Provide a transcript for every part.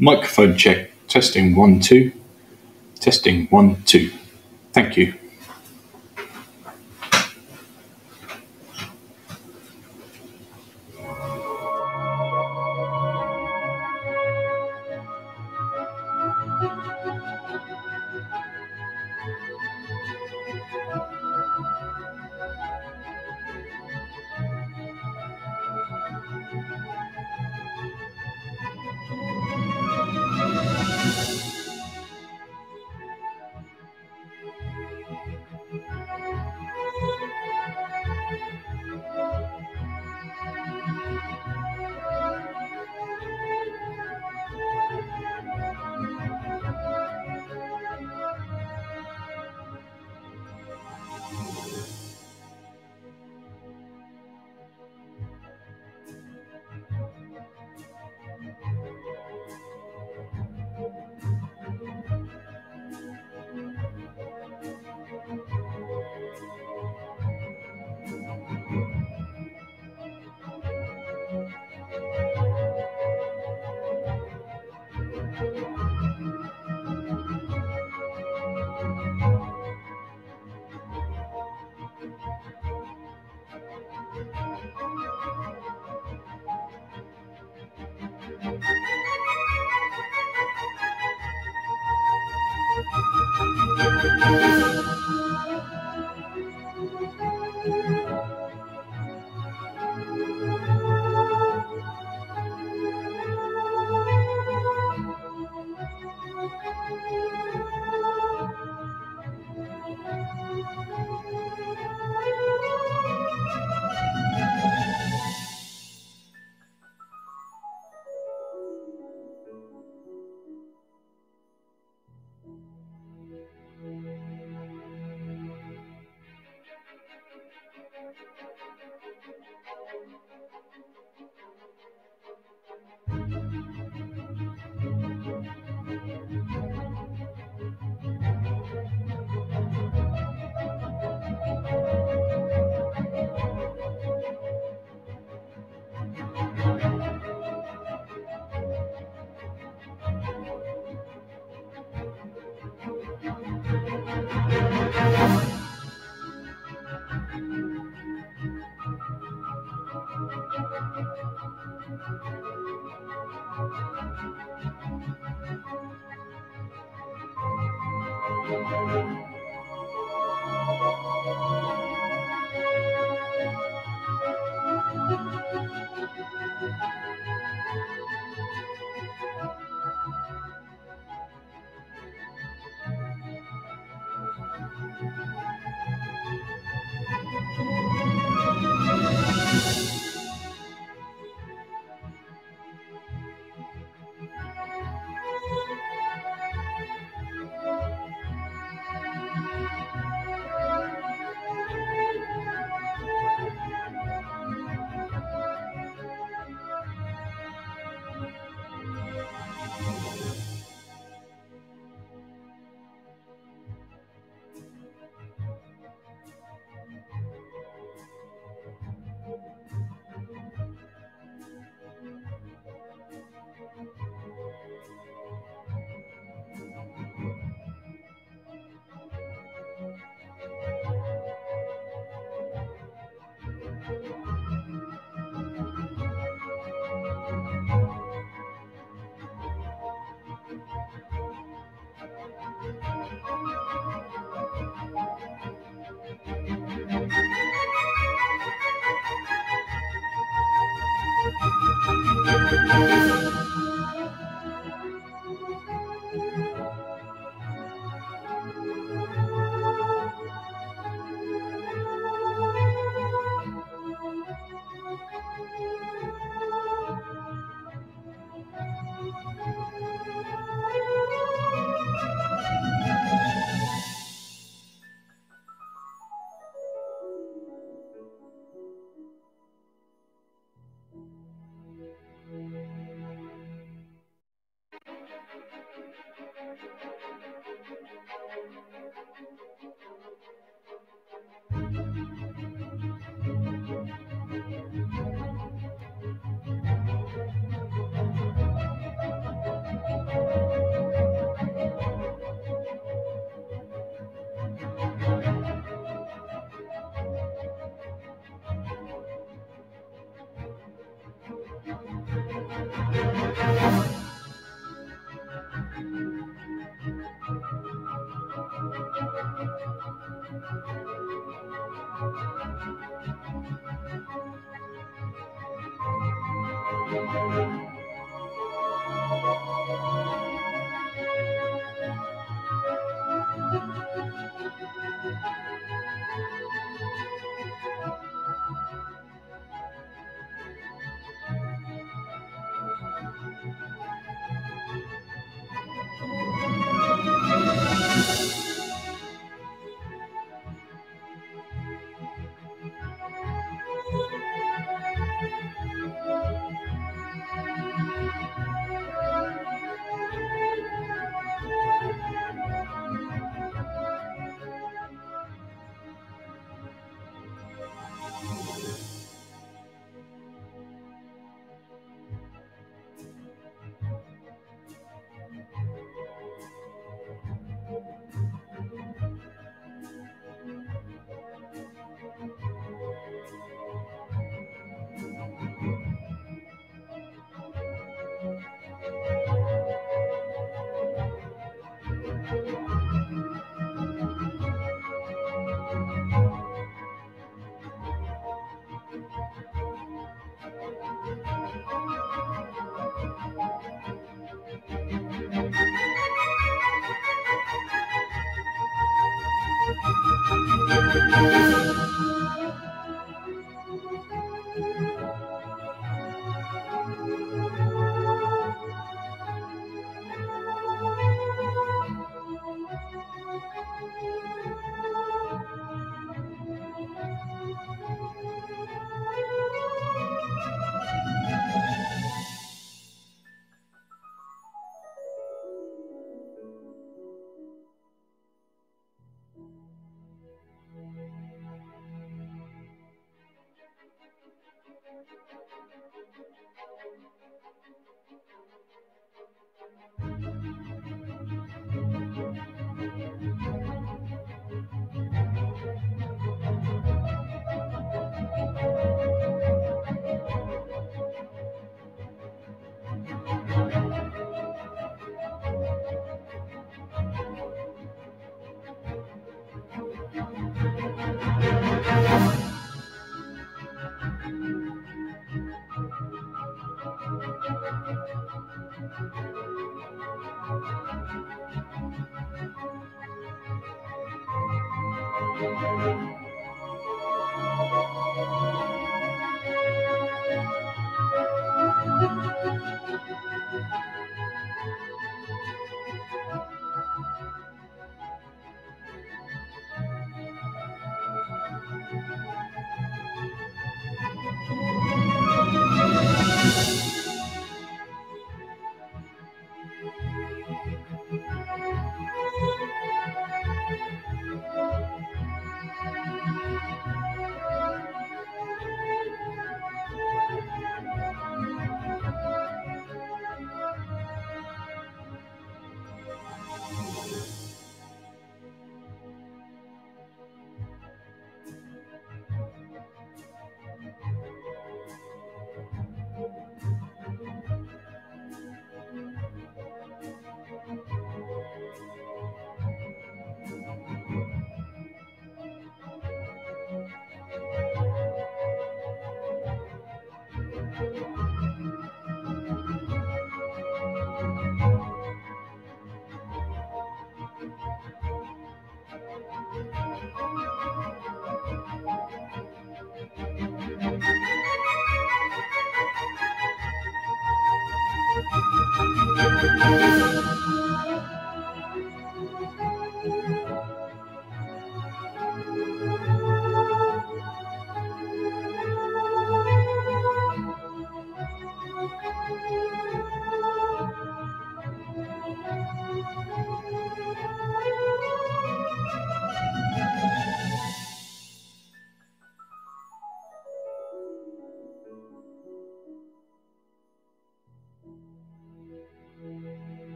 Microphone check. Testing one, two. Testing one, two. Thank you.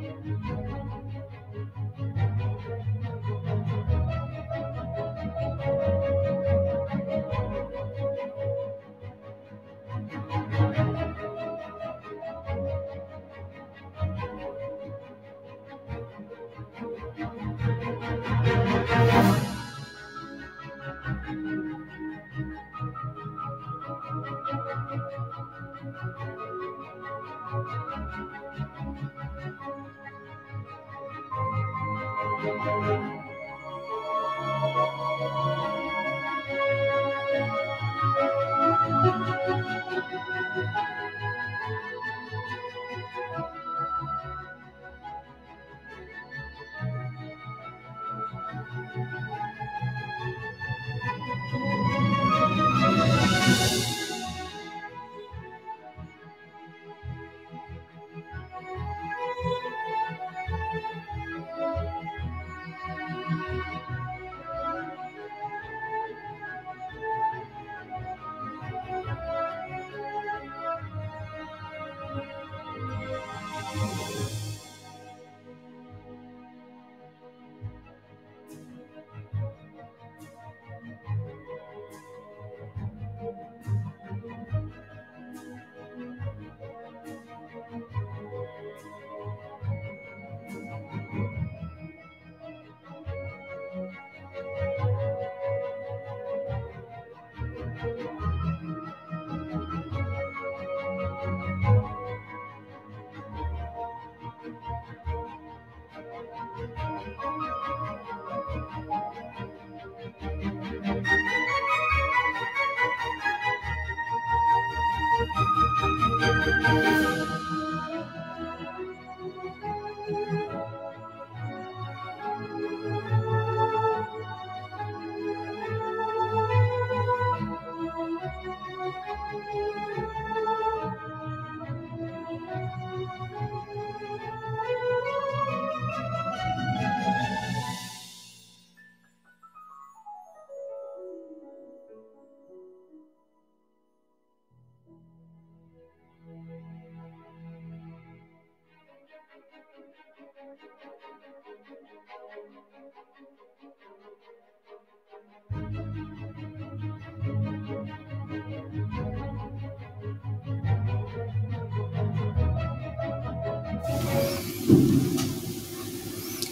Thank you.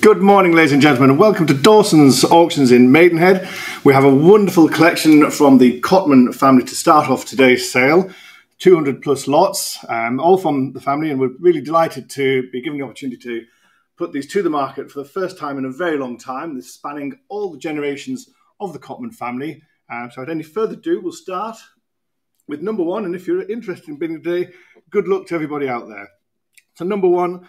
Good morning, ladies and gentlemen, and welcome to Dawson's Auctions in Maidenhead. We have a wonderful collection from the Cotman family to start off today's sale. 200 plus lots, um, all from the family, and we're really delighted to be given the opportunity to put these to the market for the first time in a very long time. This spanning all the generations of the Cotman family. Um, so, without any further ado, we'll start with number one. And if you're interested in bidding today, good luck to everybody out there. So, number one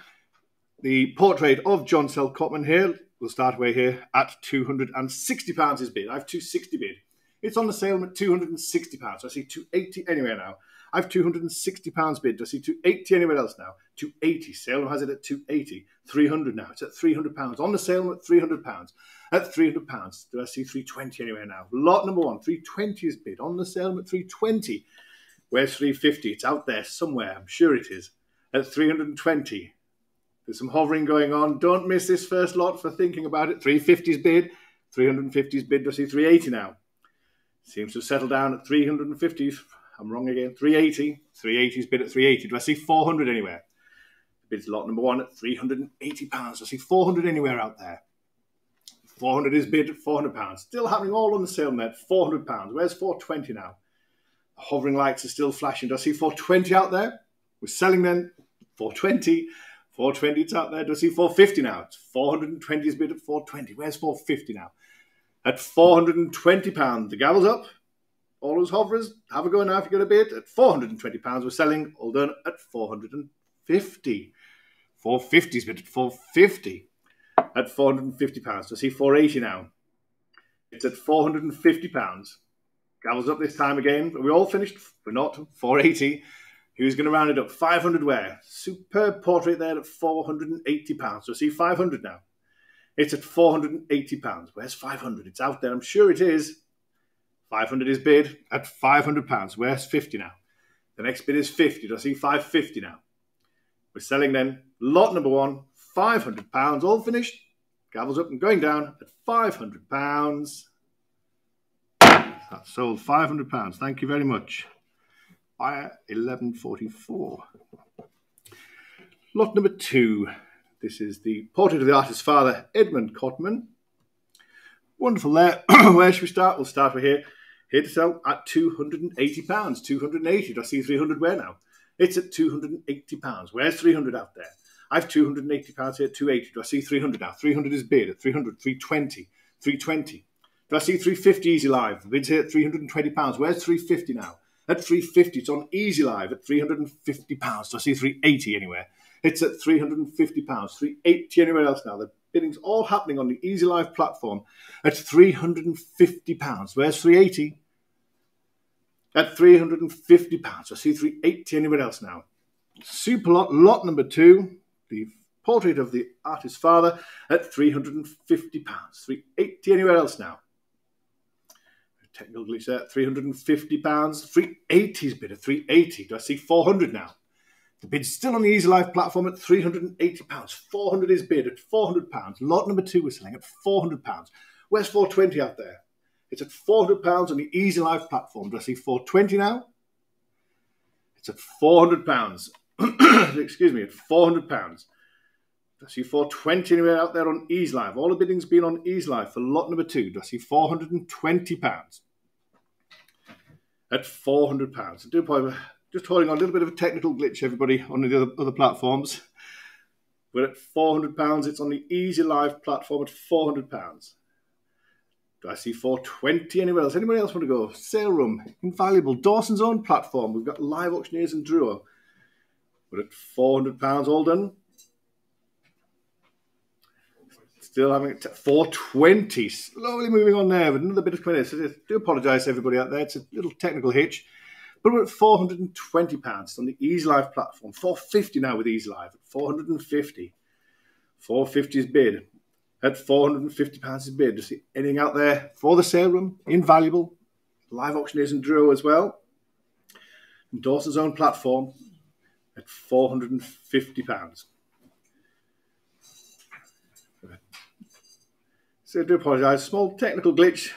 the portrait of John Sell Cotman here, we'll start away here at £260 is bid. I have 260 bid. It's on the sale at £260. I see 280 anywhere now. I have £260 bid. Do I see 280 anywhere else now? 280. Sale has it at 280. 300 now. It's at £300. On the sale at £300. At £300. Do I see 320 anywhere now? Lot number one, 320 is bid. On the sale at 320. Where's 350? It's out there somewhere. I'm sure it is. At 320. There's some hovering going on. Don't miss this first lot for thinking about it. 350's bid, 350's bid. I see 380 now? Seems to have settled down at 350. I'm wrong again. 380. 380's bid at 380. Do I see 400 anywhere? Bid's lot number one at 380 pounds. Do I see 400 anywhere out there? 400 is bid at 400 pounds. Still happening all on the sale net. 400 pounds. Where's 420 now? The hovering lights are still flashing. Do I see 420 out there? We're selling then 420. 420 it's out there. Do I see 450 now? It's 420 is bid at 420. Where's 450 now? At 420 pounds. The gavel's up. All those hoverers, have a go now if you got a bid. At 420 pounds, we're selling all done at 450. 450 is bid at 450. At 450 pounds. Do I see 480 now? It's at 450 pounds. Gavel's up this time again. We all finished. We're not. 480. Who's going to round it up? 500 where? Superb portrait there at £480. So see 500 now. It's at £480. Where's 500? It's out there. I'm sure it is. 500 is bid at £500. Where's 50 now? The next bid is 50. Do I see 550 now? We're selling then lot number one, £500. All finished. Gavels up and going down at £500. That's sold £500. Thank you very much. Fire 1144. Lot number two. This is the portrait of the artist's father, Edmund Cotman. Wonderful there. Where should we start? We'll start with here. Here to sell at £280. 280. I see 300 where now? It's at £280. Where's 300 out there? I've 280 pounds here, 280. Do I see 300 now? 300 is bid at 300, 320, 320. Do I see 350 easy live? The bid's here at 320 pounds. Where's 350 now? At 350, it's on easy live at 350 pounds. Do I see 380 anywhere? It's at 350 pounds, 380 anywhere else now. The bidding's all happening on the Easy Live platform at 350 pounds. Where's 380? At 350 pounds. I see 380 anywhere else now. Super lot, lot number two, the portrait of the artist's father at 350 pounds. 380 anywhere else now. Technical set, 350 pounds. 380's bid at 380. Do I see 400 now? The bid's still on the Easy Live platform at £380. 400 is bid at £400. Lot number two we're selling at £400. Where's 420 out there? It's at £400 on the Easy Live platform. Do I see 420 now? It's at £400. Excuse me, at £400. Do I see 420 anywhere out there on Easy Live? All the bidding's been on Easy Live for lot number two. Do I see £420? At £400. I do apologize just holding on a little bit of a technical glitch, everybody, on the other, other platforms. We're at £400. It's on the Easy Live platform at £400. Do I see 420 anywhere else? Anybody else want to go? Sale room, invaluable. Dawson's own platform. We've got live auctioneers and. We're at £400 all done. Still having it 420. Slowly moving on there with another bit of minutes. I do apologise to everybody out there. It's a little technical hitch. But we're at £420 on the Easy Live platform. 450 now with Easy Live. 450. 450 is bid. At £450 is bid. Just see anything out there for the sale room? Invaluable. Live auctioneers and Drouot as well. And Dawson's own platform at £450. So I do apologise. Small technical glitch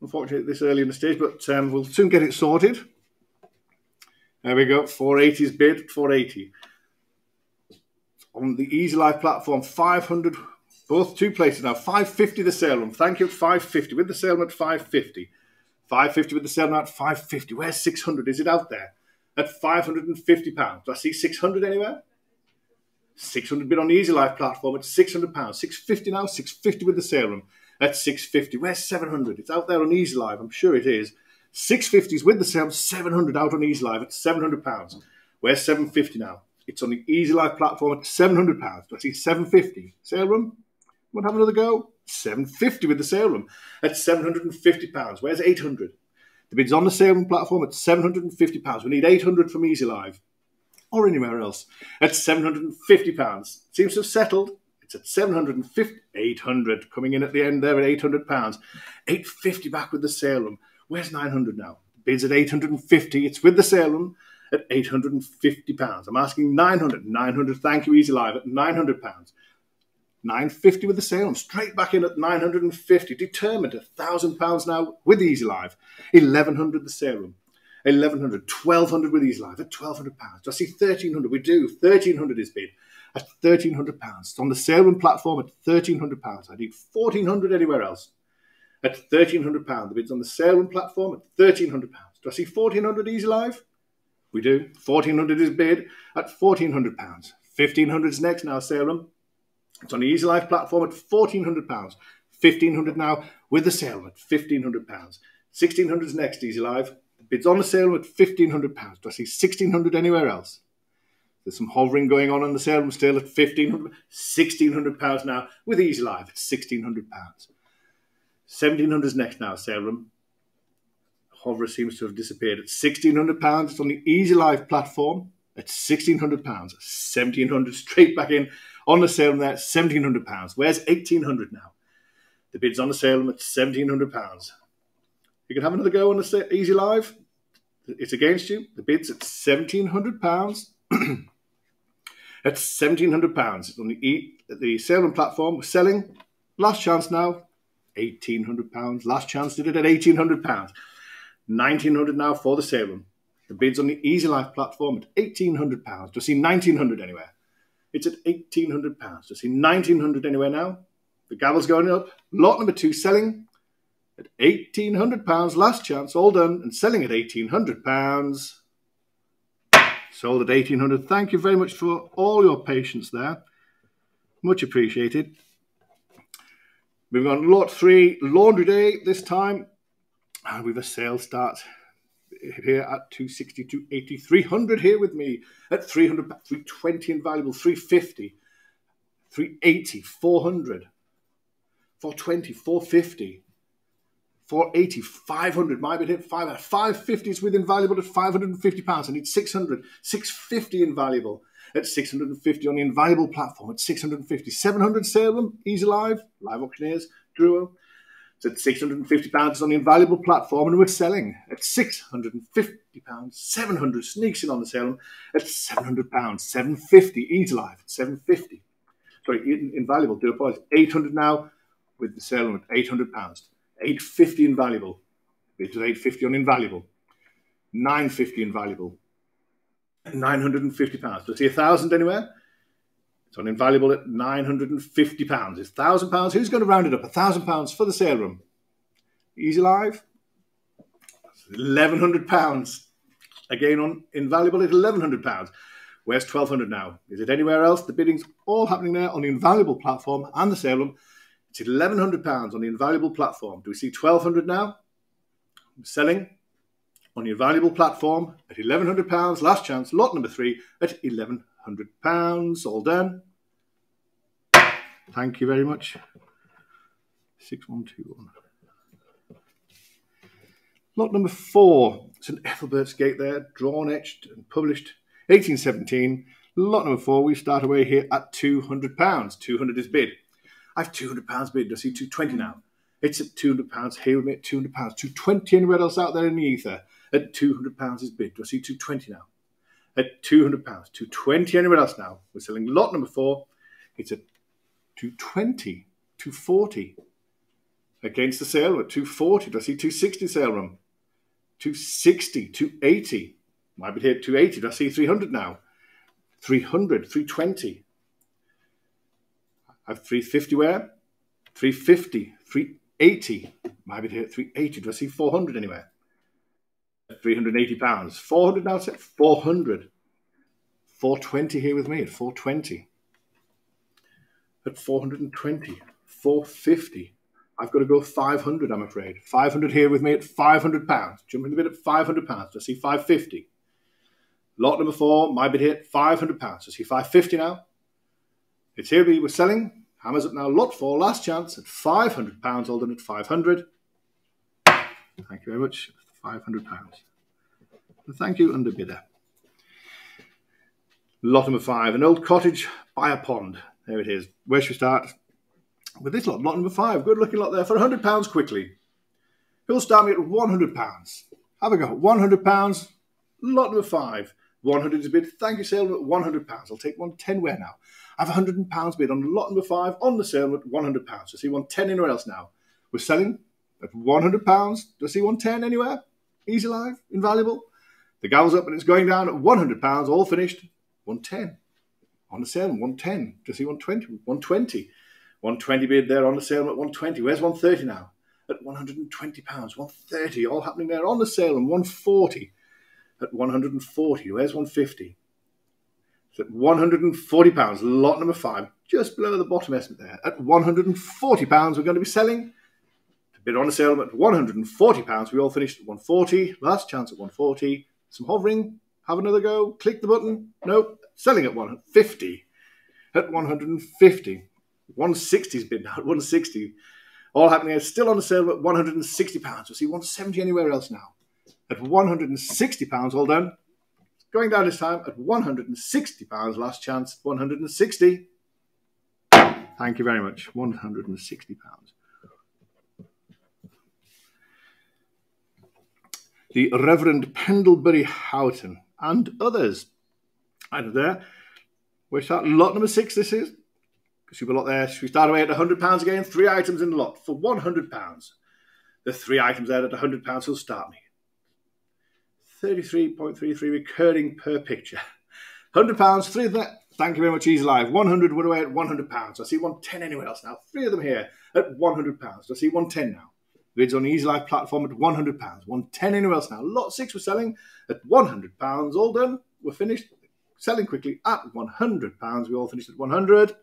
unfortunately this early in the stage, but um, we'll soon get it sorted. There we go, 480's bid, 480. On the Easy Live platform, 500, both two places now, 550 the sale room. Thank you, 550, with the sale room at 550. 550 with the sale room at 550. Where's 600? Is it out there? At 550 pounds. Do I see 600 anywhere? 600 bid on the Easy Live platform at 600 pounds. 650 now, 650 with the sale room. At 650. Where's 700? It's out there on Easy Live. I'm sure it is. 650s with the sale, 700 out on Easy Live at 700 pounds. Where's 750 now? It's on the Easy Live platform at 700 pounds. I see 750? Sale room? Want to have another go? 750 with the sale room at 750 pounds. Where's 800? The bid's on the sale room platform at 750 pounds. We need 800 from Easy Live or anywhere else at 750 pounds. Seems to have settled. It's at 750, 800 coming in at the end there at 800 pounds. 850 back with the sale room. Where's 900 now? Bids at 850. It's with the sale room at 850 pounds. I'm asking 900. 900. Thank you, Easy Live at 900 pounds. 950 with the sale room. Straight back in at 950. Determined a thousand pounds now with Easy Live. 1100 the sale room. 1100, 1200 with Easy Live at 1200 pounds. Do I see 1300? We do. 1300 is bid at 1300 pounds. On the sale room platform at 1300 pounds. I need 1400 anywhere else at 1300 pounds. The bid's on the sale room platform at 1300 pounds. Do I see 1400 Easy Live? We do. 1400 is bid at 1400 pounds. 1500 is next now, sale room. It's on the Easy Live platform at 1400 pounds. 1500 now with the sale at 1500 pounds. 1600 is next, Easy Live. Bid's on the sale at 1500 pounds. Do I see 1600 anywhere else? There's some hovering going on on the sale room still at 1500 1600 pounds now with Easy Live at 1600 pounds. 1700 is next now, sale room. Hover seems to have disappeared at 1600 pounds. It's on the Easy Live platform at 1600 pounds. 1700 straight back in on the sale room there, 1700 pounds. Where's 1800 now? The bid's on the sale room at 1700 pounds. You can have another go on the Easy Live. It's against you. The bid's at 1700 pounds. At £1,700. on the, e, the sale platform. We're selling. Last chance now. £1,800. Last chance did it at £1,800. 1900 now for the sale room. The bid's on the Easy Live platform at £1,800. Do I see 1900 anywhere? It's at £1,800. Do I see 1900 anywhere now? The gavel's going up. Lot number two selling at £1,800. Last chance, all done, and selling at £1,800. Sold at 1800. Thank you very much for all your patience there. Much appreciated. Moving on, lot three, laundry day this time. Ah, and we've a sale start here at 260, 280, 300 here with me at 300, 320 invaluable, 350, 380, 400, 420, 450, 480, 500, might be hit 500, 550 is with invaluable at 550 pounds. I need 600, 650 invaluable at 650 on the invaluable platform at 650, 700 Salem, Easy Live, Live Auctioneers, Drouot. It's at 650 pounds on the invaluable platform and we're selling at 650 pounds, 700 sneaks in on the sale at 700 pounds, 750 Easy Live at 750. Sorry, invaluable, do apologize, 800 now with the sale at 800 pounds. 850 invaluable. It was 850 on invaluable. 950 invaluable. 950 pounds. Do you see a thousand anywhere? It's on invaluable at 950 pounds. It's thousand pounds. Who's going to round it up? A thousand pounds for the sale room. Easy Live. 1100 pounds. Again on invaluable at 1100 pounds. Where's 1200 now? Is it anywhere else? The bidding's all happening there on the invaluable platform and the sale room. It's £1,100 on the invaluable platform. Do we see 1200 now? I'm selling on the invaluable platform at £1,100. Last chance, lot number three at £1,100. All done. Thank you very much. 6121. Lot number four. It's an Ethelbert's gate there, drawn, etched, and published 1817. Lot number four, we start away here at £200. 200 is bid. I've £200 bid. I see 220 now. It's at £200. Here we make £200. 220 anywhere else out there in the ether. At £200 is bid. Do I see 220 now? At £200. 220 anywhere else now. We're selling lot number four. It's at 220, 240. Against the sale at 240. Do I see 260 sale room? 260, 280. Might be here at 280. Do I see 300 now? 300, 320. Have 350 where? 350, 380. Might be here at 380. Do I see 400 anywhere? 380 pounds. 400 now, set 400. 420 here with me at 420. At 420. 450. I've got to go 500, I'm afraid. 500 here with me at 500 pounds. Jumping the bid at 500 pounds. I see 550. Lot number four, my bid here at 500 pounds. I see 550 now. It's here we were selling. Hammers up now, lot four, last chance at £500, holding at 500 Thank you very much, £500. And thank you, underbidder. Lot number five, an old cottage by a pond. There it is. Where should we start? With this lot, lot number five. Good looking lot there for £100 quickly. Who'll start me at £100? Have a go. £100, lot number five. 100 is a bid. Thank you, sale at £100. I'll take 110 where now? Have £100 bid on lot number five on the sale at £100. So see 110 anywhere else now. We're selling at £100. Does he want 10 anywhere? Easy Live, invaluable. The gavel's up and it's going down at £100, all finished. 110 on the sale, 110. Do I see 120? 120. 120 bid there on the sale at 120. Where's 130 now? At 120 pounds, 130, all happening there on the sale and 140 at 140. Where's 150? At 140 pounds, lot number five, just below the bottom estimate there. At 140 pounds, we're going to be selling. To bid on a sale at 140 pounds, we all finished at 140. Last chance at 140. Some hovering. Have another go. Click the button. Nope. Selling at 150. At 150. 160's bid now. At 160. All happening. Still on the sale at 160 pounds. We'll see 170 anywhere else now at £160 all done. Going down this time at £160 last chance, 160 Thank you very much. £160. The Reverend Pendlebury Houghton and others. And there, we start lot number six. This is a lot there. We start away at £100 again. Three items in the lot for £100. The three items there at £100 will start me. 33.33 recurring per picture. £100, three of that. Thank you very much, Easy Live. 100 would away at £100. I see 110 anywhere else now. Three of them here at £100. I see 110 now. Bids on the Easy Live platform at £100. 110 anywhere else now. Lot six we're selling at £100. All done. we're finished. Selling quickly at £100. We all finished at 100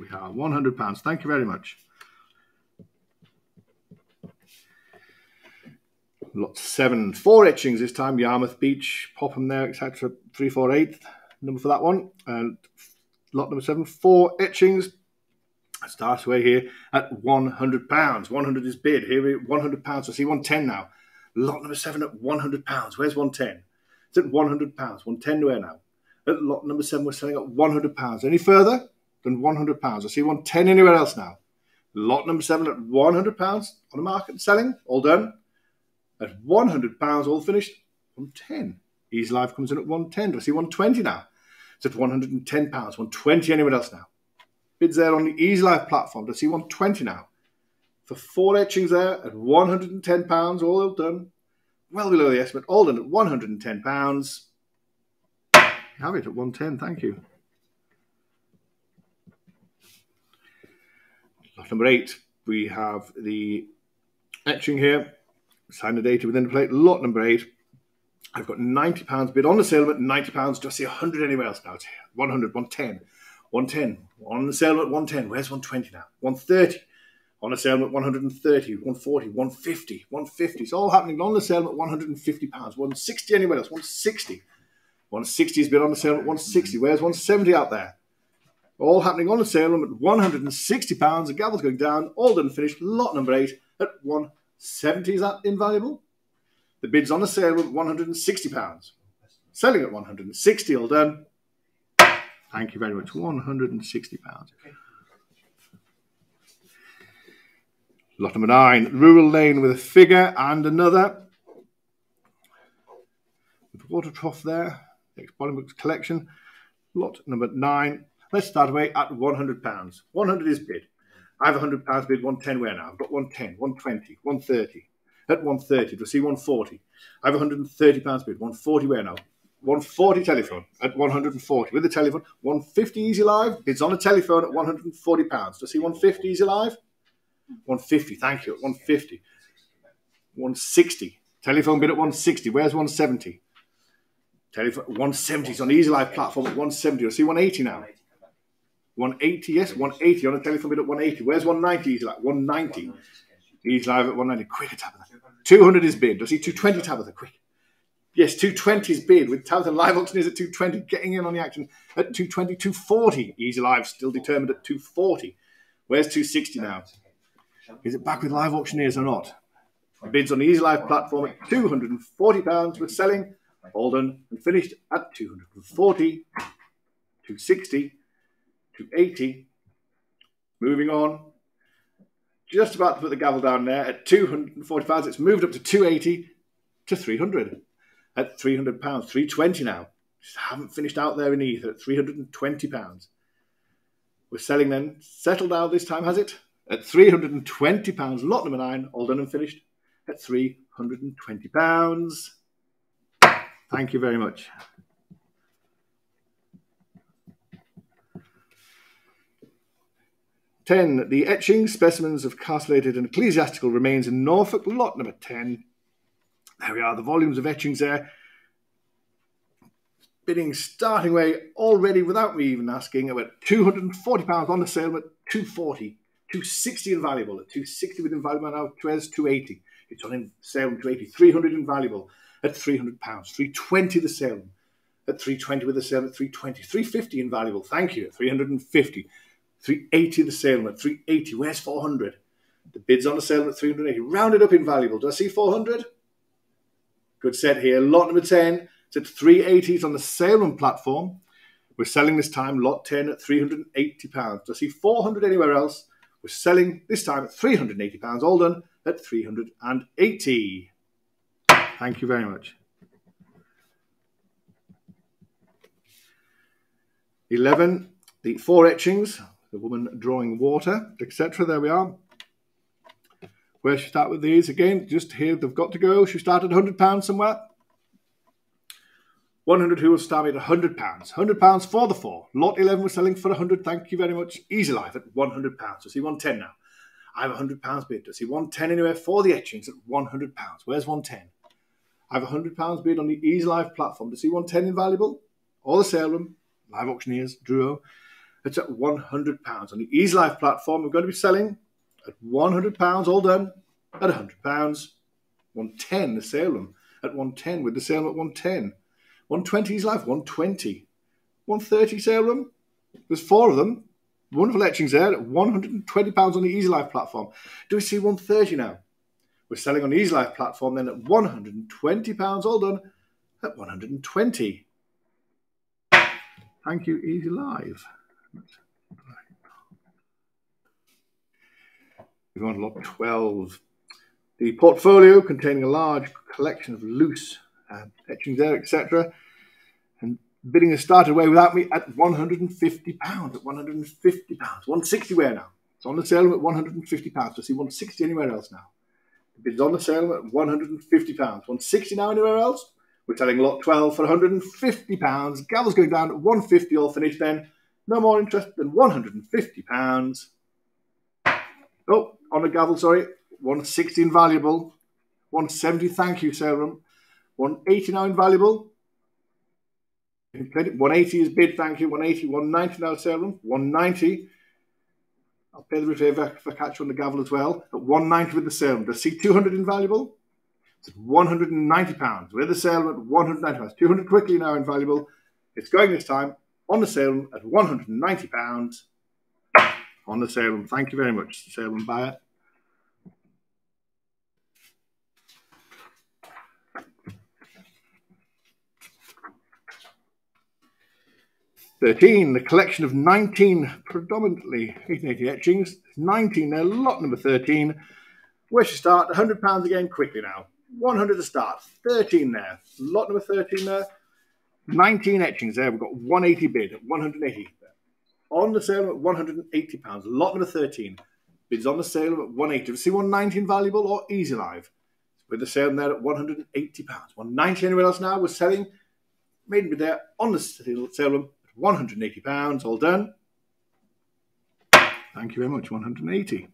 We have £100. Thank you very much. Lot seven, four etchings this time. Yarmouth Beach, Popham there, etc. Three, four, eight number for that one. And lot number seven, four etchings. Start away here at £100. 100 is bid. Here we £100. I see 110 now. Lot number seven at £100. Where's 110? It's at £100. 110 where now? At lot number seven, we're selling at £100. Any further than £100? I see 110 anywhere else now. Lot number seven at £100 on the market selling. All done. At £100, all finished. 110. Easy Live comes in at 110. Do I see 120 now? It's at £110. 120 anywhere else now. Bids there on the Easy Live platform. Do I see 120 now? For four etchings there at £110, all done. Well below the estimate, all done at £110. Have it at 110, thank you. Lot number eight, we have the etching here sign the data within the plate. Lot number eight. I've got £90 bid on the sale at £90. Do I see 100 anywhere else now? It's 100, 110, 110. On the sale at 110. Where's 120 now? 130. On the sale at 130, 140, 150, 150. It's all happening on the sale at £150. 160 anywhere else? 160. 160 has been on the sale at 160. Where's 170 out there? All happening on the sale at £160. The gavel's going down. All done finished. Lot number eight at 1 70 is that invaluable? The bid's on the sale with £160. Selling at 160 all done. Thank you very much. £160. Lot number nine, Rural Lane with a figure and another. With water trough there. Next Bolingbroke's collection. Lot number nine. Let's start away at £100. 100 is bid. I have a hundred pounds bid, one ten where now? I've got 110, 120, 130. At 130, do I see 140? I have hundred and thirty pounds bid, 140 where now? 140 telephone at 140 with the telephone, 150 easy live, bids on a telephone at 140 pounds. Do I see 150 easy live? 150, thank you, at 150. 160. Telephone bid at 160. Where's 170? Telephone 170 is on Easy Live platform at 170. Do I see 180 now. 180, yes, 180 on a telephone bid at 180. Where's 190? He's like 190. He's live at 190. Quicker, Tabitha. 200 is bid. Does he 220, Tabitha? Quick. Yes, 220 is bid with Tabitha live auction is at 220, getting in on the action at 220, 240. Easy Live still determined at 240. Where's 260 now? Is it back with live auctioneers or not? Bids on the Easy Live platform at £240 with selling, all done and finished at 240, 260, to 80. Moving on. Just about to put the gavel down there at 240 pounds. It's moved up to 280 to 300. At 300 pounds, 320 now. Just haven't finished out there in ether at 320 pounds. We're selling then, settled out this time, has it? At 320 pounds, lot number nine, all done and finished at 320 pounds. Thank you very much. 10. The etching specimens of castellated and ecclesiastical remains in Norfolk, lot number 10. There we are, the volumes of etchings there. Bidding starting way already without me even asking about £240 on the sale at 240 260 invaluable. At 260 with invaluable now Twas 280 it's on in sale at 280 300 invaluable at 300 pounds. 320 the sale. At 320 with the sale at 320 350 invaluable. Thank you. 350 380 the sale at 380. Where's 400? The bid's on the sale at 380. Rounded up invaluable. Do I see 400? Good set here. Lot number 10. It's at 380. It's on the Salem platform. We're selling this time lot 10 at 380 pounds. Do I see 400 anywhere else? We're selling this time at 380 pounds. All done at 380. Thank you very much. 11. The four etchings the woman drawing water, etc. There we are. Where should start with these? Again, just here, they've got to go. She started £100 somewhere. 100 who will start at £100. £100 for the four. Lot 11 was selling for 100 Thank you very much. Easy Live at £100. So see 110 now. I have £100 bid. To see 110 anywhere for the etchings at £100. Where's 110? I have £100 bid on the Easy Live platform to see 110 invaluable, or the sale room, live auctioneers, Drouot. It's at £100. On the Easy Live platform, we're going to be selling at £100, all done, at £100. 110, the sale room, at 110, with the sale at 110. 120 is live, 120. 130 sale room, there's four of them. Wonderful etchings there at £120 on the Easy Live platform. Do we see 130 now? We're selling on the Easy Live platform then at £120, all done, at 120 Thank you, Easy Live. We're on lot 12. The portfolio containing a large collection of loose uh, etchings there, etc. And bidding has started away without me at £150. At £150. 160 where now? It's on the sale at £150. To see 160 anywhere else now. The bid's on the sale at £150. 160 now anywhere else? We're selling lot 12 for £150. Gavel's going down at 150 all finished then. No more interest than £150. Oh, on the gavel, sorry. 160 invaluable. 170, thank you, Sarah. 180 now invaluable. 180 is bid, thank you. 180, 190 now, Sarah. 190. I'll pay the reserve if I catch on the gavel as well. At 190 with the sale. Does see 200 invaluable? It's 190 pounds. With the sale at 190 pounds. 200 quickly now invaluable. It's going this time on the sale at 190 pounds. On the sale. Thank you very much, sale and buyer. Thirteen, the collection of nineteen predominantly 1880 etchings. Nineteen there, lot number thirteen. Where should start? £100 again quickly now. 100 to start, 13 there. Lot number 13 there. 19 etchings there. We've got 180 bid, 180 there. On the sale at 180 pounds. Lot number 13. Bids on the sale at 180. See 119 valuable or easy live. With the sale there at 180 pounds. 190 anywhere else now. We're selling. Made bid there on the sale at 180 pounds. All done. Thank you very much. 180.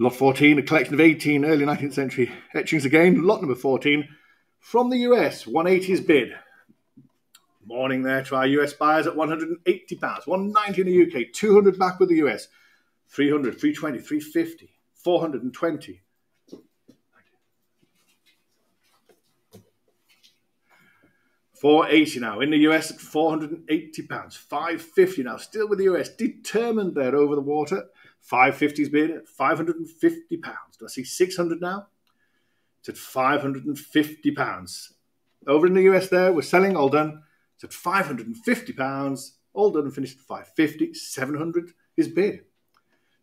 Lot 14, a collection of 18 early 19th century etchings again. Lot number 14 from the US, 180's bid. Morning there to our US buyers at £180, 190 in the UK, 200 back with the US, 300, 320, 350, 420. Four eighty now in the US at four hundred and eighty pounds. Five fifty now, still with the US, determined there over the water 550's bid at 550 pounds. Do I see 600 now? It's at 550 pounds. Over in the US there, we're selling all done. It's at 550 pounds. All done and finished at 550. 700 is bid.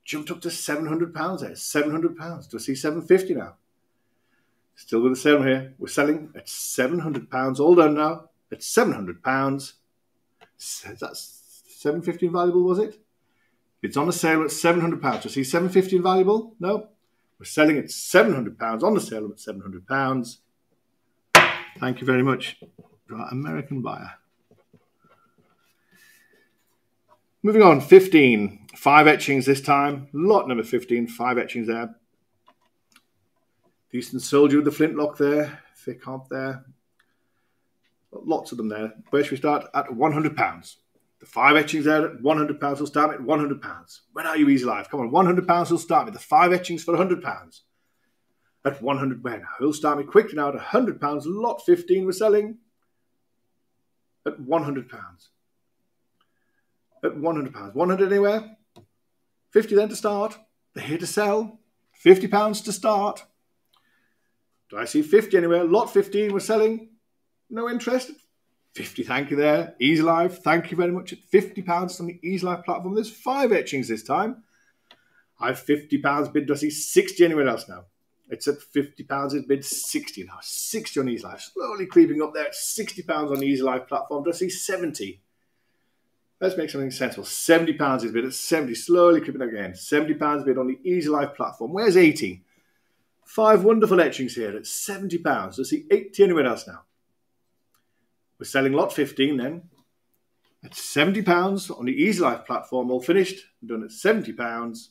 Jumped up to 700 pounds there. 700 pounds. Do I see 750 now? Still with the same here. We're selling at 700 pounds. All done now. At 700 pounds. That's 750 valuable, was it? It's on the sale at £700. You see 750 valuable? No. We're selling it £700 on the sale at £700. Thank you very much American buyer. Moving on, 15. Five etchings this time. Lot number 15, five etchings there. Decent soldier with the flintlock there. Thick hump there. Lots of them there. Where should we start? At £100. The five etchings there at £100 will start me at £100. When are you easy live? Come on, £100 will start me. The five etchings for £100. At 100 when? He'll start me quickly now at £100. Lot 15 we're selling at £100. At £100. 100 anywhere? 50 then to start. They're here to sell. £50 to start. Do I see 50 anywhere? Lot 15 we're selling. No interest. 50, thank you there. Easy Live, thank you very much. At £50 on the Easy Live platform. There's five etchings this time. I have £50 bid. Does he 60 anywhere else now? It's at £50. It's bid 60 now. 60 on Easy Live. Slowly creeping up there at £60 on the Easy Live platform. Does he 70? Let's make something sensible. £70 is bid at 70. Slowly creeping up again. £70 bid on the Easy Live platform. Where's 80? Five wonderful etchings here at £70. Does he 80 anywhere else now? We're selling lot 15 then at £70 on the Easy Live platform, all finished and done at £70.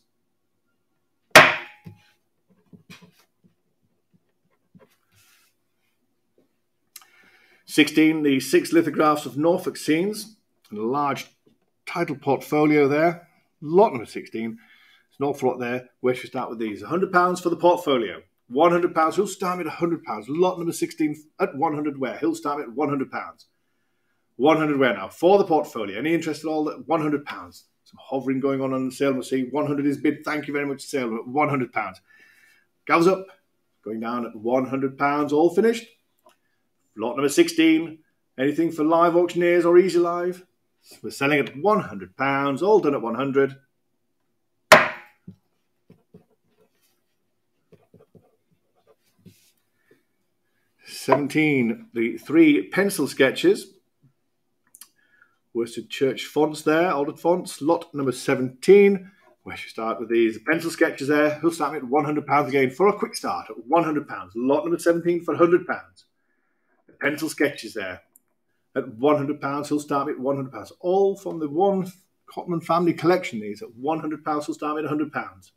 Sixteen, the six lithographs of Norfolk scenes, and a large title portfolio there. Lot number sixteen. it's an awful lot there. Where should we start with these? £100 for the portfolio. £100. He'll start at £100. Lot number 16 at 100 where? He'll start at £100. 100 where now? For the portfolio. Any interest at all? £100. Some hovering going on on the sale. We'll see 100 is bid. Thank you very much, sale. £100. Gals up. Going down at £100. All finished. Lot number 16. Anything for live auctioneers or easy live? We're selling at £100, all done at 100. Seventeen, the three pencil sketches. Worstead Church fonts there, altered fonts. Lot number 17. Where should we start with these? pencil sketches there. Who'll start me at £100 again for a quick start at £100. Lot number 17 for £100. pencil sketches there at £100. He'll start me at £100. All from the one Cotman family collection. These at £100. He'll start me at £100.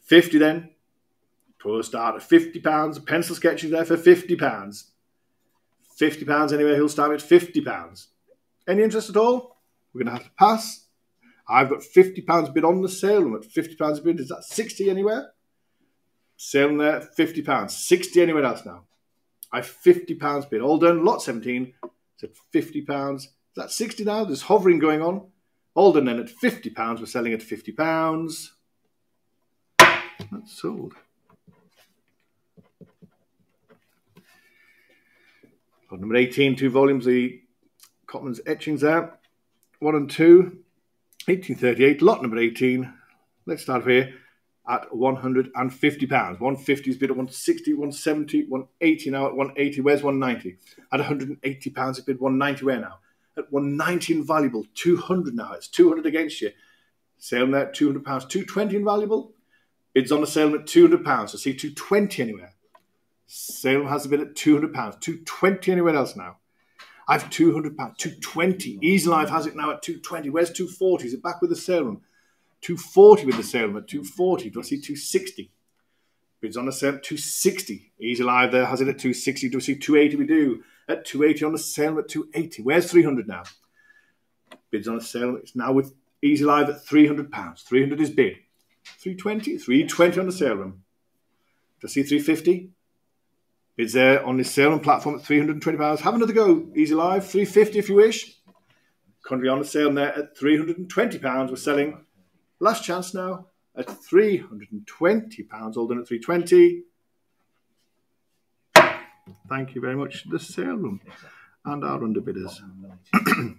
50 then. We'll start at £50. A pencil sketches there for £50. £50 anyway. He'll start at £50. Any interest at all? We're going to have to pass. I've got £50 bid on the sale room at £50 bid. Is that 60 anywhere? Sale there, £50. 60 anywhere else now. I have £50 bid. All done. Lot 17. It's at £50. Is that 60 now? There's hovering going on. All done then at £50. We're selling at £50. That's sold. Lot number 18, two volumes, the Cotman's etchings there. One and two, 1838, lot number 18. Let's start here at 150 pounds. 150 is bid at 160, 170, 180 now at 180. Where's 190? At 180 pounds, it's bid 190 where now? At 190 invaluable, 200 now. It's 200 against you. Sale there, 200 pounds. 220 invaluable. Bids on the sale at 200 pounds. So see 220 anywhere. Sale has a bid at 200 pounds. 220 anywhere else now. I've 200 pounds. 220. Easy Live has it now at 220. Where's 240? Is it back with the sale room? 240 with the sale at 240. Do I see 260? Bids on the sale at 260. Easy Live there has it at 260. Do I see 280? We do. At 280 on the sale at 280. Where's 300 now? Bids on the sale. It's now with Easy Live at 300 pounds. 300 is bid. 320. 320 on the sale room. Do I see 350? Bids there on the sale room platform at 320 pounds. Have another go. Easy Live. 350 if you wish. Country on the sale there at 320 pounds. We're selling Last chance now at £320, Olden at 320 Thank you very much, the sale room and our underbidders.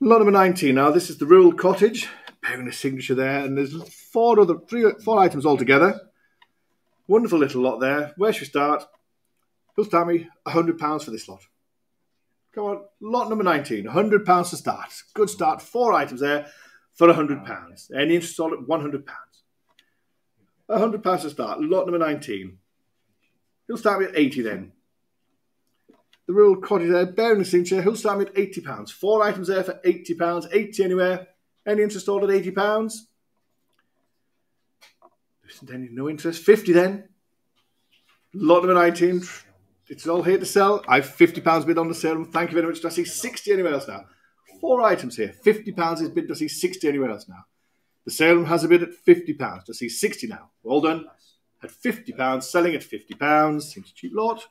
Lot number 19 now, this is the rural cottage, bearing a signature there, and there's four other three four items altogether. Wonderful little lot there. Where should we start? Who'll start me £100 for this lot? Come on, lot number 19, £100 to start. Good start, four items there for £100. Any interest on at £100. £100 to start. Lot number 19. He'll start me at 80 then. The rural cottage there, bearing the signature, he'll start me at £80. Four items there for £80. 80 anywhere. Any interest all at £80? Any, no interest. 50 then. Lot number 19. It's all here to sell. I've £50 bid on the sale. Thank you very much. Do I see 60 anywhere else now? four items here. £50 is bid. Does he 60 anywhere else now? The sale has a bid at £50. Does he 60 now? Well done. At £50, selling at £50. Seems a cheap lot.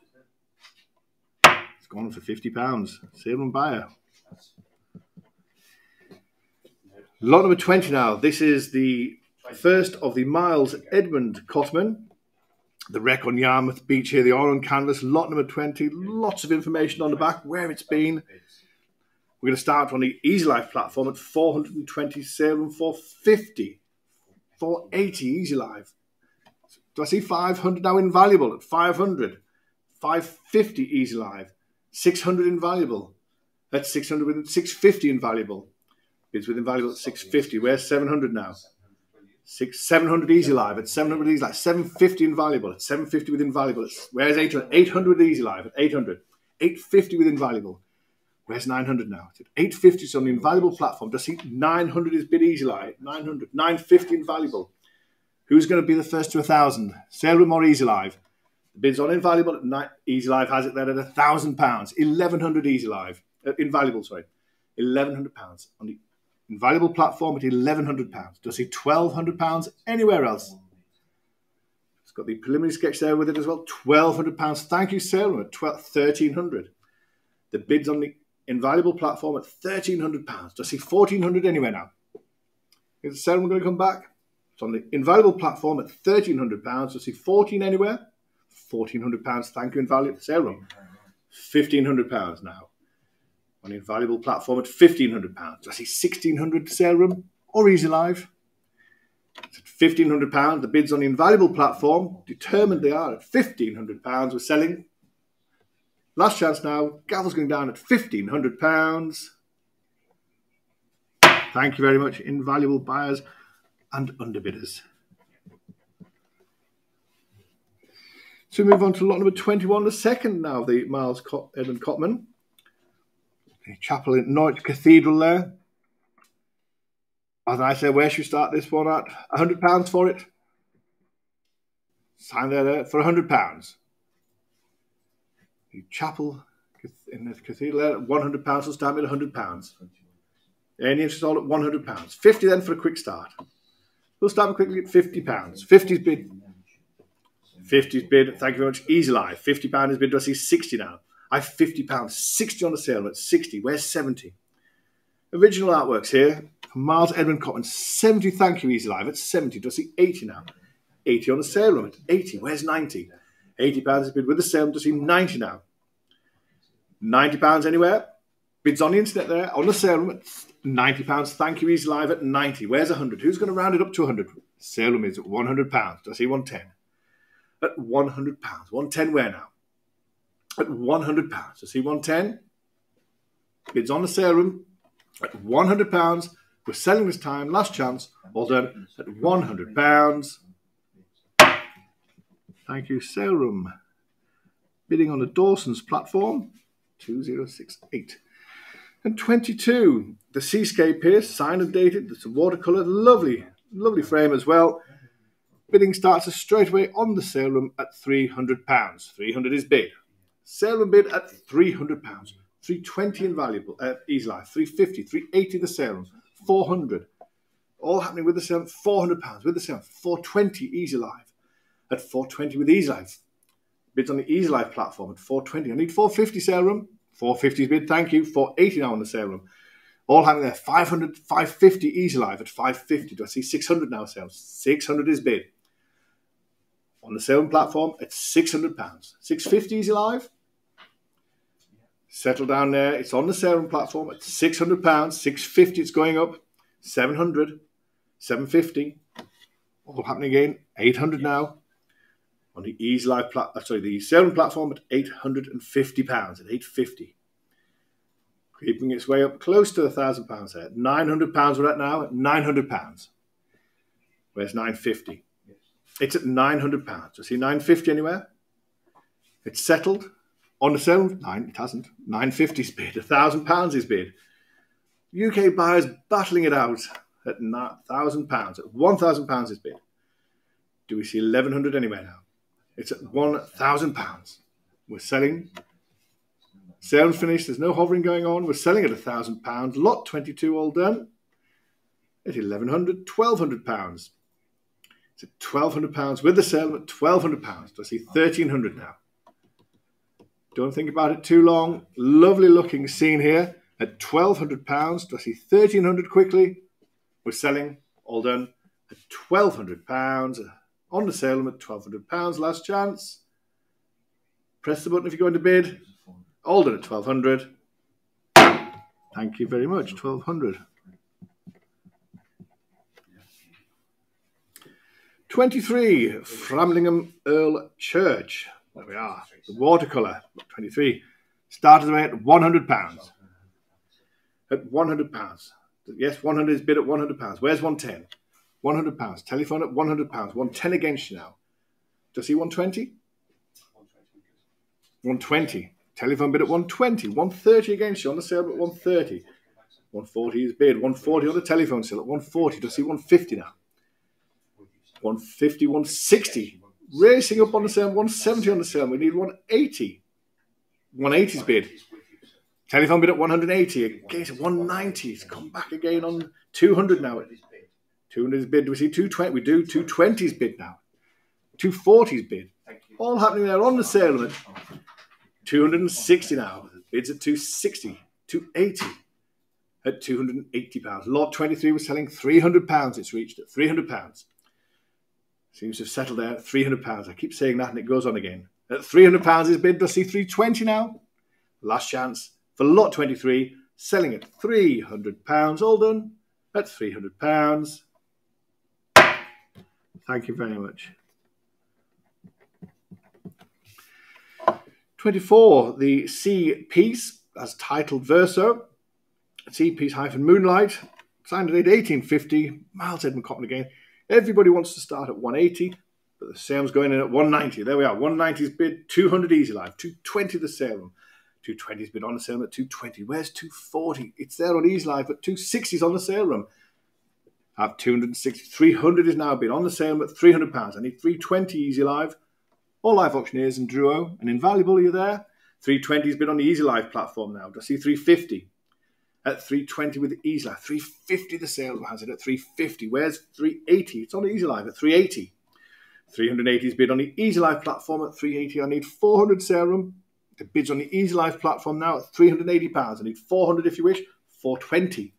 It's gone for £50. Sale and buyer. Lot number 20 now. This is the first of the Miles Edmund Cotman. The wreck on Yarmouth Beach here, the on canvas, lot number 20. Lots of information on the back, where it's been, we're going to start on the Easy Live platform at 427, 450, 480 Easy Live. Do I see 500 now invaluable at 500? 550 Easy Live, 600 invaluable. That's 600 with 650 invaluable. Bids with invaluable at 650. Where's 700 now? Six, 700 Easy Live at 700 Easy Live, 750 invaluable at 750 with invaluable. Where's 800? 800 Easy Live at 800. 850 with invaluable. Where's 900 now? It's at 850 it's on the invaluable platform. Does he 900 is bid easy live, 900, 950 invaluable. Who's going to be the first to a thousand? Sale room or easy live? The bid's on Invaluable at night. Easy Live has it there at a thousand pounds. Eleven hundred Easy Live. Uh, Invaluable, sorry. Eleven hundred pounds on the Invaluable platform at eleven hundred pounds. Does he twelve hundred pounds anywhere else? It's got the preliminary sketch there with it as well. Twelve hundred pounds. Thank you, Salem at thirteen hundred. The bid's on the Invaluable platform at thirteen hundred pounds. Does he fourteen hundred anywhere now? Is Salem going to come back? It's on the Invaluable platform at thirteen hundred pounds. Does he fourteen anywhere? £1,400. Thank you, Invaluable sale £1,500 now. On the Invaluable platform at £1,500. I see 1600 sale room or Easy Live. It's at £1,500. The bids on the Invaluable platform, determined they are at £1,500. We're selling. Last chance now. Gavel's going down at £1,500. Thank you very much, invaluable buyers and underbidders. So we move on to lot number 21, the second now, of the Miles Cot Edmund Cotman. The chapel in Norwich Cathedral there. As I say, where should we start this one at? £100 for it? Sign there, there for £100. The chapel in the cathedral there, £100, so start at £100. Any interest all at £100. 50 then for a quick start. We'll start quickly at £50. 50's bid 50's bid. Thank you very much. Easy Live. £50 is bid. I see 60 now? I have £50. 60 on the sale at 60. Where's 70? Original artworks here. Miles Edmund Cotman, 70. Thank you, Easy Live. At 70. Do I see 80 now? 80 on the sale room at 80. Where's 90? 80 pounds is bid with the sale. Do I see 90 now? 90 pounds anywhere? Bids on the internet there on the sale room at 90 pounds. Thank you, Easy Live at 90. Where's 100? Who's going to round it up to 100? Sale room is at 100 pounds. I see 110? at £100. 110 where now? At £100. So see 110? Bids on the sale room at £100. We're selling this time, last chance, all done at £100. Thank you, sale room. Bidding on the Dawson's platform, 2068. And 22, the Seascape here, signed and dated. It's a watercolour, lovely, lovely frame as well. Bidding starts straight away on the sale room at £300. 300 is bid. Sale bid at £300. 320 invaluable, uh, easy live, 350, 380 the sale room, 400. All happening with the sale, 400 pounds with the sale, 420 easy live at 420 with easy live. Bids on the easy live platform at 420. I need 450 sale room, 450 is bid, thank you, 480 now on the sale room. All happening there, 500, 550 easy live at 550. Do I see 600 now sales? 600 is bid on the sale platform at £600. 650 Easy Live. Settle down there. It's on the sale platform at £600. 650 it's going up. 700 750 All happening again. 800 now. On the Easy Live plat- uh, sorry, the sale platform at £850 at 850 Creeping its way up close to a thousand pounds there. Nine hundred pounds we're at now. At nine hundred pounds. Where's nine fifty? It's at nine hundred pounds. You see nine fifty anywhere? It's settled on the sale. Nine. It hasn't. Nine fifty's bid. A thousand pounds is bid. UK buyers battling it out at thousand pounds. At one thousand pounds is bid. Do we see eleven hundred anywhere now? It's at one thousand pounds. We're selling. Sales finished. There's no hovering going on. We're selling at a thousand pounds. Lot twenty-two all done. At eleven hundred, twelve hundred pounds. It's at £1,200 with the sale at £1,200. Do I see 1300 now? Don't think about it too long. Lovely looking scene here at £1,200. Do I see 1300 quickly? We're selling, all done, at £1,200. Uh, on the sale at £1,200. Last chance. Press the button if you're going to bid. All done at 1200 Thank you very much. 1200 23, Framlingham Earl Church. There we are. The watercolour, 23. Started away at £100. At £100. Yes, 100 is bid at £100. Where's 110? £100. Telephone at £100. 110 against you now. Does he 120? 120. Telephone bid at 120. 130 against you on the sale at 130. 140 is bid. 140 on the telephone sale at 140. Does he 150 now? 150, 160. Racing up on the sale, 170 on the sale. We need 180. 180's bid. Telephone bid at 180. Again, 190. It's come back again on 200 now. 200 is bid. Do we see 220. We do 220's bid now. 240's bid. All happening there on the sale limit. 260 now. Bids at 260. 280 at 280 pounds. Lot 23 was selling 300 pounds. It's reached at 300 pounds. Seems to have settled there at 300 pounds. I keep saying that and it goes on again. At 300 pounds is bid. Does see 320 now? Last chance for lot 23, selling at 300 pounds. All done at 300 pounds. Thank you very much. 24, the Sea piece as titled Verso. Sea piece hyphen Moonlight, signed at 1850. Miles Edmund Cotman again. Everybody wants to start at 180, but the Salem's going in at 190. There we are. 190's bid, 200 Easy Live, 220 the Salem. 220's bid on the sale at 220. Where's 240? It's there on Easy Live, but 260's on the sale room. I have 260. 300 is now bid on the sale at 300 pounds. I need 320 Easy Live. All live auctioneers and Drouot and Invaluable, are you there? 320's bid on the Easy Live platform now. Do I see 350? At 320 with the Easy Live. 350 the sale has it at 350. Where's 380? It's on Easy Live at 380. 380's bid on the Easy Live platform at 380. I need 400 sale room. The bids on the Easy Live platform now at 380 pounds. I need 400 if you wish. 420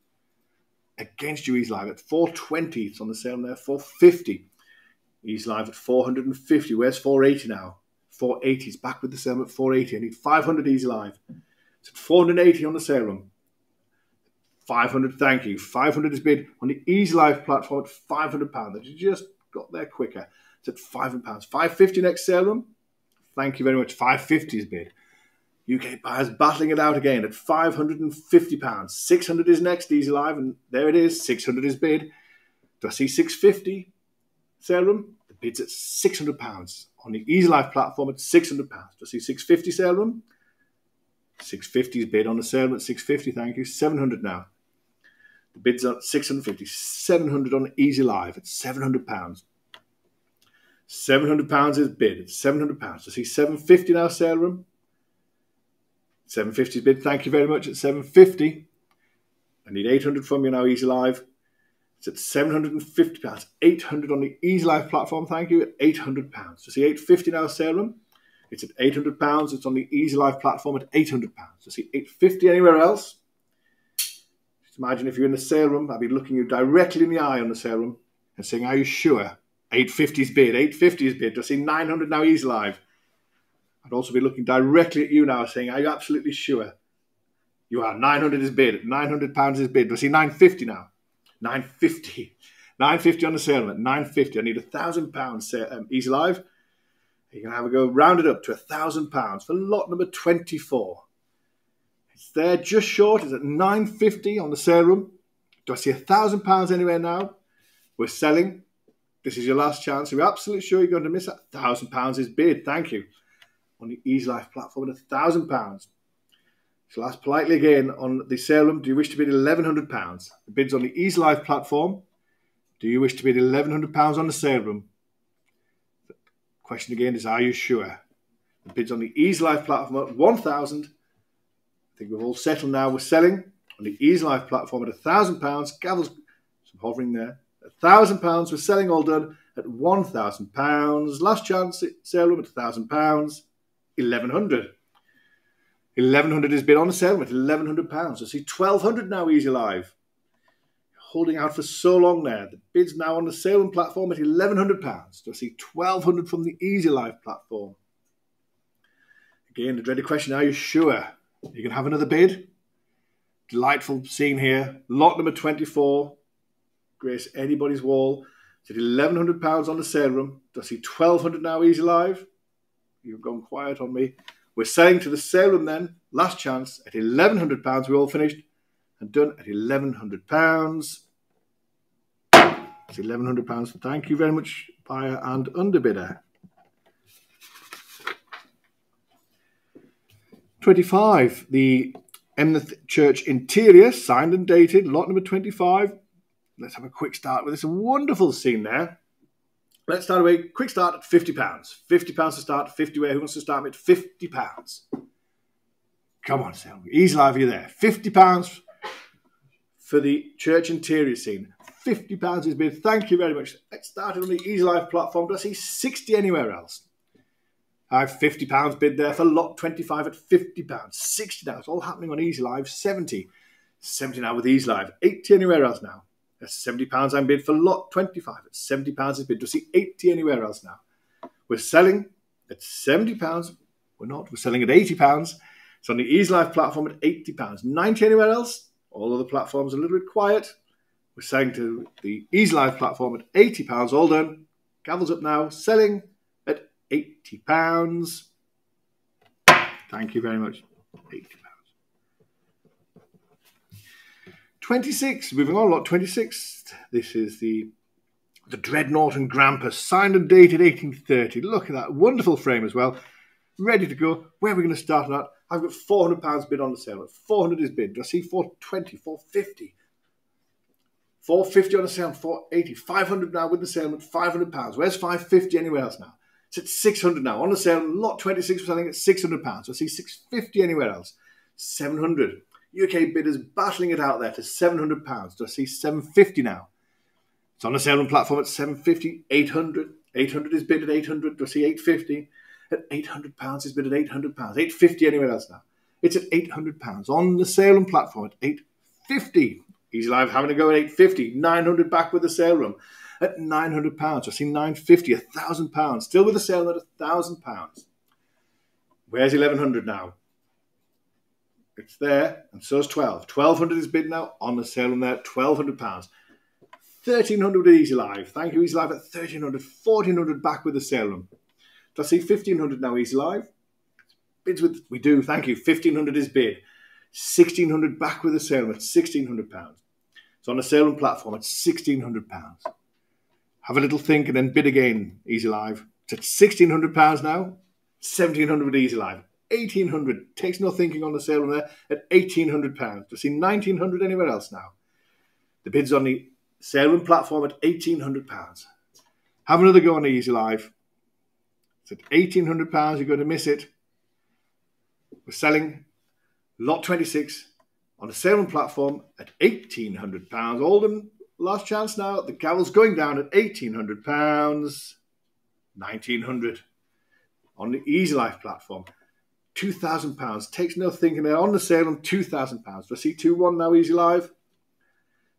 against you Easy Live at 420. It's on the sale there. 450. Easy Live at 450. Where's 480 now? 480 is back with the sale at 480. I need 500 Easy Live. It's at 480 on the sale room. 500, thank you. 500 is bid on the Easy Live platform at 500 pounds. You just got there quicker. It's at 500 pounds. 550 next sale room. Thank you very much. 550 is bid. UK buyers battling it out again at £550. 600 is next, Easy Live, and there it is. 600 is bid. Do I see 650? Sale room? The bid's at £600 on the Easy Live platform at £600. Do I see 650 sale room? 650 is bid on the sale at 650. Thank you. 700 now. The bid's at 650. 700 on Easy Live at 700 pounds. 700 pounds is bid. It's 700 pounds. I see 750 now sale room. 750 is bid. Thank you very much at 750. I need 800 from you now, Easy Live. It's at 750 pounds. 800 on the Easy Live platform. Thank you at 800 pounds. To see 850 now, room. It's at 800 pounds. It's on the Easy Live platform at 800 pounds. To see 850 anywhere else. Just imagine if you're in the sale room, I'd be looking you directly in the eye on the sale room and saying, "Are you sure?" 850's bid. 850's bid. I see 900 now, Easy Live. I'd also be looking directly at you now saying, Are you absolutely sure? You are. 900 is bid. 900 pounds is bid. I see 950 now. 950. 950 on the sale at 950. I need a thousand pounds um, easy live. You can have a go round it up to a thousand pounds for lot number 24. It's there just short. It's at 950 on the sale room. Do I see a thousand pounds anywhere now? We're selling. This is your last chance. Are you absolutely sure you're going to miss that? Thousand pounds is bid. Thank you on the Easy Live platform at £1,000. So ask politely again on the sale room, do you wish to bid £1,100? The bid's on the Easy Live platform. Do you wish to bid £1,100 on the sale room? The question again is, are you sure? The bid's on the Easy Live platform at 1000 I think we've all settled now. We're selling on the Easy Live platform at a £1,000. Gavel's some hovering there. A £1,000. We're selling all done at £1,000. Last chance sale room at a £1,000. 1100 1100 has been on the sale at 1100 pounds. I see 1200 now easy live. Holding out for so long there. The bid's now on the sale platform at 1100 pounds. Do I see 1200 from the easy live platform? Again, the dreaded question, are you sure you can have another bid? Delightful scene here. Lot number 24. Grace anybody's wall. It's at 1100 pounds on the sale room. Do I see 1200 now easy live? You've gone quiet on me. We're selling to the sale room then. Last chance at £1,100. We all finished and done at £1,100. It's £1,100. Thank you very much, buyer and underbidder. 25. The Emneth Church interior, signed and dated, lot number 25. Let's have a quick start with this. Wonderful scene there. Let's start away. Quick start at £50. £50 to start, 50 where? Who wants to start at £50? Come on, Sam. Easy live, you there. £50 for the church interior scene. £50 is bid. Thank you very much. Let's start on the Easy Live platform. Do I see 60 anywhere else? I have £50 bid there for lot 25 at £50. 60 now. It's all happening on Easy Live. 70. 70 now with Easy Live. 80 anywhere else now. That's £70 I'm bid for lot 25 at £70 is bid. I see 80 anywhere else now? We're selling at £70. We're not. We're selling at £80. It's on the Easy Live platform at £80. 90 anywhere else? All other platforms are a little bit quiet. We're selling to the Easy Live platform at £80. All done. Gavel's up now. Selling at £80. Thank you very much. £80. 26, moving on, lot 26. This is the the Dreadnought and Grampus, signed and dated 1830. Look at that, wonderful frame as well. Ready to go. Where are we going to start that? I've got £400 bid on the sale. 400 is bid. Do I see 420, 450? 450 on the sale, 480, 500 now with the sale at 500 pounds. Where's 550 anywhere else now? It's at 600 now. On the sale, lot 26 was I think at 600 pounds. I see 650 anywhere else. 700. UK bidders battling it out there to £700. Do I see 750 now? It's on the sale platform at 750, 800. 800 is bid at 800. Do I see 850? At 800 pounds is bid at 800 pounds. 850 anywhere else now. It's at 800 pounds on the sale and platform at 850. Easy Live having to go at 850. 900 back with the sale room at 900 pounds. I see 950, a thousand pounds. Still with the sale at a thousand pounds. Where's 1100 now? It's there, and so is 12. 1200 is bid now on the sale on there, 1200 pounds. 1300 Easy Live. Thank you, Easy Live at 1300. 1400 back with the sale room. Do I see 1500 now, Easy Live? Bids with, we do, thank you. 1500 is bid. 1600 back with the sale at 1600 pounds. It's on the sale platform at 1600 pounds. Have a little think and then bid again, Easy Live. It's at 1600 pounds now. 1700 with Easy Live. 1800 takes no thinking on the sale on there at 1800 pounds. To see 1900 anywhere else now. The bid's on the sale platform at 1800 pounds. Have another go on Easy Live. It's at 1800 pounds. You're going to miss it. We're selling lot 26 on the sale platform at 1800 pounds. Oldham, last chance now. The gavel's going down at 1800 pounds. 1900 on the Easy Live platform. £2,000. Takes no thinking. They're on the sale on £2,000. Do I see 2 1 now, Easy Live?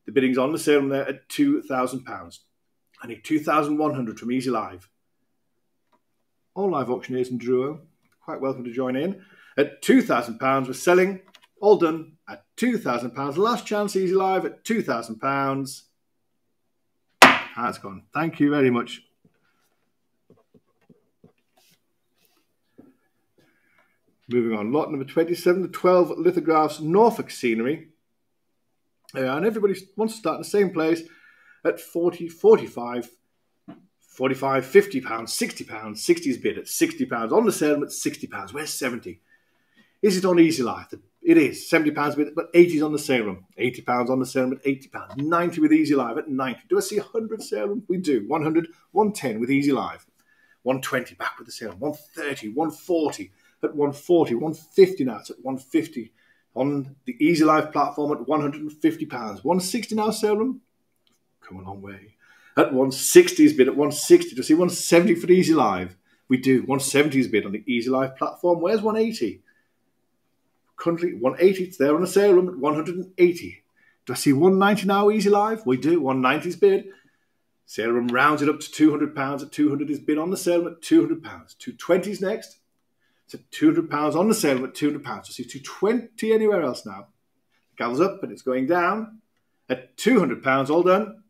The bidding's on the sale on there at £2,000. I need 2100 from Easy Live. All live auctioneers in Drouot, quite welcome to join in. At £2,000, we're selling, all done, at £2,000. Last chance, Easy Live, at £2,000. That's gone. Thank you very much. Moving on, lot number 27, the 12 lithographs Norfolk scenery. Uh, and everybody wants to start in the same place at 40, 45, 45, 50 pounds, 60 pounds, 60 is bid at 60 pounds. On the sale at 60 pounds. Where's 70? Is it on Easy Live? It is. 70 pounds bid, but 80 is on the room. 80 pounds on the sale room at 80 pounds. 90 with Easy Live at 90. Do I see 100 sale room? We do. 100, 110 with Easy Live. 120 back with the sale room. 130, 140 at 140, 150 now. It's at 150 on the Easy Live platform at 150 pounds. 160 now, sale room. Come a long way. At 160 is bid at 160. Do To see 170 for Easy Live? We do. 170 is bid on the Easy Live platform. Where's 180? Country 180. It's there on the sale room at 180. Do I see 190 now, Easy Live? We do. 190 is bid. Sale room rounds it up to 200 pounds. At 200 is bid on the sale room at 200 pounds. 220 is next. So £200 on the sale room at £200. You see 220 anywhere else now. The gavel's up and it's going down at £200. All done.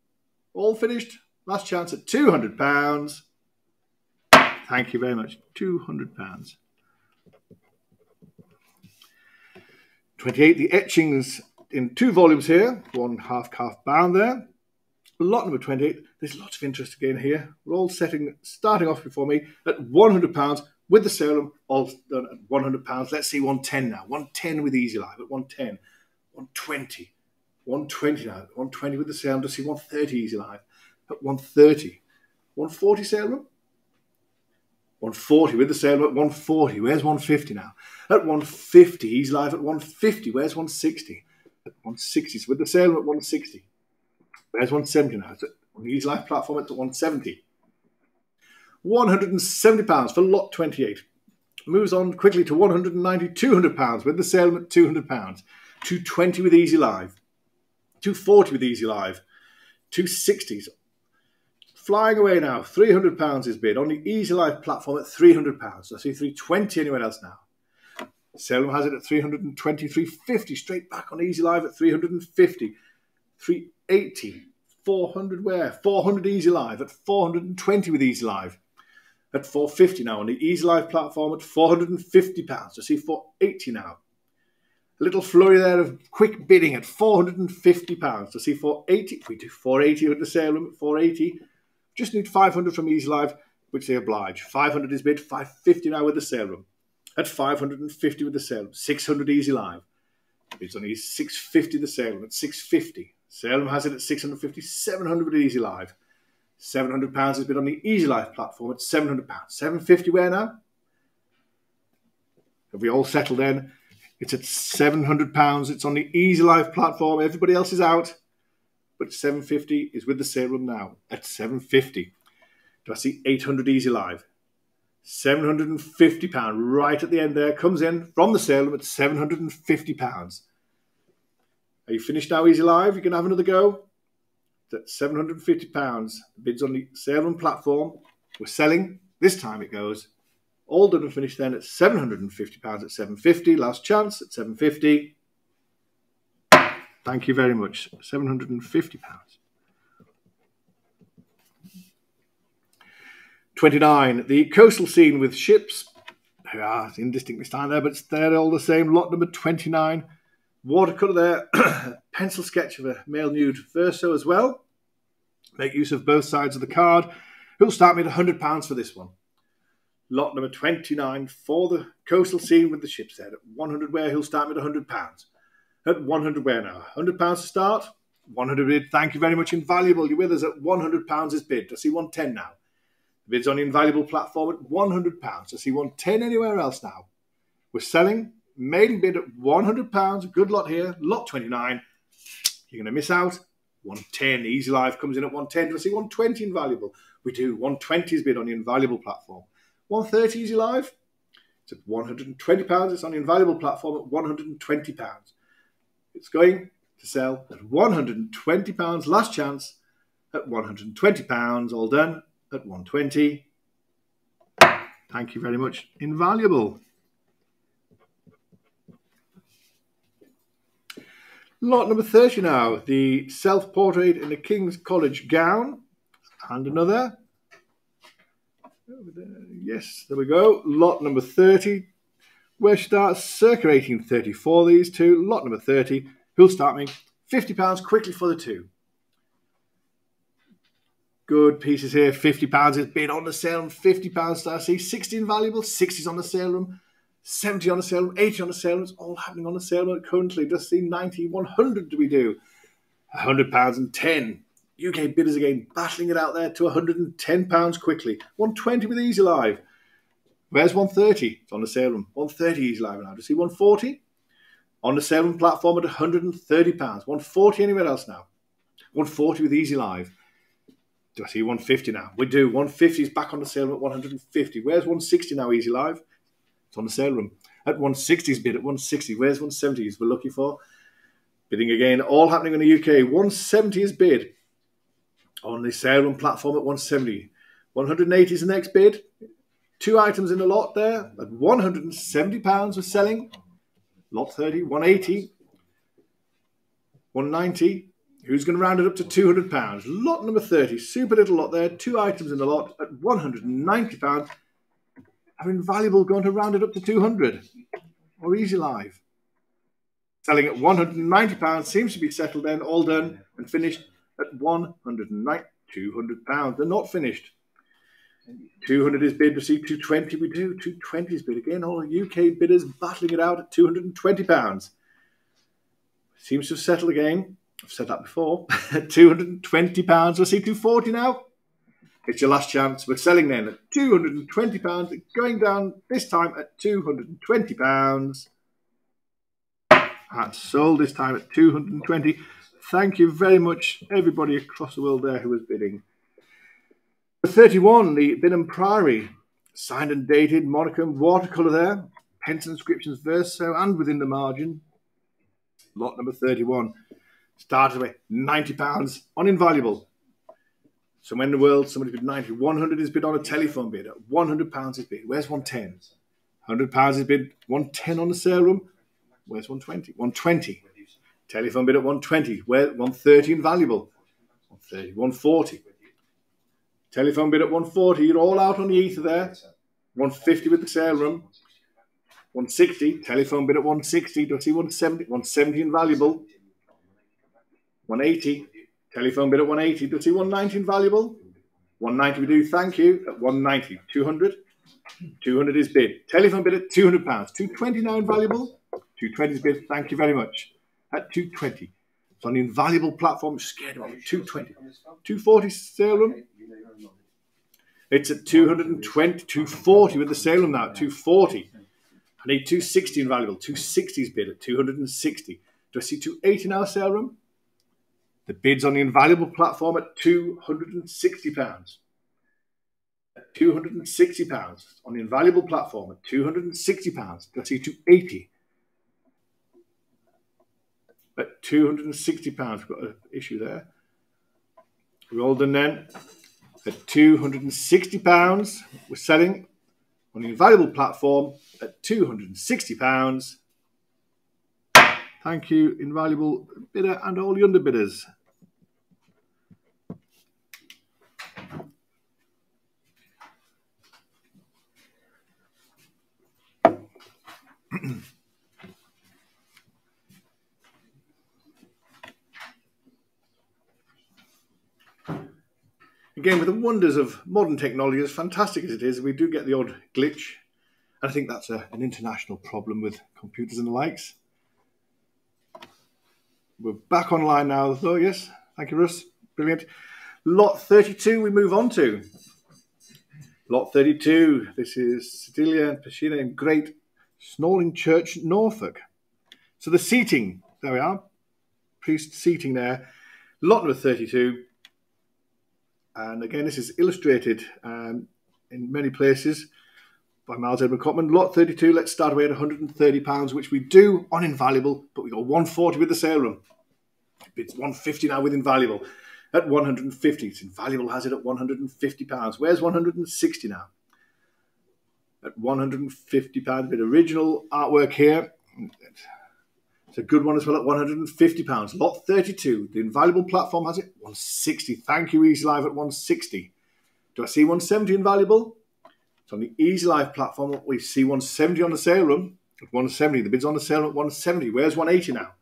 All finished. Last chance at £200. Thank you very much. £200. 28, the etchings in two volumes here, one half calf bound there. Lot number 28, there's lots of interest again here. We're all setting, starting off before me at £100 with the serum, all done uh, at £100. Let's see 110 now. 110 with Easy Live at 110. 120. 120 now. 120 with the serum. To see 130 Easy Live at 130. 140 sale room. 140 with the sale at 140. Where's 150 now? At 150, he's live at 150. Where's 160? At 160. So with the sale at 160. Where's 170 now? On Easy Live platform it's at 170. 170 pounds for lot 28. Moves on quickly to 190, 200 pounds with the sale at 200 pounds. 220 with Easy Live. 240 with Easy Live. 260s Flying away now. £300 is bid on the Easy Live platform at £300. I see 320 anywhere else now. Salem has it at 320, 350 straight back on Easy Live at 350, 380, 400 where? 400 Easy Live at 420 with Easy Live. At 450 now on the Easy Live platform at 450 pounds. I see 480 now. A little flurry there of quick bidding at 450 pounds. I see 480. We do 480 at the Salem at 480. Just need 500 from Easy Live, which they oblige. 500 is bid, 550 now with the sale room. At 550 with the sale room. 600 Easy Live. Bids on Easy 650 the sale room at 650. Sale room has it at 650, 700 with Easy Live. 700 pounds is bid on the Easy Live platform at 700 pounds. 750 where now? Have we all settled in? It's at 700 pounds. It's on the Easy Live platform. Everybody else is out but 750 is with the sale room now at 750. Do I see 800 Easy Live? 750 pound right at the end there comes in from the sale room at 750 pounds. Are you finished now, Easy Live? You can have another go. That's 750 pounds. Bids on the sale room platform. We're selling. This time it goes. All done and finished then at 750 pounds at 750. Last chance at 750. Thank you very much. £750. 29. The coastal scene with ships. Ah, it's indistinct there, but they're all the same. Lot number 29. Watercolour there. Pencil sketch of a male nude verso as well. Make use of both sides of the card. Who'll start me at £100 for this one? Lot number 29 for the coastal scene with the ships there. At 100 where he'll start me at £100 at 100 where now? 100 pounds to start. 100 bid. Thank you very much. Invaluable. You're with us at 100 pounds is bid. I see 110 now. The bid's on the invaluable platform at 100 pounds. I see 110 anywhere else now. We're selling. Maiden bid at 100 pounds. Good lot here. Lot 29. You're going to miss out. 110. Easy Live comes in at 110. Do I see 120 invaluable? We do. 120 is bid on the invaluable platform. 130 Easy Live. It's at 120 pounds. It's on the invaluable platform at 120 pounds. It's going to sell at £120. Last chance at £120. All done at 120 Thank you very much. Invaluable. Lot number 30 now. The self-portrait in the King's College gown. And another. Yes, there we go. Lot number 30 where she starts circa 1834 these two, lot number 30, who'll start me £50 quickly for the two. Good pieces here, £50 is bid on the sale room, £50 to see 60 invaluable, 60s on the sale room, 70 on the sale room, 80 on the sale room, it's all happening on the sale room currently, just see 90, 100 do we do? £100 and 10. UK bidders again battling it out there to £110 quickly. 120 with Easy Live. Where's 130? It's on the sale room. 130 is live now. Do you see 140? On the sale room platform at 130 pounds. 140 anywhere else now. 140 with Easy Live. Do I see 150 now? We do. 150 is back on the sale room at 150. Where's 160 now, Easy Live? It's on the sale room. At 160 is bid at 160. Where's 170 is we're looking for? Bidding again, all happening in the UK. 170 is bid on the sale room platform at 170. 180 is the next bid. Two items in the lot there at £170 was selling. Lot 30, 180, 190. Who's going to round it up to £200? Lot number 30, super little lot there. Two items in the lot at £190. Are invaluable going to round it up to 200 or Easy Live. Selling at £190 seems to be settled then, all done and finished at 190 £200. They're not finished. 200 is bid, receive 220 we do. 220 is bid again. All UK bidders battling it out at 220 pounds. Seems to have settled again. I've said that before. 220 pounds. Receive 240 now. It's your last chance. We're selling then at £220, going down this time at £220. That's sold this time at 220 Thank you very much, everybody across the world there who was bidding. 31, the Binham Priory, signed and dated, monochrome, watercolour there, pence inscriptions, verso, and within the margin. Lot number 31 started with £90 on invaluable. Somewhere in the world, somebody bid 90. 100 is bid on a telephone bid. 100 pounds is bid. Where's 110? 100 pounds is bid. 110 on the sale room. Where's 120? 120. Telephone bid at 120. Where 130 invaluable. 130. 140. Telephone bid at 140. You're all out on the ether there. 150 with the sale room. 160. Telephone bid at 160. Do I see 170? 170 invaluable. 180. Telephone bid at 180. Does see 190 valuable? 190 we do, thank you. At 190. 200. 200 is bid. Telephone bid at 200 pounds. 229 valuable. 220 is bid. Thank you very much. At 220. It's on the invaluable platform. Scared about 220. 240 sale room. It's at 220, 240 with the sale on now. 240. I need 260 invaluable. 260 is bid at 260. Do I see 280 in our sale room? The bid's on the invaluable platform at £260. At £260 on the invaluable platform at £260. Let's see, 280 At £260, we've got an issue there. Roldan then at £260. We're selling on the invaluable platform at £260. Thank you, invaluable bidder and all the underbidders. Again, with the wonders of modern technology, as fantastic as it is, we do get the odd glitch. And I think that's a, an international problem with computers and the likes. We're back online now, though, yes. Thank you, Russ. Brilliant. Lot 32, we move on to. Lot 32, this is Sedilia and Piscina in Great Snoring Church, Norfolk. So the seating, there we are. Priest seating there. Lot number 32. And again, this is illustrated um, in many places by Miles Edmund Cotman. Lot 32, let's start away at £130, which we do on Invaluable, but we got 140 with the sale room. It's 150 now with Invaluable. At 150, it's Invaluable has it at £150. Where's 160 now? At £150, bit original artwork here. It's a good one as well at £150. Lot 32, the Invaluable platform has it 160. Thank you, Easy Live at 160. Do I see 170 Invaluable? It's on the Easy Live platform. We see 170 on the sale room. At 170. The bid's on the sale at 170. Where's 180 now?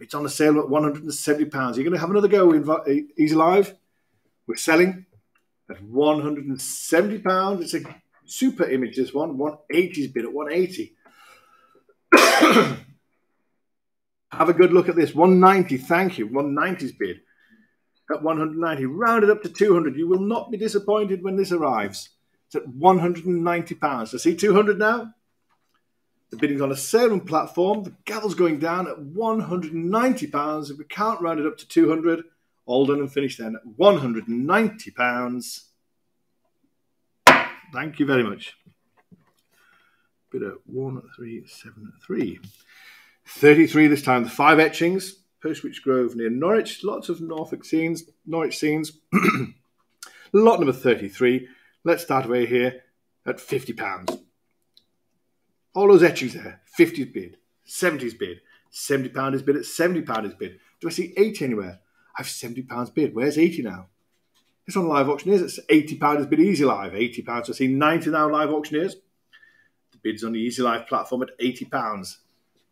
It's on the sale at 170 pounds. You're going to have another go Easy Live. We're selling at 170 pounds. It's a super image. This one 180's bid at 180. have a good look at this 190. Thank you. 190's bid at 190. Rounded up to 200. You will not be disappointed when this arrives. It's at 190 pounds. I see 200 now. The bidding's on a sailing platform. The gavel's going down at £190. If we can't round it up to 200 all done and finished then at £190. Thank you very much. Bid at 1373. 33 this time. The five etchings. Postwick Grove near Norwich. Lots of Norfolk scenes, Norwich scenes. Lot number 33. Let's start away here at £50. All those etchings there, 50s bid, 70s bid, £70 is bid at £70 is bid. Do I see 80 anywhere? I have £70 bid. Where's 80 now? It's on live auctioneers. It's £80 is bid easy live. £80. I see 90 now live auctioneers. The bid's on the Easy Live platform at £80.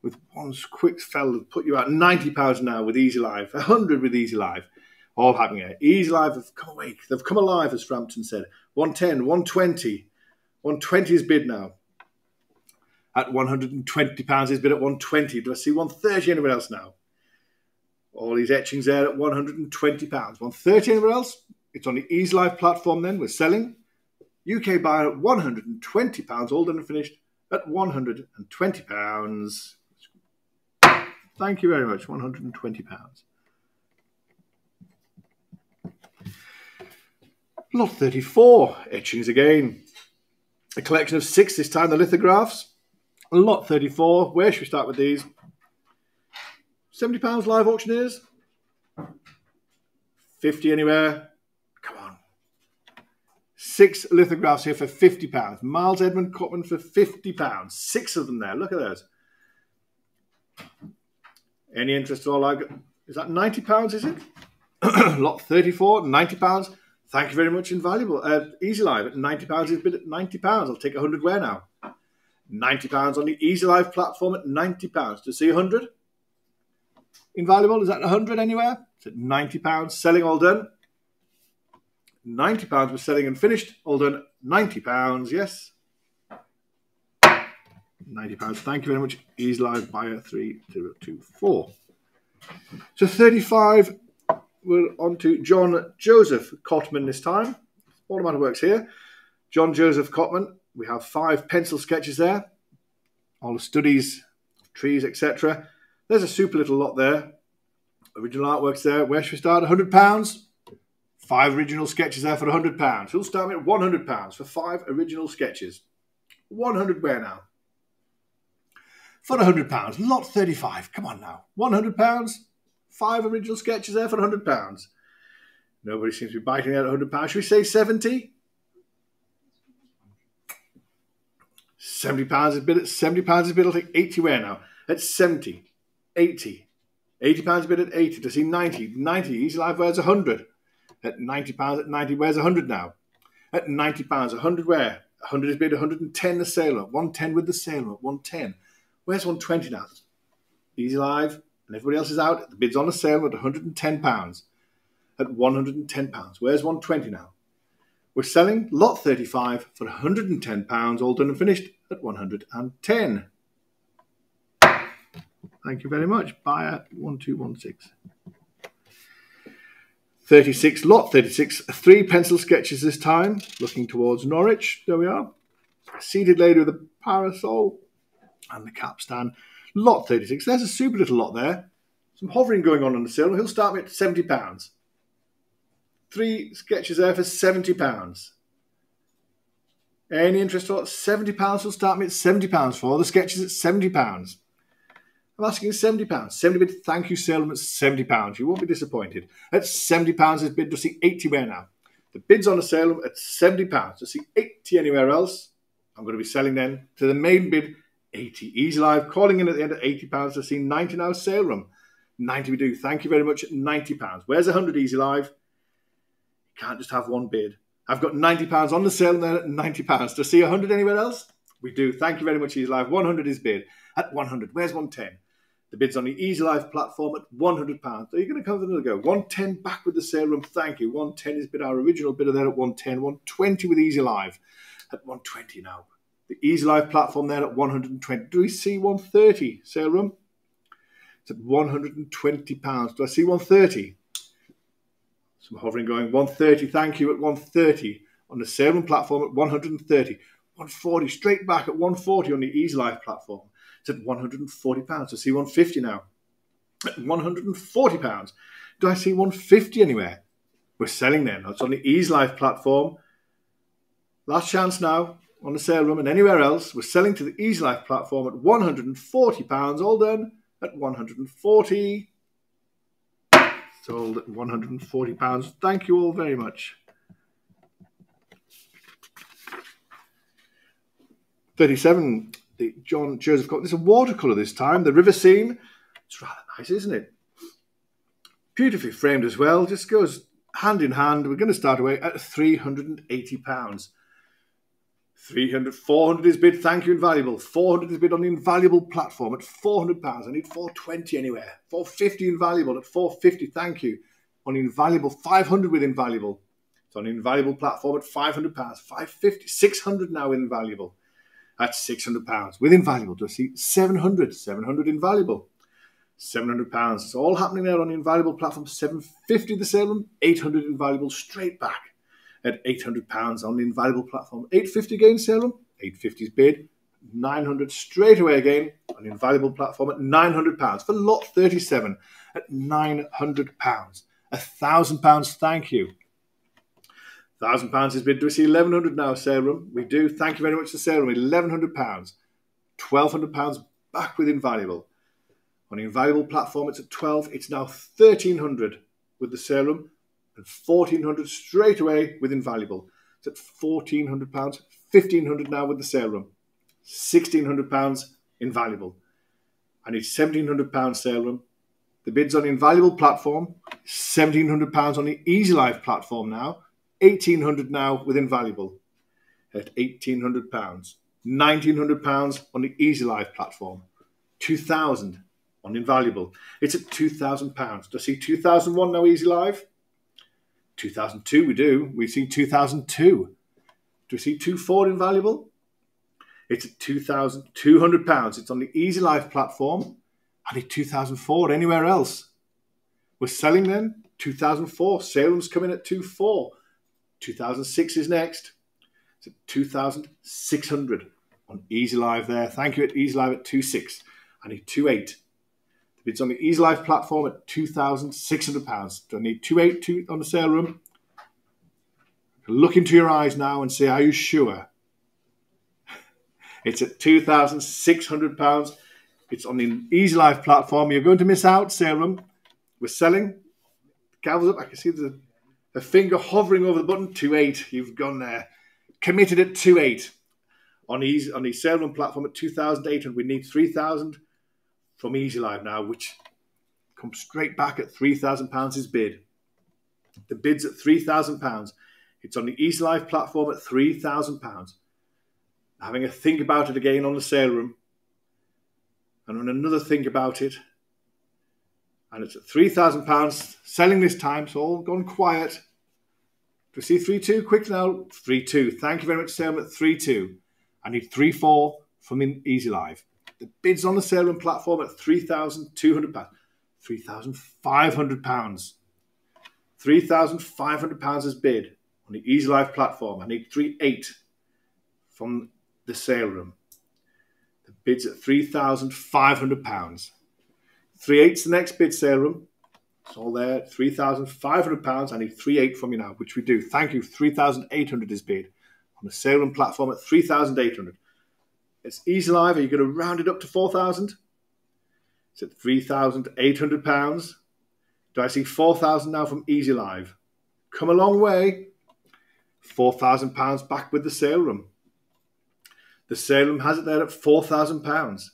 With one quick fell to put you out £90 now with Easy Live, 100 with Easy Live. All happening here. Easy Live have come awake. They've come alive, as Frampton said. 110, 120. 120 is bid now at £120 is bid at 120 Do I see 130 anywhere else now? All these etchings there at £120. 130 anywhere else? It's on the Easy Live platform then. We're selling. UK buyer at £120, all done and finished at £120. Thank you very much, £120. Lot 34, etchings again. A collection of six this time, the lithographs. Lot 34, where should we start with these? £70 live auctioneers? 50 anywhere? Come on. Six lithographs here for £50. Miles Edmund Cotman for £50. Six of them there. Look at those. Any interest at all? Is that £90, is it? Lot 34, £90. Thank you very much. Invaluable. Uh, Easy Live at £90 is bid at £90. I'll take 100 where now? £90 on the Easy Live platform at £90. To see 100? Invaluable, is that 100 anywhere? It's at £90. Selling all done. £90 was selling and finished. All done. £90, yes. £90. Thank you very much. Easy Live buyer 3024. So 35 we're on to John Joseph Cotman this time. All the matter works here. John Joseph Cotman. We have five pencil sketches there. All the studies, trees, etc. There's a super little lot there. Original artworks there. Where should we start? £100? Five original sketches there for £100. Who'll start me at £100 for five original sketches? 100 where now? For £100. Lot 35. Come on now. £100? Five original sketches there for £100. Nobody seems to be biting at £100. Should we say 70? £70 is a bit at £70 is a bit. I'll take 80 where now? At 70, 80. 80 pounds a bit at 80 to see 90. 90, Easy Live wears 100. At 90 pounds at 90 wears 100 now. At 90 pounds, 100 where? 100 is bid 110 the sailor. 110 with the sailor. 110. Where's 120 now? Easy Live and everybody else is out. The bid's on a sale at 110 pounds. At 110 pounds. Where's 120 now? We're selling lot 35 for 110 pounds, all done and finished at 110. Thank you very much. Buyer 1216. 36, lot 36, three pencil sketches this time, looking towards Norwich. There we are. Seated lady with a parasol and the capstan. Lot 36. There's a super little lot there. Some hovering going on on the sill. He'll start me at £70. Three sketches there for £70. Any interest at £70 will start me at £70 for. The sketches at £70. I'm asking £70. 70 bid, thank you, Salem, at £70. You won't be disappointed. At £70 is bid to see 80 where now. The bid's on a Salem at £70. To see 80 anywhere else, I'm going to be selling then to the main bid 80. Easy Live calling in at the end at £80 to see 90 now sale room. 90 we do. Thank you very much. £90. Where's 100 Easy Live? You can't just have one bid. I've got £90 on the sale there at £90. To see 100 anywhere else? We do. Thank you very much, Easy Live. 100 is bid at 100. Where's 110? The bid's on the Easy Live platform at £100. Are you going to come with another go? 110 back with the sale room. Thank you. 110 is bid our original bidder there at 110. 120 with Easy Live at 120 now. The Easy Live platform there at 120. Do we see 130 sale room? It's at 120 pounds. Do I see 130? Some hovering going 130. Thank you at 130 on the sale room platform at 130. 140 straight back at 140 on the Easy Live platform. It's at 140 pounds. I see 150 now. At 140 pounds. Do I see 150 anywhere? We're selling then. It's on the Easy Live platform. Last chance now on the sale room and anywhere else. We're selling to the Easy Live platform at 140 pounds. All done at 140. Sold at 140 pounds. Thank you all very much. 37 the John Joseph Cook. There's a watercolour this time, the river scene. It's rather nice, isn't it? Beautifully framed as well. Just goes hand in hand. We're going to start away at £380. 300, 400 is bid. Thank you, Invaluable. 400 is bid on the Invaluable platform at £400. I need 420 anywhere. 450 Invaluable at 450. Thank you. On Invaluable, 500 with Invaluable. It's on Invaluable platform at £500. 550, 600 now Invaluable. That's £600 with Invaluable. Do I see 700? 700 Invaluable. £700. It's all happening there on the invaluable platform. 750 the sale room, 800 invaluable straight back at £800 on the invaluable platform. 850 again sale room, 850's bid, 900 straight away again on the invaluable platform at £900 for lot 37 at £900. A thousand pounds, thank you. Thousand pounds is bid. Do we see eleven hundred now, sale room? We do. Thank you very much to sale room. Eleven hundred pounds, twelve hundred pounds back with invaluable. On the invaluable platform, it's at twelve. It's now thirteen hundred with the sale room, and fourteen hundred straight away with invaluable. It's at fourteen hundred pounds. Fifteen hundred now with the sale room. Sixteen hundred pounds invaluable. I need seventeen hundred pounds sale room. The bid's on the invaluable platform. Seventeen hundred pounds on the Easy Live platform now 1800 now with Invaluable at £1,800. £1,900 on the Easy Live platform. 2000 on Invaluable. It's at £2,000. Do I see 2001 now Easy Live? 2002 we do. We see 2002. Do we see 24 Invaluable? It's at £2,200. It's on the Easy Live platform. I need 2004 anywhere else. We're selling then 2004. Salem's coming at 2.4. 2006 is next. It's at 2,600 on Easy Live there. Thank you at Easy Live at 2.6. I need 2.8. The bid's on the Easy Live platform at £2,600. Do I need 2.8 on the sale room? Look into your eyes now and say, are you sure? It's at £2,600. It's on the Easy Live platform. You're going to miss out, sale room. We're selling. Gavel's up. I can see the a finger hovering over the button, 2.8. You've gone there. Committed at 2.8. On, easy, on the sale room platform at 2,800, we need 3,000 from Easy Live now, which comes straight back at £3,000 is bid. The bid's at £3,000. It's on the Easy Live platform at £3,000. Having a think about it again on the sale room. And another think about it and it's at £3,000 selling this time, so all gone quiet. Do we see 3 2? Quick now. 3 2. Thank you very much, Sam, at 3 2. I need 3 4 from Easy Live. The bid's on the sale room platform at £3,200. £3,500. £3,500 is bid on the Easy Live platform. I need 3 8 from the sale room. The bid's at £3,500. Three eight's the next bid sale room. It's all there. Three thousand five hundred pounds. I need three eight from you now, which we do. Thank you. Three thousand eight hundred is bid on the sale room platform at three thousand eight hundred. It's easy live. Are you going to round it up to four thousand? It's at three thousand eight hundred pounds. Do I see four thousand now from Easy Live? Come a long way. Four thousand pounds back with the sale room. The sale room has it there at four thousand pounds.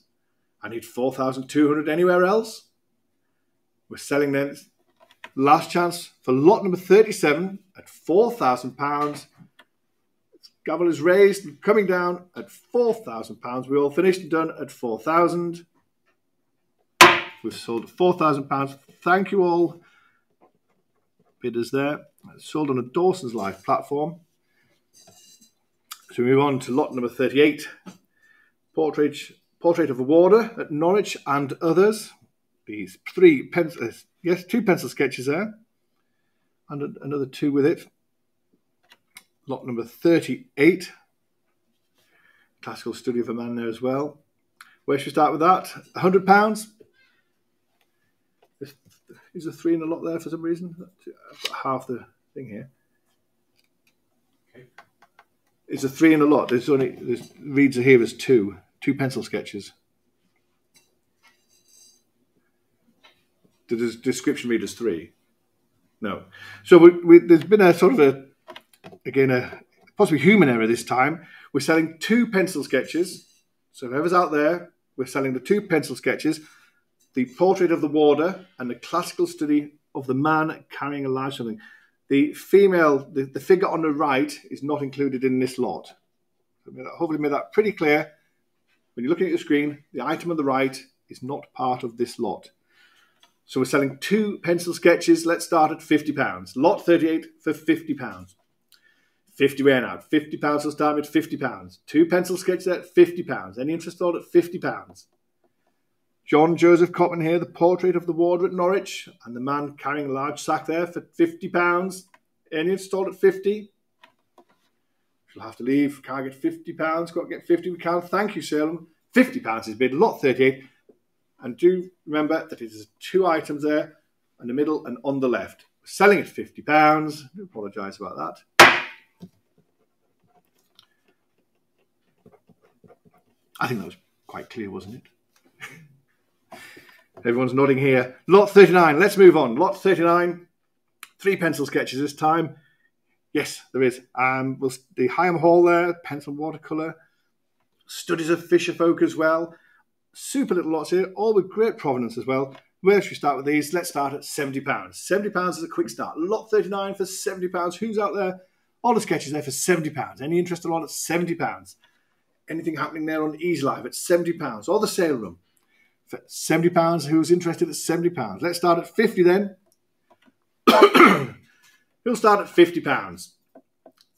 I need 4,200 anywhere else. We're selling then. Last chance for lot number 37 at £4,000. Gavel is raised and coming down at £4,000. We all finished and done at 4,000. We've sold at £4,000. Thank you all. Bidders there. Sold on a Dawson's Live platform. So we move on to lot number 38. Portrait Portrait of a Warder at Norwich and others. These three pencil, yes, two pencil sketches there, and another two with it. Lot number 38. Classical study of a man there as well. Where should we start with that? £100. Is a three in a lot there for some reason? I've got half the thing here. It's a three in a lot. There's only there's reads here as two two pencil sketches. The description read as three. No. So we, we, there's been a sort of a, again, a possibly human error this time. We're selling two pencil sketches. So whoever's out there, we're selling the two pencil sketches, the portrait of the warder and the classical study of the man carrying a large something. The female, the, the figure on the right is not included in this lot. Hopefully made that pretty clear. When you're looking at your screen, the item on the right is not part of this lot. So we're selling two pencil sketches. Let's start at £50. Lot 38 for £50. 50 where now? £50 will start with £50. Two pencil sketches at £50. Any interest at £50? John Joseph Cotman here, the portrait of the warder at Norwich, and the man carrying a large sack there for £50. Any installed at 50 She'll have to leave. Can't get £50. Got to get 50 We can't. Thank you, Salem. £50 is bid, lot 38 And do remember that it is two items there, in the middle and on the left. selling at £50. I do apologise about that. I think that was quite clear, wasn't it? Everyone's nodding here. Lot 39. Let's move on. Lot 39. Three pencil sketches this time. Yes, there is. Um, we'll, the Higham Hall there, pencil watercolour. Studies of Fisher folk as well. Super little lots here, all with great provenance as well. Where should we start with these? Let's start at £70. £70 is a quick start. Lot 39 for £70. Who's out there? All the sketches there for £70. Any interest all at £70? Anything happening there on Easy Live at £70? Or the sale room? for seventy pounds. Who's interested at seventy pounds? Let's start at fifty then. We'll start at fifty pounds.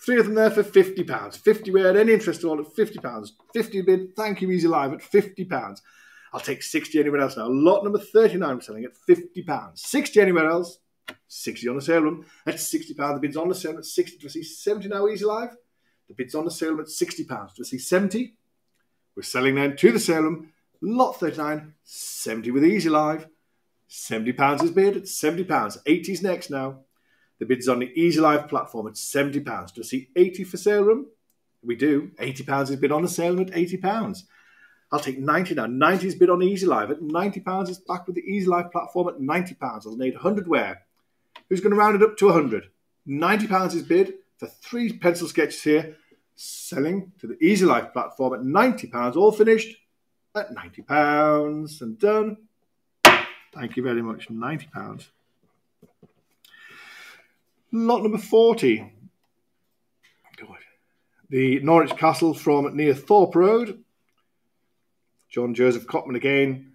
Three of them there for fifty pounds. Fifty. We had any interest at all at fifty pounds. Fifty bid. Thank you, Easy Live at fifty pounds. I'll take sixty anywhere else now. Lot number thirty-nine we're selling at fifty pounds. Sixty anywhere else. Sixty on the sale room at sixty pounds. The bid's on the sale at sixty. Do I see seventy now? Easy Live. The bid's on the sale room at sixty pounds. Do I see seventy? We're selling then to the sale room Lot 39, 70 with Easy Live. £70 is bid at £70. 80's next now. The bid's on the Easy Live platform at £70. Do I see 80 for sale room? We do. £80 is bid on the sale room at £80. I'll take 90 now. 90 is bid on Easy Live at £90. It's back with the Easy Live platform at £90. I'll need 100 where? Who's going to round it up to 100? £90 is bid for three pencil sketches here, selling to the Easy Live platform at £90, all finished at £90 and done. Thank you very much, £90. Lot number 40. The Norwich Castle from near Thorpe Road. John Joseph Cotman again.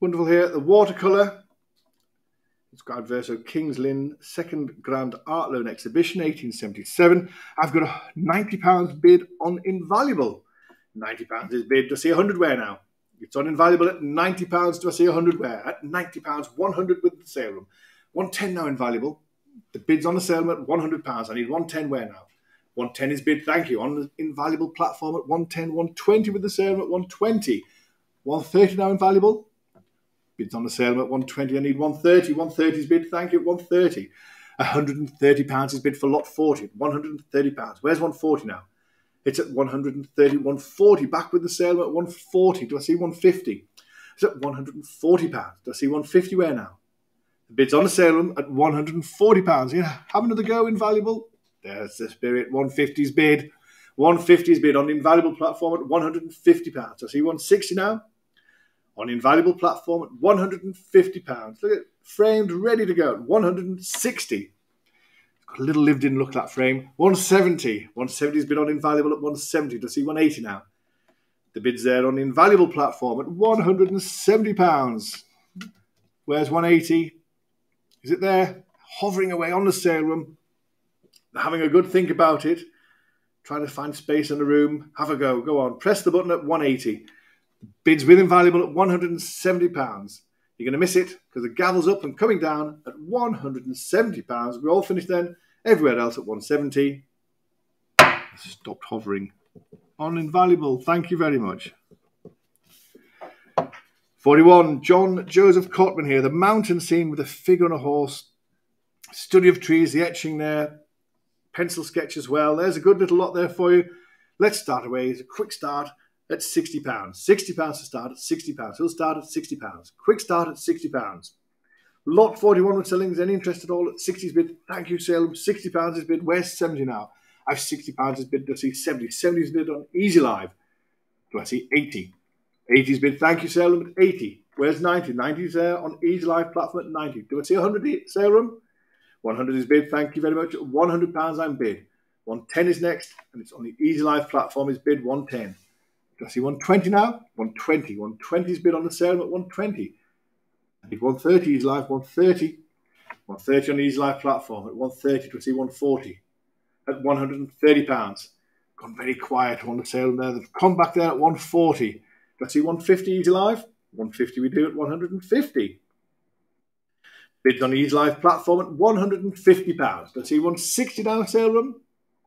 Wonderful here. The watercolour. It's got Adverso Kings Lynn Second Grand Art Loan Exhibition, 1877. I've got a £90 bid on Invaluable. £90 is bid. to see 100 wear now? It's on invaluable at £90 to see 100 wear. At £90, 100 with the sale room. 110 now invaluable. The bid's on the sale room at £100. I need 110 wear now. 110 is bid, thank you, on the invaluable platform at 110, 120 with the sale room at 120. 130 now invaluable. Bids on the sale at 120. I need 130. 130 is bid, thank you, 130. £130 is bid for lot 40. £130. Where's 140 now? It's at 130, 140. Back with the sale at 140. Do I see 150? It's at 140 pounds. Do I see 150 where now? The bid's on the sale at 140 pounds. Yeah, have another go, invaluable. There's the spirit. 150's bid. 150's bid on the invaluable platform at 150 pounds. I see 160 now. On invaluable platform at 150 pounds. Look at framed, ready to go at 160 Got a little lived in look that frame. 170. 170 has been on invaluable at 170. To see 180 now. The bid's there on the invaluable platform at 170 pounds. Where's 180? Is it there? Hovering away on the sale room. Having a good think about it. Trying to find space in the room. Have a go. Go on. Press the button at 180. Bid's with invaluable at 170 pounds. You're going to miss it because the gavel's up and coming down at 170 pounds. We're all finished then. Everywhere else at 170. Stopped hovering. On invaluable. Thank you very much. 41. John Joseph Cotman here. The mountain scene with a figure on a horse. Study of trees, the etching there. Pencil sketch as well. There's a good little lot there for you. Let's start away. It's a quick start at £60. £60 to start at £60. He'll start at £60. Quick start at £60. Lot 41 with sellings. Any interest at all at 60's bid? Thank you, Salem. £60 is bid. Where's 70 now? I have £60 is bid. Do I see 70? 70's bid on Easy Live. Do I see 80? 80's bid. Thank you, Salem. 80. Where's 90? 90's there on Easy Live platform at 90. Do I see 100 Salem? 100 is bid. Thank you very much. £100 I'm bid. 110 is next, and it's on the Easy Live platform is bid 110. Do I see 120 now? 120. 120's bid on the sale at 120. I If 130 is live, 130. 130 on the Easy Live platform at 130 to see 140 at 130 pounds. Gone very quiet on the sale there. They've come back there at 140. Do I see 150 Easy Live? 150 we do at 150. Bids on the Easy Live platform at £150. Let's see, 160 now, sale room.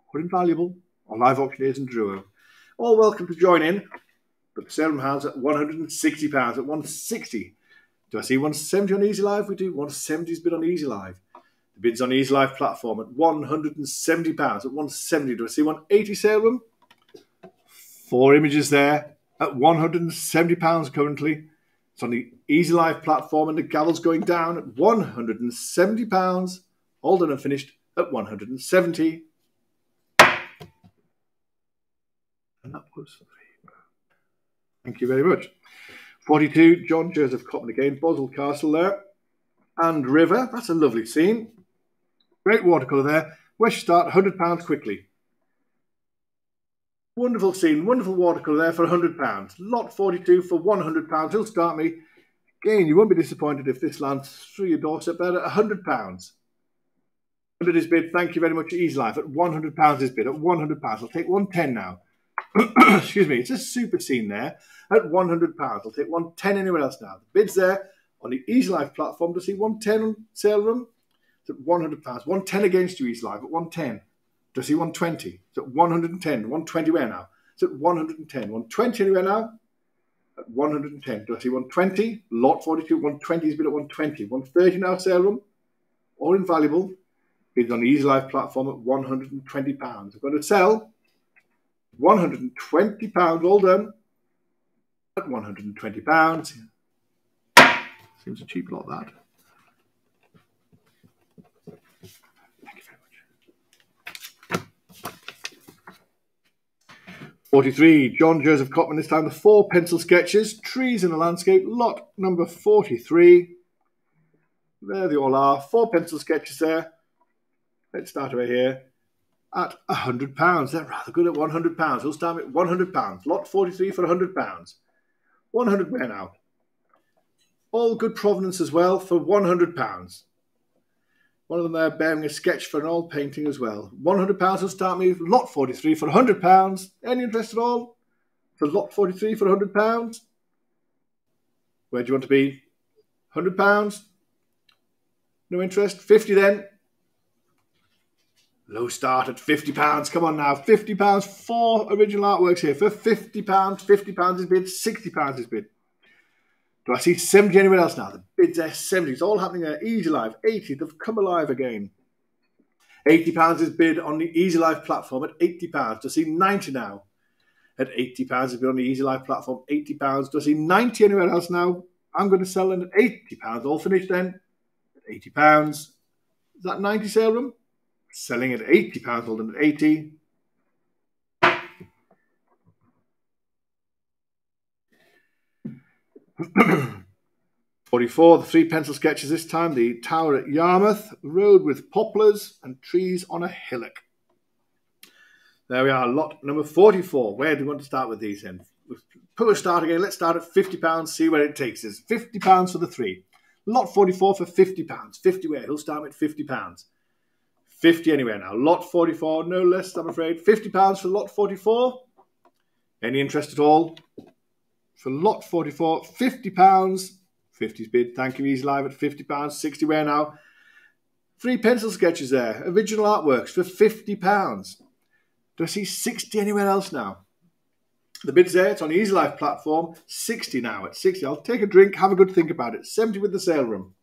Quite invaluable on live auctioneers and Drouot. All welcome to join in, but the sale room has at £160 at 160 Do I see 170 on Easy Live? We do. 170's bid on Easy Live. The bids on Easy Live platform at £170 at 170 Do I see 180 sale room? Four images there at £170 currently. It's on the Easy Live platform and the gavel's going down at £170. All done and finished at 170 And Thank you very much. 42, John Joseph Cotman again, Boswell Castle there. And River, that's a lovely scene. Great watercolour there. Where should start, £100 quickly. Wonderful scene, wonderful watercolour there for £100. Lot 42 for £100. He'll start me. Again, you won't be disappointed if this lands through your doorstep there at £100. 100 is bid. Thank you very much, Easy Live. At £100 is bid. At £100. I'll take 110 now. Excuse me. It's a super scene there at £100. I'll take 110 anywhere else now. The bid's there on the Easy Live platform to see 110 on sale room. It's at £100. 110 against you, Easy Live, at 110. Do I see 120? It's at 110. 120 where now? It's at 110. 120 anywhere now? At 110. Do I see 120? Lot 42. 120 is bid at 120. 130 now, sale room. All invaluable. Bids on the Easy Live platform at £120. I'm going to sell £120 all done at £120. Seems a cheap lot, that. 43, John Joseph Cotman, this time the four pencil sketches, trees in the landscape, lot number 43. There they all are, four pencil sketches there. Let's start over here at £100. They're rather good at £100. We'll start at £100. Lot 43 for £100. 100 where now? All good provenance as well for £100. One of them there bearing a sketch for an old painting as well. £100 will start me, lot 43 for £100. Any interest at all? For lot 43 for £100? Where do you want to be? £100? No interest? 50 then? Low start at £50. Come on now, £50. Four original artworks here for £50. £50 is bid, £60 is bid. Do I see 70 anywhere else now? The bids are 70. It's all happening there. Easy Live, 80. They've come alive again. £80 is bid on the Easy Live platform at £80. Do I see 90 now? At £80 is bid on the Easy Live platform, £80. Do I see 90 anywhere else now? I'm going to sell them at £80. All finished then. At £80. Is that 90 sale room? Selling at £80, holding at 80 44, the three pencil sketches this time. The tower at Yarmouth, road with poplars and trees on a hillock. There we are, lot number 44. Where do we want to start with these then? Put a start again. Let's start at £50, see where it takes us. £50 for the three. Lot 44 for £50. 50 where? He'll start with £50. 50 anywhere now. Lot 44, no less, I'm afraid. £50 for lot 44. Any interest at all? for lot 44, £50. 50's bid. Thank you, he's Live at £50. 60 where now? Three pencil sketches there. Original artworks for £50. Do I see 60 anywhere else now? The bid's there. It's on Easy Live platform. 60 now. At 60. I'll take a drink, have a good think about it. 70 with the sale room.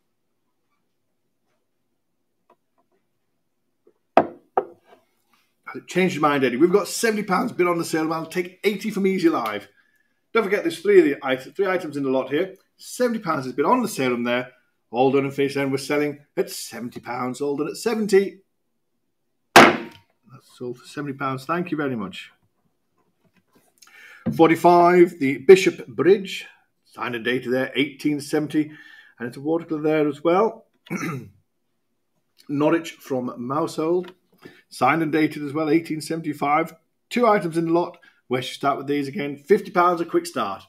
Changed your mind, Eddie. We've got £70 bid on the sale. I'll take 80 from Easy Live. Don't forget there's three of the three items in the lot here. Seventy pounds has been on the sale room there. All done and finished. Then we're selling at seventy pounds. All done at seventy. That's sold for seventy pounds. Thank you very much. Forty-five. The Bishop Bridge. Signed and dated there, 1870, and it's a watercolour there as well. Norwich from Mousehold. Signed and dated as well, 1875. Two items in the lot. Where should start with these again? £50 a quick start.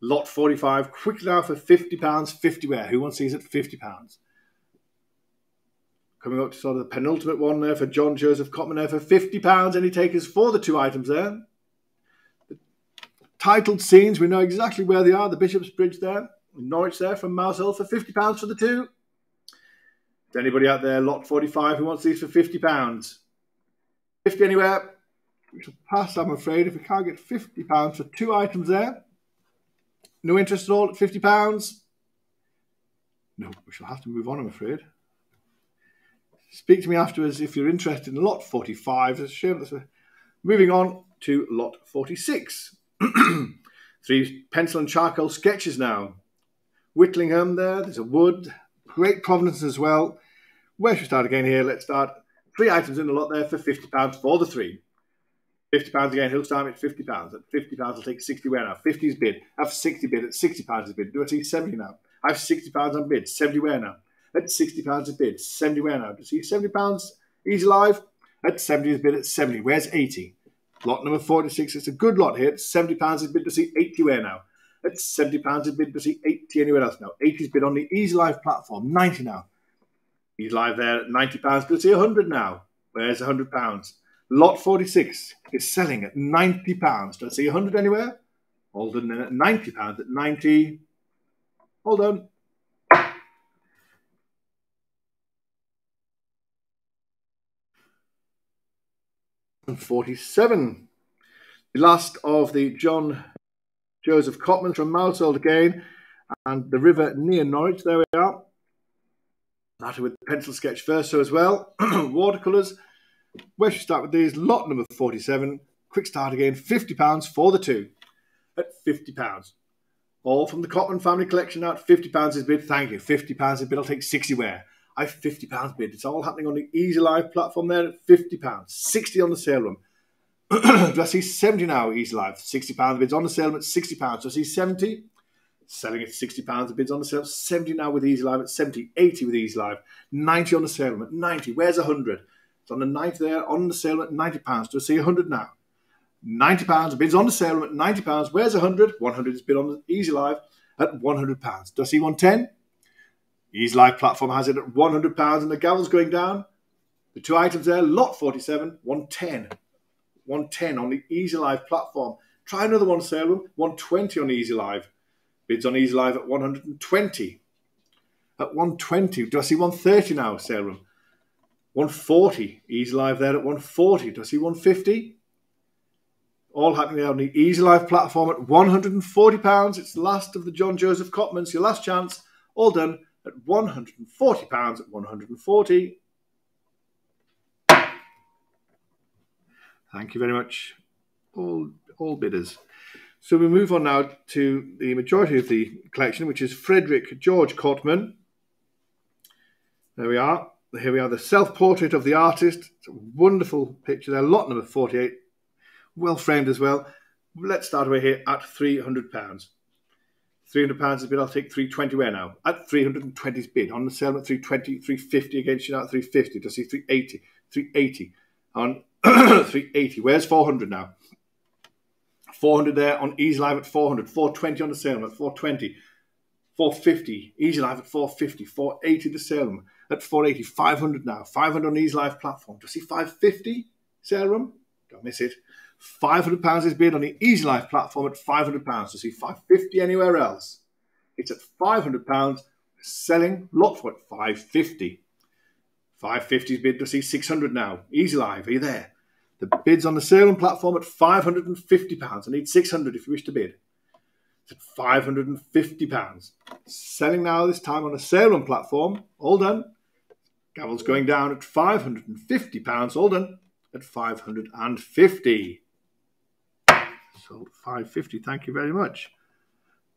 Lot 45, quick now for £50, 50 where? Who wants these at £50? Coming up to sort of the penultimate one there for John Joseph Cotman there for £50. Any takers for the two items there? The titled scenes. We know exactly where they are. The Bishop's Bridge there, Norwich there from Mousehold for £50 for the two. Anybody out there, lot 45, who wants these for £50? 50 anywhere? We shall pass, I'm afraid, if we can't get £50 for two items there. No interest at all at £50? No, we shall have to move on, I'm afraid. Speak to me afterwards if you're interested in lot 45. It's a shame that's a... Moving on to lot 46. Three pencil and charcoal sketches now. Whitlingham there, there's a wood, great provenance as well. Where should we start again here? Let's start. Three items in the lot there for £50 for the three. £50 again, he'll start at £50. At £50, I'll take 60 where now? 50's bid. I have 60 bid at £60 is bid. Do I take 70 now? I have £60 on bid. 70 where now? At £60 a bid. 70 where now? Do you see £70 easy live? At 70 is bid at 70. Where's 80? Lot number 46. It's a good lot here. It's £70 is bid Do to see 80 where now? At £70 is bid Do to see 80 anywhere else now. 80 is bid on the Easy Live platform. 90 now. He's live there at £90 to see 100 now. Where's £100? Lot 46 is selling at £90. Don't see 100 anywhere. Hold on at £90 at 90. Hold on. And 47. The last of the John Joseph Cotman from Mousehold again. And the river near Norwich. There we are. Started with the pencil sketch first, so as well. Watercolours. Where should we start with these? Lot number 47. Quick start again. £50 for the two. At £50. All from the Cotman family collection at £50 is bid. Thank you. £50 is bid. I'll take 60 where. I have £50 bid. It's all happening on the Easy Live platform there at £50. 60 on the sale room. Do I see 70 now, Easy Live? £60 bids on the sale room at £60. Do I see 70? Selling at £60 the bids on the sale. 70 now with easy live at 70 80 with easy live 90 on the sale at 90 where's 100 it's on the 90 there on the sale at 90 pounds. Do I see 100 now? 90 pounds bids on the sale at 90 pounds. Where's 100 100 is bid on easy live at 100 pounds. Do I see 110 easy live platform has it at 100 pounds and the gavel's going down. The two items there lot 47 110 110 on the easy live platform. Try another one sale room 120 on easy live Bids on Easy Live at 120. At 120. Do I see 130 now, room? 140. Easy Live there at 140. Do I see 150? All happening on the Easy Live platform at £140. It's the last of the John Joseph Cotmans. Your last chance. All done at £140 at 140. Thank you very much, all, all bidders. So we move on now to the majority of the collection, which is Frederick George Cotman. There we are. Here we are, the self-portrait of the artist. It's a wonderful picture there, lot number 48. Well framed as well. Let's start away here at £300. £300 is bid, I'll take 320 where now? At 320 is bid. On the sale at 320, 350 against you now at 350. To see 380, 380. On 380. Where's 400 now? 400 there on Easy Live at 400, 420 on the Salem at 420, 450, Easy Live at 450, 480 the Salem at 480, 500 now, 500 on Easy Live platform. Do you see 550 Salem? Don't miss it. 500 pounds is bid on the Easy Live platform at 500 pounds. To see 550 anywhere else, it's at 500 pounds. Selling lot for at 550. 550 is bid to see 600 now. Easy Live, are you there? The bid's on the sale platform at £550. I need 600 if you wish to bid. It's at £550. Selling now this time on a sale platform. All done. Gavel's going down at £550. All done at 550 Sold 550 Thank you very much.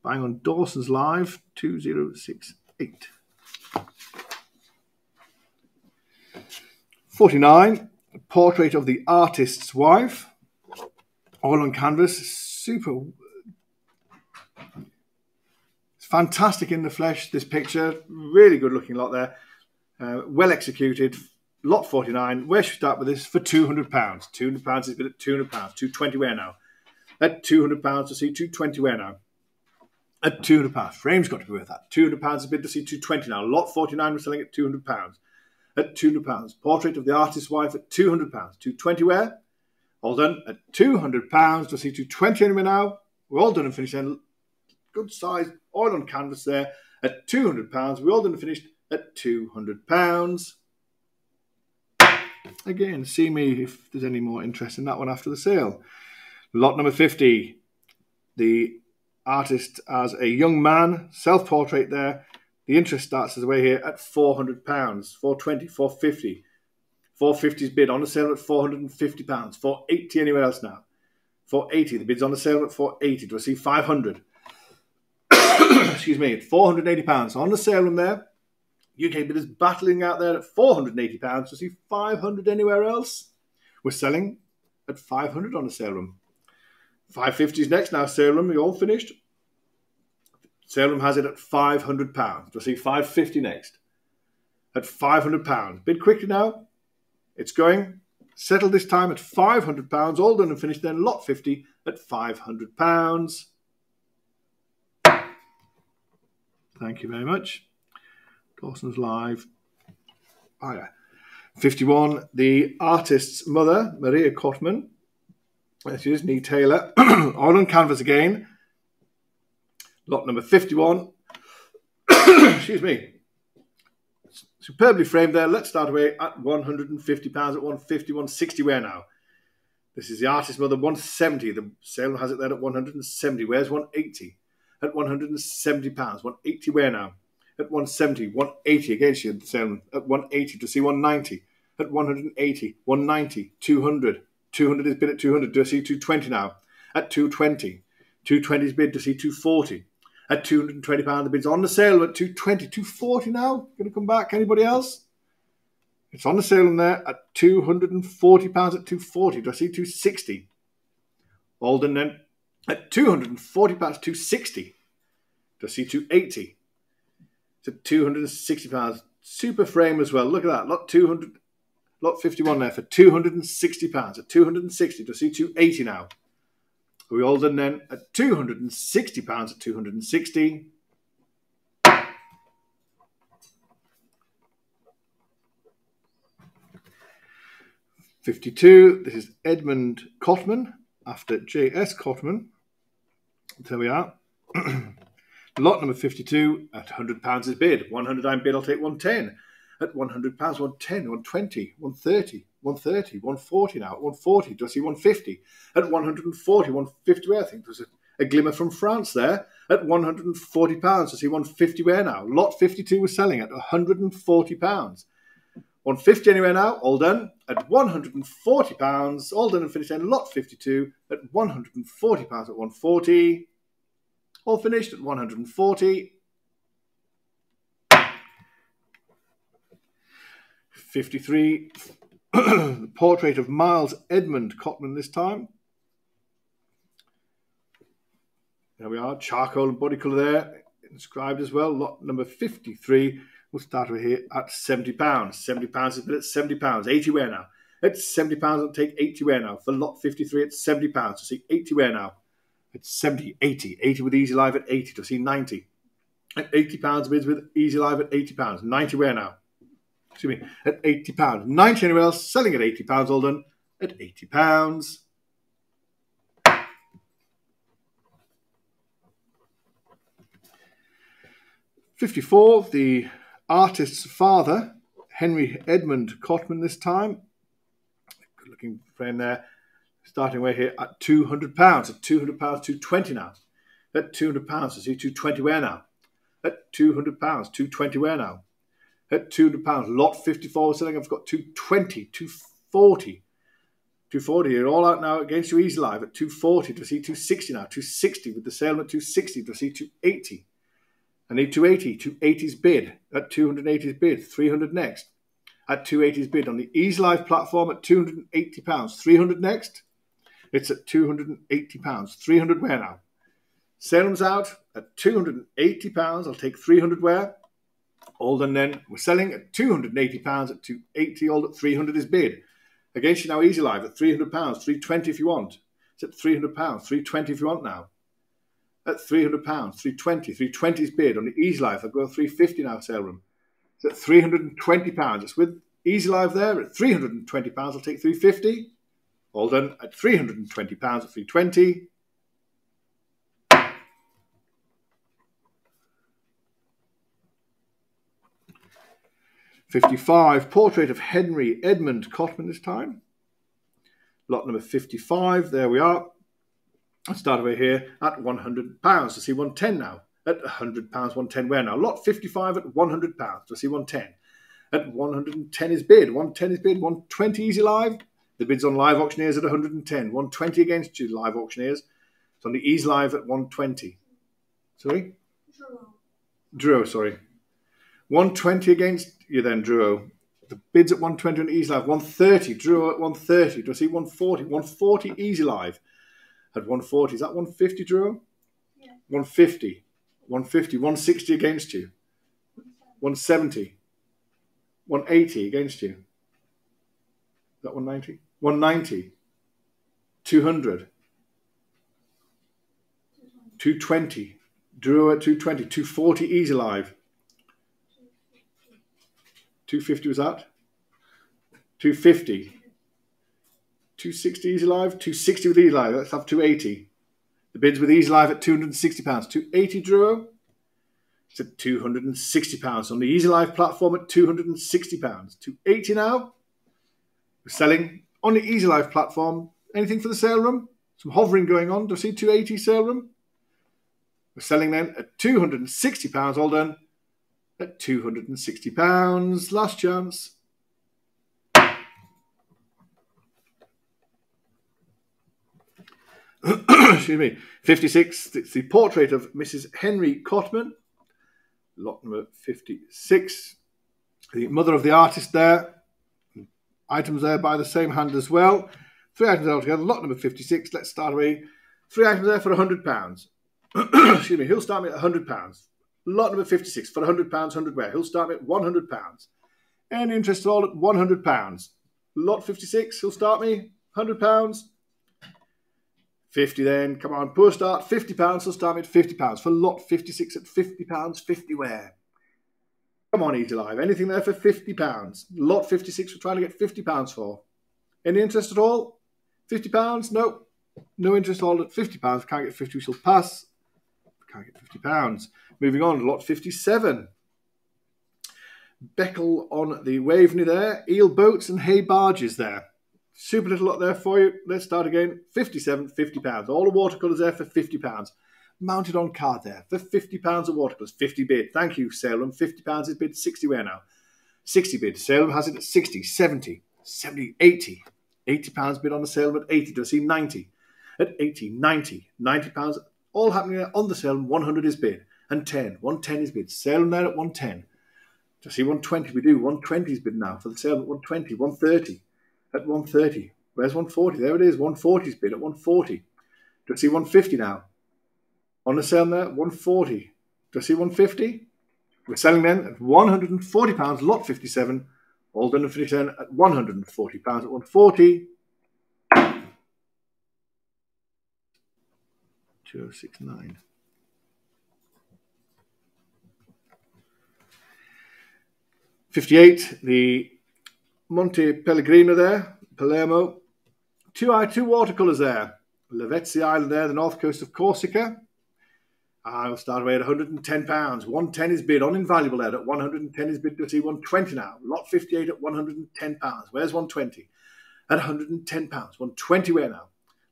Buying on Dawson's Live 2068. 49 portrait of the artist's wife, all on canvas. Super. It's fantastic in the flesh, this picture. Really good looking lot there. Uh, well executed. Lot 49. Where should we start with this? For £200. £200 is bid at £200. 220 where now? At £200 to see 220 where now? At £200. Frame's got to be worth that. £200 is bid to see 220 now. Lot 49 we're selling at £200 at £200. Portrait of the artist's wife at £200. 220 where? All done at £200. To see 220 anywhere now? We're all done and finished. Good size oil on canvas there at £200. We're all done and finished at £200. Again, see me if there's any more interest in that one after the sale. Lot number 50. The artist as a young man, self-portrait there. The interest starts as way here at £400, 420 450 450's bid on the sale at £450, 480 anywhere else now. 480, the bid's on the sale at 480. Do I see 500? Excuse me, at £480. On the sale room there, UK bidders battling out there at £480. Do I see 500 anywhere else? We're selling at 500 on the sale room. 550s next now, sale room, you all finished? Sale room has it at £500. We'll see 550 next? At £500. Bid quickly now. It's going. Settled this time at £500. All done and finished then. Lot 50 at £500. Thank you very much. Dawson's Live. Oh, yeah. 51. The artist's mother, Maria Cotman. There she is, Nee Taylor. All on canvas again. Lot number 51. Excuse me. Superbly framed there. Let's start away at £150 at 150, 160 where now? This is the artist mother 170. The sale has it there at 170. Where's 180? At 170 pounds. 180 where now? At 170. 180 again. She had the sale at 180 to see 190. At 180. 190. 200. 200 is bid at 200. Do I see 220 now? At 220. 220 is bid to see 240 at £220. The bid's on the sale at 220 240 now. Going to come back. Anybody else? It's on the sale in there at £240 at 240 Do I see 260 Alden then at £240 260 Do I see 280 It's at £260. Super frame as well. Look at that. Lot 200 lot 51 there for £260 at 260 Do I see 280 now we all done then at £260 at 260 52, this is Edmund Cotman after J.S. Cotman. There we are. Lot number 52 at £100 is bid. 100 I'm bid, I'll take 110 at £100, 110, 120, 130, 130, 140 now, 140. Do I see 150? At 140, 150 where I think there's a, a glimmer from France there. At 140 pounds, I see 150 where now. Lot 52 was selling at 140 pounds. 150 anywhere now, all done. At 140 pounds, all done and finished. And lot 52 at 140 pounds at 140. All finished at 140. 53, the portrait of Miles Edmund Cotman this time. There we are, charcoal and body colour there, inscribed as well. Lot number 53. We'll start over here at £70. £70 is bid at £70. 80 where now? At £70. I'll take 80 where now. For lot 53, it's £70. To see 80 where now? It's 70, 80. 80 with Easy Live at 80. To see 90. At £80 bids with Easy Live at £80. 90 where now? Excuse me, at £80. 90 anywhere else, selling at £80, all done at £80. Fifty-four, the artist's father, Henry Edmund Cotman this time. Good looking friend there. Starting away here at £200. At £200, 220 now. At £200, I see 220 where now? At £200, 220 where now? At £200. Lot 54 selling, I've got 220, 240. 240 you're all out now against you easy live at 240 to see 260 now 260 with the sale at 260 to see 280 I need 280 280's bid at 280's bid 300 next at 280's bid on the easy live platform at 280 pounds 300 next it's at 280 pounds 300 where now Salem's out at 280 pounds I'll take 300 where Alden then we're selling at £280 at 280 Old at 300 is bid. Against you now Easy Live at £300, 320 if you want. It's at £300, 320 if you want now. At £300, 320, 320 is bid on the Easy Live. I've got 350 now sale room. It's at £320. It's with Easy Live there at £320. I'll take 350 All done at £320 at 320 55, portrait of Henry Edmund Cotman this time. Lot number 55, there we are. Let's start over here at £100. To see 110 now. At £100, 110 where now? Lot 55 at £100. To see 110. At 110 is bid. 110 is bid. 120 easy live. The bid's on live auctioneers at 110. 120 against you, live auctioneers. It's on the easy live at 120. Sorry? Drouot. Drouot, sorry. 120 against you then, Drouot. The bid's at 120 on easy live. 130. Drouot at 130. Do I see 140? 140 easy live at 140. Is that 150, Drouot? Yeah. 150. 150. 160 against you. 170. 180 against you. Is that 190? 190. 200. 220. Drouot at 220. 240 easy live. 250 was that? 250. 260 easy live. 260 with easy live. Let's have 280. The bids with easy live at 260 pounds. 280 Drouot. It's at 260 pounds on the easy live platform at 260 pounds. 280 now. We're selling on the easy live platform. Anything for the sale room? Some hovering going on. Do I see 280 sale room? We're selling then at 260 pounds. All done at 260 pounds. Last chance. Excuse me. 56. It's the portrait of Mrs. Henry Cotman. Lot number 56. The mother of the artist there. Items there by the same hand as well. Three items altogether. Lot number 56. Let's start away. Three items there for £100. Excuse me. He'll start me at £100. Lot number 56 for £100, 100 where? He'll start me at £100. Any interest at all at £100. Lot 56, he'll start me £100. 50 then, come on, poor start, £50, he'll start me at £50. For lot 56 at £50, 50 where? Come on, Easy Alive, anything there for £50? Lot 56 we're trying to get £50 for. Any interest at all? £50? No. No interest at all at £50. Can't get 50, we shall pass. Can't get £50. Moving on, lot 57. Beccles on the Waveney there. Eel boats and hay barges there. Super little lot there for you. Let's start again. 57, 50 pounds. All the watercolours there for 50 pounds. Mounted on card there for 50 pounds of watercolours. 50 bid. Thank you, Salem. 50 pounds is bid. 60 where now? 60 bid. Salem has it at 60, 70, 70, 80. 80 pounds bid on the Salem at 80. Does he 90? At 80, 90, 90 pounds. All happening there on the Salem. 100 is bid and 10. 110 is bid. Sale them there at 110. To see 120 we do. 120 is bid now for the sale at 120. 130 at 130. Where's 140? There it is. 140 is bid at 140. Do I see 150 now? On the sale there, 140. Do I see 150? We're selling then at 140 pounds, lot 57. All done and finished then at 140 pounds at 140. 2069. 58, the Monte Pellegrino there, Palermo. Two, uh, two watercolours there. Lavezzi Island there, the north coast of Corsica. I'll start away at £110. 110 is bid on invaluable there at 110 is bid to see 120 now. Lot 58 at £110. Where's 120? At £110. 120 where now?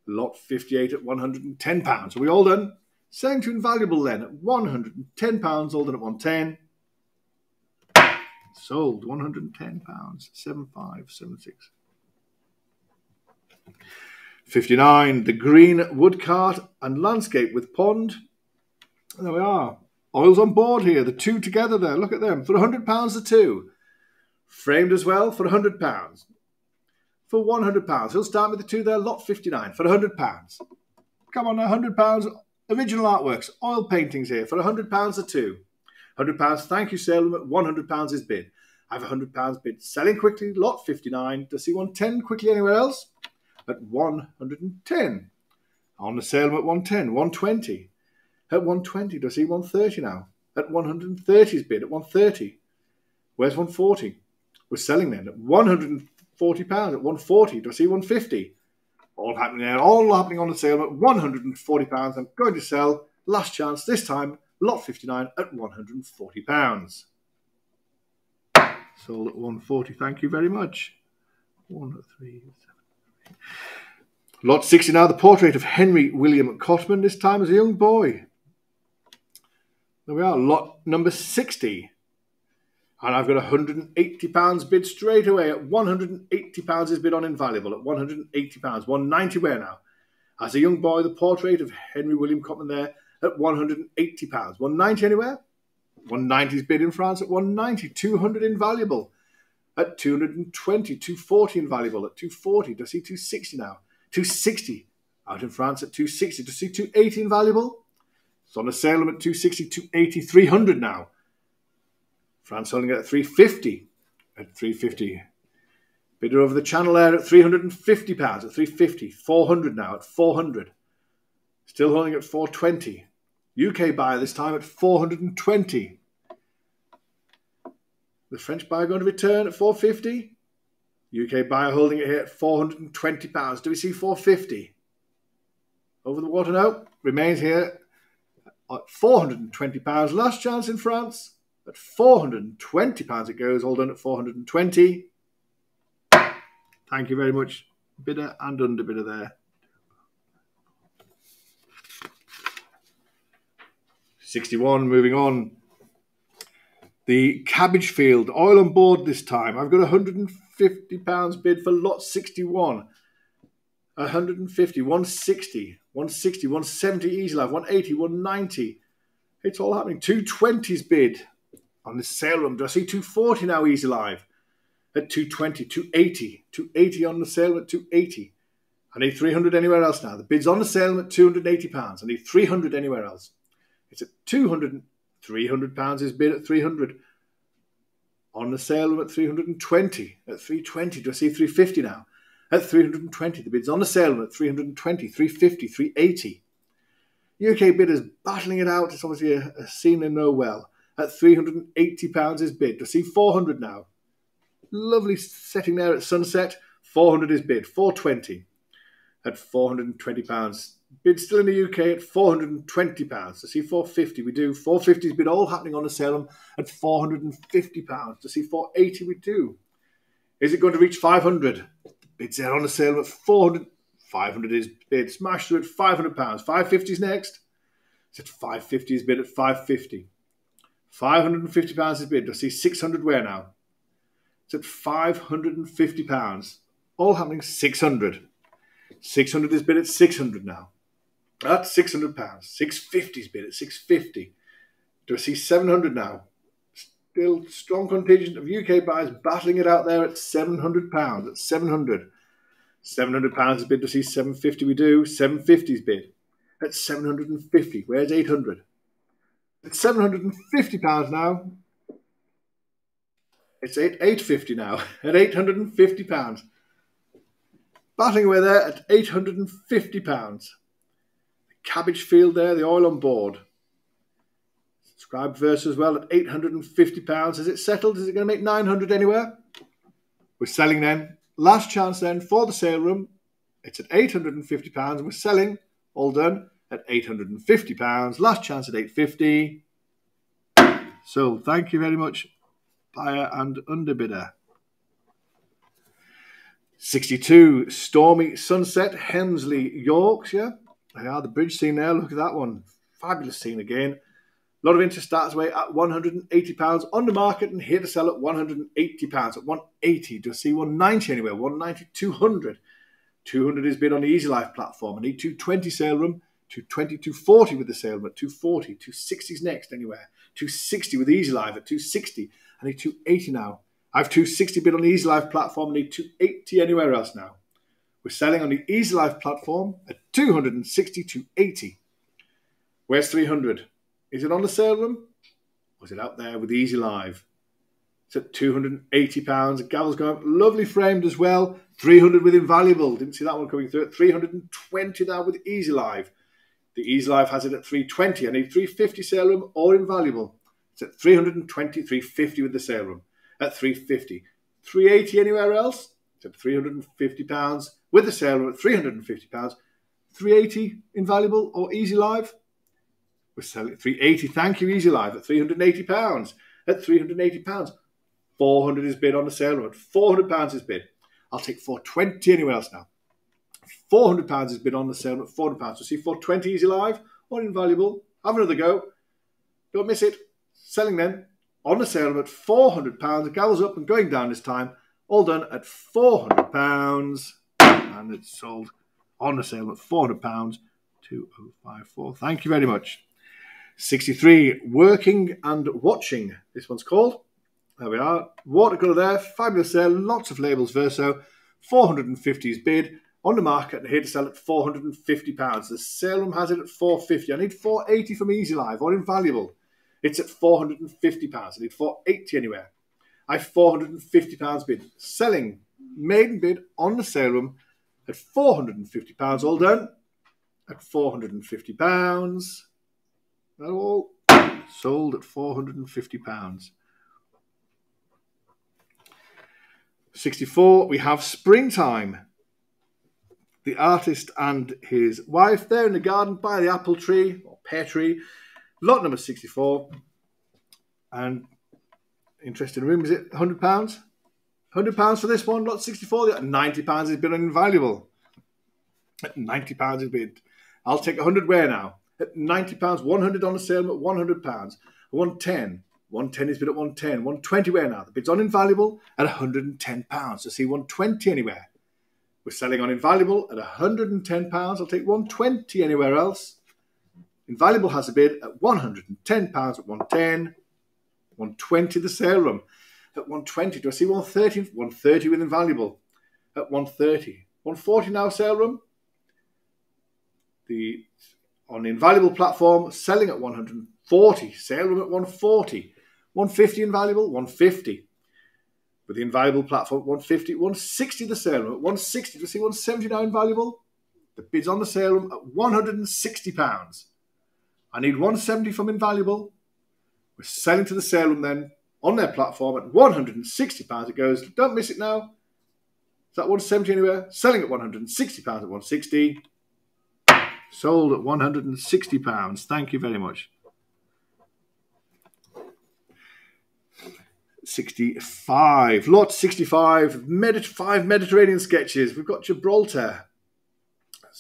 Lot 58 at £110. Are we all done? Selling to invaluable then at £110, all done at 110. Sold £110, 7576. 59. The green woodcart and landscape with pond. There we are. Oils on board here. The two together there. Look at them. For £100 the two. Framed as well for £100. For £100. He'll start with the two there. Lot 59 for £100. Come on, £100. Original artworks. Oil paintings here for £100 a two. £100. Thank you, Salem. £100 is bid. I have £100 bid. Selling quickly, lot 59. Does he want 10 quickly anywhere else? At 110. On the sale at 110. 120. At 120. Does he want 30 now? At 130's bid. At 130. Where's 140? We're selling then at 140 pounds. At 140. Does he 150? All happening there. All happening on the sale at 140 pounds. I'm going to sell. Last chance this time lot 59 at £140. Sold at 140. Thank you very much. One, three, seven. Lot 60 now, the portrait of Henry William Cotman, this time as a young boy. There we are, lot number 60. And I've got £180 bid straight away at £180 is bid on Invaluable at £180. 190 where now? As a young boy, the portrait of Henry William Cotman there at £180. 190 anywhere? 190 is bid in France at 190. 200 Invaluable at 220. 240 Invaluable at 240. Does he 260 now? 260 out in France at 260. Does he 280 Invaluable? It's on a sale at 260, 280, 300 now. France holding at 350. At 350. Bidder over the channel there at 350 pounds at 350. 400 now at 400. Still holding at 420. UK buyer this time at 420. The French buyer going to return at 450. UK buyer holding it here at 420 pounds. Do we see 450? Over the water now. Remains here at 420 pounds. Last chance in France. At 420 pounds it goes, all done at 420. Thank you very much, bidder and underbidder there. Sixty-one. Moving on. The cabbage field oil on board this time. I've got 150 pounds bid for lot 61. 150, 160, 160, 170 easy live, 180, 190. It's all happening. 220s bid on the sale room. Do I see 240 now easy live? At 220, 280, 280 on the sale at 280. I need 300 anywhere else now. The bid's on the sale at 280 pounds. I need 300 anywhere else. It's at 200, 300 pounds is bid at 300. On the sale at 320, at 320. Do I see 350 now? At 320. The bid's on the sale at 320, 350, 380. UK bidders battling it out. It's obviously a, a scene they know well at £380 is bid. To see 400 now. Lovely setting there at sunset. 400 is bid. 420 at 420 pounds. Bid still in the UK at 420 pounds. To see 450 we do. 450 is bid all happening on the Salem at 450 pounds. To see 480 we do. Is it going to reach 500? Bids there on the Salem at 400. 500 is bid. Smash through at 500 pounds. 550 is next. It's at 550 is bid at 550. £550 is bid. I see 600 where now? It's at £550. All happening 600. 600 is bid at 600 now. That's £600. 650 is bid at 650. Do I see 700 now? Still strong contingent of UK buyers battling it out there at £700. At 700. £700 is bid to see 750 we do. 750 is bid. At 750. Where's 800? It's seven hundred and fifty pounds now. It's eight eight fifty now at eight hundred and fifty pounds. Battling away there at eight hundred and fifty pounds. Cabbage field there, the oil on board. Subscribe verse as well at eight hundred and fifty pounds. Is it settled? Is it going to make nine hundred anywhere? We're selling then. Last chance then for the sale room. It's at eight hundred and fifty pounds, and we're selling. All done at £850. Last chance at 850 So thank you very much, buyer and underbidder. 62 Stormy Sunset, Helmsley, Yorkshire. Are the bridge scene there. Look at that one. Fabulous scene again. A lot of interest starts away at £180 on the market and here to sell at £180 at 180 Do I see 190 anywhere? 190 200 200 is bid on the Easy Live platform. I need 220 sale room. 220, 240 with the sale room at 240, 260s next anywhere, 260 with Easy Live at 260. I need 280 now. I have 260 bid on the Easy Live platform. I need 280 anywhere else now. We're selling on the Easy Live platform at 260 to 80. Where's 300? Is it on the sale room? Or is it out there with Easy Live? It's at £280. Gavel's going up. Lovely framed as well. 300 with Invaluable. Didn't see that one coming through. At 320 now with Easy Live. The Easy Live has it at 320. I need 350 sale room or invaluable. It's at 320, 350 with the sale room. At 350. 380 anywhere else? It's 350 pounds with the sale at 350 pounds. 380 invaluable or Easy Live? We're selling 380. Thank you, Easy Live at 380 pounds. At 380 pounds. 400 is bid on the sale room. 400 pounds is bid. I'll take 420 anywhere else now. 400 pounds is bid on the sale room. 400 pounds. So see 420 easy live or invaluable. Have another go. Don't miss it. Selling then on the sale at 400 pounds. Gavel's up and going down this time. All done at 400 pounds. And it's sold on the sale at 400 pounds. 2054. Thank you very much. 63, Working and Watching. This one's called. There we are. Watercolour there. Fabulous there. Lots of labels verso. 450s bid. On the market and here to sell at £450. The sale room has it at 450 I need 480 from Easy Live or Invaluable. It's at £450. I need 480 anywhere. I have £450 bid. Selling maiden bid on the sale room at £450. All done at £450. That all sold at £450. 64, we have Springtime. The artist and his wife there in the garden by the apple tree or pear tree. Lot number 64. And interesting room, is it £100? £100 for this one, lot 64. £90 has been invaluable. £90 has been. I'll take 100 where now? At £90, 100 on the sale at £100. 110 110 is been at 110. 120 where now? The bid's on Invaluable at £110. To see 120 anywhere. We're selling on Invaluable at £110. I'll take 120 anywhere else. Invaluable has a bid at £110 at 110. 120 the sale room. At 120, do I see 130? 130 with Invaluable. At 130. 140 now sale room. The on the Invaluable platform, selling at 140. Sale room at 140. 150 Invaluable, 150. With the Invaluable platform, 150, 160 the sale room at 160. Do you see 179 Invaluable? The bid's on the sale room at 160 pounds. I need 170 from Invaluable. We're selling to the sale room then on their platform at 160 pounds. It goes. Don't miss it now. Is that 170 anywhere? Selling at 160 pounds at 160. Sold at 160 pounds. Thank you very much. 65. Lot 65, Medi- five Mediterranean sketches. We've got Gibraltar,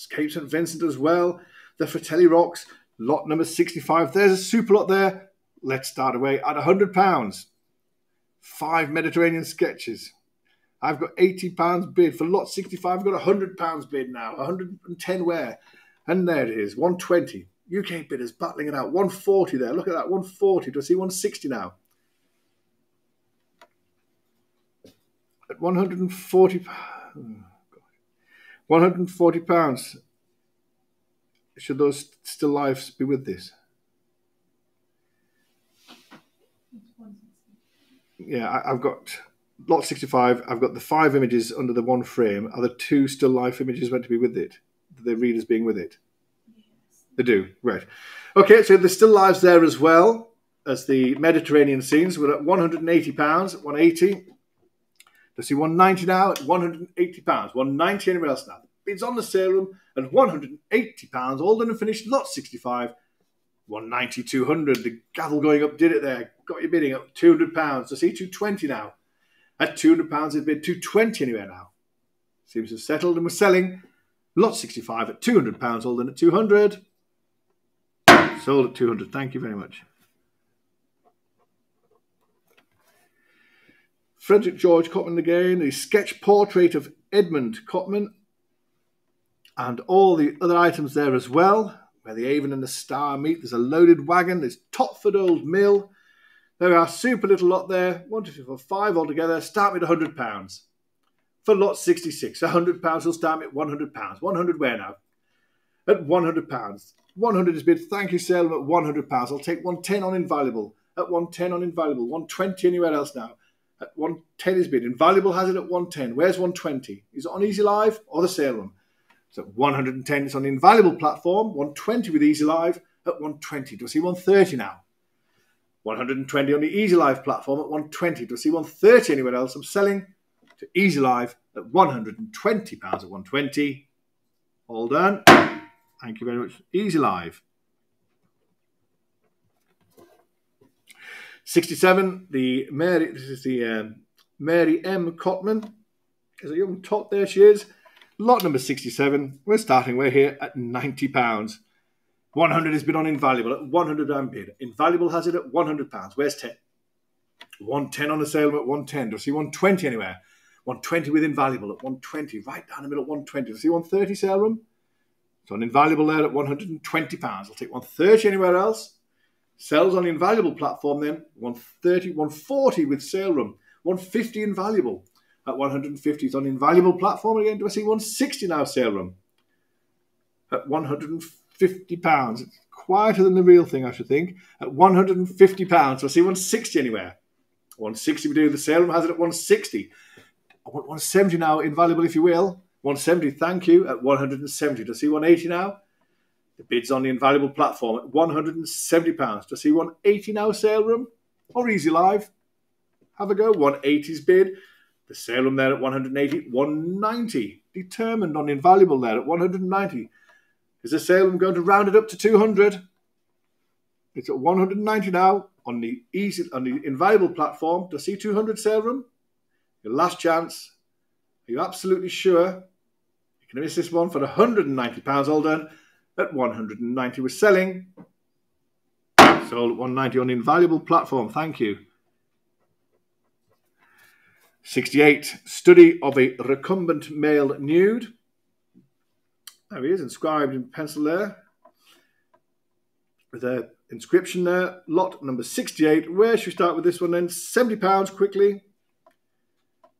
Cape St. Vincent as well, the Fratelli Rocks, lot number 65. There's a super lot there. Let's start away at £100. Five Mediterranean sketches. I've got £80 bid. For lot 65, I've got £100 bid now. 110 where? And there it is, 120. UK bidders battling it out. 140 there. Look at that, 140. Do I see 160 now? at 140 140 pounds should those still lives be with this yeah I, have got lot 65 i've got the five images under the one frame are the two still life images meant to be with it the readers being with it yes. they do right okay so there's still lives there as well as the mediterranean scenes we're at 180 pounds 180 does see 190 now at 180 pounds. 190 anywhere else now. Bids on the sale room at 180 pounds. All done and finished. Lot 65. 190, 200. The gavel going up did it there. Got your bidding up 200 pounds. I see 220 now. At 200 pounds, it bid 220 anywhere now. Seems to have settled and we're selling. Lot 65 at 200 pounds. All done at 200. Sold at 200. Thank you very much. Frederick George Cotman again, a sketch portrait of Edmund Cotman, and all the other items there as well, where the Avon and the Stour meet. There's a loaded wagon, there's Totford Old Mill. There are super little lot there, one, two, three, four, five altogether. Start me at £100. For lot 66, £100 will start me at £100. 100 where now? At £100. 100 is bid. Thank you, Salem, at £100. I'll take 110 on Invaluable. At 110 on Invaluable. 120 anywhere else now at 110 is bid. Invaluable has it at 110. Where's 120? Is it on Easy Live or the sale room? So 110 is on the Invaluable platform, 120 with Easy Live at 120. Do I see 130 now? 120 on the Easy Live platform at 120. Do I see 130 anywhere else? I'm selling to Easy Live at 120 pounds at 120. All done. Thank you very much. Easy Live. 67, the Mary, this is the um, Mary M. Cotman. There's a young tot there she is. Lot number 67. We're starting, we're here at £90. 100 has been on Invaluable at 100 pound bid. Invaluable has it at 100 pounds. Where's 10? 110 on the sale room at 110. Do I see 120 anywhere? 120 with Invaluable at 120. Right down the middle at 120. Do I see 130 sale room? It's on Invaluable there at 120 pounds. I'll take 130 anywhere else. Sells on the Invaluable platform then, 130, 140 with sale room, 150 Invaluable at 150. It's on Invaluable platform again. Do I see 160 now sale room? At 150 pounds. It's quieter than the real thing, I should think. At 150 pounds. Do I see 160 anywhere? 160 we do. The sale room has it at 160. I want 170 now, Invaluable if you will. 170, thank you, at 170. Do I see 180 now? The bid's on the invaluable platform at £170. To see 180 now sale room or easy live. Have a go. 180's bid. The sale room there at 180, 190. Determined on invaluable there at 190. Is the sale room going to round it up to 200? It's at 190 now on the easy on the invaluable platform. To see 200 sale room? Your last chance. Are you absolutely sure? You can miss this one for 190 pounds all done at 190 was selling. Sold at 190 on the invaluable platform. Thank you. 68. Study of a recumbent male nude. There he is, inscribed in pencil there. With a inscription there. Lot number 68. Where should we start with this one then? £70 quickly.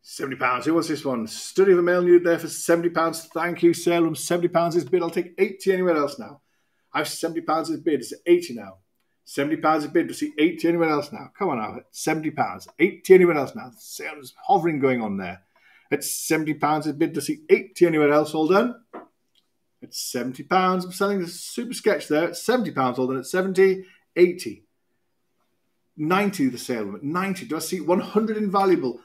£70. Who wants this one? Study of a male nude there for £70. Thank you, sale room. £70 is bid. I'll take 80 anywhere else now. I have £70 as bid. It's 80 now. £70 is bid to see 80 anywhere else now. Come on now. £70. 80 anywhere else now. Sounds hovering going on there. It's £70 is bid to see 80 anywhere else. All done. It's £70. I'm selling the super sketch there. It's £70 all done. At 70, 80. 90 the sale room. At 90. Do I see 100 invaluable?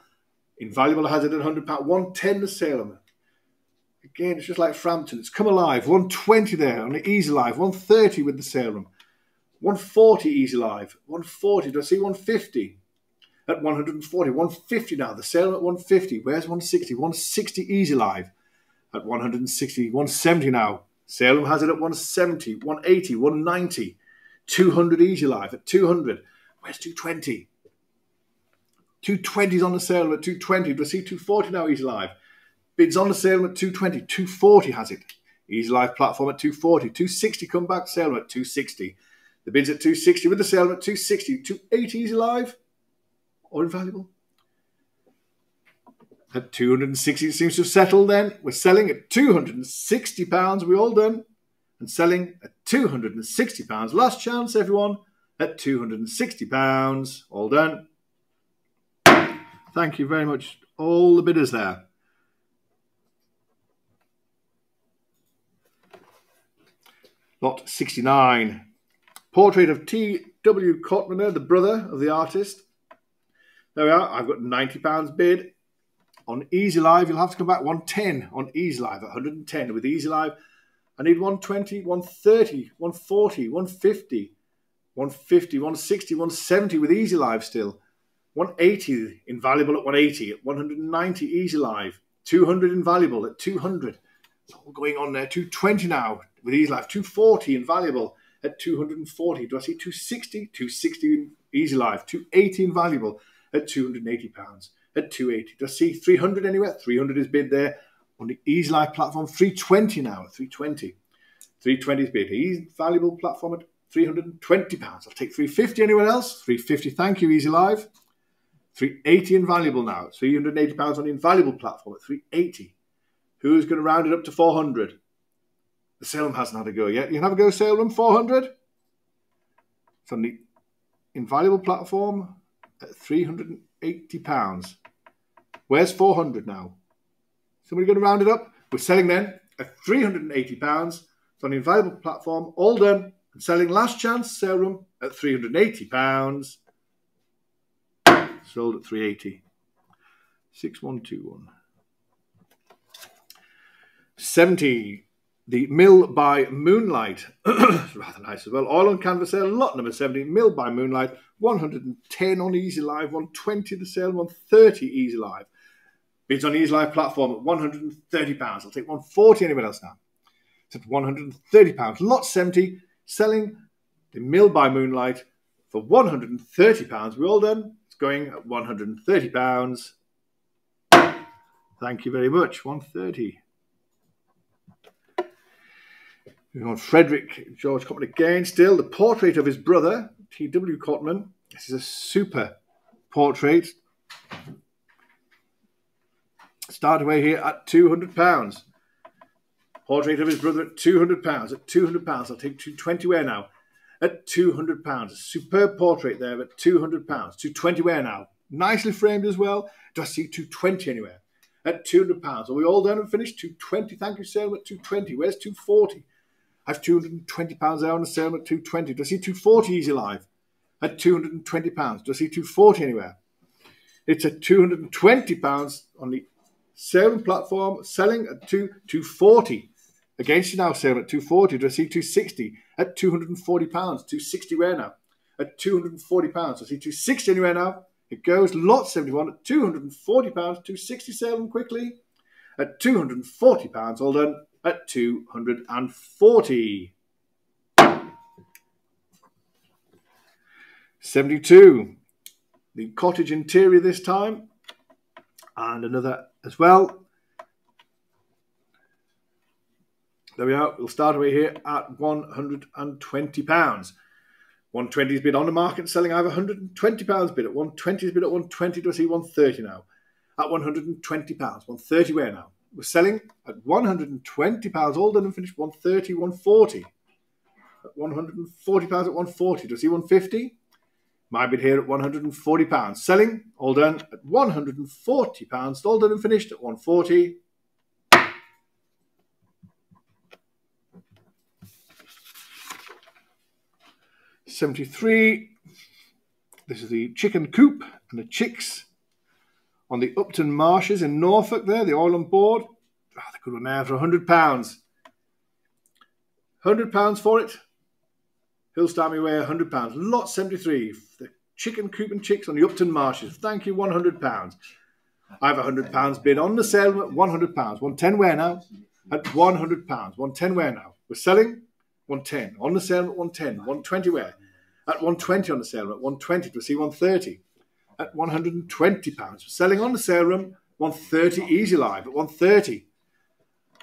Invaluable has it at £100. 110 the Salem. Again, it's just like Frampton. It's come alive. 120 there on the Easy Live. 130 with the Salem. 140 Easy Live. 140. Do I see 150? At 140. 150 now. The sale at 150. Where's 160? 160 Easy Live. At 160. 170 now. Salem has it at 170. 180. 190. 200 Easy Live at 200. Where's 220? 220s on the sale at 220. Do I see 240 now, Easy Live? Bids on the sale at 220. 240 has it. Easy Live platform at 240. 260 come back, sale at 260. The bid's at 260 with the sale at 260. 280 Easy Live or invaluable. At 260 it seems to have settled then. We're selling at 260 pounds. We all done? And selling at 260 pounds. Last chance, everyone, at 260 pounds. All done. Thank you very much, all the bidders there. Lot 69. Portrait of T.W. Cotman, the brother of the artist. There we are. I've got £90 bid. On Easy Live, you'll have to come back 110 on Easy Live, 110 with Easy Live. I need 120, 130, 140, 150, 150, 160, 170 with Easy Live still. 180 invaluable at 180, at 190 easy live, 200 invaluable at 200. It's all going on there. 220 now with easy live, 240 invaluable at 240. Do I see 260? 260 easy live, 280 invaluable at 280 pounds. At 280. Do I see 300 anywhere? 300 is bid there on the easy live platform. 320 now, 320. 320 is bid. Easy valuable platform at 320 pounds. I'll take 350 anywhere else. 350. Thank you, Easy Live. 380 invaluable now. 380 pounds on the invaluable platform at 380. Who's going to round it up to 400? Salem hasn't had a go yet. You can have a go, Salem, 400. It's on the invaluable platform at 380 pounds. Where's 400 now? Somebody going to round it up? We're selling then at 380 pounds. It's on the invaluable platform, all done, selling last chance sale room at 380 pounds sold at 380. 6121. 70. The Mill by Moonlight. rather nice as well. Oil on canvas there. Lot number 70. Mill by Moonlight. 110 on Easy Live, 120 the sale, 130 Easy Live. Bids on Easy Live platform at 130 pounds. I'll take 140 anyone else now. At 130 pounds. Lot 70 selling the Mill by Moonlight for 130 pounds. We're all done. It's going at 130 pounds. Thank you very much. 130. We want Frederick George Cotman again. Still, the portrait of his brother, T.W. Cotman. This is a super portrait. Start away here at £200. Portrait of his brother at £200. At £200, I'll take 220 where now? At £200. A superb portrait there at £200. 220 where now? Nicely framed as well. Do I see 220 anywhere? At £200. Are we all done and finished? 220. Thank you, Salem, at 220. Where's 240? I have 220 pounds there on the sale at 220. Do I see 240 easy live? At 220 pounds. Do I see 240 anywhere? It's at 220 pounds on the sale platform, selling at 2 240. Against you now, selling at 240. Do I see 260? At 240 pounds. 260 where now? At 240 pounds. Do I see 260 anywhere now. It goes lot 71 at 240 pounds. 260 selling quickly. At 240 pounds, all done at 240. 72. The cottage interior this time. And another as well. There we are. We'll start away here at £120. 120 is bid on the market selling. I have 120 pounds bid at 120 is bid at 120 to see 130 now. At 120 pounds, 130 where now? We're selling at 120 pounds all done and finished 130, 140. At 140 pounds at 140. Do you see 150? My bid here at 140 pounds. Selling all done at 140 pounds, all done and finished at 140. Seventy-three. This is the chicken coop and the chicks on the Upton Marshes in Norfolk there, the oil on board. Oh, they could run there for £100. £100 for it. Hill Starmy Way, £100. Lot 73. The chicken coop and chicks on the Upton Marshes. Thank you, £100. I have £100 bid on the sale at £100. 110 where now? At £100. 110 where now? We're selling 110. On the sale at 110. 120 where? At 120 on the sale at 120 to see 130 at 120 pounds. Selling on the sale room, 130 easy live at 130.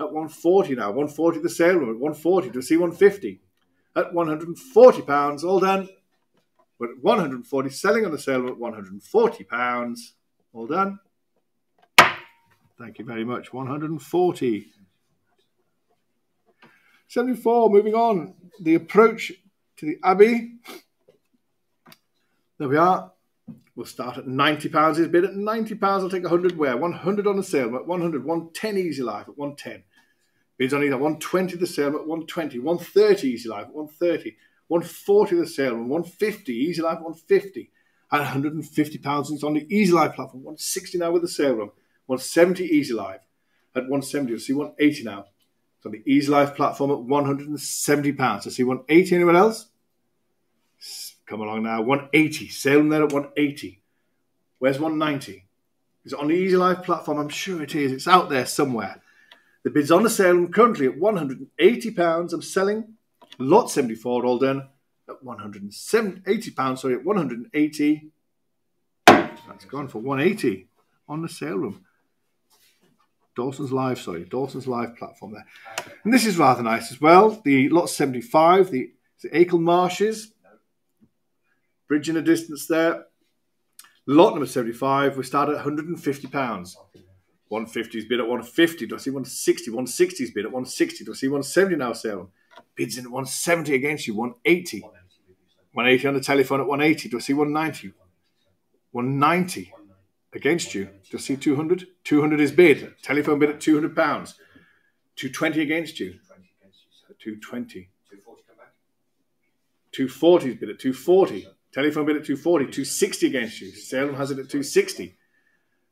At 140 now, 140 the sale room at 140 to see 150. At 140 pounds, all done. But at 140, selling on the sale room at 140 pounds, all done. Thank you very much. 140. 74, moving on. The approach to the Abbey. There we are. We'll start at £90 his bid. At £90, I'll take 100 where? 100 on the sale at 100, 110 easy live at 110. Bids on either 120 the sale at 120, 130 easy live at 130, 140 the sale at 150, easy live at 150. And 150 pounds it's on the easy live platform, 160 now with the sale room, 170 easy live at 170. You'll see 180 now. It's on the easy live platform at 170 pounds. I see 180 anyone else? Come along now. 180. Sailing there at 180. Where's 190? Is it on the Easy Live platform? I'm sure it is. It's out there somewhere. The bid's on the sale currently at £180. I'm selling lot 74 all done at £180. Sorry, at 180 That's gone for 180 on the sale room. Dawson's Live, sorry, Dawson's Live platform there. And this is rather nice as well. The lot 75, the, the Marshes, Bridge in the distance there. Lot number 75, we start at £150. 150 is bid at 150. Do I see 160? 160 is bid at 160. Do I see 170 now, Sarah? Bids in at 170 against you, 180. 180 on the telephone at 180. Do I see 190? 190 against you. Do I see 200? 200 is bid. Telephone bid at 200 pounds. 220 against you. 220. 240 is bid at 240. Telephone bid at 240, 260 against you. Salem has it at 260.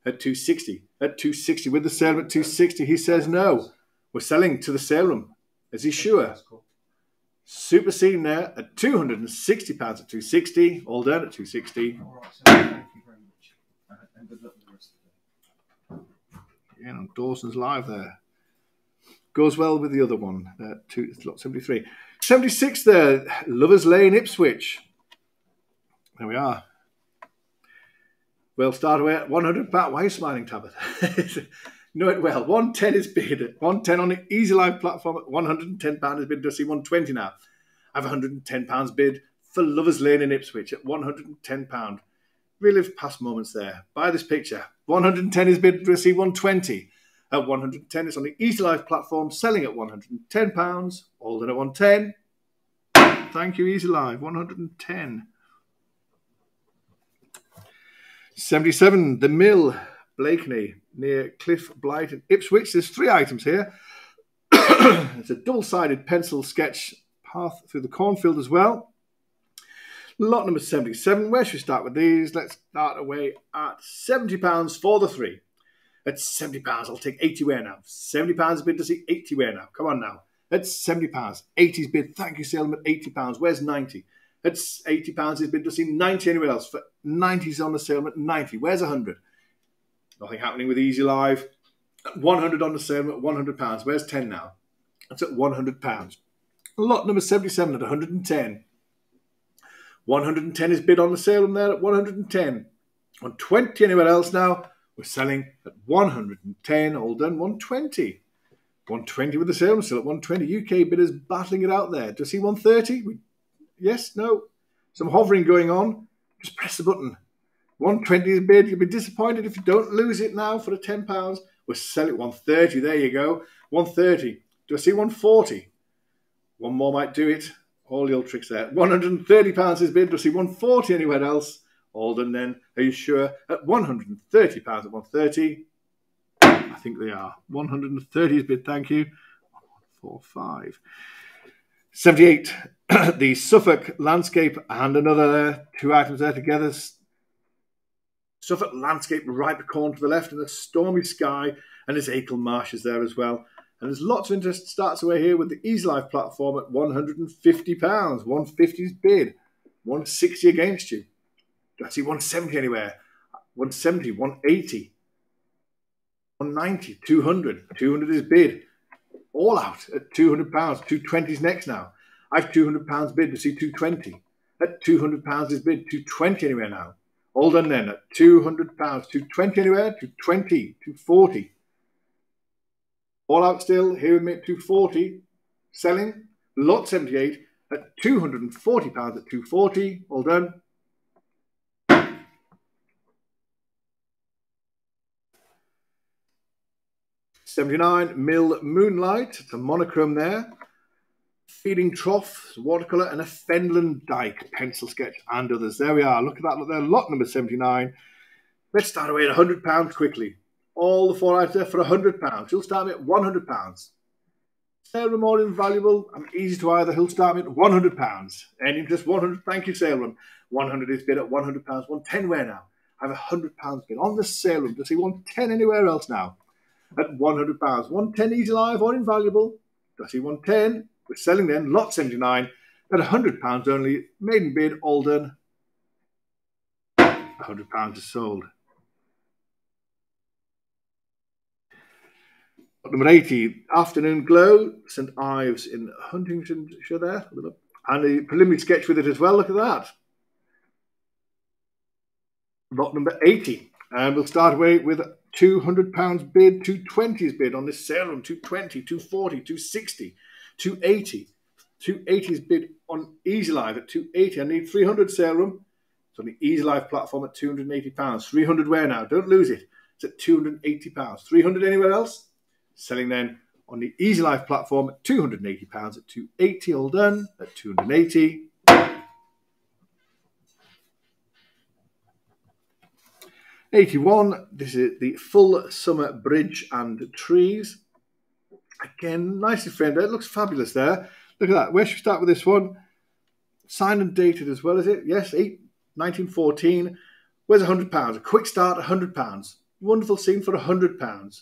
At 260. At 260. With the Salem at 260, he says no. We're selling to the sale room. Is he sure? Super scene there at £260 at 260 all done at 260 All right, so thank you very much. Uh, and good luck with the rest of the day. Yeah, on Dawson's live there. Goes well with the other one. Uh, two, it's lot 73. 76 there, Lovers Lane, Ipswich. There we are. We'll start away at 100 baht. Why are you smiling, Tabitha? know it well. 110 is bid. 110 on the Easy Live platform at 110 pound is bid see 120 now. I have 110 pounds bid for Lovers Lane in Ipswich at 110 pound. Relive past moments there. Buy this picture. 110 is bid receive 120. At 110 it's on the Easy Live platform, selling at 110 pounds. All in at 110. Thank you, Easy Live. 110. 77, The Mill, Blakeney, near Cliff Blight Ipswich. There's three items here. it's a double-sided pencil sketch path through the cornfield as well. Lot number 77. Where should we start with these? Let's start away at £70 for the three. At £70, I'll take 80 wear now. £70 bid to see 80 wear now. Come on now. That's £70. 80's bid. Thank you, Salem, at £80. Where's 90? It's eighty pounds. He's been to see ninety anywhere else. For ninety's on the sale at ninety. Where's hundred? Nothing happening with Easy Live. One hundred on the sale at one hundred pounds. Where's ten now? That's at one hundred pounds. Lot number seventy-seven at one hundred and ten. One hundred and ten is bid on the sale and there at one hundred and ten. On twenty anywhere else now. We're selling at one hundred and ten. All done. One twenty. 120 with the sale, still at 120. UK bidders battling it out there. To see 130? We Yes, no. Some hovering going on. Just press the button. 120 is bid. You'll be disappointed if you don't lose it now for the £10. We'll sell it 130. There you go. 130. Do I see 140? One more might do it. All the old tricks there. £130 is bid. Do I see 140 anywhere else? All done then. Are you sure? At £130 at 130. I think they are. 130 is bid. Thank you. 145. 78, the Suffolk landscape and another two items there together. Suffolk landscape ripe corn to the left and a stormy sky and there's Acle Marshes there as well. And there's lots of interest starts away here with the Easy Live platform at £150. 150's bid. 160 against you. Do I see 170 anywhere? 170, 180, 190, 200. 200 is bid all out at £200. 220's next now. I've £200 bid to see 220. At £200 is bid, 220 anywhere now. All done then at £200, 220 anywhere, 220, 240. All out still, here we make 240. Selling, lot 78 at £240 at 240. All done. 79 Mill Moonlight, it's a monochrome there. Feeding Trough, watercolour, and a Fenland Dyke pencil sketch and others. There we are. Look at that. Look there. Lot number 79. Let's start away at £100 quickly. All the four items there for £100. He'll start me at £100. Saleroom more invaluable and easy to either. He'll start me at £100. Any just 100 Thank you, Saleroom. 100 is bid at £100. 110 where now? I have £100 bid on the Saleroom. Does he want 10 anywhere else now? at £100. 110 easy live or invaluable. Does he want 110. We're selling then, lot 79 at £100 only. Maiden bid, Alden. £100 is sold. Number 80, Afternoon Glow, St Ives in Huntingdonshire there. And a preliminary sketch with it as well. Look at that. Lot number 80. And we'll start away with £200 bid, 220s bid on this sale room, 220, 240, 260, 280. 280s bid on Easy Live at 280. I need 300 sale room. It's on the Easy Live platform at £280. 300 where now? Don't lose it. It's at £280. 300 anywhere else? Selling then on the Easy Live platform at £280 at 280 all done at 280 81, this is the full summer bridge and trees. Again, nicely framed. It looks fabulous there. Look at that. Where should we start with this one? Signed and dated as well, is it? Yes, 8, 1914. Where's £100? A quick start, £100. Wonderful scene for £100.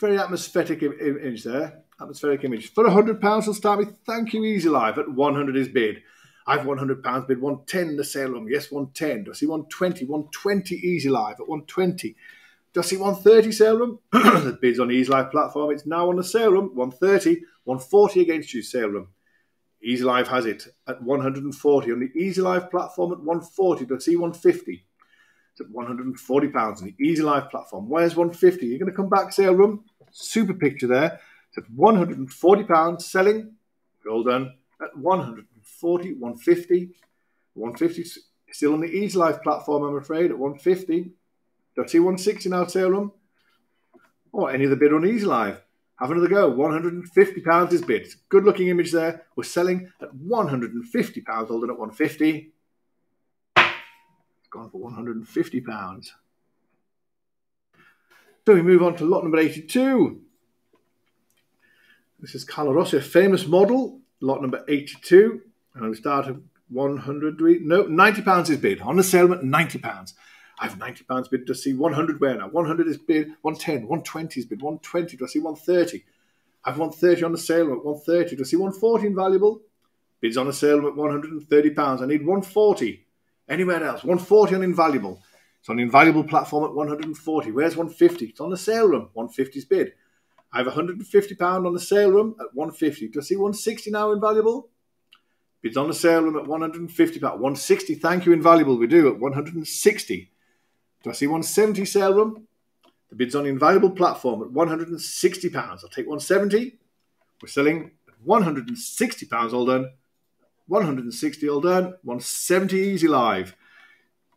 Very atmospheric image there. atmospheric image. For £100, we'll start with thank you, Easy Live. At 100 is bid. I've £100 bid 110 the sale room. Yes, 110. Do I see 120? 120 Easy Live at 120. Do I see 130 sale room? the bids on the Easy Live platform. It's now on the sale room. 130. 140 against you, sale room. Easy Live has it at 140 on the Easy Live platform at 140. Do I see 150? It's at 140 pounds on the Easy Live platform. Where's 150? You're going to come back, sale room. Super picture there. It's at 140 pounds selling. Well done. At 140, 150, 150 still on the Easy Live platform. I'm afraid at 150. Do I see 160 now, sale room? Or any other bid on Easy Live? Have another go. £150 is bid. Good looking image there. We're selling at £150, holding at 150 gone for £150. So we move on to lot number 82. This is Colarossi, a famous model, lot number 82. And we start at 100, no, £90 is bid. On the sale at £90. I have £90 bid to see 100 where now? 100 is bid, 110, 120 is bid, 120 Do I see 130. I have 130 on the sale room at 130 I see 140 invaluable. Bids on the sale room at £130. I need 140. Anywhere else? 140 on Invaluable. It's on the Invaluable platform at 140. Where's 150? It's on the sale room. 150's bid. I have 150 pound on the sale room at 150. Do I see 160 now Invaluable? Bids on the sale room at 150 pound. 160. Thank you Invaluable. We do at 160. Do I see 170 sale room? The bid's on the Invaluable platform at 160 pounds. I'll take 170. We're selling at 160 pounds all done 160 all done, 170 Easy Live,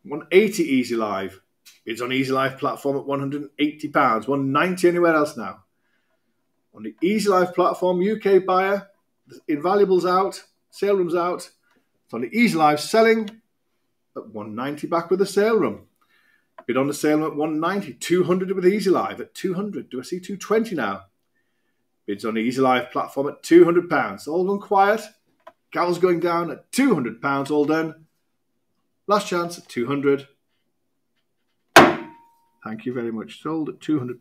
180 Easy Live. It's on Easy Live platform at 180 pounds, 190 anywhere else now. On the Easy Live platform, UK buyer, invaluables out, sale rooms out. It's on the Easy Live selling at 190 back with the sale room. Bid on the sale at 190, 200 with Easy Live at 200. Do I see 220 now? Bids on the Easy Live platform at 200 pounds. All gone quiet. Gal's going down at £200 all done. Last chance at 200 Thank you very much. Sold at £200.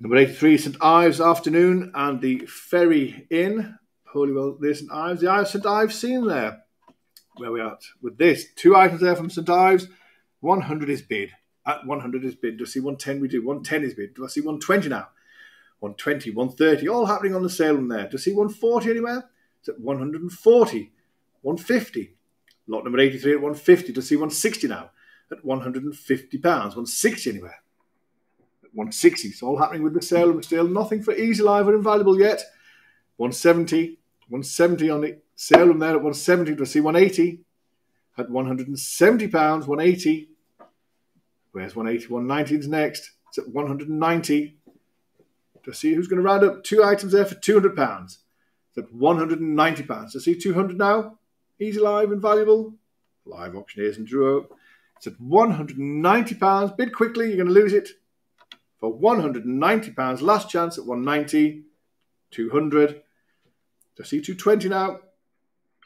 Number 83, St Ives Afternoon and the Ferry Inn. Holy well, there's St Ives. The Ives St Ives scene there. Where we are at with this. Two items there from St Ives. 100 is bid. At 100 is bid. Do I see 110? We do. 110 is bid. Do I see 120 now? 120, 130, all happening on the sale in there. Do I see 140 anywhere? It's at 140, 150. Lot number 83 at 150. To see 160 now at 150 pounds, 160 anywhere. At 160. It's all happening with the sale and still nothing for Easy Live or Invaluable yet. 170, 170 on the sale room there at 170 to see 180 at 170 pounds, 180. Where's 180? 190 is next. It's at 190 to see who's going to round up two items there for £200. It's at £190. To see 200 now. Easy Live, Invaluable Live auctioneers and Drouot. It's at £190. Bid quickly, you're going to lose it. For £190. Last chance at 190 200 To see 220 now.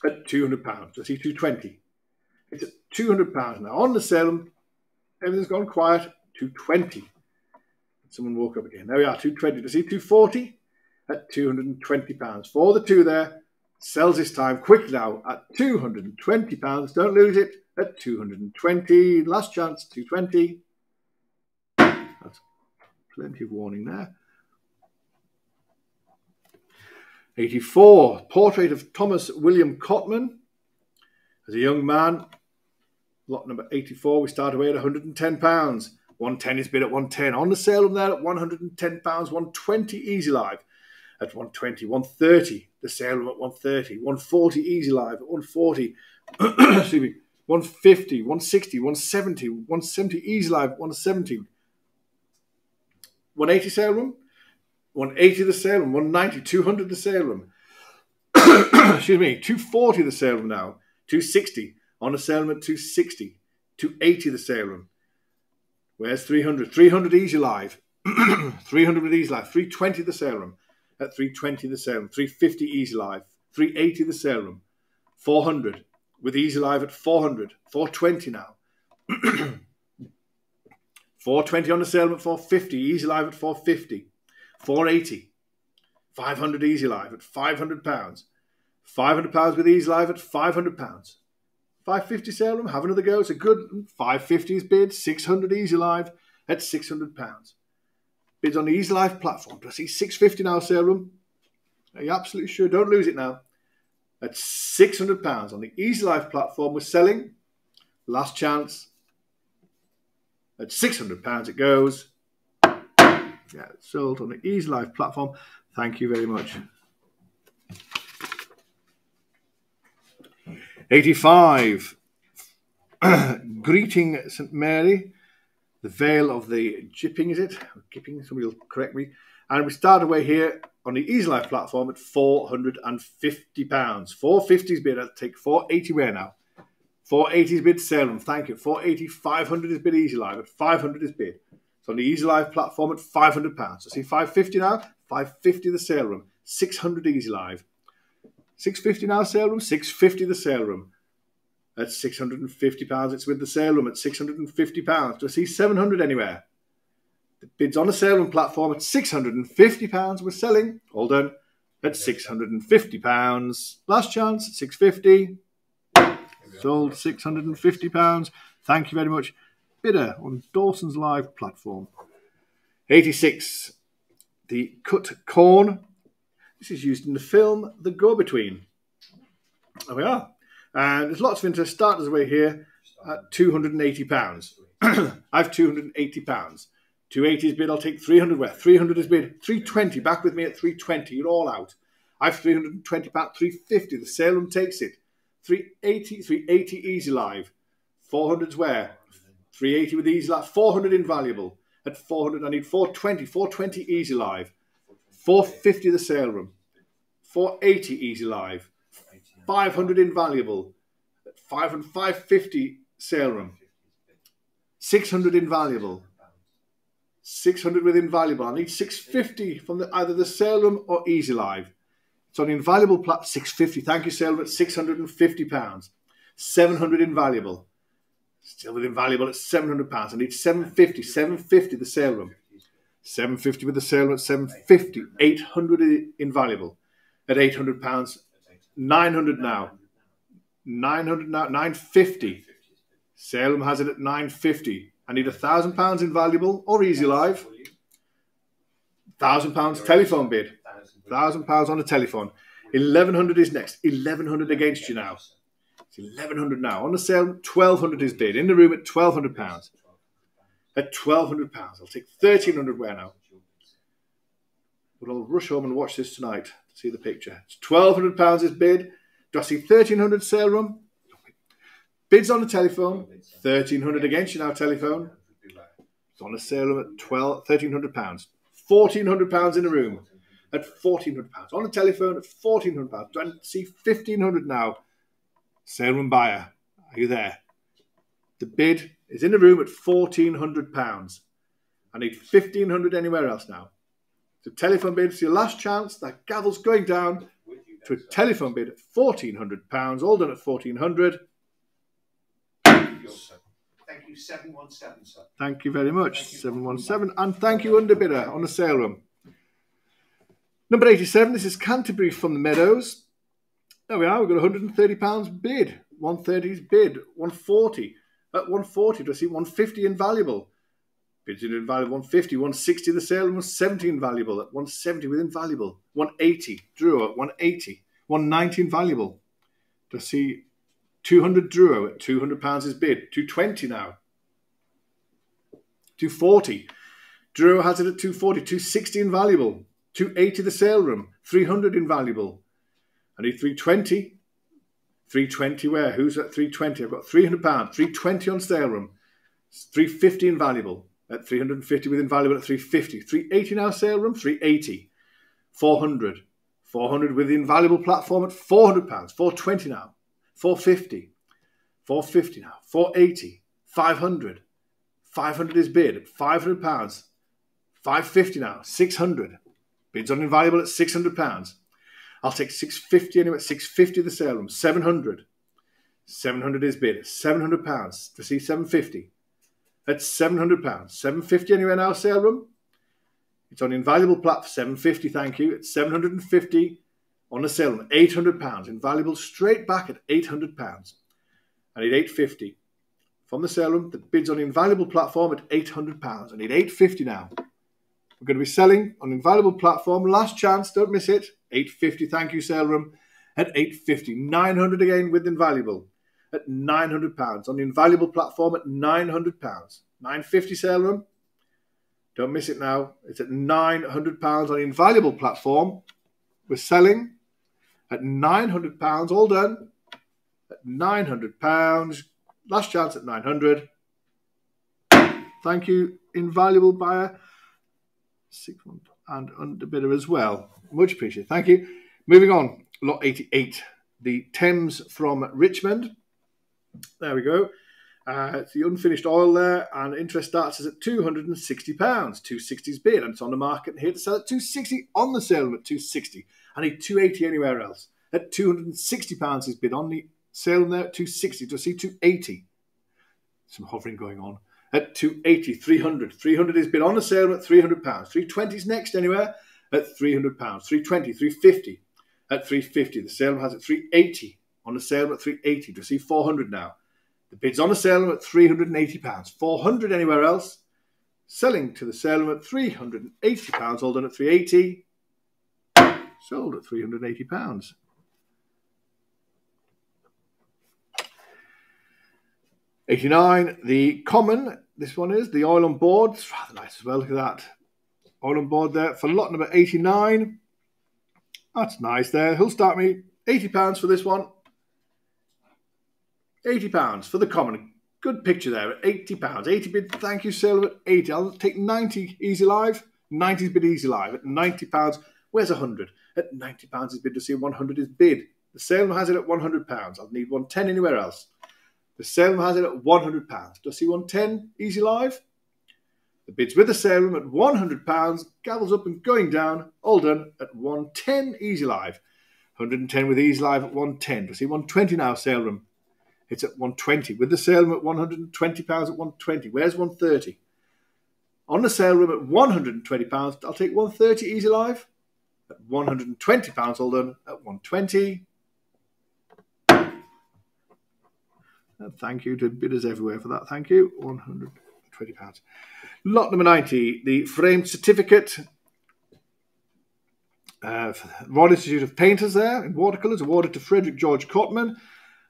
At £200. To see 220 It's at £200 now. On the sale, everything's gone quiet. 220 Someone woke up again. There we are, 220. To see 240 at 220 pounds. For the two there, sells this time quick now at 220 pounds. Don't lose it at 220. Last chance, 220. That's plenty of warning there. 84. Portrait of Thomas William Cotman. As a young man, lot number 84, we start away at 110 pounds. 110 is bid at 110. On the sale of that at 110 pounds, 120 Easy Live at 120, 130. The sale room at 130, 140 Easy Live at 140. excuse me, 150, 160, 170, 170 Easy Live, 170. 180 sale room, 180 the sale room, 190, 200 the sale room. excuse me, 240 the sale room now, 260 on the sale room at 260, 280 the sale room. Where's 300? 300 Easy Live. 300 with Easy Live. 320 the sale room. At 320 the sale room. 350 Easy Live. 380 the sale room. 400 with Easy Live at 400. 420 now. 420 on the sale at 450. Easy Live at 450. 480. 500 Easy Live at 500 pounds. 500 pounds with Easy Live at 500 pounds. 550 sale room, have another go. It's a good 550s bid. 600 Easy Live at 600 pounds. Bids on the Easy Live platform. Do I see 650 now, sale room? Are you absolutely sure? Don't lose it now. At 600 pounds on the Easy Live platform, we're selling. Last chance. At 600 pounds it goes. Yeah, sold on the Easy Live platform. Thank you very much. 85. Creeting St. Mary, the vale of the Gipping, is it? Gipping, somebody will correct me. And we start away here on the Easy Live platform at £450. 450's bid, I'll take 480 where now? 480's bid, sale them, thank you. 480, 500 is bid Easy Live at 500 is bid. So on the Easy Live platform at £500. So see 550 now, 550 the sale room, 600 Easy Live. 650 now sale room, 650 the sale room. At 650 pounds, it's with the sale room at 650 pounds. Do I see 700 anywhere? The bids on the sale room platform at 650 pounds. We're selling, hold on, at 650 pounds. Last chance at 650. Sold 650 pounds. Thank you very much. Bidder on Dawson's Live platform. 86. The cut corn this is used in the film The Go-Between. There we are. And there's lots of interest. Starters away here at £280. I have £280. 280 is bid, I'll take 300 where? 300 is bid. 320, back with me at 320, you're all out. I have 320 pounds, 350, the Salem takes it. 380, 380 easy live. 400's where? 380 with easy live, 400 invaluable. At 400, I need 420, 420 easy live. 450 the sale room, 480 easy live, 500 invaluable, 500, 550 sale room, 600 invaluable, 600 with invaluable. I need 650 from the, either the sale room or easy live. It's on invaluable plat 650. Thank you, sale room at 650 pounds. 700 invaluable. Still invaluable at 700 pounds. I need 750. 750 the sale room. 750 with the sale at 750, 800 invaluable at 800 pounds, 900 now, 900 now, nine fifty. Sale room has it at 950. I need a thousand pounds invaluable or easy live. Thousand pounds telephone bid. Thousand pounds on the telephone. 1100 is next. 1100 against you now. It's 1100 now. On the sale, 1200 is bid. In the room at 1200 pounds at £1,200. I'll take 1300 where now? But I'll rush home and watch this tonight to see the picture. It's £1,200 is bid. Do I see 1300 sale room? Bids on the telephone. 1300 against you now, telephone. It's on the sale room at 12, £1,300. £1,400 in the room at £1,400. On the telephone at £1,400. Do I see 1500 now? Sale room buyer. Are you there? The bid is in the room at £1,400. I need 1500 anywhere else now. So telephone bid, it's your last chance. That gavel's going down to a telephone bid at £1,400. All done at 1400 Thank you, 717, sir. Thank you very much, 717. And thank you, underbidder, on the sale room. Number 87, this is Canterbury from the Meadows. There we are, we've got £130 bid. 130's bid, 140. At 140, do I see 150 invaluable? Bids in invaluable 150, 160 the sale, and 170 invaluable at 170 with invaluable. 180, Drouot at 180, 190 invaluable. Do I see 200 Drouot at 200 pounds is bid, 220 now. 240. Drouot has it at 240, 260 invaluable, 280 the sale room, 300 invaluable. I need 320, 320 where? Who's at 320? I've got 300 pounds, 320 on sale room, 350 invaluable. At 350 with invaluable at 350, 380 now sale room, 380, 400, 400 with the invaluable platform at 400 pounds, 420 now, 450, 450 now, 480, 500, 500 is bid at 500 pounds, 550 now, 600, bids on invaluable at 600 pounds, I'll take 650 anyway, 650 the sale room, 700. 700 is bid, 700 pounds to see 750. That's 700 pounds. 750 anywhere now, sale room. It's on invaluable plat for 750, thank you. It's 750 on the sale room, 800 pounds. Invaluable straight back at 800 pounds. I need 850 from the sale room. The bid's on invaluable platform at 800 pounds. I need 850 now. We're going to be selling on invaluable platform. Last chance, don't miss it. 850, thank you, sale room. At 850, 900 again with invaluable at 900 pounds on the invaluable platform at 900 pounds. 950 sale room. Don't miss it now. It's at 900 pounds on the invaluable platform. We're selling at 900 pounds. All done at 900 pounds. Last chance at 900. Thank you, invaluable buyer. Six and underbidder as well. Much appreciated. Thank you. Moving on, lot 88. The Thames from Richmond. There we go. Uh, it's the unfinished oil there, and interest starts at two hundred and sixty pounds. Two sixty's bid, and it's on the market here to sell at two sixty on the sale at two sixty. I need two eighty anywhere else. At two hundred and sixty pounds is bid on the sale there at two sixty. To see two eighty. Some hovering going on at 280, 300. 300 is bid on the sale at 300 pounds. 320 is next anywhere at 300 pounds. 320, 350 at 350. The sale has at 380 on the sale at 380. To see 400 now. The bid's on the sale at 380 pounds. 400 anywhere else. Selling to the sale at 380 pounds. All done at 380. Sold at 380 pounds. Eighty-nine. The common. This one is the oil on board. It's rather nice as well. Look at that. Oil on board there for lot number eighty-nine. That's nice there. He'll start me eighty pounds for this one. £80 for the common. Good picture there at £80. 80 bid, thank you, Sailor, at 80. I'll take 90 Easy Live. 90's bid Easy Live at £90. Where's 100? At £90 is bid to see 100 is bid. The salesman has it at £100. I'll need 110 anywhere else. The salesman has it at £100. Does he see 110 Easy Live? The bid's with the salesman at £100. Gavels up and going down. All done at 110 Easy Live. 110 with Easy Live at 110. Does see 120 now, Salem. It's at 120. With the sale room at 120 pounds at 120. Where's 130? On the sale room at 120 pounds, I'll take 130 Easy Live. At 120 pounds, all done at 120. Thank you to bidders everywhere for that. Thank you. 120 pounds. Lot number 90, the framed certificate. Uh, Royal Institute of Painters there in watercolours, awarded to Frederick George Cotman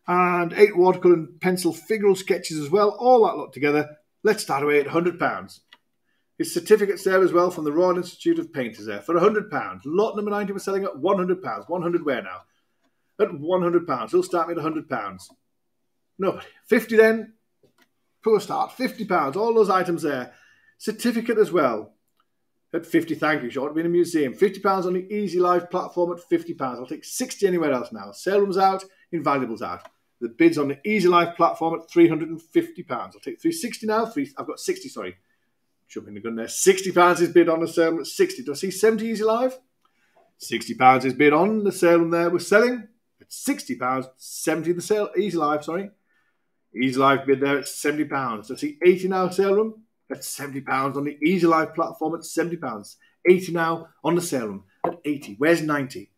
and eight watercolour and pencil figural sketches as well, all that lot together. Let's start away at £100. His certificates there as well from the Royal Institute of Painters there for £100. Lot number 90 we're selling at £100. 100 where now? At £100. He'll start me at £100. Nobody. 50 then. Poor start. £50. All those items there. Certificate as well. At 50, thank you. Short be in a museum. £50 on the Easy Live platform at £50. I'll take 60 anywhere else now. Sale room's out. Invaluables out. The bid's on the Easy Live platform at £350. I'll take 360 now. Three, I've got 60, sorry. Jumping the gun there. £60 is bid on the sale at 60. Do I see 70 Easy Live? £60 is bid on the sale room there. We're selling at £60. 70 the sale. Easy Live, sorry. Easy Live bid there at £70. Do I see 80 now sale room? At £70 on the Easy Live platform at £70. 80 now on the sale room at 80. Where's 90?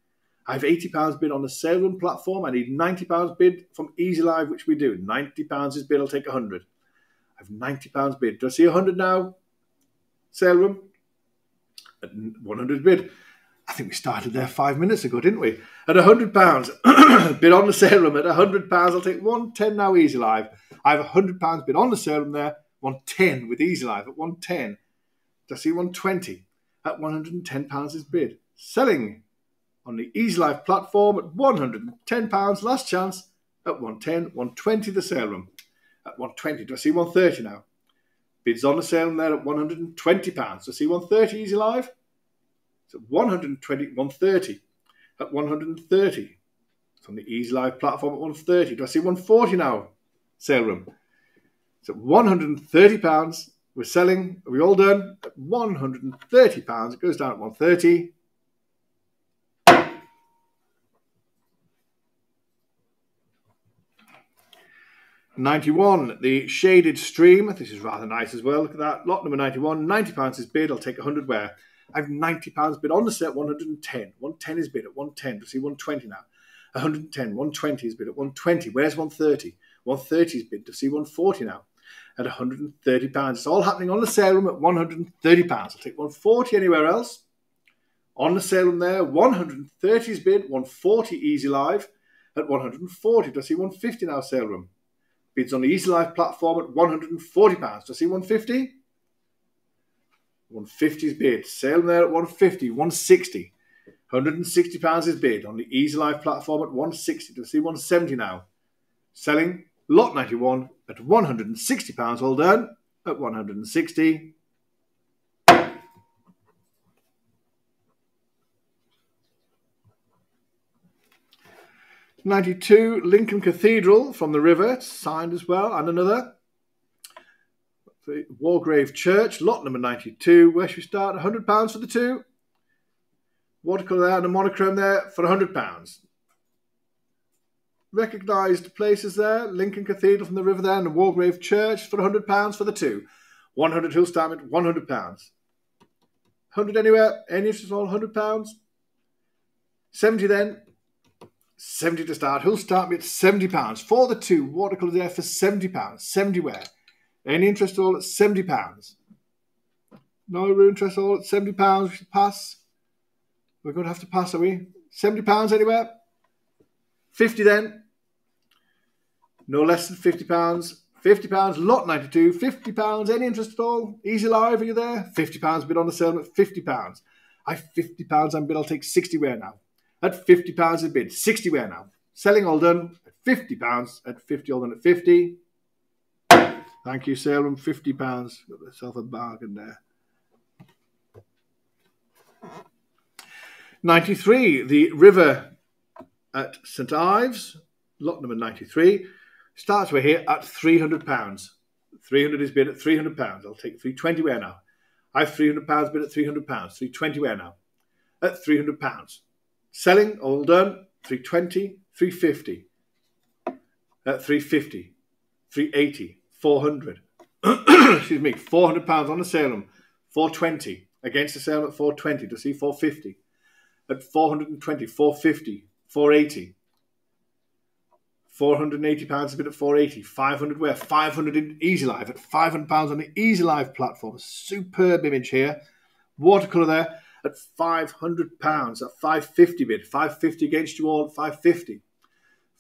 I have £80 bid on the sale room platform. I need £90 bid from Easy Live, which we do. £90 is bid, I'll take 100 I have £90 bid. Do I see 100 now? Sale room? At 100 bid. I think we started there five minutes ago, didn't we? At £100 bid on the sale room. At £100, I'll take 110 now Easy Live. I have £100 bid on the sale room there. 110 with Easy Live at 110. Do I see 120? At £110 is bid. Selling on the Easy Live platform at £110. Last chance at 110, 120 the sale room. At 120, do I see 130 now? Bids on the sale room there at £120. Do I see 130 Easy Live? At 120, 130. At 130. It's on the Easy Live platform at 130. Do I see 140 now? Sale room. At £130. We're selling, are we all done? At £130. It goes down at 130. 91, the shaded stream. This is rather nice as well. Look at that. Lot number 91, 90 pounds is bid. I'll take 100 where? I have 90 pounds bid on the set, 110. 110 is bid at 110. To see 120 now. 110, 120 is bid at 120. Where's 130? 130 is bid to see 140 now at 130 pounds. It's all happening on the sale room at 130 pounds. I'll take 140 anywhere else. On the sale room there, 130 is bid, 140 easy live at 140. Do I see 150 now sale room. Bids on the Easy live platform at £140. Do I see 150? 150 is bid. Sale there at 150, 160. 160 pounds is bid on the Easy Live platform at 160 to see 170 now. Selling lot 91 at 160 pounds. All done at 160. 92, Lincoln Cathedral from the river, signed as well, and another. Wargrave Church, lot number 92. Where should we start? £100 for the two. Watercolour there and a monochrome there for £100. Recognised places there. Lincoln Cathedral from the river there and the Wargrave Church for £100 for the two. 100 Hill Stammet, £100. 100 anywhere, any interest all, £100. 70 then, 70 to start. Who'll start me at £70? For the two, watercolour there for £70. 70 where? Any interest at all at £70? No interest at all at £70. We should pass. We're going to have to pass, are we? £70 anywhere? 50 then. No less than £50. £50, lot 92, £50, any interest at all? Easy Live, are you there? £50 bid on the sale at £50. I £50 I'm bid, I'll take 60 where now? at £50 a bid. 60 where now. Selling all done at £50 at 50 all done at 50. Thank you, Salem. £50. Got myself a bargain there. 93, the river at St Ives, lot number 93, starts we're here at £300. 300 is bid at £300. I'll take 320 where now. I have £300 bid at £300. 320 where now. At £300. Selling, all done, 320, 350. At 350, 380, 400. Excuse me, 400 pounds on the Salem, 420 against the Salem at 420 to see 450. At 420, 450, 480. 480 pounds a bit at 480, 500 where 500 in Easy Live at 500 pounds on the Easy Live platform. Superb image here. Watercolour there at 500 pounds, at 550 bid, 550 against you all at 550.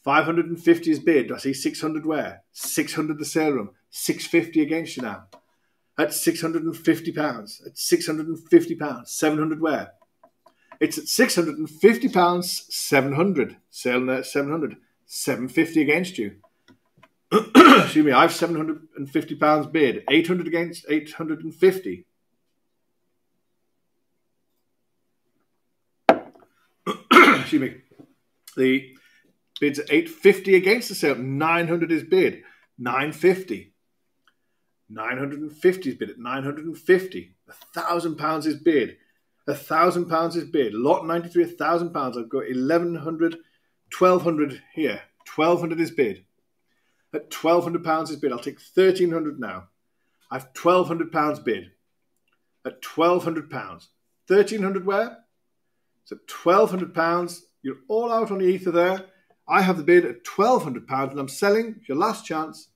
550 is bid. I see 600 where? 600 the sale room. 650 against you now. At 650 pounds. At 650 pounds. 700 where? It's at 650 pounds. 700. Sale at 700. 750 against you. Excuse me. I have 750 pounds bid. 800 against 850. excuse me, the bid's 850 against the sale. 900 is bid. 950. 950 is bid at 950. A thousand pounds is bid. A thousand pounds is bid. Lot 93, a thousand pounds. I've got 1100, 1200 here. 1200 is bid. At 1200 pounds is bid. I'll take 1300 now. I've 1200 pounds bid. At 1200 pounds. 1300 where? So £1,200, you're all out on the ether there. I have the bid at £1,200 and I'm selling, your last chance,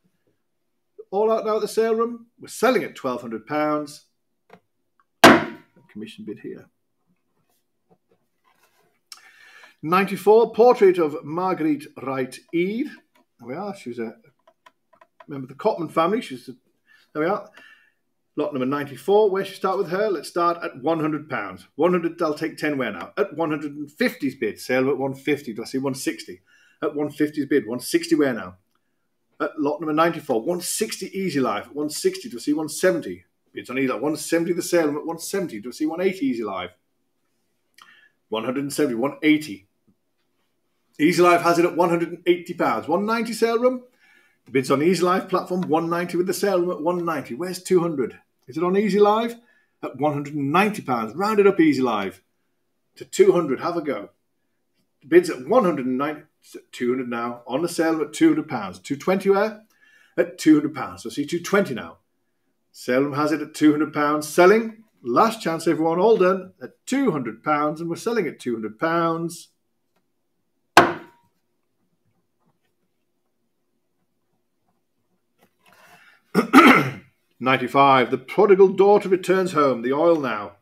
all out now at the sale room. We're selling at £1,200. Commission bid here. 94, portrait of Marguerite Wright Eve. There we are. She was a member of the Cotman family. She's a, there we are. Lot number 94, where should we start with her? Let's start at £100. 100, I'll take 10 where now? At 150's bid, sale at 150. Do I see 160? At 150's bid, 160 where now? At lot number 94, 160 Easy Live, 160. Do I see 170? Bids on either 170 the sale at 170. Do I see 180 Easy Live? 170, 180. Easy Live has it at 180 pounds. 190 sale room. The bids on Easy Live platform 190 with the sale room at 190. Where's 200? Is it on Easy Live? At £190. Round it up Easy Live to 200. Have a go. The bids at 190. 200 now. On the sale at £200. 220 where? at £200. So see 220 now. Salem has it at £200. Selling. Last chance, everyone. All done at £200. And we're selling at £200. 95. The prodigal daughter returns home. The oil now.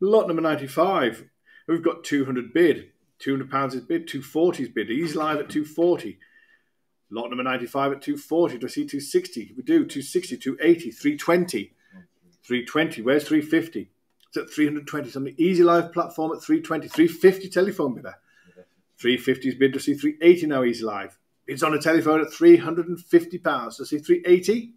Lot number 95. We've got 200 bid. 200 pounds is bid. 240 is bid. Easy live at 240. Lot number 95 at 240. Do I see 260? We do. 260, 280, 320. 320. Where's 350? It's at 320. It's on the Easy Live platform at 320. 350 telephone bidder. 350 is bid to see 380 now Easy Live. It's on a telephone at £350. So see 380.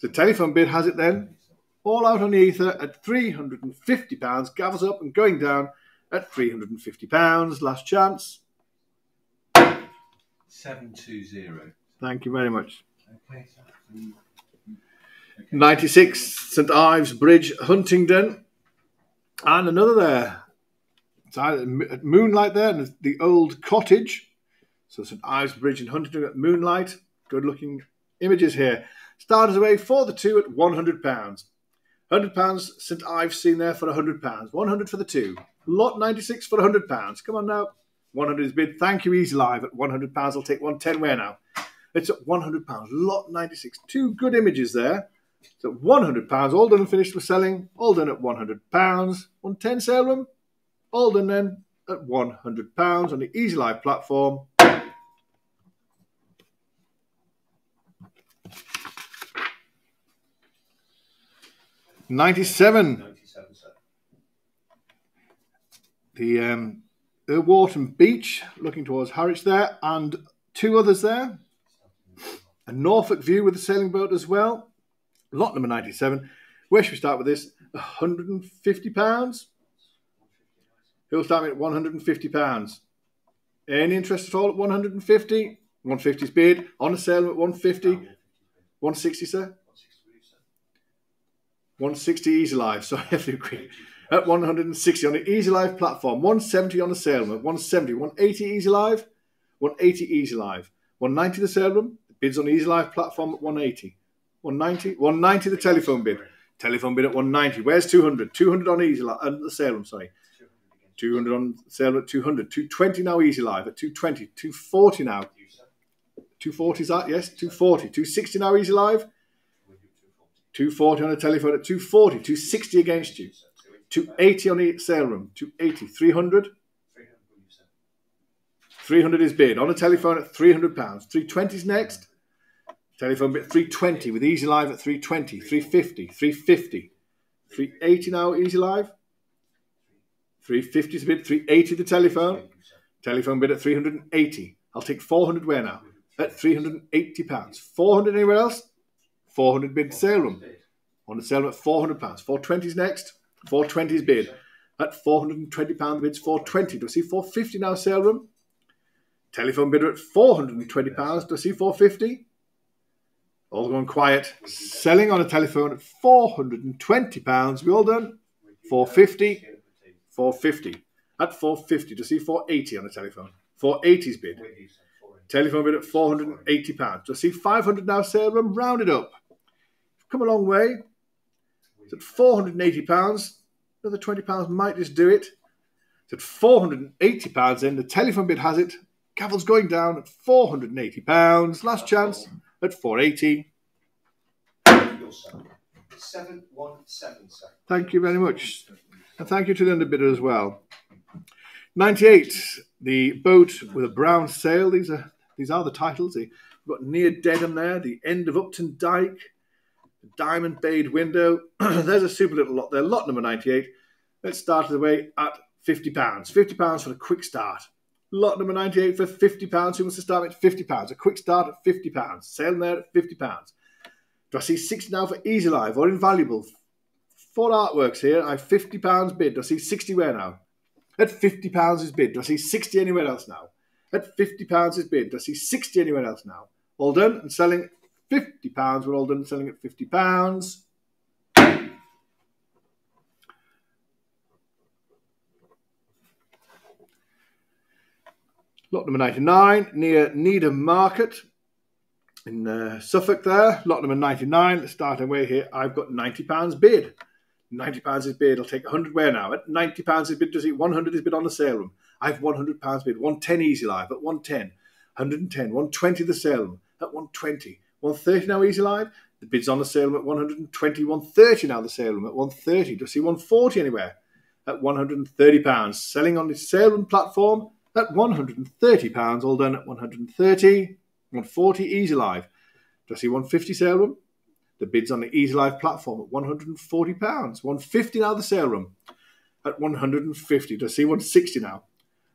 The telephone bid has it then. All out on the ether at £350. Gavels up and going down at £350. Last chance. 720. Thank you very much. Okay, mm, okay. 96 St Ives Bridge, Huntingdon. And another there. It's either at Moonlight there and the old cottage. So St Ives Bridge in Huntingdon at Moonlight. Good looking images here. Starters away for the two at £100. £100 St Ives seen there for £100. 100 for the two. Lot 96 for £100. Come on now. 100 is bid. Thank you, Easy Live at £100. I'll take 110 where now? It's at £100. Lot 96. Two good images there. So £100. All done and finished for selling. All done at £100. 110 sale room. All done then at £100 on the Easy Live platform. Ninety-seven. 97, sir. The um, Erwarton Beach, looking towards Harwich there, and two others there. A Norfolk view with the sailing boat as well. Lot number 97. Where should we start with this? £150. Who'll start me at £150? Any interest at all at 150 150's bid. On a sale at 150 160, sir? 160 Easy Live. Sorry, I have to agree. At 160 on the Easy Live platform. 170 on the sale room. 170. 180 Easy Live. 180 Easy Live. 190 the sale room. Bids on the Easy Live platform at 180. 190. 190 the telephone bid. Telephone bid at 190. Where's 200? 200 on Easy Live. Uh, the sale room, sorry. 200 on sale at 200. 220 now Easy Live at 220. 240 now. 240 is that? Yes, 240. 260 now Easy Live. 240 on the telephone at 240. 260 against you. 280 on the sale room. 280. 300. 300 is bid. On the telephone at 300 pounds. 320 is next. Telephone bid 320 with Easy Live at 320. 350. 350. 380 now Easy Live. 350 is bid. 380 the telephone. Telephone bid at 380. I'll take 400 where now? At 380 pounds. 400 anywhere else? 400 bid sale room. On the sale room at 400 pounds. 420 is next. 420 is bid. At 420 pound bids 420. Do I see 450 now sale room? Telephone bidder at 420 pounds. Do I see 450? All going quiet. Selling on a telephone at 420 pounds. We all done? 450. 450. At 450. Do I see 480 on the telephone? 480's bid. Telephone bid at 480 pounds. Do I see 500 now sale room? Round it up. Come a long way. It's at 480 pounds. Another 20 pounds might just do it. It's at 480 pounds in. The telephone bid has it. Gavel's going down at 480 pounds. Last chance at 480. Your son. 717, sir. Thank you very much. And thank you to the underbidder as well. 98, the boat with a brown sail. These are these are the titles. We've got Near Dedham there, the end of Upton Dyke, the Diamond Bayed Window. There's a super little lot there. Lot number 98. Let's start the way at £50. £50 for a quick start. Lot number 98 for £50. Who wants to start at £50? A quick start at £50. Sailing there at £50. Do I see 60 now for Easy Live or Invaluable? Four artworks here. I have £50 bid. Do I see 60 where now? At £50 is bid. Do I see 60 anywhere else now? At £50 is bid. Do I see 60 anywhere else now? All done and selling £50. We're all done selling at £50. Lot number 99 near Needham Market. in uh, Suffolk there, lot number 99. Let's start away here. I've got £90 bid. £90 is bid. I'll take 100 where now? At £90 is bid, does it? 100 is bid on the sale room. I've £100 bid. 110 easy live at 110. 110. 120 the sale room at 120. 130 now easy live. The bid's on the sale room at 120. 130 now the sale room at 130. Do I see 140 anywhere? At £130. Selling on the sale room platform at £130. All done at 130. 140 Easy Live. Do I see 150 sale room? The bid's on the Easy Live platform at 140 pounds. 150 now the sale room at 150. Do I see 160 now?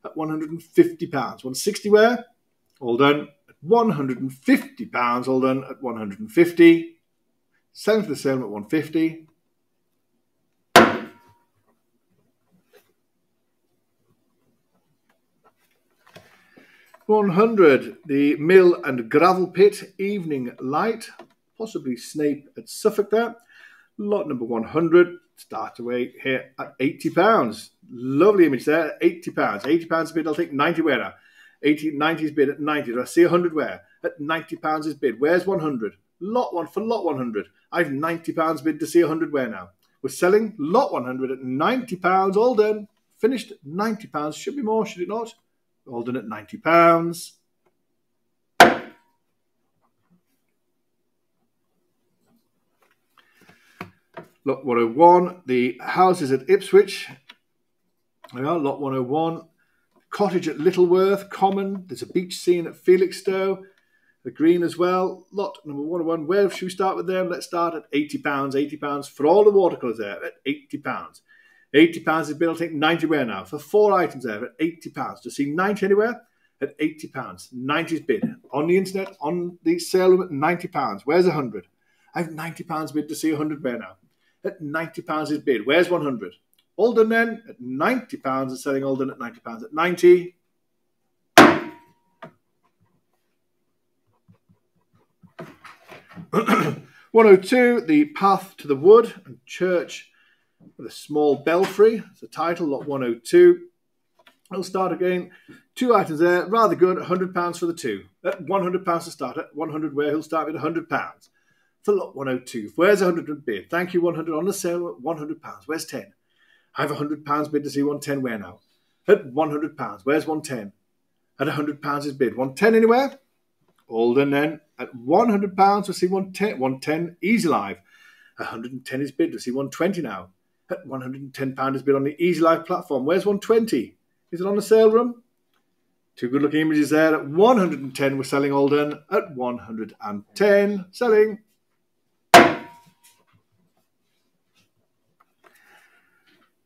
At 150 pounds. 160 where? All done £150. All done at 150. Seventh for the same at 150. One hundred, the Mill and Gravel Pit, Evening Light, possibly Snape at Suffolk there. Lot number one hundred, start away here at eighty pounds. Lovely image there, eighty pounds. Eighty pounds a bid. I'll take ninety wearer. 1890's bid at 90. Do I see 100 where? At 90 pounds is bid. Where's 100? Lot one for lot 100. I've 90 pounds bid to see 100 where now. We're selling lot 100 at 90 pounds. All done. Finished 90 pounds. Should be more, should it not? All done at 90 pounds. Lot 101. The house is at Ipswich. There are, lot 101. Cottage at Littleworth, Common. There's a beach scene at Felixstowe. The green as well. Lot number 101. Where should we start with them? Let's start at £80. £80 for all the watercolours there at £80. £80 is bid. I'll take 90 where now. For four items there at £80. To see 90 anywhere? At £80. 90 is bid. On the internet, on the sale room at £90. Where's 100? I have £90 bid to see 100 where now. At £90 is bid. Where's 100? Alden then at £90 is selling Alden at £90 at 90. One hundred two, the path to the wood and church with a small belfry. It's a title, lot 102. We'll start again. Two items there, rather good, £100 for the two. Uh, at £100 to start at 100 where he'll start with £100 for lot 102. Where's 100 bid? Thank you, 100 on the sale at £100. Where's 10? I have £100 bid to see 110 where now? At £100. Where's 110? At £100 is bid. 110 anywhere? Alden then at £100 to see 110, 110 easy live. 110 is bid to see 120 now at £110 is bid on the Easy Live platform. Where's 120? Is it on the sale room? Two good looking images there at 110. We're selling all done at 110. Selling.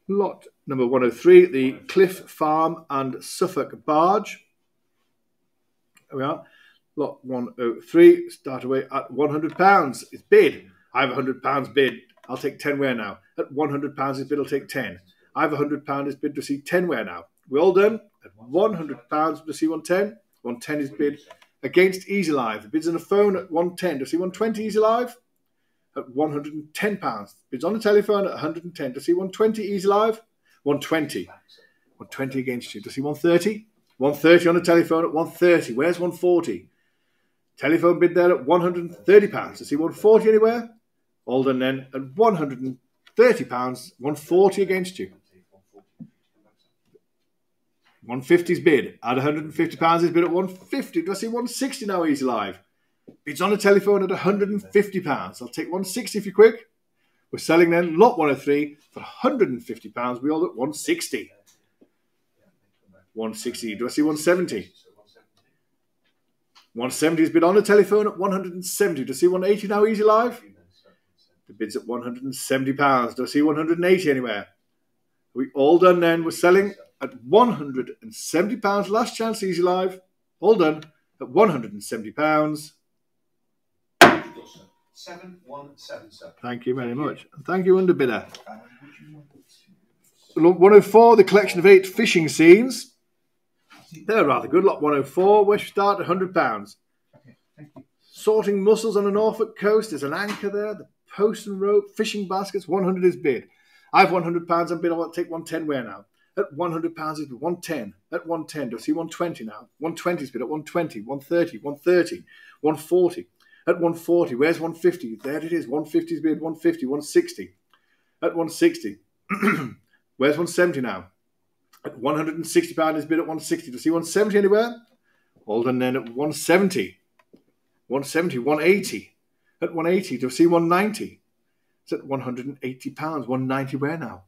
Lot number 103, the Cliff Farm and Suffolk Barge. There we are. Lot 103, start away at £100. It's bid. I have £100 bid I'll take 10 where now. At £100 his bid, I'll take 10. I have £100 his bid to see 10 where now. We all done? At £100 to see 110. 110 is bid against Easy Live. The bid's on the phone at 110 to see 120 Easy Live. At £110. Bids on the telephone at 110 to see 120 Easy Live. 120. 120 against you. To see 130. 130 on the telephone at 130. Where's 140? Telephone bid there at £130. To see 140 anywhere? Alden then at £130, 140 against you. 150's bid. At £150 is bid at 150. Do I see 160 now He's live? Bids on the telephone at £150. I'll take 160 if you're quick. We're selling then lot 103 for £150. We all at 160. 160. Do I see 170? 170 has bid on the telephone at 170. Do I see 180 now easy live? The bid's at £170. Do I see 180 anywhere? We all done then? We're selling at £170. Last chance, Easy Live. All done at £170. 7177. Thank you very much. Thank you, underbidder. 104, the collection of eight fishing scenes. They're rather good. Lot 104, where should start at £100. Okay, thank you. Sorting mussels on the Norfolk coast. There's an anchor there. The post and rope, fishing baskets, 100 is bid. I have 100 pounds on bid, I want to take 110 where now? At 100 pounds is bid, 110. At 110, do I see 120 now? 120 is bid at 120, 130, 130, 140. At 140. Where's 150? There it is. 150's bid, 150, 160. At 160. Where's 170 now? At 160 pound is bid at 160. Do you see 170 anywhere? Hold on then at 170. 170, 180. At 180, do you see 190? It's at 180 pounds. 190 where now?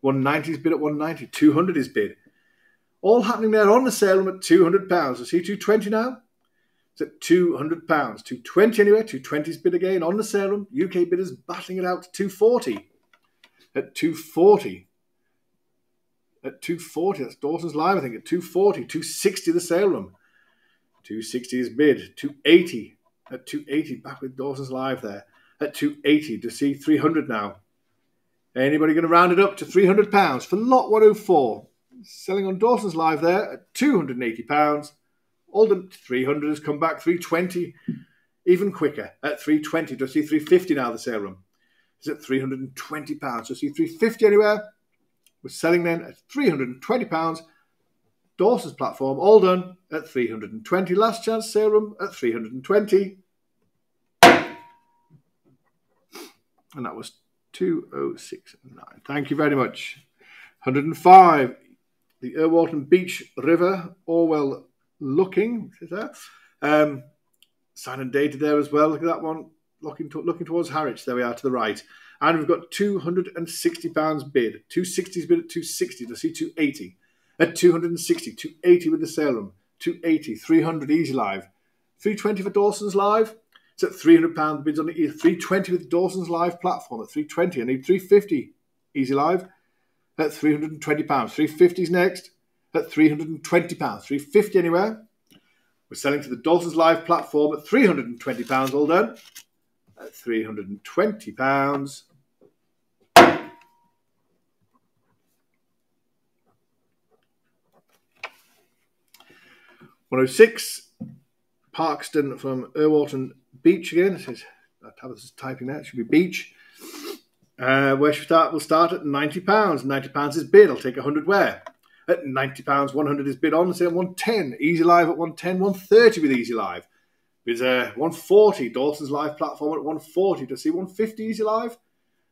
190 is bid at 190. 200 is bid. All happening there on the sale at 200 pounds. You see 220 now? It's at 200 pounds. 220 anyway. 220's bid again on the sale room. UK bidders battling it out to 240. At 240. At 240. That's Dawson's Live, I think. At 240. 260 the sale room. 260 is bid. 280. At 280. Back with Dawson's Live there. At 280. To see 300 now. Anybody going to round it up to 300 pounds for lot 104? Selling on Dawson's Live there at 280 pounds. Oldham 300 has come back 320, even quicker at 320. To see 350 now the sale room is at 320 pounds. To see 350 anywhere. We're selling then at 320 pounds. Dawson's platform all done at 320. Last chance sale room at 320. And that was 2069. Thank you very much. 105. The Erwarton Beach River, Orwell looking. Um, sign and dated there as well. Look at that one. Looking, to, looking towards Harwich. There we are to the right. And we've got £260 bid. 260s bid at 260 to see 280. At 260, 280 with the sale room. 280, 300 easy live. 320 for Dawson's live. It's at £300 bids on the 320 with Dawson's live platform at 320. I need 350 easy live at £320. 350s next at £320. £350 anywhere. We're selling to the Dawson's Live platform at £320 all done. At £320. One oh six, Parkeston from Erwarton Beach again. It says Tabitha's typing that. Should be Beach. Uh, where should we start? We'll start at ninety pounds. Ninety pounds is bid. I'll take hundred where at £90. 100 is bid on, say 110. Easy Live at 110, 130 with Easy Live. With uh, 140, Dawson's Live platform at 140. To see 150 Easy Live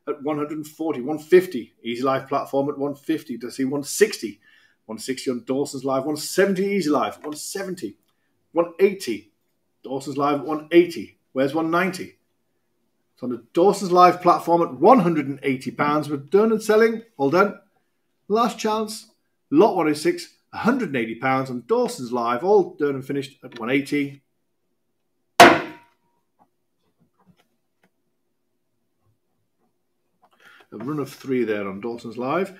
at 140, 150 Easy Live platform at 150. To see 160, 160 on Dawson's Live, 170 Easy Live, 170, 180 Dawson's Live at 180. Where's 190? It's on the Dawson's Live platform at 180 pounds. We're done and selling. All done. Last chance Lot 106, £180 on Dawson's Live, all done and finished at 180. A run of three there on Dawson's Live.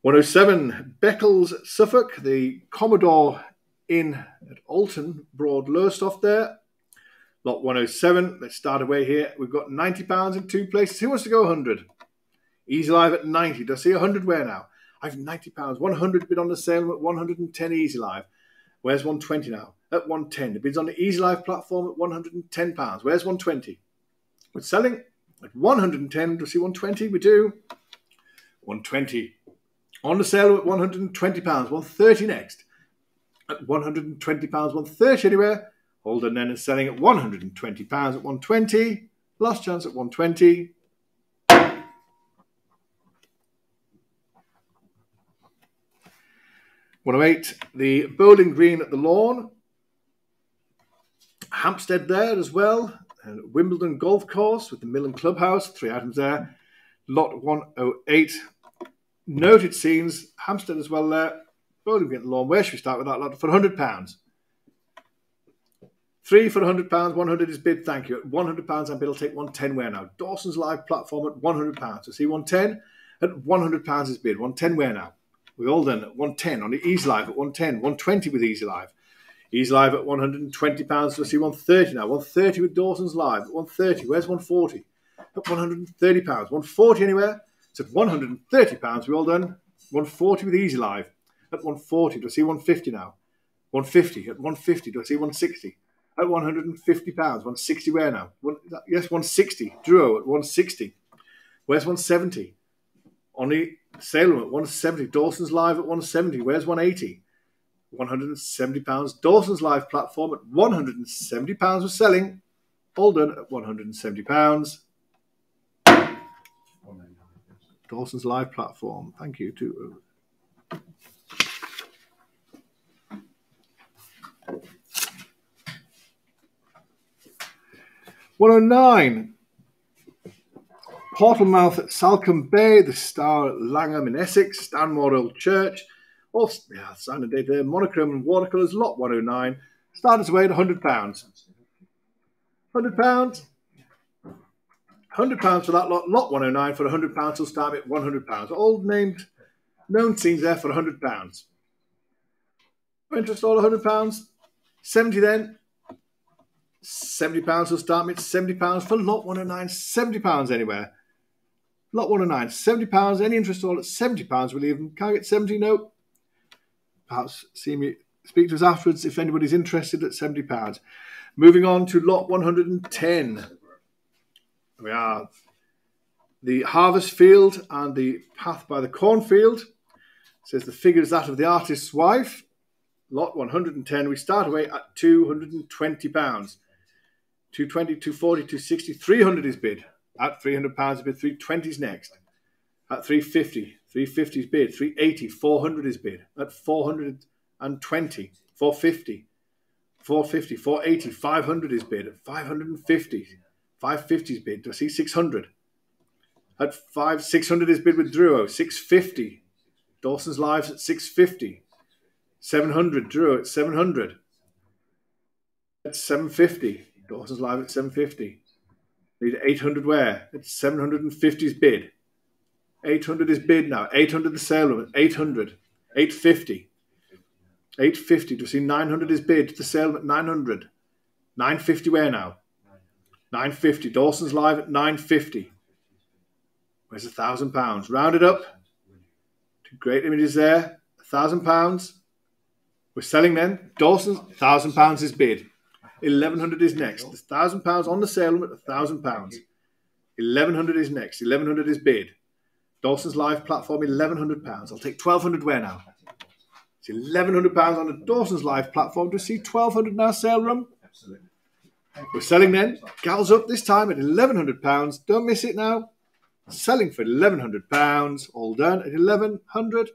107, Beccles, Suffolk, the Commodore Inn at Oulton, Broad Lowestoft there. Lot 107, let's start away here. We've got £90 in two places. Who wants to go 100? Easy Live at 90. Does I see 100 where now? I've ninety pounds. One hundred bid on the sale at one hundred and ten Easy Live. Where's one twenty now? At one ten. The bid's on the Easy Live platform at one hundred and ten pounds. Where's one twenty? We're selling at one hundred and ten. Do we see one twenty? We do. One twenty. On the sale at one hundred and twenty pounds. One thirty next. At one hundred and twenty pounds. One thirty anywhere. Holden then is selling at one hundred and twenty pounds at one twenty. Last chance at one twenty. 108, the Bowling Green at the Lawn. Hampstead there as well. And Wimbledon Golf Course with the Millen Clubhouse, three items there. Lot 108. Noted scenes, Hampstead as well there. Bowling Green at the Lawn. Where should we start with that lot? For £100. Three for £100, 100 is bid, thank you. At £100, I'm I'll take 110 where now? Dawson's Live platform at £100. So see 110 at £100 is bid. 110 where now? We all done at 110 on the Easy Live at 110, 120 with Easy Live. Easy Live at 120 pounds. Let's see 130 now. 130 with Dawson's Live at 130. Where's 140? At 130 pounds. 140 anywhere? It's at 130 pounds. We all done. 140 with Easy Live at 140. Do I see 150 now? 150 at 150. Do I see 160? At 150 pounds. 160 where now? One, yes, 160. Drew at 160. Where's 170? Only Salem at 170. Dawson's Live at 170. Where's 180? 170 pounds. Dawson's Live platform at 170 pounds was selling. All done at £170. One nine nine. Dawson's live platform. Thank you to uh, One oh nine. Portlemouth at Salcombe Bay, the Star at Langham in Essex, Stanmore Old Church. All yeah, standard date there. Monochrome and watercolours, lot 109. Starters away at £100. £100. £100 for that lot, lot 109 for £100 will start at £100. All named known scenes there for £100. Interest all £100. 70 then. £70 will start me at £70 for lot 109. £70 anywhere. Lot 109, £70. Any interest at all at £70 we'll leave them. Can't get 70 No. Perhaps see me speak to us afterwards if anybody's interested at £70. Moving on to lot 110. We are the harvest field and the path by the cornfield. Says the figure is that of the artist's wife. Lot 110. We start away at 220 pounds. 220, 240, 260, 300 is bid. At 300 pounds is bid. 320 is next. At 350, 350 is bid. 380, 400 is bid. At 420, 450, 450, 480, 500 is bid. At 550, 550 is bid. Do I see 600? At 5, 600 is bid with Drouot. 650. Dawson's Lives at 650. 700. Drouot at 700. At 750. Dawson's Live at 750. Need 800 where? It's 750 is bid. 800 is bid now. 800 the sale room. 800. 850. 850. Do you see 900 is bid? The sale at 900. 950 where now? 950. Dawson's Live at 950. Where's a thousand pounds? Round it up. Two great images there. A thousand pounds. We're selling then. Dawson's thousand pounds is bid. Eleven hundred is next. The thousand pounds on the sale at a thousand pounds. Eleven hundred is next. Eleven hundred is bid. Dawson's live platform. Eleven hundred pounds. I'll take twelve hundred. Where now? It's eleven hundred pounds on the Dawson's live platform to see twelve hundred now sale room. Absolutely. We're selling then. Gals up this time at eleven hundred pounds. Don't miss it now. Selling for eleven hundred pounds. All done at eleven hundred.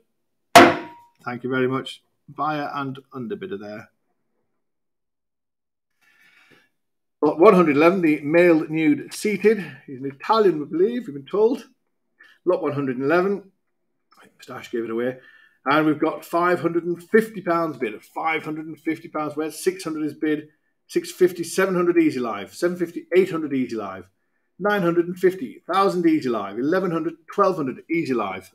Thank you very much, buyer and underbidder there. 111, the male nude seated. He's an Italian, we believe, we've been told. Lot 111. Moustache gave it away. And we've got £550 bid. £550 where 600 is bid. 650, 700 easy live. 750, 800 easy live. 950, 1000 easy live. 1100, 1200 easy live.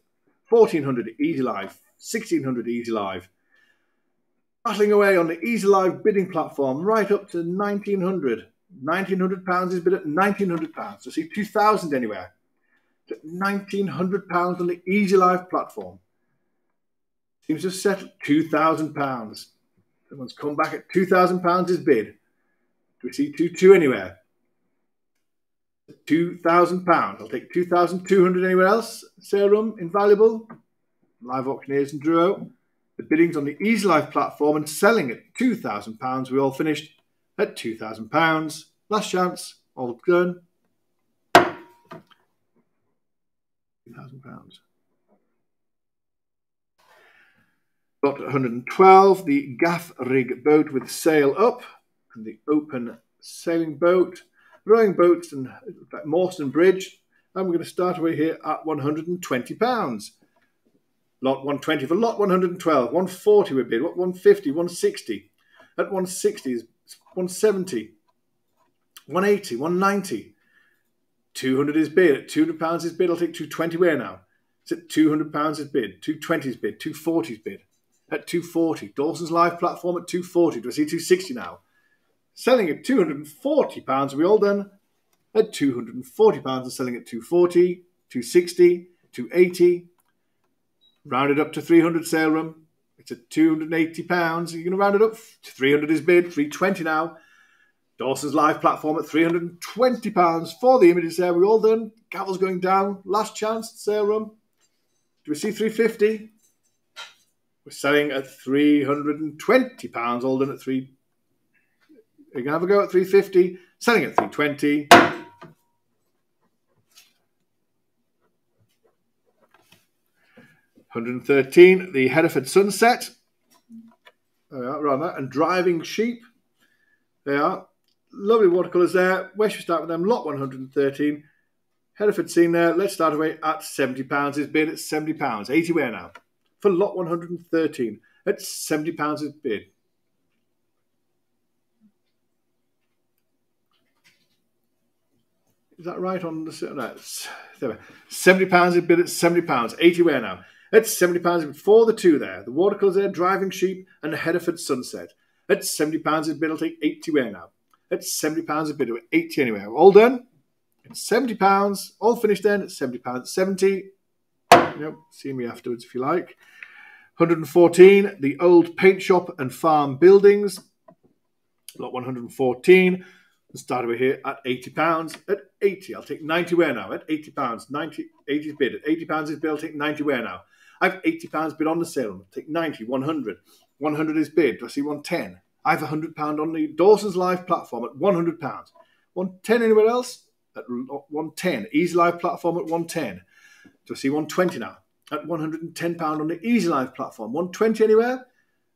1400 easy live. 1600 easy live. Battling away on the easy live bidding platform right up to 1900. 1900 pounds is bid at 1900 pounds. So see 2000 anywhere. 1900 pounds on the Easy Live platform. Seems to have settled 2000 pounds. Someone's come back at 2000 pounds is bid. Do we see 2 anywhere? 2000 pounds. I'll take 2200 anywhere else. Sale room, invaluable. Live auctioneers and Drouot. The biddings on the Easy Live platform and selling at 2000 pounds. We all finished at £2,000. Last chance, all done. £2,000. Lot 112, the gaff rig boat with sail up, and the open sailing boat, rowing boats and Morstan Bridge. And we're going to start away here at £120. Lot 120 for lot 112, 140 we bid, what 150, 160. At 160 is 170, 180, 190. 200 is bid. At 200 pounds is bid. I'll take 220 where now? It's at 200 pounds is bid. 220 is bid. 240 is bid. At 240. Dawson's live platform at 240. Do I see 260 now? Selling at 240 pounds. Are we all done? At 240 pounds and selling at 240, 260, 280. Rounded up to 300 sale room. It's at 280 pounds. You're going to round it up. to 300 is bid. 320 now. Dawson's live platform at 320 pounds for the images there. We all done. Gavel's going down. Last chance. Sale room. Do we see 350? We're selling at 320 pounds. All done at three. You can have a go at 350. Selling at 320. Hundred and thirteen, the Hereford Sunset. Are, around that. And Driving Sheep. They are. Lovely watercolours there. Where should we start with them? Lot 113. Hereford scene there. Let's start away at £70. It's bid at £70. 80 where now? For lot 113. At £70 is bid. Is that right on the no, seventy pounds is bid at seventy pounds. Eighty where now? Seventy pounds before the two there. The watercolours there, driving sheep and the Hereford sunset. At seventy pounds is bid. I'll take eighty where now. At seventy pounds a bid. Eighty anyway. All done. Seventy pounds. All finished then. At seventy pounds. Seventy. Yep. See me afterwards if you like. 114, the old paint shop and farm buildings. Lot 114. Let's start over here at 80 pounds. At 80, I'll take 90 where now? At 80 pounds. 90, 80 is bid. At 80 pounds is bid, I'll take 90 where now? I've 80 pounds bid on the sale. Take 90, 100. 100 is bid. Do I see 110? I have 100 pound on the Dawson's Live platform at 100 pounds. 110 anywhere else? At 110. Easy Live platform at 110. Do I see 120 now? At 110 pound on the Easy Live platform. 120 anywhere?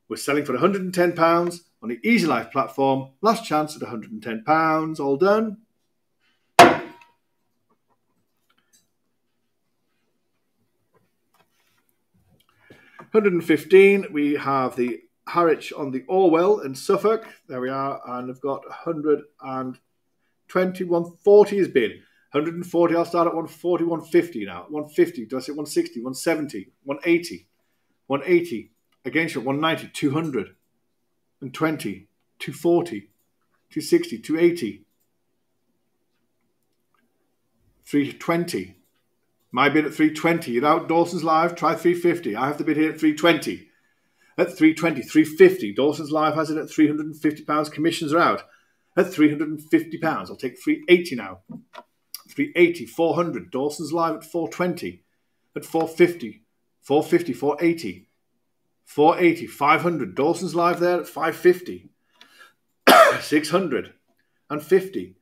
We're selling for 110 pounds on the Easy Live platform. Last chance at £110. All done. Hundred and fifteen. We have the Harwich on the Orwell in Suffolk. There we are, and I've got hundred and twenty. One forty is bid. 140, I'll start at 140, 150 now. 150, do I say 160, 170, 180, 180, against you, 190, 200, and 20, 240, 260, 280, 320. My bid at 320. You know, Dawson's Live, try 350. I have the bid here at 320. At 320, 350. Dawson's Live has it at 350 pounds. Commissions are out at 350 pounds. I'll take 380 now. 380, 400. Dawson's Live at 420. At 450, 450, 480. 480, 500. Dawson's live there at 550. 600 and 50. 650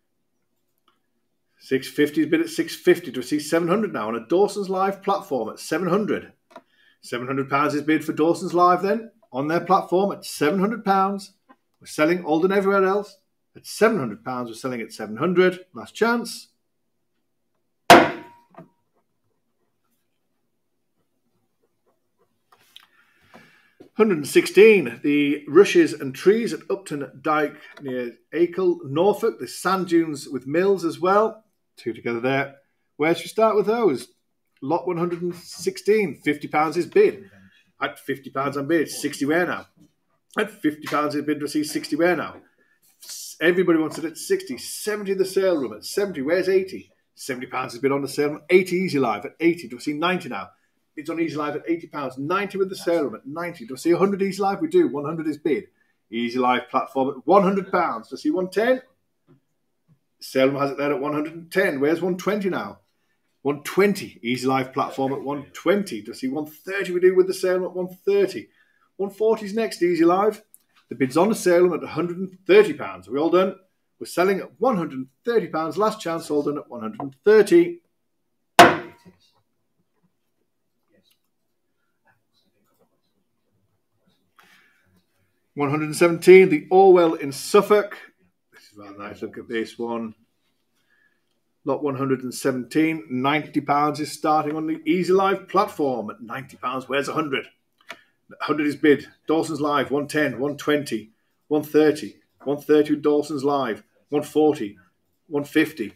has been at 650 to receive 700 now on a Dawson's Live platform at 700. 700 pounds is bid for Dawson's Live then on their platform at 700 pounds. We're selling Alden everywhere else at 700 pounds. We're selling at 700. Last chance. 116, the rushes and trees at Upton Dyke near Acle, Norfolk. The sand dunes with mills as well. Two together there. Where should we start with those? Lot 116, £50 is bid. At £50 on bid, 60 where now? At £50 is bid, receive 60 where now? Everybody wants it at 60. 70 the sale room at 70. Where's 80? 70 pounds has been on the sale. room, 80 easy live at 80. Do we see 90 now? It's on Easy Live at £80. 90 with the sale room at 90. Do I see 100 Easy Live? We do. 100 is bid. Easy Live platform at £100. Do I see 110? Sale room has it there at 110. Where's 120 now? 120. Easy Live platform at 120. Do I see 130 we do with the sale at 130? 140 is next, Easy Live. The bid's on the sale room at £130. Are we all done? We're selling at £130. Last chance, all done at 130 117, the Orwell in Suffolk. Rather nice. Look at this one. Lot 117, £90 is starting on the Easy Live platform at £90. Where's 100? 100 is bid. Dawson's Live, 110, 120, 130, 130 with Dawson's Live, 140, 150,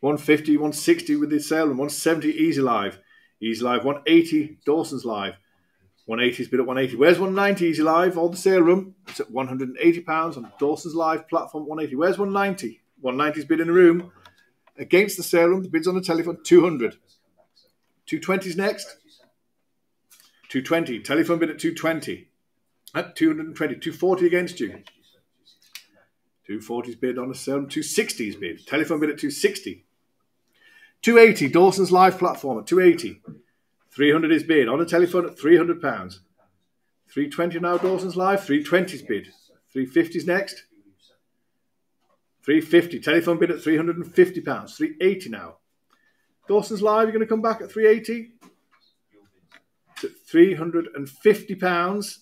150, 160 with the sale, and 170 Easy Live. Easy Live, 180 Dawson's Live, 180 is bid at 180. Where's 190 Easy Live on the sale room? It's at 180 pounds on Dawson's Live platform 180. Where's 190? 190 is bid in the room. Against the sale room, the bid's on the telephone 200. 220 is next. 220. Telephone bid at 220. At 220. 240 against you. 240 is bid on the sale room. 260 is bid. Telephone bid at 260. 280. Dawson's Live platform at 280. 300 is bid. On the telephone at £300. 320 now, Dawson's Live. 320 is bid. 350 is next. 350. Telephone bid at 350 pounds. 380 now. Dawson's Live, you're going to come back at 380? It's at 350 pounds.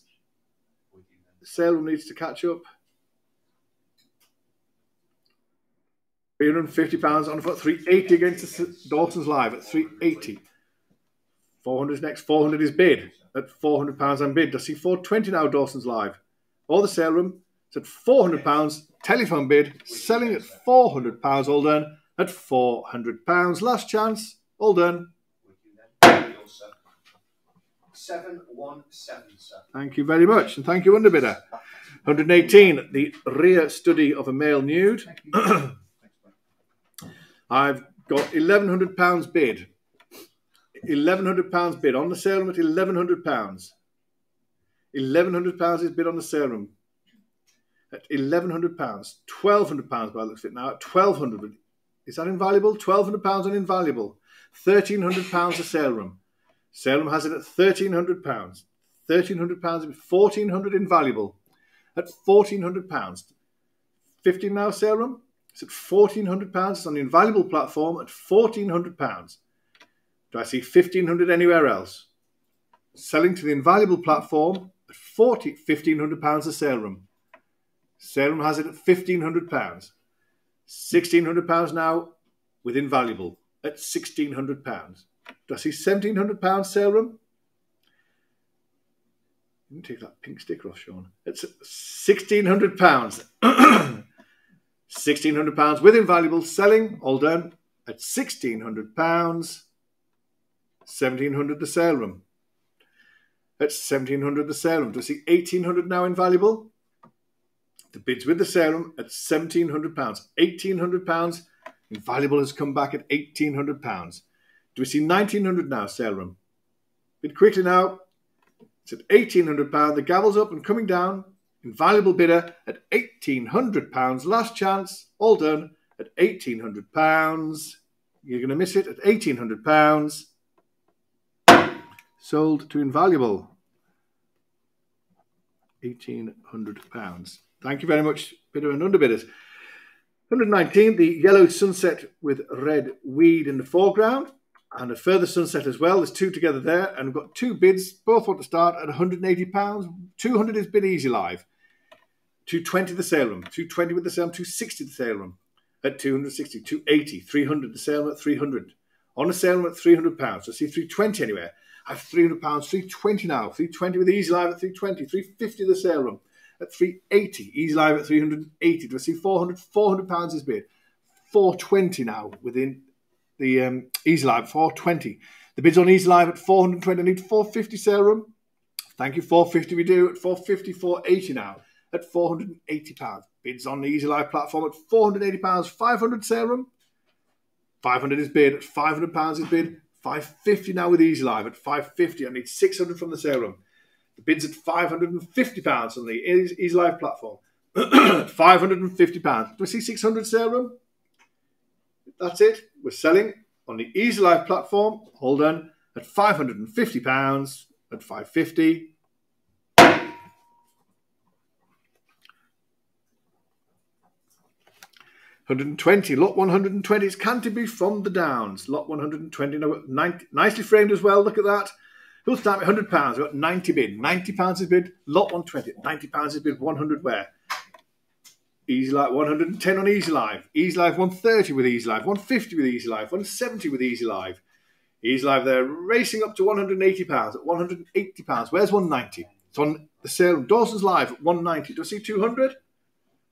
The sale needs to catch up. 350 pounds on foot, 380 against Dawson's Live at 380. 400 is next, 400 is bid at 400 pounds on bid. Does see 420 now Dawson's Live. Or the sale room, it's at 400 pounds. Telephone bid, selling at 400 pounds, all done at 400 pounds. Last chance, all done. Seven one seven sir. Thank you very much, and thank you, underbidder. 118, the rear study of a male nude. Thank you. Thanks, bud. I've got £1,100 bid. £1,100 bid on the sale room at £1,100. £1,100 is bid on the sale room at £1,100. £1,200 by the looks of it now at 1200 Is that invaluable? £1,200 on invaluable. £1,300 a sale room. Sale room has it at £1,300. £1,300 1400 invaluable at £1,400. 15 now sale room. It's at £1,400. It's on the invaluable platform at £1,400. Do I see 1500 anywhere else? Selling to the invaluable platform at 40, £1,500 a sale room. Sale room has it at £1,500. £1,600 now with invaluable at £1,600. Do I see £1,700 sale room? You take that pink sticker off, Sean. It's £1,600. £1,600 with invaluable selling, all done at £1,600. 1700 the sale room. At 1700 the sale room. Do I see 1800 now invaluable? The bids with the sale room at 1700 pounds. 1800 pounds. Invaluable has come back at 1800 pounds. Do we see 1900 now sale room? Bid quickly now. It's at 1800 pounds. The gavel's up and coming down. Invaluable bidder at 1800 pounds. Last chance. All done at 1800 pounds. You're going to miss it at 1800 pounds sold to Invaluable. £1,800. Thank you very much, bidder and underbidders. 119, the yellow sunset with red weed in the foreground, and a further sunset as well. There's two together there, and we've got two bids, both want to start at £180. 200 is bid easy live. 220 the sale room, 220 with the sale room, 260 the sale room at 260, 280, 300 the sale room at 300. On the sale room at £300. So see 320 anywhere. I have £300, 320 now, 320 with Easy Live at 320, 350 the sale room at 380, Easy Live at 380. Do I see 400? 400 pounds is bid. 420 now within the um, Easy Live, 420. The bids on Easy Live at 420. I need 450 sale room. Thank you, 450 we do at 450, 480 now at 480 pounds. Bids on the Easy Live platform at 480 pounds, 500 sale room. 500 is bid at 500 pounds is bid 550 now with Easy Live at 550. I need 600 from the sale room. The bid's at 550 pounds on the Easy Live platform. 550 pounds. Do I see 600 sale room? That's it. We're selling on the Easy Live platform. Hold on at 550 pounds at 550. 120, lot 120 is Canterbury from the Downs. Lot 120, no, 90, nicely framed as well. Look at that. Who'll start me? 100 pounds. We've got 90 bid. 90 pounds is bid. Lot 120. 90 pounds is bid. 100 where? Easy Live 110 on Easy Live. Easy Live 130 with Easy Live. 150 with Easy Live. 170 with Easy Live. Easy Live there racing up to 180 pounds. At 180 pounds. Where's 190? It's on the sale. Dawson's Live at 190. Do I see 200?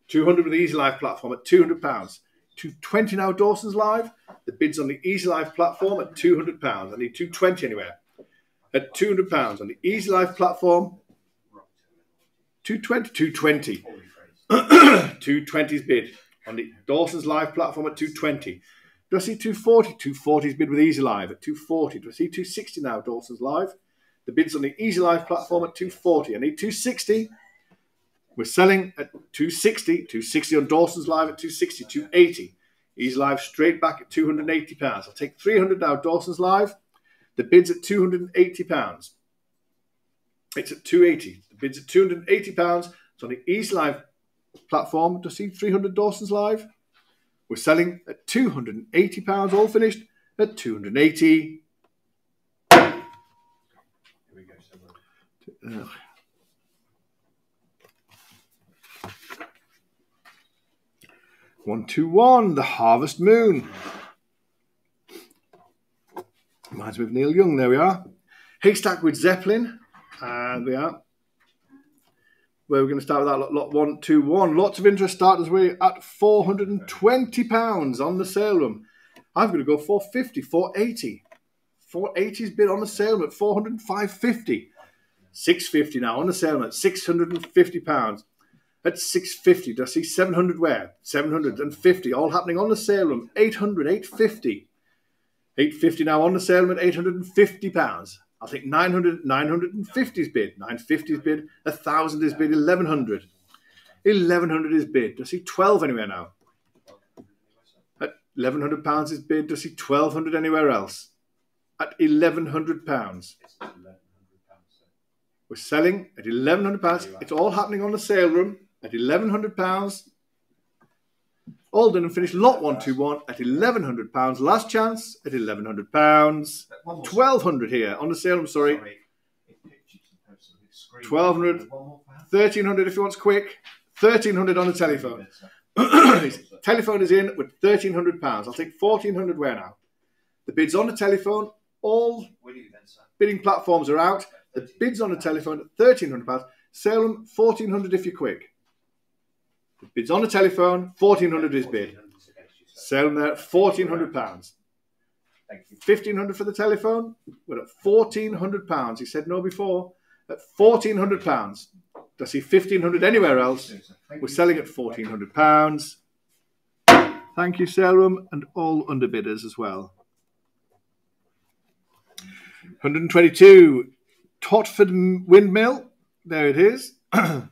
200 with the Easy Live platform at £200. 220 now Dawson's Live. The bids on the Easy Live platform at £200. I need 220 anywhere. At £200 on the Easy Live platform, 220, 220. 220's bid on the Dawson's Live platform at 220. Do I see 240? 240's bid with Easy Live at 240. Do I see 260 now, Dawson's Live? The bids on the Easy Live platform at 240. I need 260. We're selling at 260, 260 on Dawson's Live at 260, 280. Easy Live straight back at 280 pounds. I'll take 300 now. Dawson's Live. The bid's at 280 pounds. It's at 280. The bid's at 280 pounds. It's on the Easy Live platform. To see 300 Dawson's Live. We're selling at £280, all finished at 280 Here we go. So we're- Ugh. One two one, the Harvest Moon. Reminds me of Neil Young. There we are. Haystack with Zeppelin, and we are. Where we're going to start with that lot, lot one two one. Lots of interest starters. We're at four hundred and twenty pounds on the sale room. I'm going to go 450, 480. 480's bid on the sale at 405.50. 650 now on the sale at 650 pounds. At 650, do I see 700 where? 750, all happening on the sale room. 800, 850. 850 now on the sale room at 850 pounds. I think take 900, 950's bid. 950's bid. 1000 is bid. 1100. 1100 is bid. Do I see 12 anywhere now? At 1100 pounds is bid. Do I see 1200 anywhere else? At 1100 pounds. £1,100. We're selling at eleven hundred pounds. It's all happening on the sale room at eleven hundred pounds. Alden and finished. Lot one two one at eleven hundred pounds. Last chance at eleven hundred pounds. But one more Twelve hundred here on the sale I'm Sorry, It pictures the person with the screen. 1200. One more perhaps? thirteen hundred if you want quick. Thirteen hundred on the telephone. telephone is in with thirteen hundred pounds. I'll take fourteen hundred. Where now? The bids on the telephone. All Will you then, sir? bidding platforms are out. The bids on the telephone at thirteen hundred pounds. Sale them fourteen hundred if you're quick. The bids on the telephone fourteen hundred is bid. 1400 is sir. Sale them there at fourteen hundred pounds. Thank you. Fifteen hundred for the telephone. We're at fourteen hundred pounds. He said no before. At fourteen hundred pounds. Does he fifteen hundred anywhere else? We're selling at fourteen hundred pounds. Thank you, sale room, and all underbidders as well. 122 Totford Windmill. There it is.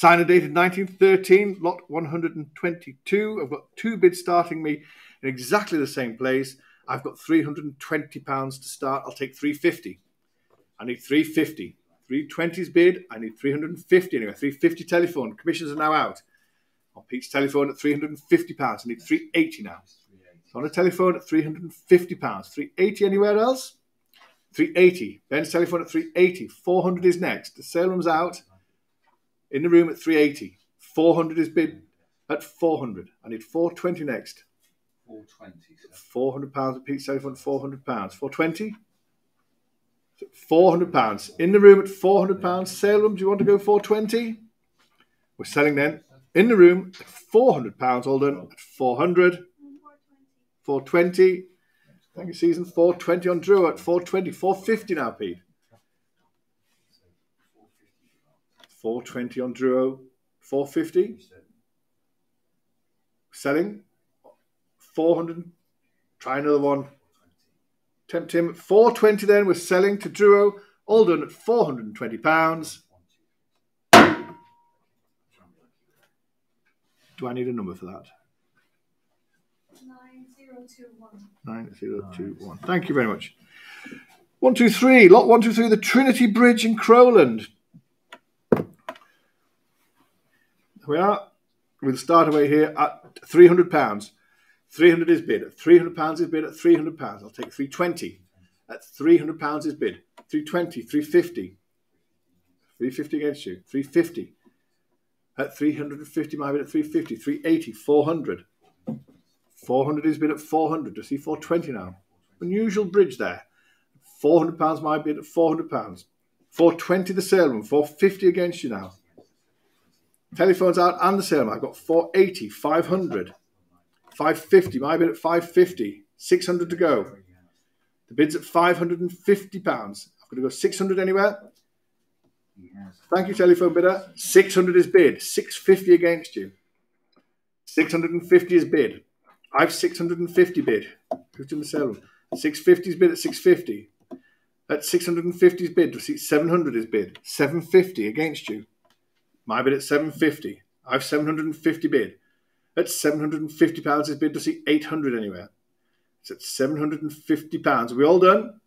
Signer dated 1913, lot 122. I've got two bids starting me in exactly the same place. I've got 320 pounds to start. I'll take 350. I need 350. 320's bid. I need 350 anyway. 350 telephone. Commissions are now out. On Pete's telephone at 350 pounds. I need 380 now. On a telephone at 350 pounds. 380 anywhere else? 380. Ben's telephone at 380. 400 is next. The sale room's out. In the room at 380. 400 is bid at 400. I need 420 next. 420, sir. 400 pounds at Pete's telephone. 400 pounds. 420. 400 pounds. In the room at 400 pounds. Sale room. Do you want to go 420? We're selling then. In the room at 400 pounds. All done at 400. 420. Thank you, season. 420 on Drew at 420. 450 now, Pete. 420 on Drew. 450. Selling. 400. Try another one. Tempt him. 420 then. We're selling to Drew. All done at 420 pounds. Do I need a number for that? 9021. 9021. Thank you very much. 123, lot 123, the Trinity Bridge in Crowland. Here we are. We'll start away here at £300. 300 is bid. 300 pounds is bid at 300 pounds. I'll take 320. At 300 pounds is bid. 320, 350. 350 against you. 350. At 350, my bid at 350. 380, 400. 400 is bid at 400. Do you see 420 now? Unusual bridge there. 400 pounds my bid at 400 pounds. 420 the sale room. 450 against you now. Telephones out and the sale. I've got 480, 500, 550. My bid at 550. 600 to go. The bid's at 550 pounds. I'm going to go 600 anywhere. Thank you, telephone bidder. 600 is bid. 650 against you. 650 is bid. I've 650 bid. Who's in the sale room? 650 is bid at 650. At 650 is bid. Receipt 700 is bid. 750 against you. My bid at 750. I've 750 bid. At 750 pounds is bid to see 800 anywhere. It's at 750 pounds. Are we all done?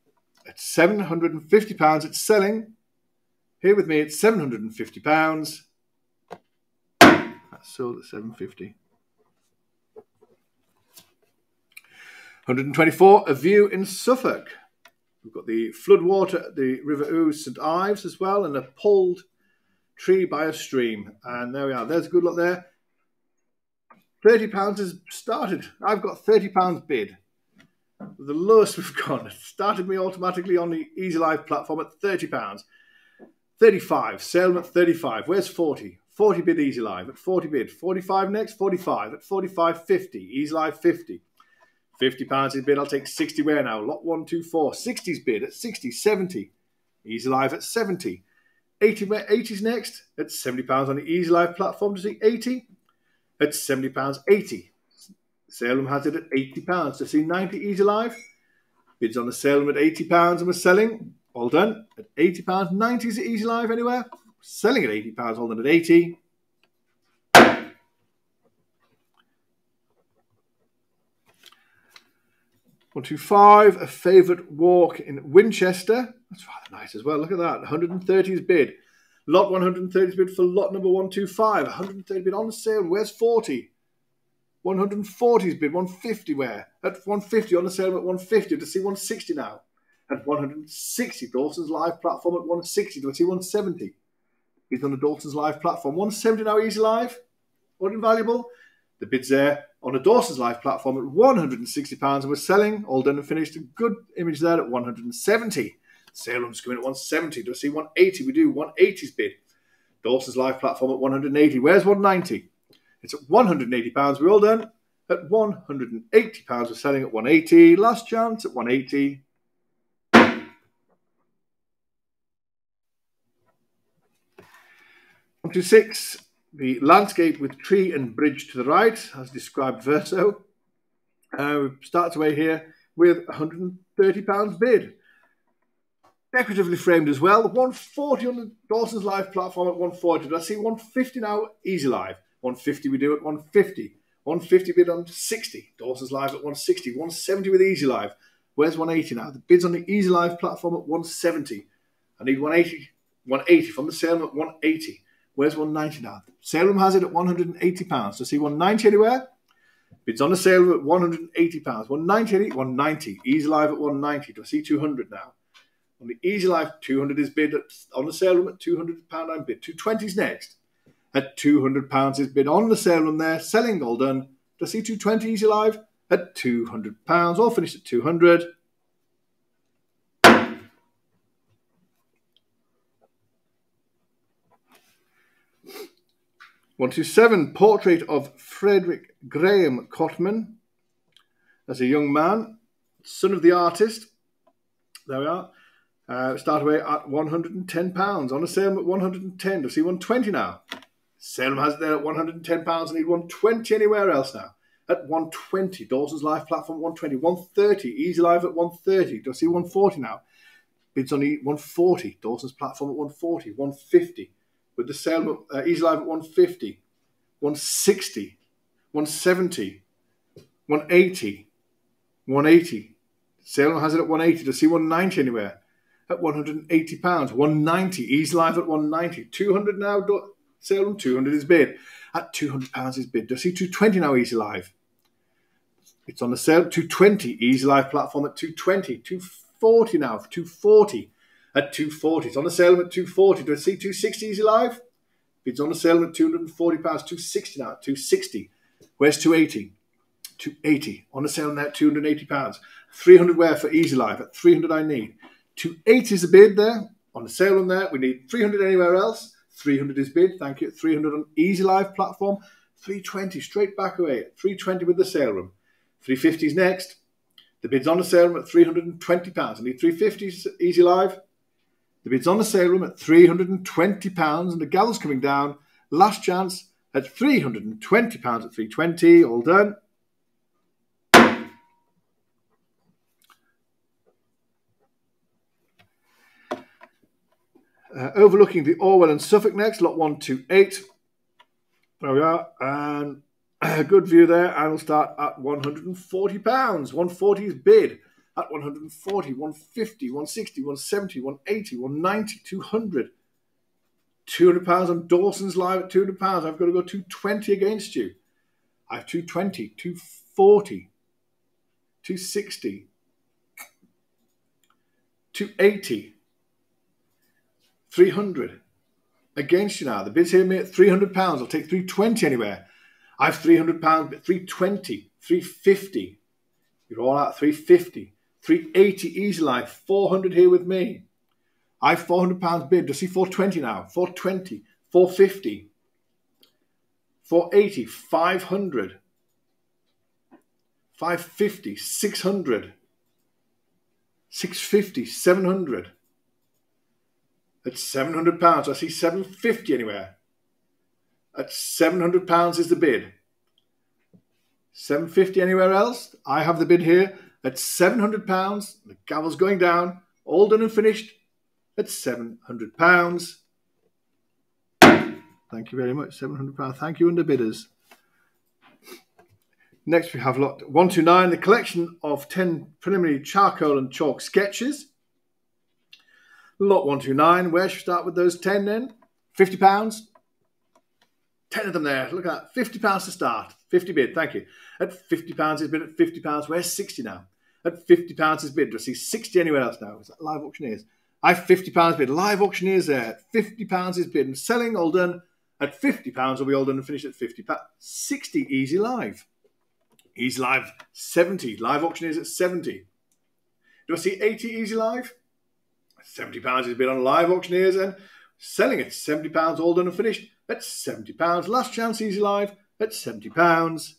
At 750 pounds, it's selling. Here with me, it's 750 pounds. That's sold at 750. 124, A View in Suffolk. We've got the floodwater at the River Ouse St Ives as well, and a pulled tree by a stream. And there we are. There's a good look there. £30 has started. I've got £30 bid. The lowest we've gone. It started me automatically on the Easy Live platform at £30. 35, Salem at 35. Where's 40? 40 bid Easy Live at 40 bid. 45 next, 45 at 45, 50. Easy Live 50. 50 pounds is bid. I'll take 60 where now? Lot 124. 60's bid at 60, 70. Easy Live at 70. 80 80's next at 70 pounds on the Easy Live platform to see 80 at 70 pounds 80. Salem has it at 80 pounds to see 90 Easy Live. Bids on the Salem at 80 pounds and we're selling. All done at 80 pounds. 90 is Easy Live anywhere. Selling at 80 pounds. All done at 80. One two five, a favourite walk in Winchester. That's rather nice as well. Look at that. 130's bid. Lot 130's bid for lot number 125. 130 bid on sale. Where's 40? 140's bid. 150 where? At 150 on the sale at 150. To see 160 now. At 160. Dawson's live platform at 160. Do I see 170? He's on the Dawson's live platform. 170 now easy live. What invaluable? The bid's there on a Dawson's Live platform at £160 and we're selling, all done and finished, a good image there at 170 Salem's coming at 170 Do I see 180 We do, 180's bid. Dawson's Live platform at 180 Where's 190 It's at £180 We're all done at £180 We're selling at 180 Last chance at 180 One two six the landscape with tree and bridge to the right, as described verso. Uh, starts away here with £130 bid. Decoratively framed as well. 140 on the Dawson's Live platform at 140. Did I see 150 now? Easy Live. 150 we do at 150. 150 bid on 60. Dawson's Live at 160. 170 with Easy Live. Where's 180 now? The bid's on the Easy Live platform at 170. I need 180. 180 from the sale at 180. Where's 190 now? Salem has it at 180 pounds. To see 190 anywhere? Bids on the sale at 180 pounds. 190, 190. Easy Live at 190. Do I see 200 now? On the Easy Live, 200 is bid at, on the sale room at 200 pound. I'm bid. 220 is next. At 200 pounds is bid on the sale room there. Selling all done. Do I see 220 Easy Live at 200 pounds? All finished at 200. One two seven portrait of Frederick Graham Cotman as a young man, son of the artist. There we are. Uh, start away at £110 on a sale at 110 to see 120 now. Salem has it there at 110 pounds. I need 120 anywhere else now. At 120, Dawson's Live platform 120, 130, Easy Live at 130. Do I see 140 now? Bids on 140, Dawson's platform at 140, 150 with the sale uh, Easy Live at 150, 160, 170, 180, 180. Salem has it at 180. To see 190 anywhere? At 180 pounds. 190. Easy Live at 190. 200 now. Salem 200 is bid. At 200 pounds is bid. Do I see 220 now? Easy Live. It's on the sale. 220. Easy Live platform at 220. 240 now. 240 at 240. It's on the sale at 240. Do I see 260 easy live? It's on the sale at 240 pounds, 260 now, 260. Where's 280? 280. On the sale now, 280 pounds. 300 where for easy live at 300 I need. 280 is the bid there. On the sale on there, we need 300 anywhere else. 300 is bid, thank you. 300 on easy live platform. 320 straight back away. 320 with the sale room. 350 is next. The bid's on the sale room at 320 pounds. I need 350 easy live. The bid's on the sale room at £320 and the gal's coming down. Last chance at £320 at 320 All done. Uh, overlooking the Orwell and Suffolk next, lot 128. There we are. And a good view there. And we'll start at £140. 140 is bid at 140, 150, 160, 170, 180, 190, 200. 200 pounds on Dawson's live at 200 pounds. I've got to go 220 against you. I have 220, 240. 260, 280, 300. Against you now. The bid's here, mate. 300 pounds. I'll take 320 anywhere. I've 300 pounds, but 320, 350. You're all out 350, 380 easy live, 400 here with me. I've 400 pounds bid. Do see 420 now? 420, 450, 480, 500, 550, 600, 650, 700. At 700 pounds, I see 750 anywhere. At 700 pounds is the bid. 750 anywhere else? I have the bid here at 700 pounds. The gavel's going down. All done and finished at 700 pounds. Thank you very much. 700 pounds. Thank you, underbidders. Next, we have lot 129, the collection of 10 preliminary charcoal and chalk sketches. Lot 129, where should we start with those 10 then? 50 pounds. 10 of them there. Look at that. 50 pounds to start. 50 bid, thank you. At 50 pounds, it's bid at 50 pounds. Where's 60 now? At 50 pounds, is bid. Do I see 60 anywhere else now? Is that live auctioneers? I have 50 pounds bid. Live auctioneers there. 50 pounds is bid. And selling all done at 50 pounds will be all done and finished at 50 pounds. 60 easy live. Easy live 70. Live auctioneers at 70. Do I see 80 easy live? 70 pounds is bid on live auctioneers and selling at 70 pounds all done and finished at 70 pounds. Last chance easy live at 70 pounds.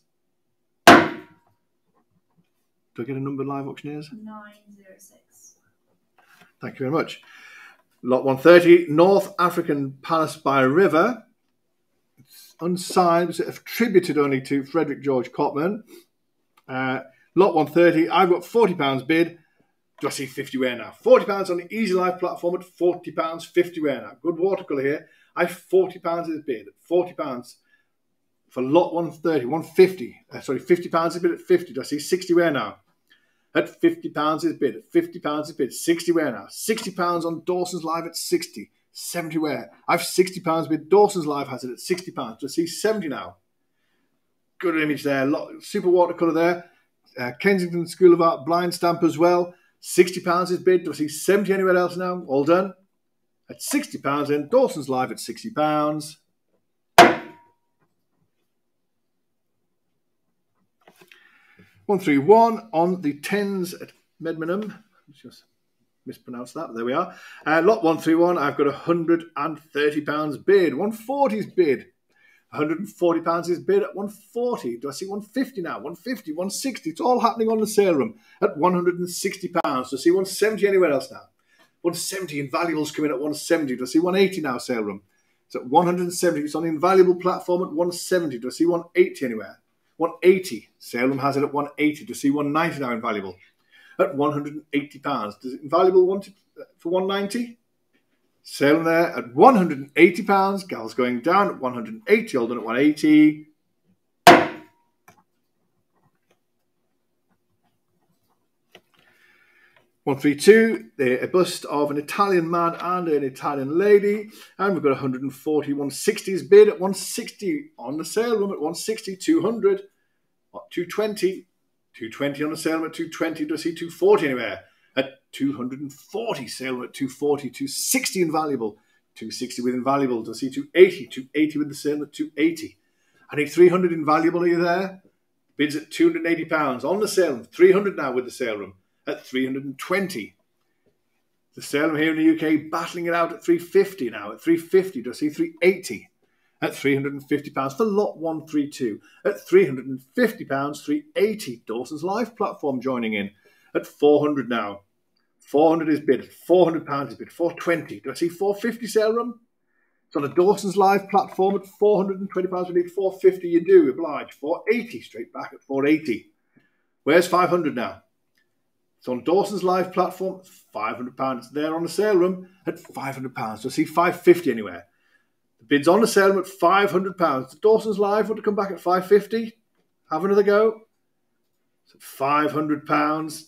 Do I get a number live auctioneers? 906. Thank you very much. Lot 130, North African Palace by River. It's unsigned, it's attributed only to Frederick George Cotman. Uh, lot 130, I've got £40 bid. Do I see 50 wear now? £40 on the Easy Live platform at £40, 50 wear now. Good watercolour here. I have £40 is bid. £40 for lot 130, 150. Uh, sorry, £50 is bid at 50. Do I see 60 wear now? At £50 is bid. At £50 is bid. 60 wear now. £60 on Dawson's Live at 60. 70 wear. I've £60 bid. Dawson's Live has it at £60. Do I see 70 now? Good image there. Lot, super watercolour there. Uh, Kensington School of Art blind stamp as well. £60 is bid. Do I see 70 anywhere else now? All done. At £60 in. Dawson's Live at £60. One three one on the Thames at Medmenham. Just mispronounced that. There we are. Uh, lot one three one. I've got a hundred and thirty pounds bid. One forty's bid. 140 pounds is bid at 140. Do I see 150 now? 150, 160. It's all happening on the sale room at 160 pounds. Do I see 170 anywhere else now? 170 invaluables coming at 170. Do I see 180 now, sale room? It's at 170. It's on the invaluable platform at 170. Do I see 180 anywhere? 180. Salem has it at 180. Do I see 190 now, invaluable? At 180 pounds. Does it invaluable want it uh, for 190? Salem there at 180 pounds. Gal's going down at 180. Hold on at 180. One three two, a bust of an Italian man and an Italian lady, and we've got 140, 160s bid at 160 on the sale room at 160, 200, 220, 220 on the sale room at 220. Do I see 240 anywhere? At 240, sale room at 240, 260 invaluable, 260 with invaluable. Do I see 280, 280 with the sale room at 280? I need 300 invaluable. Are you there? Bids at 280 pounds on the sale room, 300 now with the sale room at 320. The sale room here in the UK battling it out at 350 now. At 350, do I see 380? At 350 pounds for lot 132. At 350 pounds, 380. Dawson's Live platform joining in at 400 now. 400 is bid. 400 pounds is bid. 420. Do I see 450 sale? It's on a Dawson's Live platform at 420 pounds. We need 450. You do oblige. 480 straight back at 480. Where's 500 now? It's on Dawson's Live platform, £500. It's there on the sale room at £500. So see 550 anywhere. The bid's on the sale room at £500. The Dawson's Live want to come back at 550 Have another go. So £500.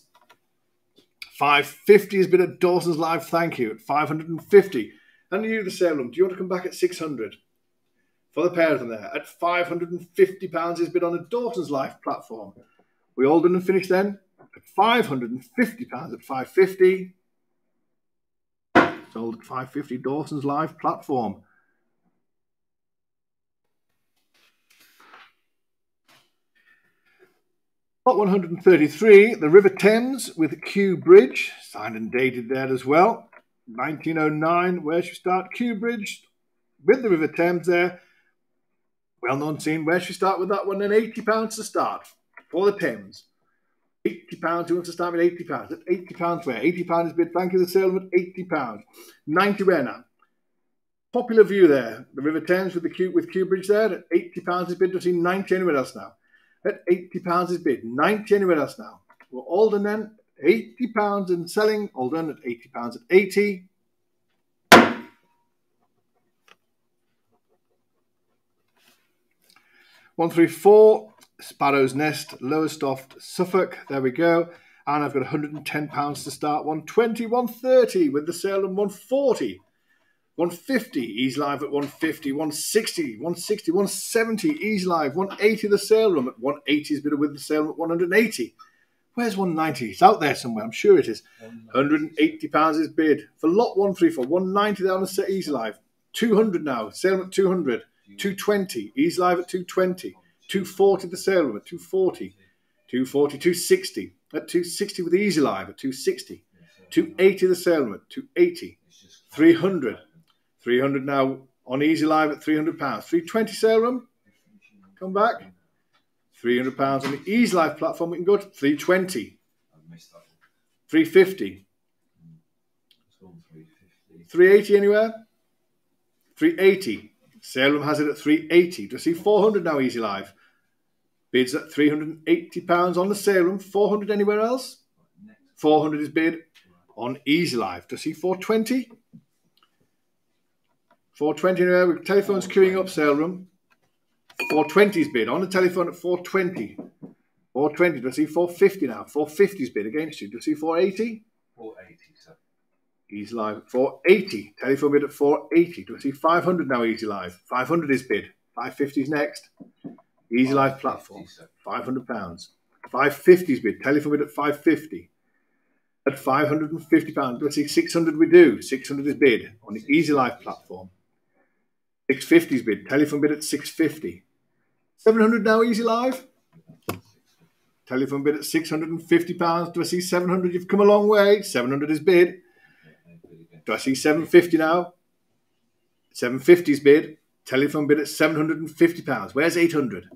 550 has been at Dawson's Live, thank you, at 550 And you, the sale room, do you want to come back at 600 For the pair of them there, at £550 has been on a Dawson's Live platform. We all done and finished then? At 550 pounds at 550. Sold at 550 Dawson's live platform. Lot 133, the River Thames with Kew Bridge, signed and dated there as well. 1909, where should we start? Kew Bridge with the River Thames there. Well known scene. Where should we start with that one? Then £80 to start for the Thames. £80, who wants to start with £80? At £80 where? £80 is bid. Thank you, the sale at £80. 90 where now? Popular view there. The River Thames with the Kew, with Kew Bridge there at £80 is bid. To see 90 anywhere else now at £80 is bid. 90 anywhere else now. We're Alden then, £80 and selling. Alden at £80 at 80 134, Sparrow's Nest, Lowestoft, Suffolk. There we go. And I've got £110 to start. 120, 130 with the sale and 140. 150, Easy Live at 150, 160, 160, 170, Easy Live, 180 the sale room at 180 is bidder with the sale room at 180. Where's 190? It's out there somewhere, I'm sure it is. 180 pounds is bid for lot 134, 190 down the set Easy Live, 200 now, sale room at 200, 220, he's Live at 220, 240 the sale room at 240, 240, 260 at 260 with the Easy Live at 260, 280 the room at 280, 300. 300 now on Easy Live at 300 pounds. 320 sale room. Come back. 300 pounds on the Easy Live platform. We can go to 320. 350. 380 anywhere? 380. Sale room has it at 380. Do you see 400 now Easy Live? Bids at 380 pounds on the sale room. 400 anywhere else? 400 is bid on Easy Live. Do you see 420? 420 now, with telephones queuing up, sale room. 420's bid on the telephone at 420. 420, do I see 450 now? 450's bid against you. Do you see 480? 480, sir. Easy Live at 480. Telephone bid at 480. Do I see 500 now, Easy Live? 500 is bid. 550's next. Easy Live platform. 500 pounds. 550's bid. Telephone bid at 550. At 550 pounds. Do I see 600 we do? 600 is bid on the Easy Live platform. 650's bid. Telephone bid at 650. 700 now, Easy Live. Telephone bid at 650 pounds. Do I see 700? You've come a long way. 700 is bid. Do I see 750 now? 750's bid. Telephone bid at 750 pounds. Where's 800?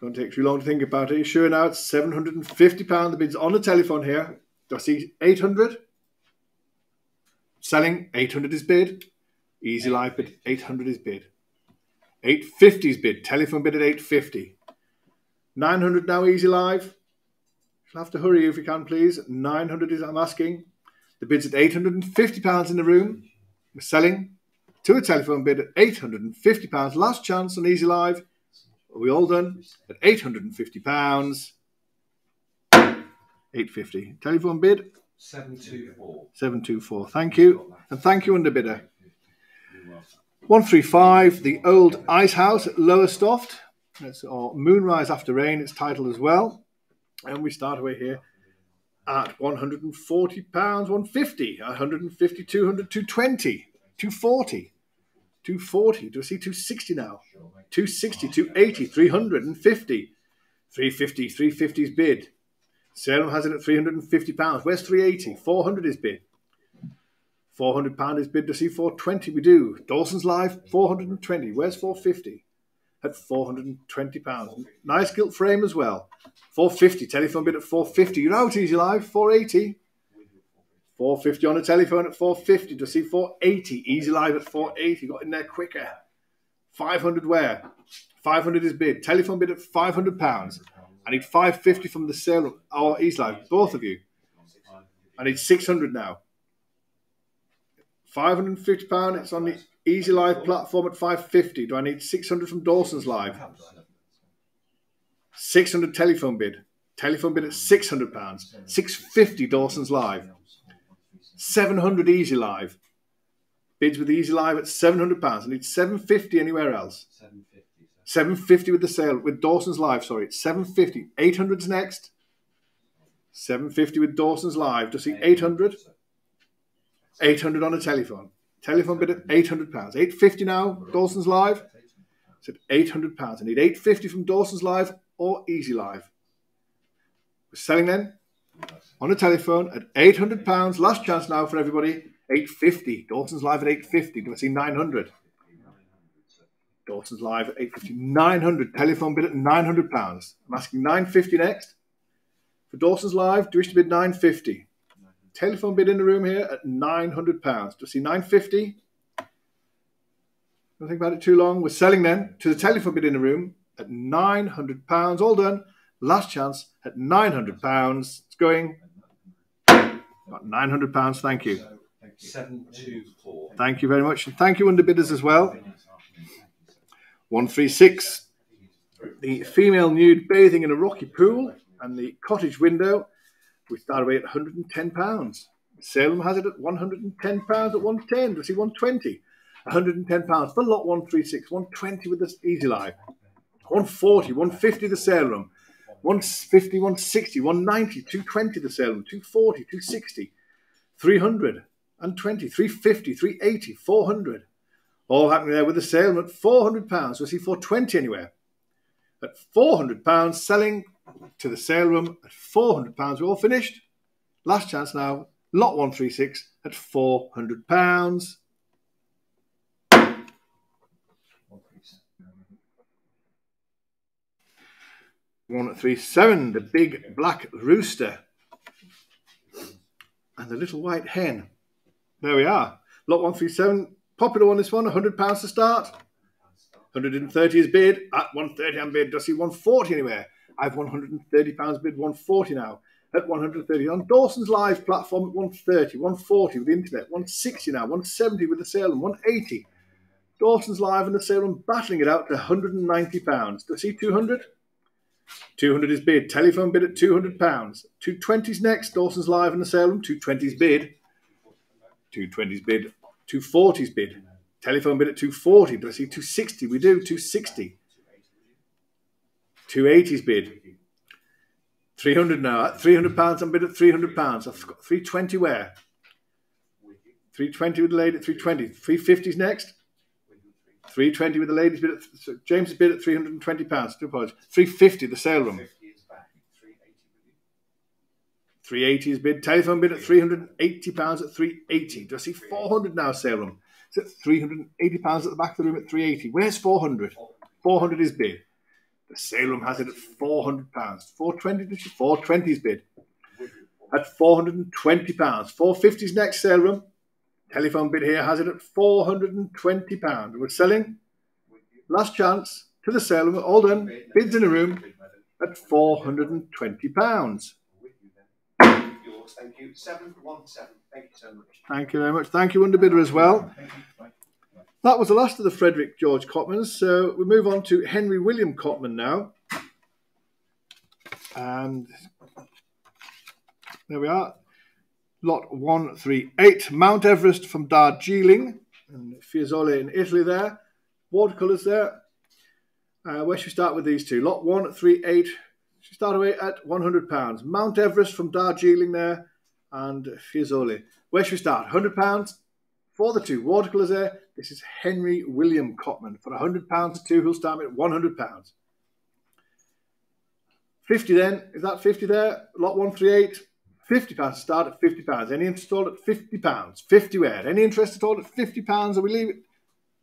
Don't take too long to think about it. Sure now it's 750 pounds. The bid's on the telephone here. Do I see 800? Selling 800 is bid. Easy Live bid 800 is bid. 850 is bid. Telephone bid at 850. 900 now Easy Live. You'll have to hurry if you can, please. 900 is I'm asking. The bid's at 850 pounds in the room. We're selling to a telephone bid at 850 pounds. Last chance on Easy Live. Are we all done? At 850 pounds. 850. Telephone bid 724. 724. Thank you. And thank you, underbidder. 135, the old ice house at Lowestoft. That's our Moonrise After Rain, it's titled as well. And we start away here at 140 pounds, 150, 150, 200, 220, 240, 240. Do I see 260 now? 260, 280, 350, 350, 350's bid. Salem has it at 350 pounds. Where's 380? 400 is bid. 400 pound is bid to see 420 we do. Dawson's Live 420. Where's 450? At 420 pounds. Nice gilt frame as well. 450. Telephone bid at 450. You're out easy live. 480. 450 on the telephone at 450 to see 480. Easy live at 480. Got in there quicker. 500 where? 500 is bid. Telephone bid at 500 pounds. I need 550 from the sale or Easy Live. Both of you. I need 600 now. 550 pound. It's on the Easy Live platform at 550. Do I need 600 from Dawson's Live? 600 telephone bid. Telephone bid at 600 pounds. 650 Dawson's Live. 700 Easy Live. Bids with Easy Live at 700 pounds. I need 750 anywhere else. 750, 750 with the sale with Dawson's Live. Sorry, it's 750. 800's next. 750 with Dawson's Live. Does he 800? 800 on a telephone. Telephone bid at 800 pounds. 850 now, Dawson's Live. Said 800 pounds. I need 850 from Dawson's Live or Easy Live. We're selling then on a telephone at 800 pounds. Last chance now for everybody. 850. Dawson's Live at 850. Do I see 900? Dawson's Live at 850. 900. Telephone bid at 900 pounds. I'm asking 950 next. For Dawson's Live, do you wish to bid 950? Telephone bid in the room here at 900 pounds. Do I see 950? Don't think about it too long. We're selling then to the telephone bid in the room at 900 pounds. All done. Last chance at 900 pounds. It's going about 900 pounds. Thank you. Seven two four. Thank you very much. And thank you, underbidders, as well. 136. The female nude bathing in a rocky pool and the cottage window. We start away at 110 pounds. Salem has it at 110 pounds at 110. Do you see 120? 110 pounds for lot 136. 120 with this easy live. 140, 150 the sale room. 150, 160, 190, 220 the sale room. 240, 260, 300 and 20, 350, 380, 400. All happening there with the sale room at 400 pounds. We'll see 420 anywhere. At 400 pounds, selling to the sale room at 400 pounds. We're all finished. Last chance now. Lot 136 at 400 One three seven, the big black rooster, and the little white hen. There we are. Lot one three seven, popular one. This one, one, hundred pounds to start. 130 is bid at 130. I'm bid. Does he 140 anywhere? I have 130 pounds bid 140 now at 130 on Dawson's live platform at 130, 140 with the internet, 160 now, 170 with the sale, and 180. Dawson's live and the sale and battling it out to 190 pounds. Does he 200? 200 is bid. Telephone bid at 200 pounds. 220s next. Dawson's live in the sale room. 220s bid. 220s bid. 240s bid. Telephone bid at 240. Do I see 260? We do. 260. 280s bid. 300 now. At 300 pounds, I'm bid at 300 pounds. I've got 320 where? 320 with the lady at 320. 350s next. 320 with the ladies bid at so bid at 320 pounds. Do apologize. 350 the sale room. 380 is bid. Telephone bid at 380 pounds at 380. Do I see 400 now sale room? It's at 380 pounds at the back of the room at 380. Where's 400? 400 is bid. The sale room has it at 400 pounds. 420 420 is bid. At 420 pounds. 450 is next sale room. Telephone bid here has it at 420 pounds. We're selling. Last chance to the sale. All done. Bids in a room at 420 pounds. Thank you. Seven one seven. Thank you so much. Thank you very much. Thank you, underbidder, as well. That was the last of the Frederick George Cotmans. So we move on to Henry William Cotman now. And there we are. Lot 138. Mount Everest from Darjeeling. And Fiesole in Italy there. Watercolours there. Uh, where should we start with these two? Lot 138. Should start away at £100. Mount Everest from Darjeeling there. And Fiesole. Where should we start? £100 for the two watercolours there. This is Henry William Cotman. For £100 to two, he'll start at £100. 50 then, is that 50 there? Lot 138, 50 pounds start at 50 pounds. Any interest at all at 50 pounds? 50 where? Any interest at all at 50 pounds? Or we leave it?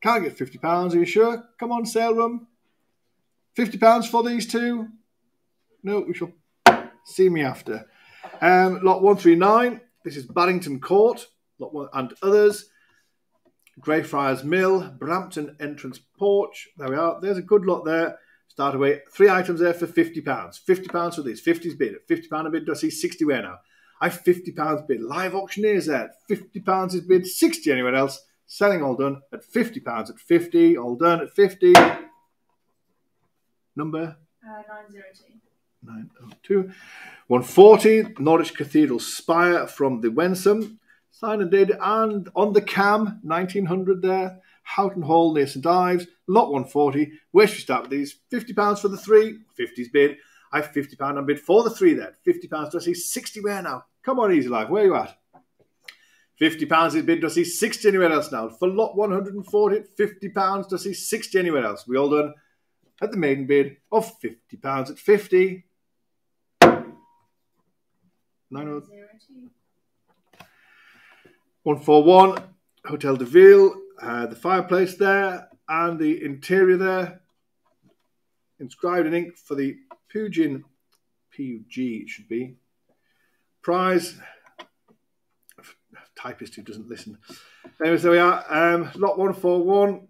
Can't get 50 pounds, are you sure? Come on, sale room. 50 pounds for these two? No, we shall see me after. Um, lot 139, this is Barrington Court, lot one, and others. Greyfriars Mill, Brampton Entrance Porch. There we are. There's a good lot there. Start away. Three items there for £50. £50 for these. 50's bid. At £50 a bid, do I see 60 where now? I have £50 bid. Live auctioneers there. £50 is bid. 60 anywhere else. Selling all done at £50 at 50. All done at 50. Number Uh, 902. 902. 140, Norwich Cathedral Spire from the Wensum. Signed and dated and on the cam, 1900 there. Houghton Hall near St Ives. Lot 140. Where should we start with these? £50 for the three. 50's bid. I have £50 on bid for the three then. £50 to see 60 where now? Come on, Easy Live, where are you at? £50 is bid to see 60 anywhere else now. For lot 140, £50 to see 60 anywhere else. We all done at the maiden bid of £50 at 50. Nine zero two. One four one Hotel de Ville, uh, the fireplace there and the interior there. Inscribed in ink for the Pugin, P-U-G it should be. Prize, typist who doesn't listen. Anyways, there we are. Um, lot 141.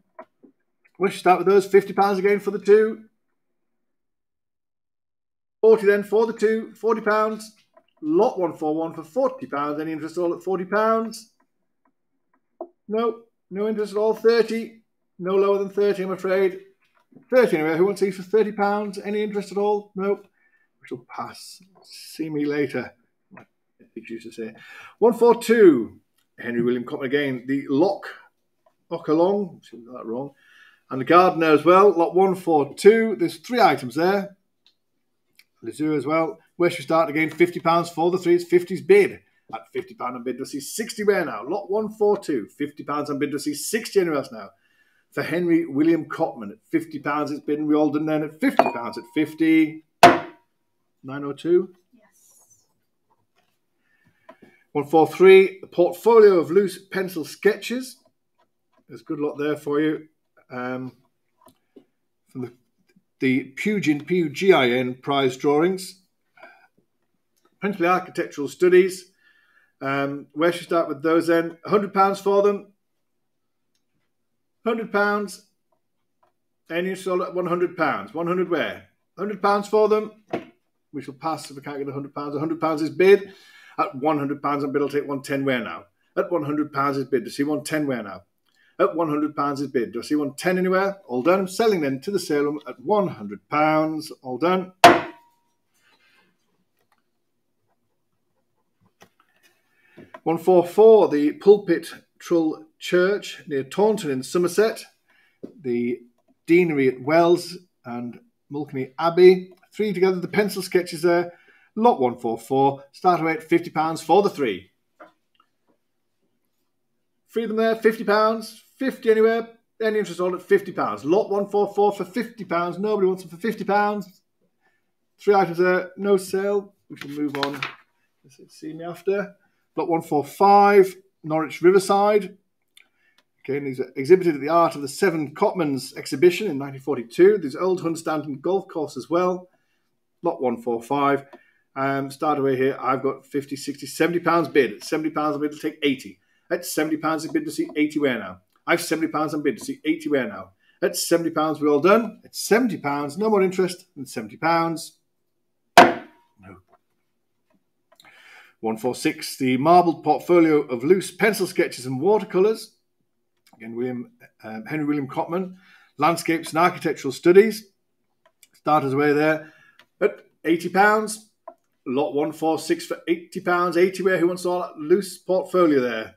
We should start with those. £50 again for the two. 40 then for the two. £40. Lot 141 for £40. Any interest at all at £40? No, no interest at all. 30. No lower than 30, I'm afraid. 30 anyway. Who wants these for £30? Any interest at all? Nope. We shall pass. See me later. Like it used to say. 142. Henry William Cotman again. The lock. Lock along. that wrong. And the gardener as well. Lot 142. There's three items there. The zoo as well. Where should we start again? £50 for the three. It's 50's bid. At £50 on bid to see 60 where now? Lot 142. £50 on bid to see 60 anywhere else now. For Henry William Cotman at £50 It's been all done then at £50 at 50. 902. Yes. 143, a portfolio of loose pencil sketches. There's good lot there for you. Um, from the, the Pugin, P-U-G-I-N prize drawings. Principally architectural studies. Um, where should we start with those then? £100 for them. £100. Any sold at £100. £100 where? £100 for them. We shall pass if we can't get £100. £100 is bid. At £100 on bid, I'll take 110 where now? At £100 is bid. To see 110 where now? At £100 is bid. Do I see 110 anywhere? All done. I'm selling then to the sale at £100. All done. One four four, the Pulpit Trull Church near Taunton in Somerset, the Deanery at Wells and Muchelney Abbey. Three together, the pencil sketches there. Lot 144, start away at £50 for the three. Of them there, £50, 50 anywhere, any interest on at £50. Lot 144 for £50, nobody wants them for £50. Three items there, no sale. We can move on. See me after. Lot 145, Norwich Riverside. Okay, and these are exhibited at the Art of the Seven Cotmans exhibition in 1942. There's Old Hunstanton Golf Course as well. Lot 145. Um, start away here. I've got 50, 60, 70 pounds bid. At 70 pounds, I'm bid to take 80. At 70 pounds, I bid to see 80 where now. I've 70 pounds, I'm bid to see 80 where now. At 70 pounds, we're all done. At 70 pounds, no more interest than 70 pounds. No. 146, the marbled portfolio of loose pencil sketches and watercolours. Again, William um, Henry William Cotman, landscapes and architectural studies. Starters away there at 80 pounds. Lot 146 for 80 pounds. 80 where who wants all that loose portfolio there?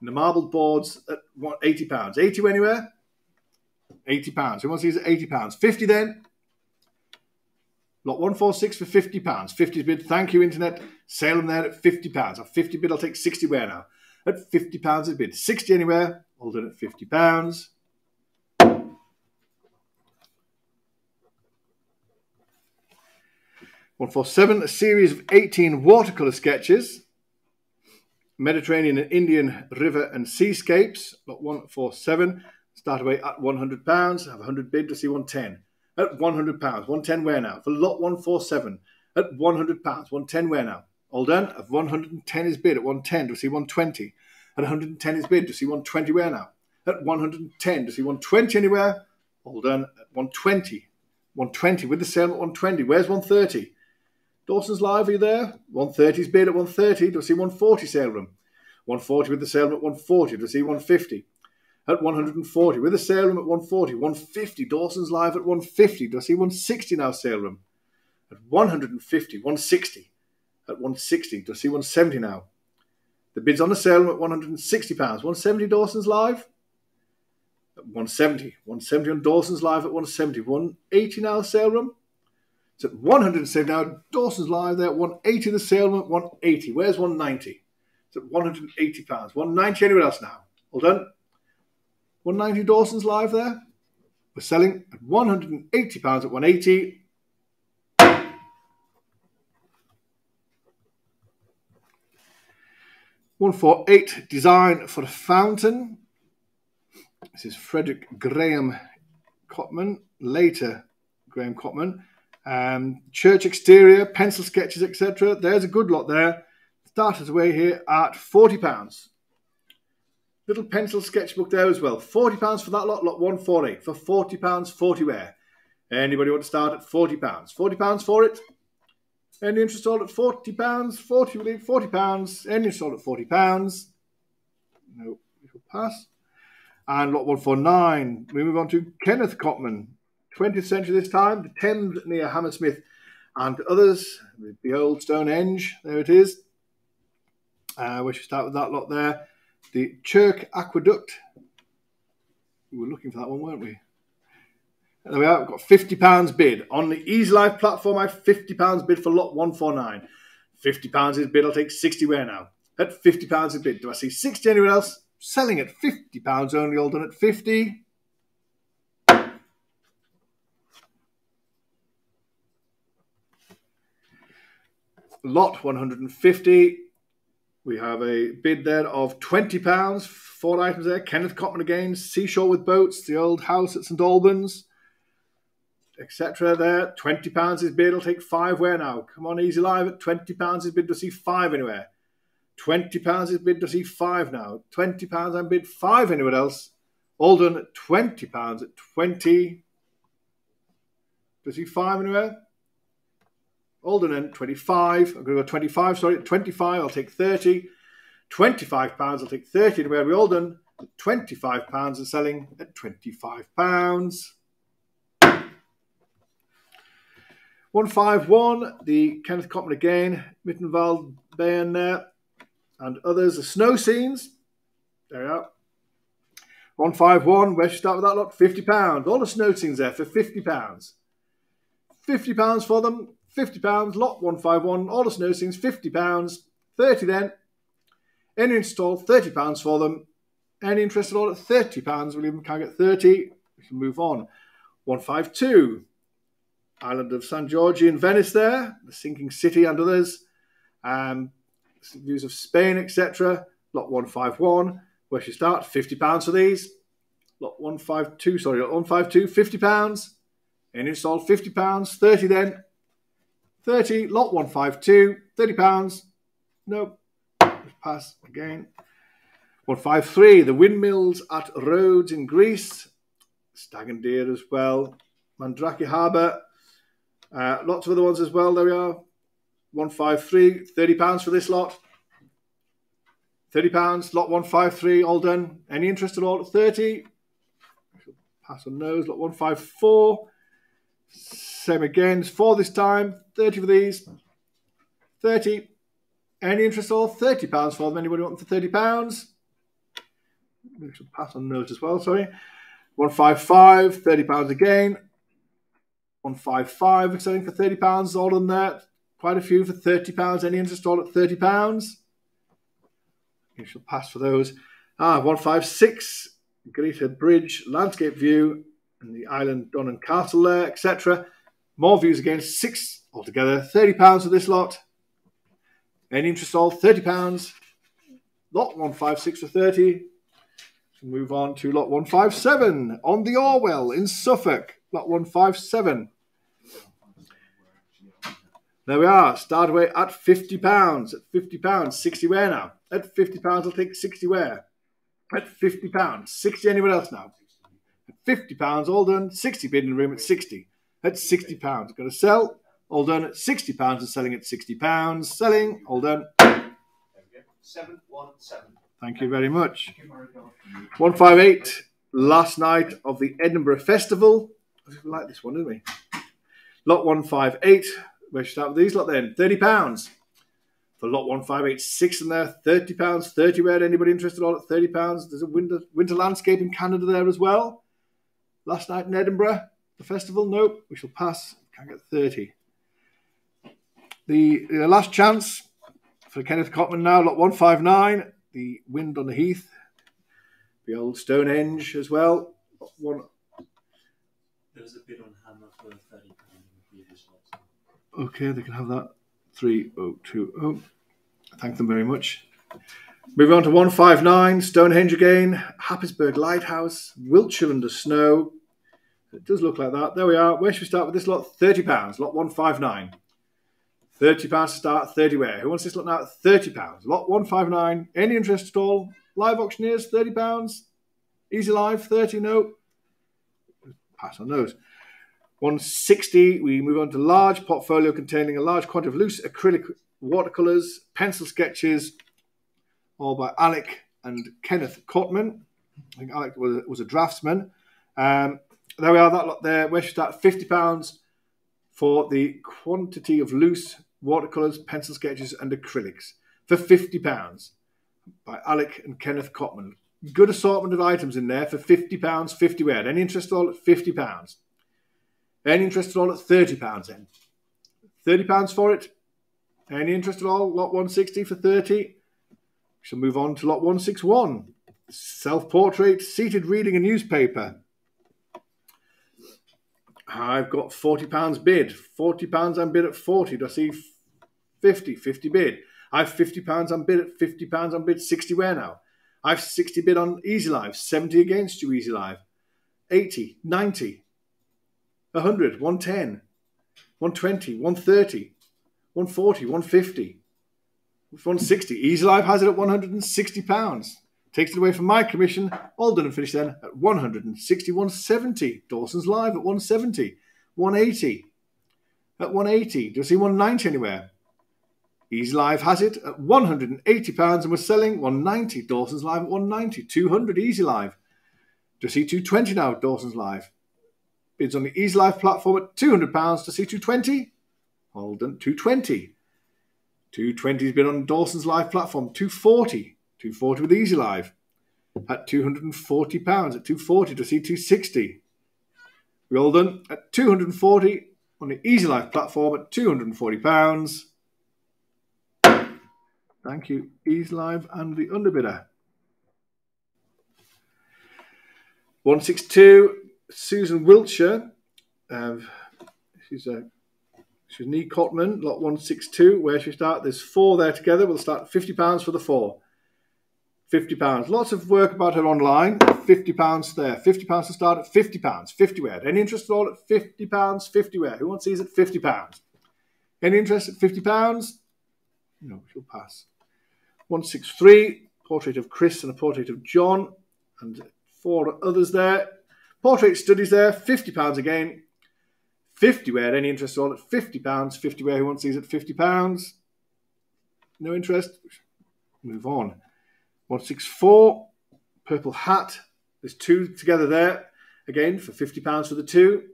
And the marbled boards at what 80 pounds. 80 anywhere? 80 pounds. Who wants these at 80 pounds? 50 then. Lot 146 for 50 pounds. 50 bid. Thank you, internet. Sale them there at 50 pounds. At 50 bid, I'll take 60 where now. At 50 pounds a bid. 60 anywhere. All done at 50 pounds. One four seven, a series of 18 watercolour sketches. Mediterranean and Indian river and seascapes. Lot 147. Start away at £100. Have 100 bid to see 110. At £100. 110 where now? For lot 147. At £100. 110 where now? All done. At 110 is bid at 110 to see 120. At 110 is bid Does he want 20 where now? At 110 does he want 20 anywhere? All done. At 120. 120 with the sale at 120. Where's 130? Dawson's Live, are you there? 130's bid at 130 to see 140 sale room. 140 with the sale room at 140 to see 150. At 140 with the sale room at 140. 150 Dawson's Live at 150 to see 160 now sale room. At 150, 160. At 160 to see 170 now. The bid's on the sale at 160 pounds. 170 Dawson's Live. At 170. 170 on Dawson's Live at 170. 180 now sale room. It's at 107 now. Dawson's live there. 180 the sale, room at 180. Where's 190? It's at 180 pounds. 190 anywhere else now. All done. 190 Dawson's live there. We're selling at 180 pounds at 180. One four eight design for a fountain. This is Frederick Graham Cotman. Later, Graham Cotman. Um, church exterior, pencil sketches, etc. There's a good lot there. Starters away here at forty pounds. Little pencil sketchbook there as well. Forty pounds for that lot. Lot one four eight for forty pounds. Forty wear. Anybody want to start at forty pounds? Forty pounds for it. Any interest all at forty pounds? Forty will forty pounds. Any interest all at forty pounds? No, we will pass. And lot one four nine. We move on to Kenneth Cotman, twentieth century this time. The Thames near Hammersmith, and others. The old Stonehenge. There it is. Uh, we should start with that lot there. The Chirk Aqueduct. We were looking for that one, weren't we? There we are. I've got fifty pounds bid on the Easy Live platform. I have fifty pounds bid for lot one four nine. Fifty pounds is bid. I'll take sixty where now. At fifty pounds is bid. Do I see sixty anywhere else? Selling at fifty pounds only. All done at fifty. Lot one hundred and fifty. We have a bid there of twenty pounds. Four items there. Kenneth Cotman again. Seashore with boats. The old house at St Albans etc. There, twenty pounds is bid. I'll take five. Where now? Come on, easy live at twenty pounds is bid. to see five anywhere? Twenty pounds is bid. to see five now? Twenty pounds I'm bid five anywhere else? All done at twenty pounds at twenty. Does he five anywhere? Alden and 25. I'm going to go 25, sorry, 25. I'll take 30. 25 pounds, I'll take 30 anywhere. We all done 25 pounds and selling at 25 pounds. 151, the Kenneth Cotman again, Mittenwald, Bayern there, and others. The snow scenes, there we are. 151, where should we start with that lot? £50. All the snow scenes there for £50. £50 for them, £50, lot 151, all the snow scenes, £50, 30 then. Any install, £30 for them. Any interested all at £30, we'll even can get 30. We can move on. 152, island of San Giorgio in Venice there, the sinking city and others, um, views of Spain, etc. Lot 151, where she start, £50 for these. Lot 152, sorry, lot 152, £50. In install, £50, 30 then. 30, lot 152, £30. Nope. Pass again. 153, the windmills at Rhodes in Greece. Stag and Deer as well. Mandraki Harbour, uh, lots of other ones as well. There we are. 153, 30 pounds for this lot. 30 pounds, lot 153, all done. Any interest at all at 30? Pass on those, lot 154. Same again, it's four this time. 30 for these. 30. Any interest at all? 30 pounds for them. Anybody want them for 30 pounds? We pass on those as well, sorry. 155, 30 pounds again. 155 we're selling for 30 pounds. All on that. Quite a few for 30 pounds. Any interest all at 30 pounds? You shall pass for those. Ah 156 greater bridge landscape view and the Eilean Donan Castle there etc more views again six altogether 30 pounds for this lot. Any interest all 30 pounds? Lot 156 for 30 move on to lot 157 on the Orwell in Suffolk lot 157 there we are. Start away at £50. At £50, 60 where now? At £50, I'll take 60 where? At £50, 60 anywhere else now? At £50, all done. 60 bid in the room at 60. At £60. Got to sell. All done at £60 and selling at £60. Selling. All done. 717. Thank you very much. 158. Last night of the Edinburgh Festival. We like this one, didn't we? Lot 158 we should start with these lot then. £30 for lot 1586 in there. £30, £30 where anybody interested all at £30. There's a winter, winter landscape in Canada there as well. Last night in Edinburgh, the festival, nope, we shall pass. Can't get 30. The, the last chance for Kenneth Cotman now, lot 159, the Wind on the Heath, the old Stonehenge as well. One, There was a bid on Hammer for thirty pounds in the previous okay, they can have that. 3020. Thank them very much. Moving on to 159, Stonehenge again, Happisburgh Lighthouse, Wiltshire under snow. It does look like that. There we are. Where should we start with this lot? £30, lot 159. £30 to start, 30 where? Who wants this lot now? £30, lot 159. Any interest at all? Live auctioneers, £30. Easy Live, 30 no. Pass on those. 160, we move on to large portfolio containing a large quantity of loose acrylic watercolours, pencil sketches, all by Alec and Kenneth Cotman. I think Alec was, was a draftsman. Um, there we are, that lot there. Where should start? £50 for the quantity of loose watercolours, pencil sketches, and acrylics for £50 by Alec and Kenneth Cotman. Good assortment of items in there for £50, 50 where? Any interest at all at £50? Any interest at all at £30 then? £30 for it? Any interest at all? Lot 160 for 30 We shall move on to lot 161. Self-portrait, seated reading a newspaper. I've got £40 bid. £40 I'm bid at 40 Do I see 50? 50 bid. I've £50 I'm bid at £50 I'm bid 60 where now? I've 60 bid on Easy Live, 70 against you Easy Live. 80, 90, 100, 110, 120, 130, 140, 150, 160. Easy Live has it at 160 pounds. Takes it away from my commission. All done and finished then at 160, 170. Dawson's Live at 170, 180. At 180. Do you see 190 anywhere? Easy Live has it at 180 pounds and we're selling 190. Dawson's Live at 190. 200 Easy Live. To see 220 now? Dawson's Live bids on the Easy Live platform at £200 to see 220. Holden, 220. 220 has been on Dawson's Live platform, 240. 240 with Easy Live at £240 at 240 to see 260. We all done at 240 on the Easy Live platform at £240. Thank you, Easy Live and the underbidder. 162 Susan Wiltshire. Um, she's a she's Nee Cotman, lot 162. Where should we start? There's four there together. We'll start £50 for the four. £50. Lots of work about her online. £50 there. £50 to start at £50. 50 where? Any interest at all at £50? 50 where? Who wants these at £50? Any interest at £50? No, she'll pass. 163, portrait of Chris and a portrait of John, and four others there. Portrait studies there, £50 again. 50 where, any interest at all at £50. 50 where, who wants these at £50? No interest? Move on. 164, purple hat. There's two together there. Again, for £50 for the two.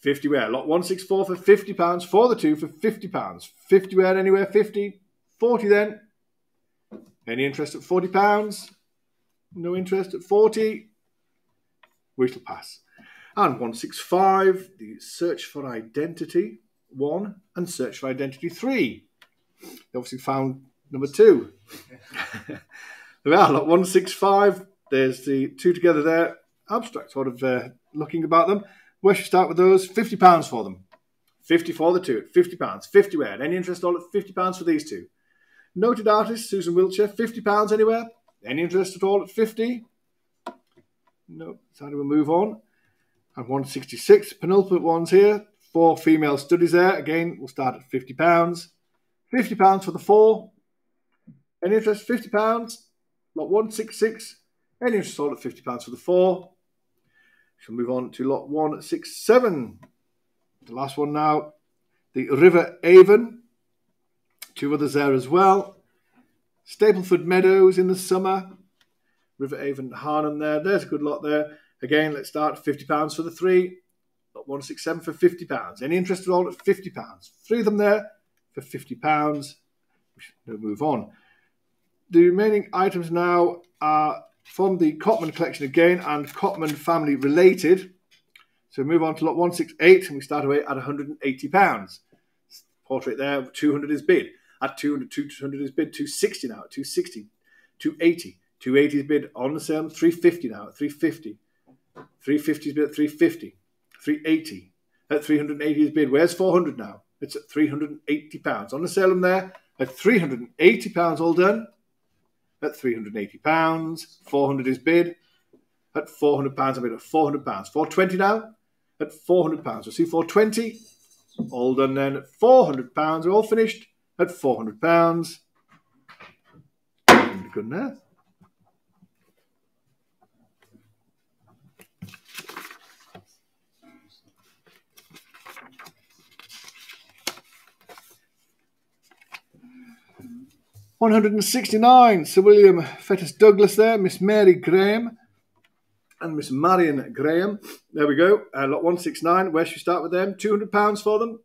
50 where? Lot 164 for £50 for the two for £50. 50 where, anywhere, 50. 40 then. Any interest at £40? No interest at 40 we shall pass. And 165, the search for identity one and search for identity three. They obviously found number two. there we are, lot 165. There's the two together there. Abstract, sort of uh, looking about them. Where should we start with those? £50 for them. 50 for the two, £50. 50 where? Any interest at all at £50 for these two? Noted artist, Susan Wiltshire, £50 anywhere? Any interest at all at 50 no, decided we'll move on. And 166, penultimate ones here. Four female studies there. Again, we'll start at £50. £50 for the four. Any interest? £50. Lot 166. Any interest at all at £50 for the four. Shall move on to lot 167. The last one now. The River Avon. Two others there as well. Stapleford Meadows in the summer. River Avon Harnham there. There's a good lot there. Again, let's start £50 for the three. Lot 167 for £50. Any interest at all at £50? Three of them there for £50. We should move on. The remaining items now are from the Cotman collection again and Cotman family related. So we move on to lot 168 and we start away at £180. portrait there, 200 is bid. At 200, 200 is bid, 260 now, at 260, 280. 280 is bid on the sale, 350 now, at 350. 350 is bid at 350. 380. At 380 is bid. Where's 400 now? It's at 380 pounds. On the sale there, at 380 pounds all done. At 380 pounds. 400 is bid. At 400 pounds, I bid at 400 pounds. 420 now. At 400 pounds. We'll see 420. All done then at 400 pounds. We're all finished at 400 pounds. Good enough. 169, Sir William Fettes Douglas there, Miss Mary Graham and Miss Marion Graham. There we go. Uh, lot 169, where should we start with them? £200 for them?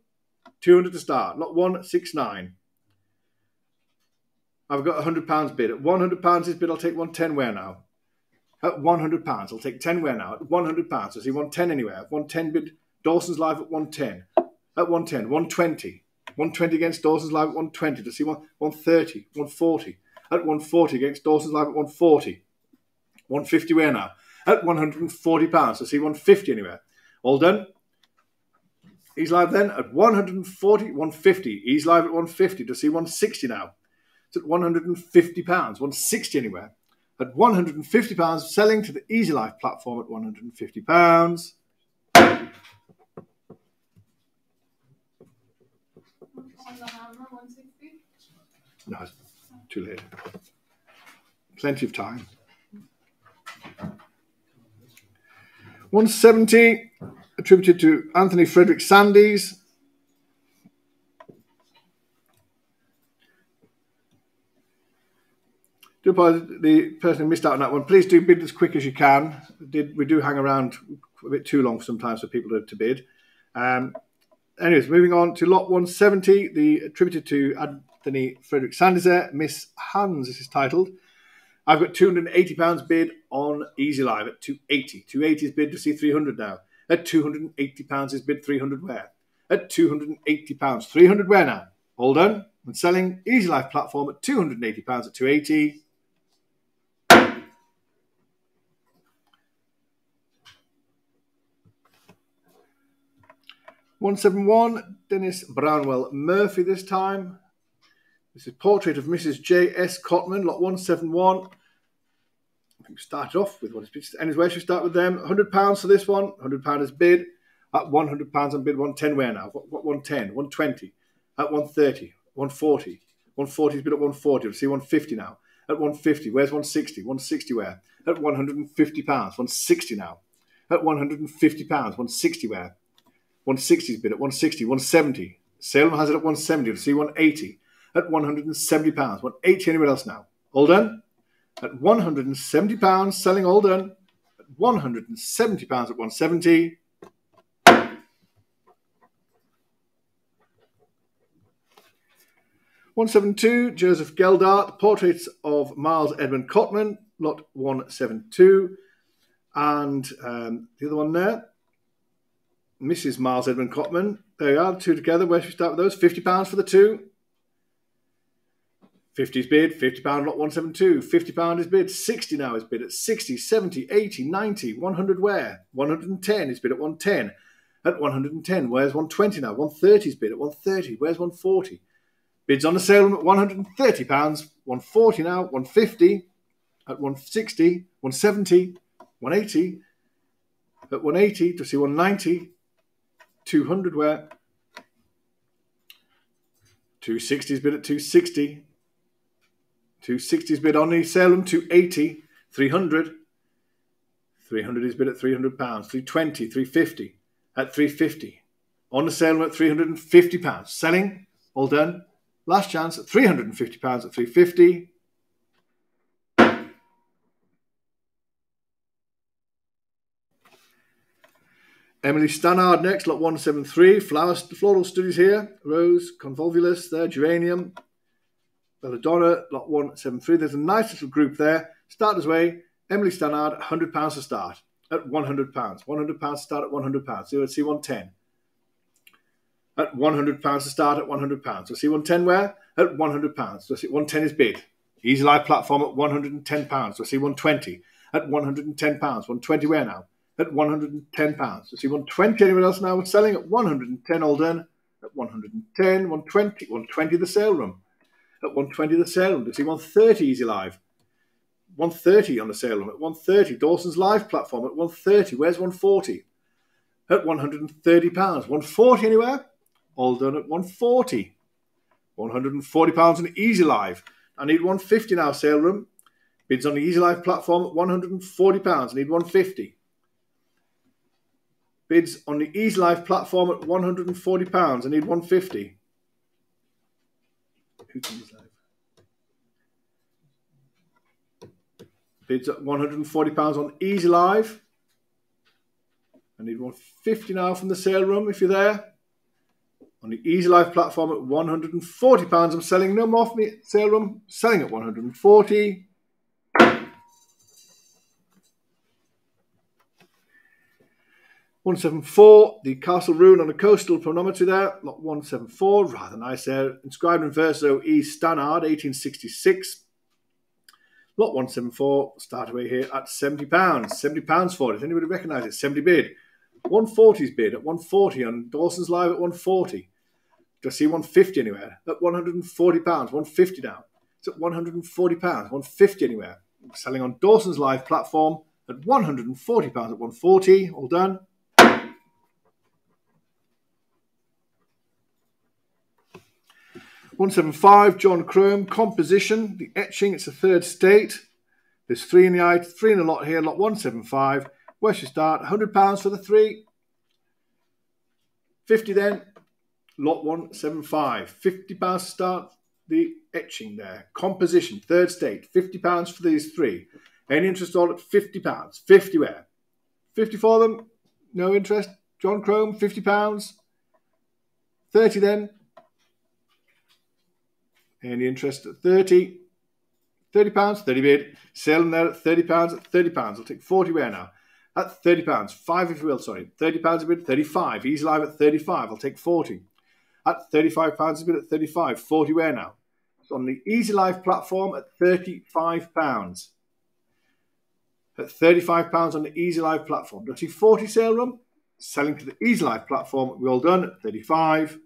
200 to start. Lot 169. I've got £100 bid. At £100 this bid, I'll take 110 where now? At £100, I'll take 10 where now? At £100, I see 110 anywhere. At 110 bid, Dawson's Live at 110. At 110, 120. 120 against Dawson's Live at 120 to see 130, 140. At 140 against Dawson's Live at 140. 150 where now? At 140 pounds to see 150 anywhere. All done. He's live then at 140, 150. He's live at 150 to see 160 now. It's at 150 pounds, 160 anywhere. At 150 pounds, selling to the Easy Live platform at 150 pounds. Hammer, 160. No, too late. Plenty of time. 170 attributed to Anthony Frederick Sandys. Do apologize, the person who missed out on that one. Please do bid as quick as you can. Did we do hang around a bit too long sometimes for people to, to bid. Um, anyways, moving on to lot 170, the attributed to Anthony Frederick Sandys there, Miss Hans, this is titled. I've got £280 bid on Easy Live at 280. 280 is bid to see 300 now. At £280 is bid 300 where? At £280. 300 where now? All done. And selling Easy Live platform at £280 at 280. One seven one, Denis Brownell Murphy this time. This is portrait of Mrs. J. S. Cotman, lot one seven one. We start off with what is. And where should we start with them? Hundred pounds for this one. Hundred pound is bid. At one hundred pounds on bid. One ten where now? What, what one ten? One twenty. At one thirty. One forty. One forty is bid at one forty. We'll see one fifty now. At one fifty. Where's one sixty? One sixty where? At one hundred and fifty pounds. One sixty now. At one hundred and fifty pounds. One sixty where? 160 is bid at 160, 170. Salem has it at 170. We'll see 180 at 170 pounds. 180 anywhere else now. All done? At 170 pounds, selling all done. At 170 pounds at 170. One seven two, Joseph Geldart, portraits of Miles Edmund Cotman, lot one seven two, and um, the other one there, Mrs. Miles Edmund Cotman. There you are, two together. Where should we start with those? Fifty pounds for the two. 50's bid, £50 lot 172. £50 is bid, 60 now is bid at 60, 70, 80, 90, 100 where? 110 is bid at 110. At 110, where's 120 now? 130 is bid at 130. Where's 140? Bids on the sale at 130 pounds. 140 now, 150 at 160, 170, 180 at 180 to see 190, 200 where 260's bid at 260. 260's bid on the Salem, 280, 300. 300 is bid at 300 pounds, 320, 350 at 350. On the Salem at 350 pounds. Selling, all done. Last chance at 350 pounds at 350. Emily Stannard next, lot 173. Flower, floral studies here. Rose, convolvulus there, geranium. Belladonna, lot 173. There's a nice little group there. Starters way, Emily Stannard, £100 to start at £100. £100 to start at £100. So see 110. at £100 to start at £100. So see 110 where? At £100. So see 110 is bid. Easy Live platform at £110. So see 120 at £110. 120 where now? At £110. So see 120 anyone else now? We're selling at 110 all done at 110, 120, 120 the sale room. At 120 the sale room. To see 130 Easy Live. 130 on the sale room at 130. Dawson's Live platform at 130. Where's 140? At 130 pounds. 140 anywhere? All done at 140. 140 pounds on Easy Live. I need 150 now, sale room. Bids on the Easy Live platform at 140 pounds. I need 150. Bids on the Easy Live platform at 140 pounds. I need 150. Who's Easy Live? Bids at 140 pounds on Easy Live. I need 150 now from the sale room if you're there. On the Easy Live platform at 140 pounds. I'm selling no more from the sale room. Selling at 140. One seven four, the Castle Rune on the coastal chronometer there, lot one seven four, rather nice there. Inscribed in verso E Stannard, eighteen sixty six. Lot 174, start away here at £70. £70 for it. Anybody recognise it? 70 bid. 140's bid at 140 on Dawson's Live at 140. Do I see 150 anywhere? At 140 pounds, 150 now. It's at 140 pounds, 150 anywhere. Selling on Dawson's Live platform at 140 pounds at 140. All done. One seven five, John Crome composition. The etching, it's a third state. There's three in the eye, three in the lot here. Lot one seven five. Where should start? Hundred pounds for the three. Fifty then. Lot one seven five. Fifty pounds to start the etching there. Composition, third state. Fifty pounds for these three. Any interest all at fifty pounds. Fifty where? Fifty for them. No interest. John Crome, fifty pounds. Thirty then. Any interest at 30? 30 pounds, 30 bid. Selling there at 30 pounds at 30 pounds. I'll take 40 where now? At 30 pounds. Five if you will, sorry. 30 pounds a bid, 35. Easy live at 35. I'll take 40. At 35 pounds a bid at 35. 40 where now? It's on the Easy Live platform at 35 pounds. At 35 pounds on the Easy Live platform. Do I see 40 sale room? Selling to the Easy Live platform. We all done at 35.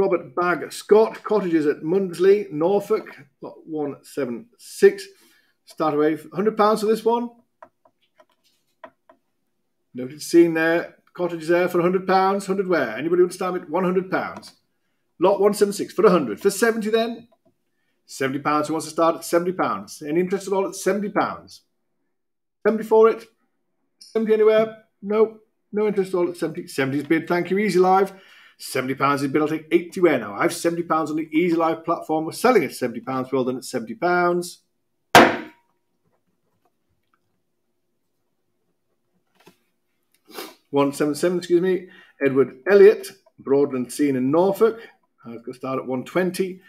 Robert Bagge Scott, cottages at Mundesley, Norfolk, lot 176. Start away, £100 for this one. Noted scene there, cottages there for £100, 100 where? Anybody start with £100. Lot 176 for 100 For 70 then? £70 who wants to start at £70. Any interest at all at £70? 70 for it? 70 anywhere? No, no interest at all at 70. 70's bid, thank you, easy live. £70 is bid, I'll take 80 where now? I have £70 on the Easy Live platform. We're selling at £70, well done at £70. One seven seven, excuse me. Edward Elliott, Broadland scene in Norfolk. I was going to start at 120.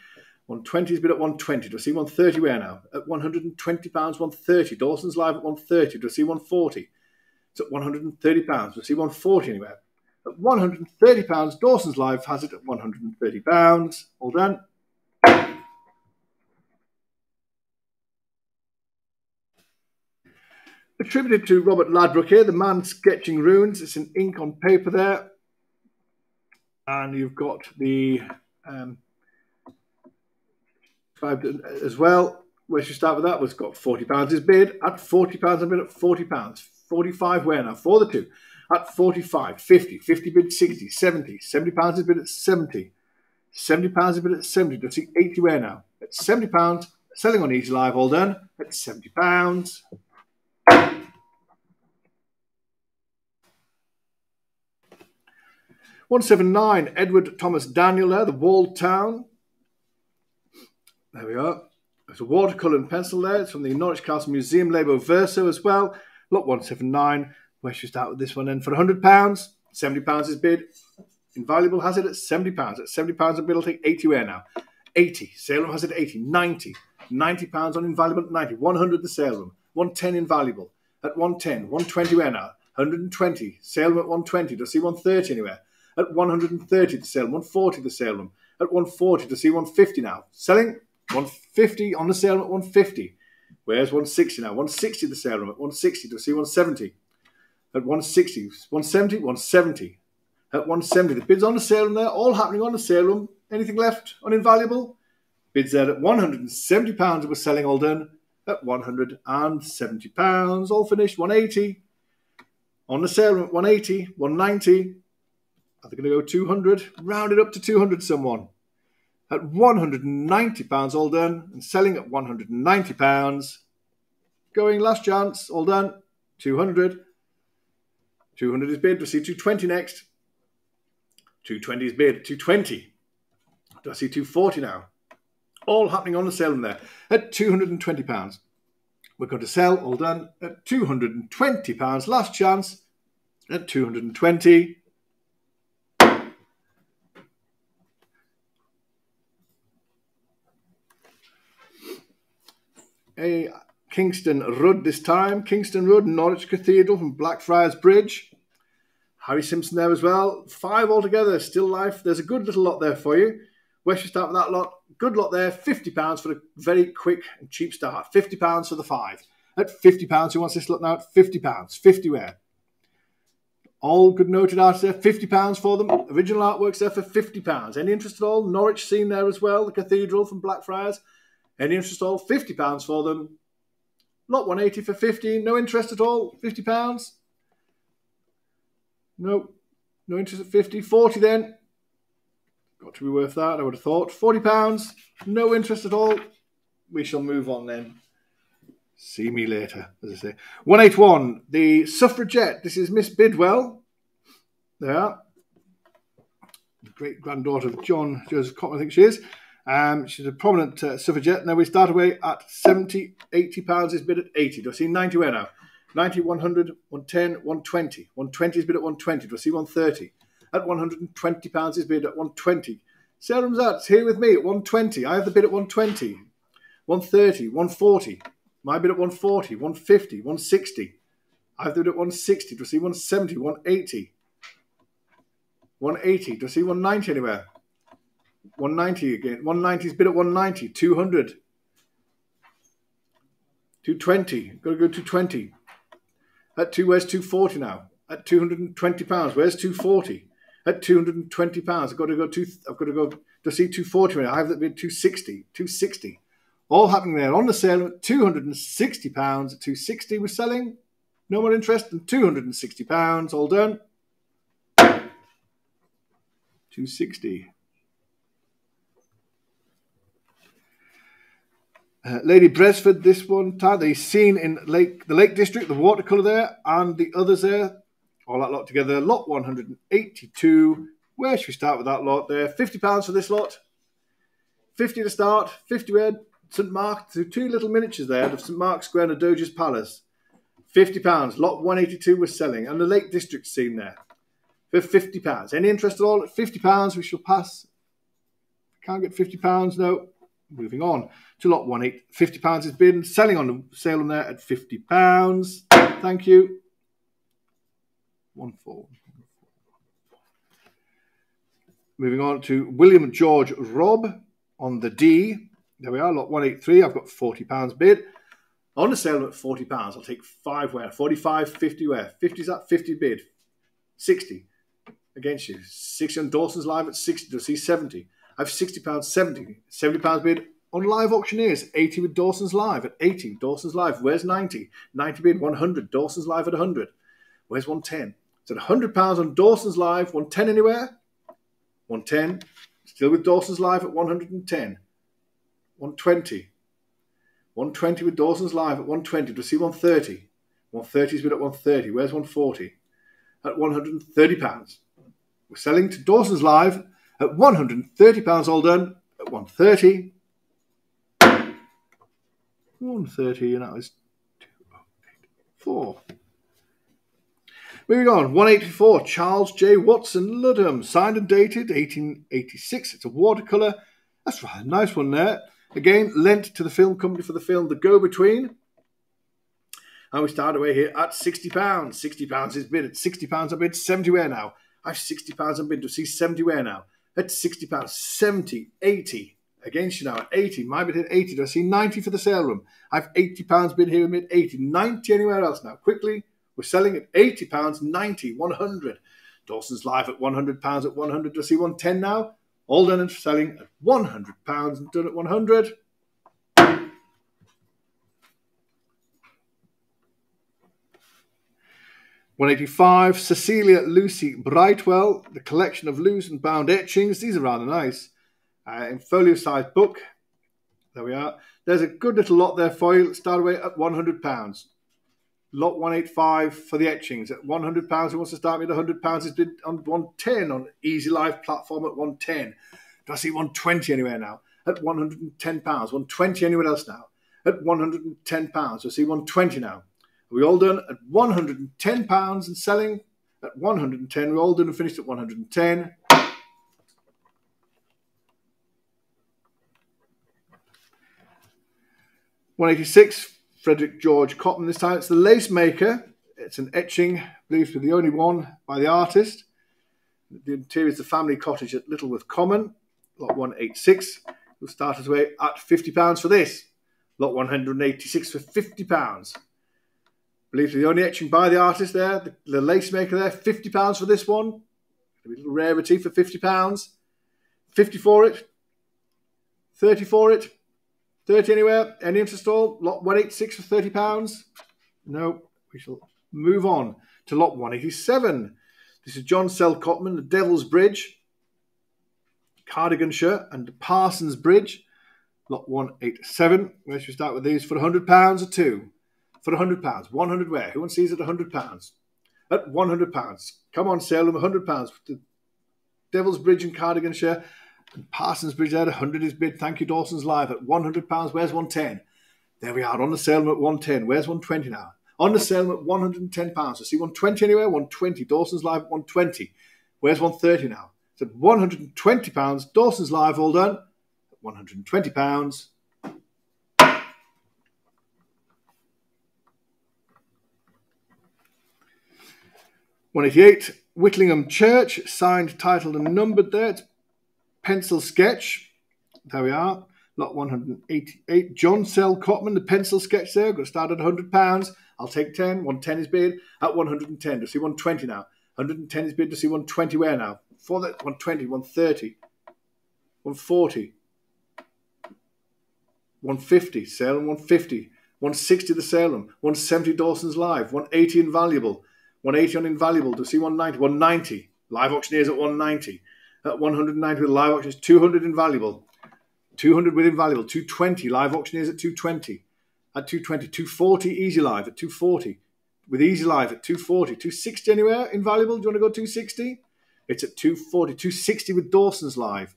120 is bid at 120. Do I see 130 where now? At 120 pounds, 130. Dawson's live at 130. Do I see 140? It's at 130 pounds. Do I see 140 anywhere? At 130 pounds, Dawson's live has it at 130 pounds. All done. Attributed to Robert Ladbrooke here, the man sketching runes. It's in ink on paper there. And you've got the um, as well. Where should start with that? Was got forty pounds is bid at forty pounds. a minute. at forty pounds. Forty-five where now for the two at 45, 50, 50 bid 60, 70, 70 pounds is bid at 70, 70 pounds is bid at 70. Do you see 80 where now? At 70 pounds, selling on Easy Live, all done at 70 pounds. One seven nine, Edward Thomas Daniell there, the walled town. There we are. There's a watercolour and pencil there. It's from the Norwich Castle Museum Labo Verso as well. Lot 179. Where should we start with this one then? For £100, £70 is bid. Invaluable has it at £70. At £70 a bid, I'll take 80 where now? 80. Sale room has it at 80. 90. £90 on Invaluable at 90. 100 the sale room. 110 Invaluable. at 110. 120 where now? 120. Salem at 120. Do I see 130 anywhere? At 130 to Salem. 140 to Salem. At 140 to see 150 now. Selling 150 on the Salem at 150. Where's 160 now? 160 to Salem at 160 to see 170. At 160. 170. 170. At 170. The bids on the sale Salem there, all happening on the Salem. Anything left on invaluable? Bids there at 170 pounds. We're selling all done at 170 pounds. All finished. 180 on the sale at 180, 190. Are they going to go 200? Round it up to 200, someone. At 190 pounds, all done, and selling at 190 pounds. Going last chance, all done. 200. 200 is bid. Do I see 220 next? 220 is bid. 220. Do I see 240 now? all happening on the sale in there at £220. We're going to sell, all done, at £220. Last chance at 220 A Kingston Road this time. Kingston Road, Norwich Cathedral from Blackfriars Bridge. Harry Simpson there as well. Five altogether, still life. There's a good little lot there for you. Where should start with that lot? Good lot there. £50 for a very quick and cheap start. £50 for the five. At £50, who wants this lot now? At £50. 50 where? All good noted artists there. £50 for them. Original artworks there for £50. Any interest at all? Norwich scene there as well. The Cathedral from Blackfriars. Any interest at all? £50 for them. Lot 180 for 50. No interest at all? £50? No. No interest at 50. 40 then. Got to be worth that, I would have thought. £40, no interest at all. We shall move on then. See me later, as I say. 181, the suffragette. This is Miss Bidwell. There. The great granddaughter of John Joseph Cotman, I think she is. Um, she's a prominent uh, suffragette. Now we start away at 70, 80 pounds is bid at 80. Do I see 90 where now? 90, 100, 110, 120. 120 is bid at 120. Do I see 130? at £120 is bid at 120. Salem's Arts here with me at 120. I have the bid at 120. 130, 140. My bid at 140, 150, 160. I have the bid at 160. Do I see 170, 180? 180. Do I see 190 anywhere? 190 again. 190 is bid at 190. 200. 220. Got to go 220. At two, where's 240 now? At 220 pounds. Where's 240? at 220 pounds. I've got to go to, I've got to go to see 240 I have that bid 260, 260. All happening there on the sale at 260 pounds. At 260 we're selling. No more interest than 260 pounds. All done. 260. Uh, Lady Bresford, this one time, the scene in Lake, the Lake District, the watercolour there, and the others there, all that lot together. Lot 182. Where should we start with that lot there? £50 for this lot. 50 to start. 50 red. St Mark, two little miniatures there of St Mark's Square and Doge's Palace. £50. Lot 182 was selling. And the Lake District scene there. For £50. Any interest at all? At £50 we shall pass. Can't get £50. No. Moving on to lot 18. £50 has been selling on the sale on there at £50. Thank you one four. Moving on to William George Robb on the D. There we are, lot 183. I've got £40 bid. On the sale at £40, I'll take five where? 45, 50 where? 50 is that 50 bid. 60 against you. 60 on Dawson's Live at 60 to see 70. I have £60, 70. £70 bid on live auctioneers. 80 with Dawson's Live at 80. Dawson's Live, where's 90? 90 being 100. Dawson's Live at 100. Where's 110? So £100 on Dawson's Live, 110 anywhere? 110. Still with Dawson's Live at 110. 120. 120 with Dawson's Live at 120. To see 130? 130's been at 130. Where's 140? At 130 pounds. We're selling to Dawson's Live at 130 pounds all done at 130. 130 and that was two, oh eight, four. Moving on, 184, Charles J. Watson Ludham, signed and dated 1886. It's a watercolour. That's right, nice one there. Again, lent to the film company for the film The Go Between. And we start away here at £60. £60 is bid. At £60 I bid 70 where now? I've £60 on bid to see 70 where now? At £60, 70, 80. Against you now at 80. My bid at 80. Do I see 90 for the sale room? I've £80 bid here mid 80. 90 anywhere else now. Quickly, we're selling at £80, 90, 100. Dawson's live at £100 at 100. Do I see 110 now? All done and selling at £100 and done at 100. 185, Cecilia Lucy Brightwell, the collection of loose and bound etchings. These are rather nice. Uh, in folio size book. There we are. There's a good little lot there for you. Start away at £100. Lot 185 for the etchings at £100. Who wants to start me at £100? It's been on 110 on Easy Live platform at 110. Do I see 120 anywhere now? At £110. 120 anywhere else now? At £110. Do I see 120 now? we all done at 110 pounds and selling at 110. We all done and finished at 110. One eighty six, Frederick George Cotman. This time it's the lace maker. It's an etching, believed to be the only one by the artist. The interior is the family cottage at Littleworth Common, lot 186. We'll start us away at £50 for this. Lot 186 for £50 believe to be the only etching by the artist there, the, the lace maker there, £50 for this one. A little rarity for £50. 50 for it. 30 for it. 30 anywhere. Any interest all? Lot 186 for £30. No, we shall move on to lot 187. This is John Sell Cotman, the Devil's Bridge, Cardiganshire, and Parsons Bridge. Lot 187. Where should we start with these? For £100 or two? for £100. 100 where? Who wants these at £100? At £100. Come on, sell them £100. The Devil's Bridge in Cardiganshire Parsons Bridge there, 100 is bid. Thank you, Dawson's Live at £100. Where's 110? There we are on the sale at 110. Where's 120 now? On the sale at 110 pounds. I see 120 anywhere. 120. Dawson's Live at 120. Where's 130 now? It's at 120 pounds. Dawson's Live all done. At 120 pounds. 188, Whitlingham Church, signed, titled, and numbered there. It's pencil sketch. There we are. Lot 188. John Sell Cotman, the pencil sketch there. Got to start at £100. I'll take 10. 110 is bid at 110. To see 120 now. 110 is bid to see 120 where now? For that 120, 130, 140, 150, Salem 150, 160 the Salem, 170 Dawson's Live, 180 Invaluable, 180 on Invaluable to see 190. 190. Live auctioneers at 190. At 190 with live auctions, 200 Invaluable. 200 with Invaluable. 220. Live auctioneers at 220. At 220. 240 Easy Live at 240. With Easy Live at 240. 260 anywhere? Invaluable? Do you want to go 260? It's at 240. 260 with Dawson's Live.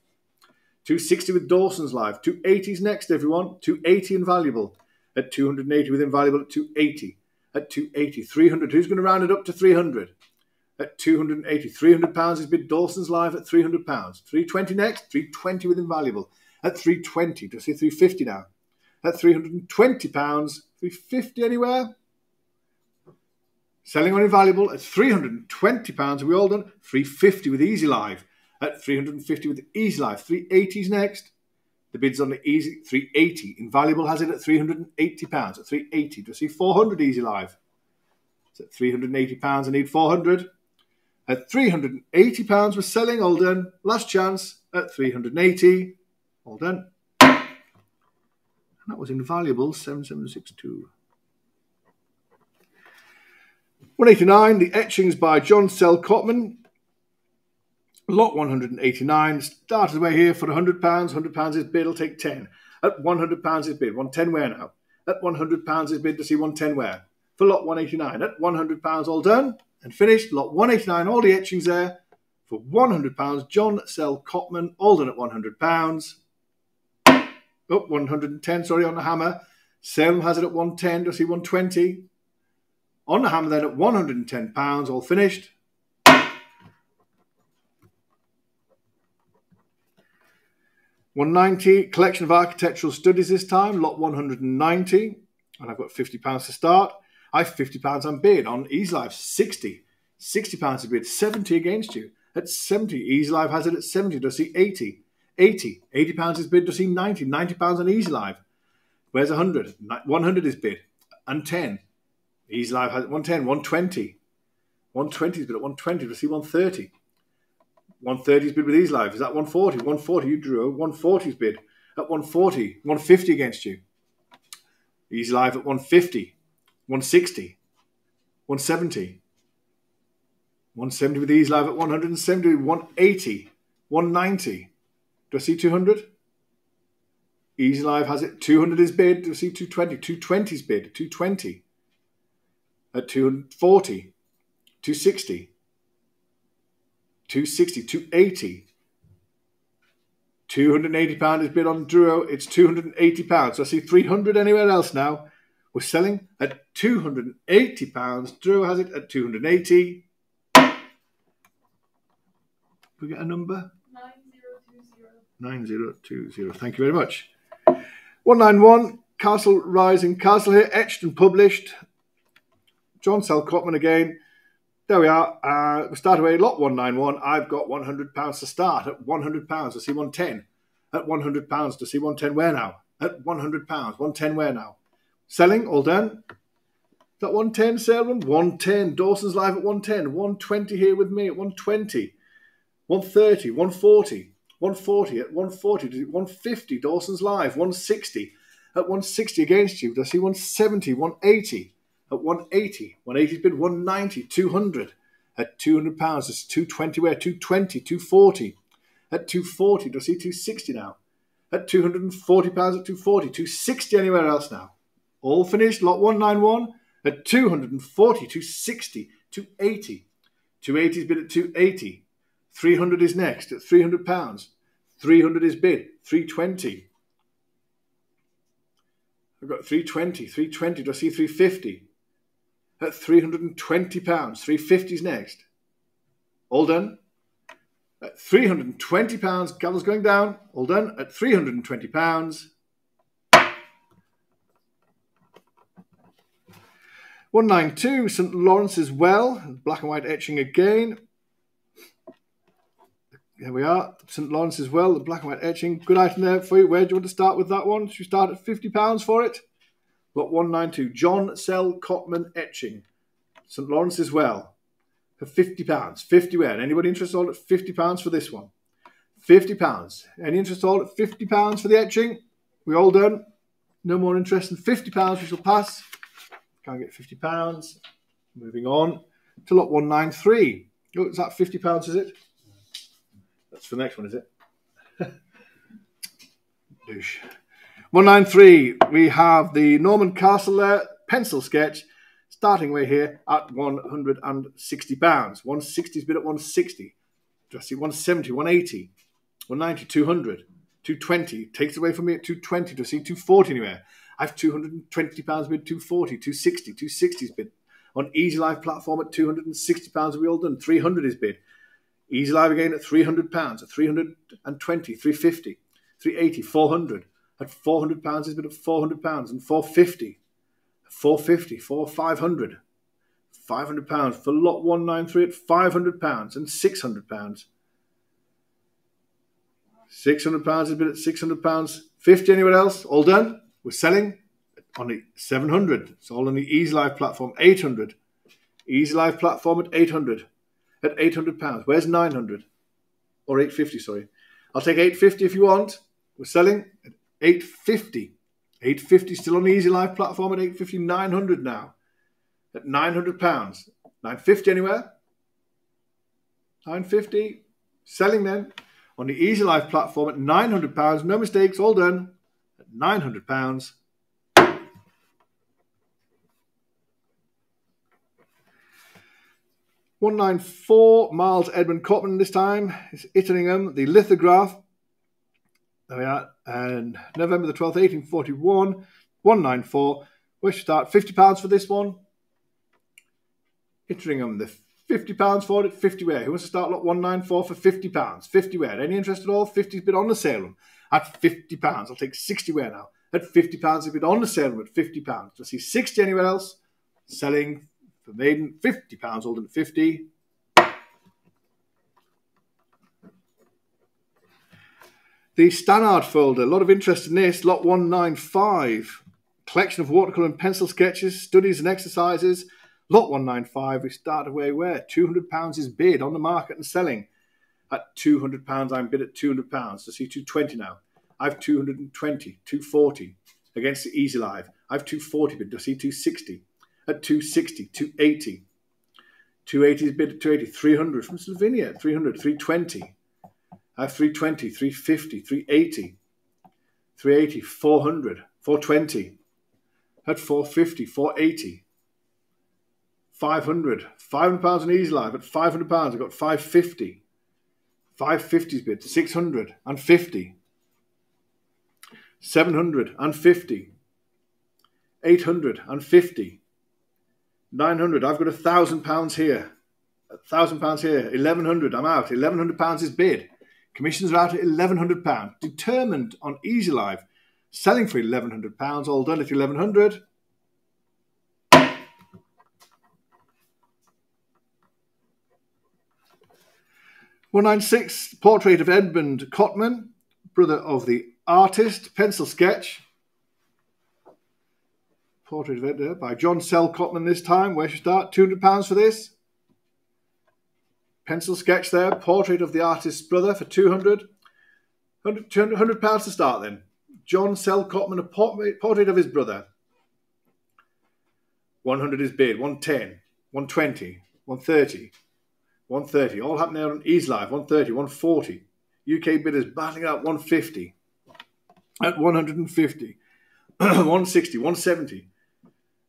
260 with Dawson's Live. 280's next, everyone. 280 Invaluable. At 280 with Invaluable at 280 at 280. 300. Who's going to round it up to 300? At 280. 300 pounds is bid Dawson's live at 300 pounds. 320 next. 320 with Invaluable. At 320. Do I see 350 now? At 320 pounds. 350 anywhere? Selling on Invaluable at 320 pounds. Are we all done? 350 with Easy Live. At 350 with Easy Live. 380s next. The bid's on the easy 380. Invaluable has it at 380 pounds. At 380, do I see 400 easy live? It's at 380 pounds. I need 400. At 380 pounds, we're selling. All done. Last chance at 380. All done. And that was invaluable. 7762. 189, the etchings by John Sell Cotman. Lot 189 started away here for £100. £100 is bid, I'll take 10. At £100 is bid, 110 where now? At £100 is bid to see 110 where? For lot 189. At £100 all done and finished. Lot 189, all the etchings there for £100. John Sell Cotman, all done at £100. Oh, 110, sorry, on the hammer. Salem has it at 110, to see 120. On the hammer then at £110, all finished. 190, collection of architectural studies this time, lot 190, and I've got £50 to start. I've fifty pounds on bid on Easy Live, sixty. Sixty pounds a bid, seventy against you. At seventy, Easy Live has it at seventy. Does he eighty? 80. 80 pounds is bid. Does he 90? 90 pounds on Easy Live. Where's 100? 100 is bid. And 10. Easy Live has 110, 120. 120 is bid at 120. Does he 130? 130 is bid with Easy Live. Is that 140? 140 you drew. 140 is bid at 140. 150 against you. Easy Live at 150. 160. 170. 170 with Easy Live at 170. 180. 190. Do I see 200? Easy Live has it. 200 is bid. Do I see 220? 220 is bid. 220. At 240. 260. 260. 280. 280 pound is bid on Drouot. It's 280 pounds. So I see 300 anywhere else now. We're selling at 280 pounds. Drew has it at 280. We get a number. 9020. 9020. Thank you very much. 191, Castle Rising Castle here, etched and published. John Sell Cotman again. There we are. Uh, we start away, lot 191. I've got £100 to start at £100 to see 110. At £100 to see 110 where now? At £100. 110 where now? Selling, all done. That 110 sale room? 110. Dawson's live at 110. 120 here with me at 120. 130, 140. 140 at 140 150 Dawson's live 160 at 160 against you does he 170 180 at 180 180 bid 190 200 at 200 pounds it's 220 where 220 240 at 240 does he 260 now at 240 pounds at 240 260 anywhere else now all finished lot 191 at 240 260 280 280 is bid at 280 300 is next at 300 pounds. 300 is bid. 320. I've got 320. 320. Do I see 350? At 320 pounds. 350 is next. All done. At 320 pounds. Gavel's going down. All done. At 320 pounds. 192, St. Lawrence's Well, black and white etching again. Here we are, St. Lawrence's Well, the black and white etching. Good item there for you. Where do you want to start with that one? Should we start at £50 for it? Lot 192, John Sell Cotman etching. St. Lawrence's Well, for £50. 50 where? Anybody interested all at £50 for this one? £50. Any interest all at £50 for the etching? We all done? No more interest than £50, we shall pass. Can't get £50. Moving on to lot 193. Oh, is that £50, is it? That's for the next one, is it? Douche. 193. We have the Norman Castle uh, pencil sketch, starting way here at 160 pounds. 160 is bid at 160. Do I see 170, 180, 190, 200, 220. Takes away from me at 220. Do I see 240 anywhere? I have 220 pounds bid, 240, 260, 260 is bid. On Easy Live platform at 260 pounds, we all done. 300 is bid. Easy Live again at 300 pounds, at 320, 350, 380, 400. At 400 pounds is bid at 400 pounds and 450, 450, 4 500. 500 pounds for lot 193 at 500 pounds and 600 pounds. 600 pounds is bid at 600 pounds. 50 anyone else? All done? We're selling on the 700. It's all on the Easy Live platform. 800. Easy Live platform at 800 at 800 pounds. Where's 900? Or 850, sorry. I'll take 850 if you want. We're selling at 850. 850 still on the Easy Live platform at 850, 900 now. At 900 pounds. 950 anywhere? 950. Selling then on the Easy Live platform at 900 pounds. No mistakes, all done. At 900 pounds. One nine four Miles Edmund Cotman this time. It's Itteringham, the lithograph. There we are. And November the 12th, 1841. 194. We should start £50 for this one. Itteringham, the £50 for it, 50 where? Who wants to start lot 194 for £50? 50 where? Any interest at all? 50's bid on the sale at £50. I'll take 60 where now? At £50 if bid on the sale at £50. Do I see 60 anywhere else? Selling for maiden, £50, older than 50. The Stannard folder, a lot of interest in this, lot 195. Collection of watercolour and pencil sketches, studies and exercises. Lot 195, we start away where? £200 is bid on the market and selling. At £200, I'm bid at £200. To see 220 now. I've 220, 240 against the Easy Live. I've 240 bid. to see 260. At 260, 280. 280 is bid at 280. 300 from Slovenia. 300, 320. I have 320, 350, 380. 380, 400, 420. At 450, 480. 500, 500 pounds on Easy Live. At 500 pounds, I've got 550. 550's bid, 650, 750, 850, 900. I've got a thousand pounds here, a thousand pounds here, 1100. I'm out. 1100 pounds is bid. Commissions are out at 1100 pounds. Determined on Easy Live, selling for 1100 pounds. All done at 1100. 196, portrait of Edmund Cotman, brother of the artist, pencil sketch. Portrait of Edmund by John Sell Cotman this time. Where should start? £200 for this. Pencil sketch there, portrait of the artist's brother for 200 100 pounds to start then. John Sell Cotman, a portrait of his brother. 100 is bid, 110, 120, 130, 130. All happening on Easy Live, 130, 140. UK bidders battling out 150 at 150, 160, 170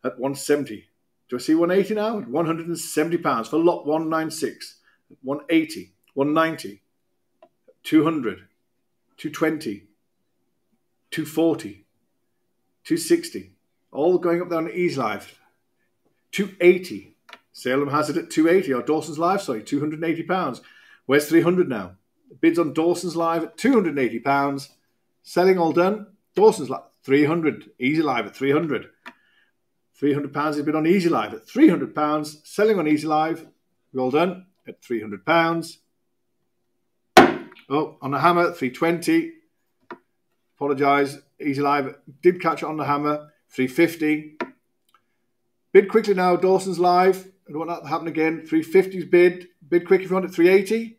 at 170. Do I see 180 now? At 170 pounds for lot 196, 180, 190, 200, 220, 240, 260. All going up there on Easy Live. 280, Salem has it at 280 or Dawson's Live, sorry, 280 pounds. Where's 300 now? Bids on Dawson's Live at 280 pounds. Selling all done. Dawson's Live 300. Easy Live at 300. 300 pounds has been on Easy Live at 300 pounds. Selling on Easy Live. Well done at 300 pounds. Oh, on the hammer 320. Apologise. Easy Live did catch it on the hammer 350. Bid quickly now. Dawson's Live I don't want that to happen again. 350's bid. Bid quick if you want it. 380.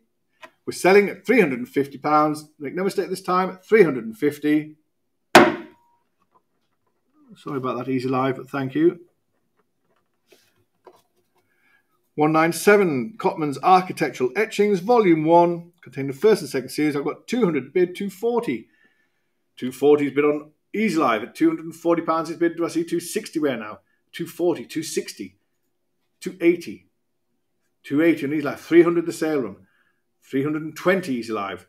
We're selling at 350 pounds. Make no mistake this time. At 350. Sorry about that, Easy Live, but thank you. 197 Cotman's Architectural Etchings, Volume 1, containing the first and second series. I've got 200 bid, 240. 240 is bid on Easy Live at 240 pounds. Is bid. Do I see 260 where now? 240, 260. 280. 280 on Easy Live. 300 the sale room. 320 Easy Live.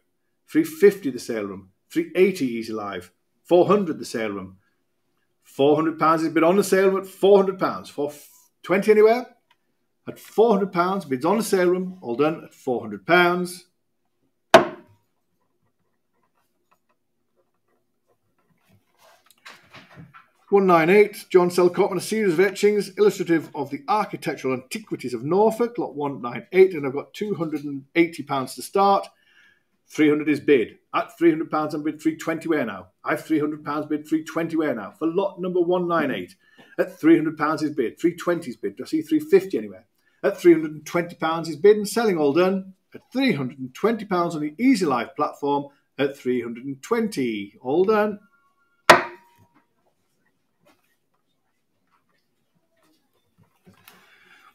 350 the sale room. 380 Easy Live. 400 the sale room. 400 pounds is bid on the sale room at 400 pounds. For 20 anywhere? At 400 pounds. Bids on the sale room. All done at 400 pounds. 198, John Sell Cotman, a series of etchings illustrative of the architectural antiquities of Norfolk, lot 198, and I've got £280 to start. 300 is bid. At £300, I'm bid 320 where now? I've £300 bid 320 where now? For lot number 198. At £300 is bid. 320 is bid. Do I see 350 anywhere? At £320 is bid and selling all done. At £320 on the Easy Live platform at 320. All done.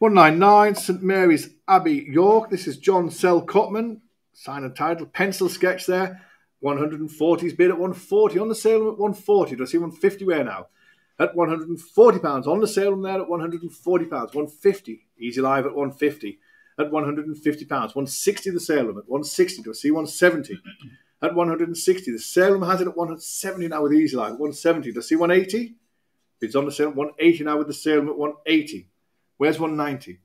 199 St Mary's Abbey, York. This is John Sell Cotman. Sign and title, pencil sketch there. 140's bid at 140 on the sale at 140. Do I see 150 where now? At 140 pounds on the sale there at 140 pounds. 150 easy live at 150 at 150 pounds. 160 the sale at 160. Do I see 170 at 160? The sale has it at 170 now with easy live. 170. Do I see 180? Bids on the sale 180 now with the sale at 180. Where's 190?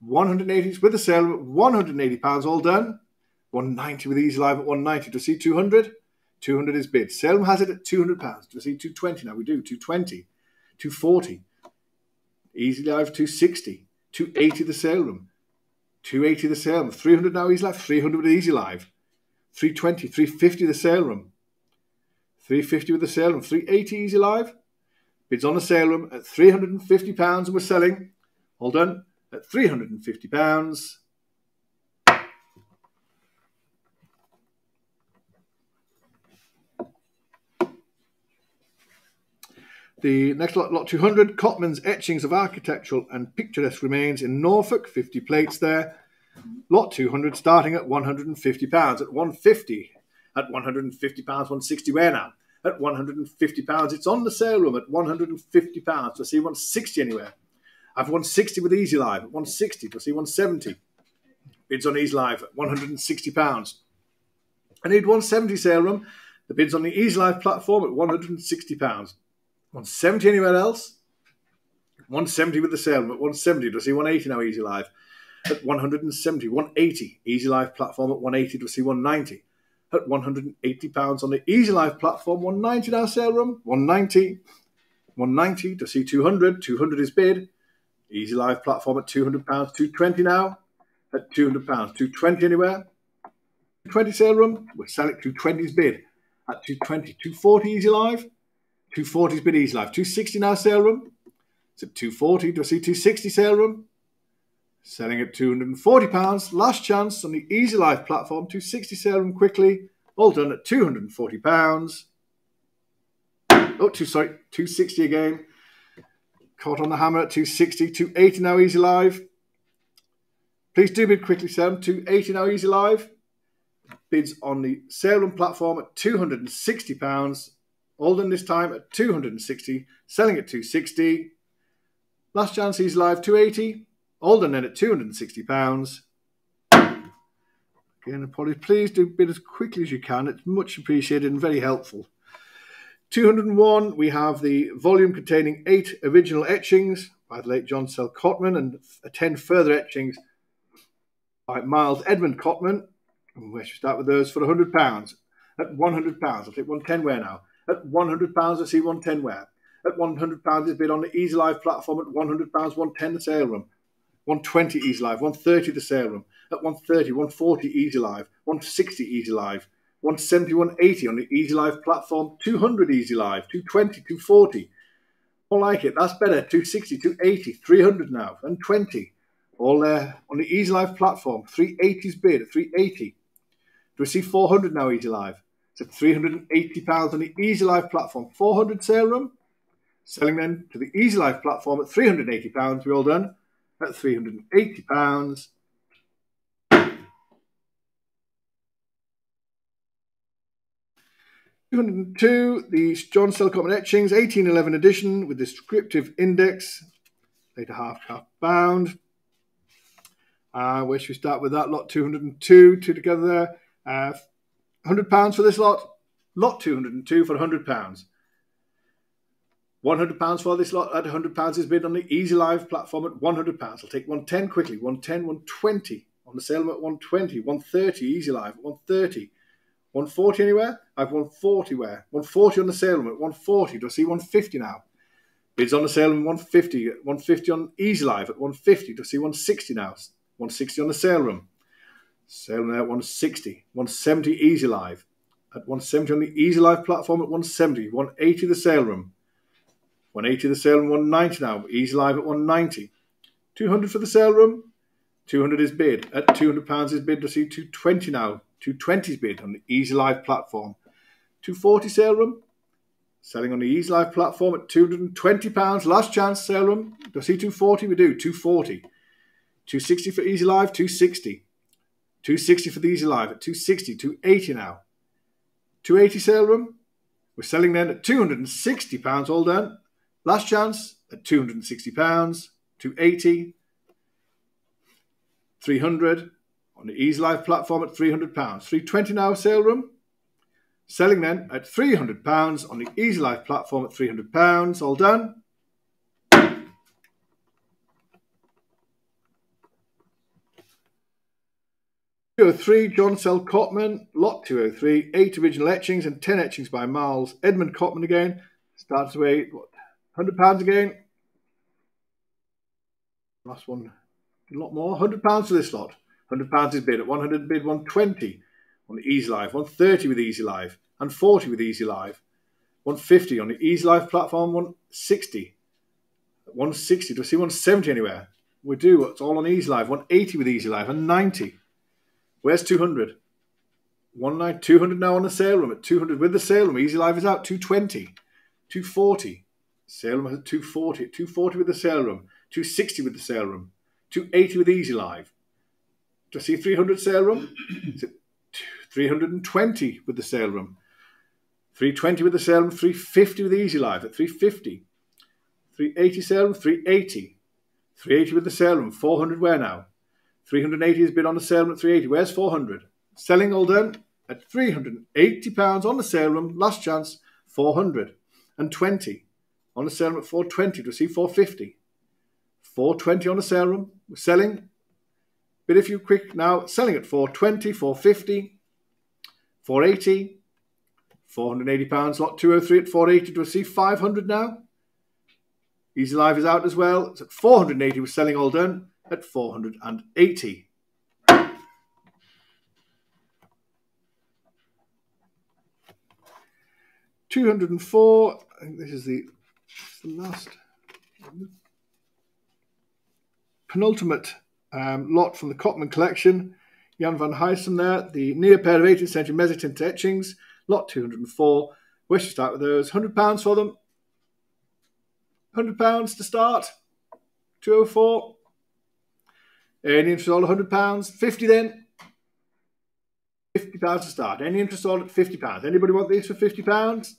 180 with the sale, 180 pounds all done. 190 with Easy Live at 190. To see 200? 200 is bid. Salem has it at 200 pounds. To see 220 now? We do 220, 240. Easy Live 260. 280 the sale room. 280 the sale room. 300 now Easy Live. 300 with Easy Live. 320. 350 the sale room. 350 with the sale room. 380 Easy Live. Bids on the sale room at £350 and we're selling, hold done, at £350. The next lot, lot 200, Cotman's Etchings of Architectural and Picturesque Remains in Norfolk, 50 plates there. Lot 200 starting at £150, at 150 at £150, 160 where now? At £150. It's on the sale room at £150. So see 160 anywhere. I've won 60 with Easy Live at 160. To see 170. Bids on Easy Live at £160. I need 170 sale room. The bids on the Easy Live platform at £160. 170 anywhere else? 170 with the sale at 170. Do I see 180 now, Easy Live? At 170. 180. Easy Live platform at 180. Do I see 190? At 180 pounds on the Easy Live platform. 190 now, sale room. 190. 190 to see 200. 200 is bid. Easy Live platform at 200 pounds. 220 now. At 200 pounds. 220 anywhere? 220 sale room. We're selling 220's bid. At 220. 240 Easy Live. 240's been easy live. 260 now sale room. It's at 240. Do I see 260 sale room? Selling at 240 pounds. Last chance on the Easy Live platform. 260 sale room quickly. All done at 240 pounds. Oh, two, sorry, 260 again. Caught on the hammer at 260. 280 now Easy Live. Please do bid quickly, Sam. 280 now Easy Live. Bids on the sale room platform at 260 pounds. Alden this time at 260, selling at 260. Last chance he's live 280. Alden then at 260 pounds. Again, apologies. Please do bid as quickly as you can. It's much appreciated and very helpful. 201, we have the volume containing eight original etchings by the late John Sell Cotman and 10 further etchings by Miles Edmund Cotman. We should start with those for £100. At £100, I'll take 110 where now? At £100, I see 110 where? At £100 is bid on the Easy Live platform at £100, 110 the sale room. 120 Easy Live, 130 the sale room. At 130, 140 Easy Live, 160 Easy Live, 170, 180 on the Easy Live platform, 200 Easy Live, 220, 240. All like it. That's better. 260, 280, 300 now, and 20. All there on the Easy Live platform. 380's bid at 380. Do we see 400 now, Easy Live? It's at £380 on the Easy Live platform. 400 sale room. Selling then to the Easy Live platform at £380. We all done at £380. Two hundred and two, the John Sell Cotman etchings, eighteen eleven edition with descriptive index, later half half bound. Uh, where should we start with that lot? Two hundred and two, two together there. Uh, £100 for this lot. Lot 202 for £100. £100 for this lot at £100 is bid on the Easy Live platform at £100. I'll take 110 quickly. 110, 120 on the sale at 120, 130 Easy Live, at 130. 140 anywhere? I've 140 where? 140 on the sale room at 140. Do I see 150 now? Bids on the sale at 150. 150 on Easy Live at 150. Do I see 160 now? 160 on the sale room. Sailing at 160, 170 Easy Live. At 170 on the Easy Live platform at 170, 180 the sale room. 180 the sale room, 190 now. Easy Live at 190. 200 for the sale room. 200 is bid. At 200 pounds is bid to see 220 now. 220 is bid on the Easy Live platform. 240 sale room. Selling on the Easy Live platform at 220 pounds. Last chance sale room. To see 240 we do. 240. 260 for Easy Live. 260. 260 for the Easy Live at 260, 280 now. 280 sale room. We're selling then at 260 pounds all done. Last chance at 260 pounds, 280, 300 on the Easy Live platform at 300 pounds. 320 now sale room. Selling then at 300 pounds on the Easy Live platform at 300 pounds. All done. 203, John Sell Cotman, Lot 203, eight original etchings and 10 etchings by Miles. Edmund Cotman again, starts away, what, £100 again? Last one, a lot more. Hundred pounds for this lot. Hundred pounds is bid at one hundred bid one twenty on the Easy Live, one thirty with Easy Live, and forty with Easy Live. 150 on the Easy Live platform, 160. 160. Do I see 170 anywhere? We do. It's all on Easy Live. 180 with Easy Live and 90. Where's 200? 19, 200 now on the sale room at 200 with the sale room. Easy Live is out 220, 240. Sale room at 240, 240 with the sale room, 260 with the sale room, 280 with Easy Live. Do I see 300 sale room? Is it 320 with the sale room? 320 with the sale room, 350 with Easy Live at 350. 380 sale room, 380. 380 with the sale room, 400 where now? 380 has been on the sale room at 380. Where's 400? Selling all done at 380 pounds on the sale room. Last chance, 420 on the sale room at 420 to see 450. 420 on the sale room. We're selling. But if you quick now, selling at 420, 450, 480, 480 pounds. Lot 203 at 480 to see 500 now. Easy Live is out as well. It's at 480. We're selling all done at 480. Two hundred and four. I think this is the, the last penultimate um, lot from the Cotman collection. Jan van Huysum there, the near pair of 18th century mezzotint etchings, lot 204. Where should start with those? £100 for them. £100 to start. 204. Any interest all £100? 50 then? £50 to start. Any interest all at £50? Anybody want these for £50?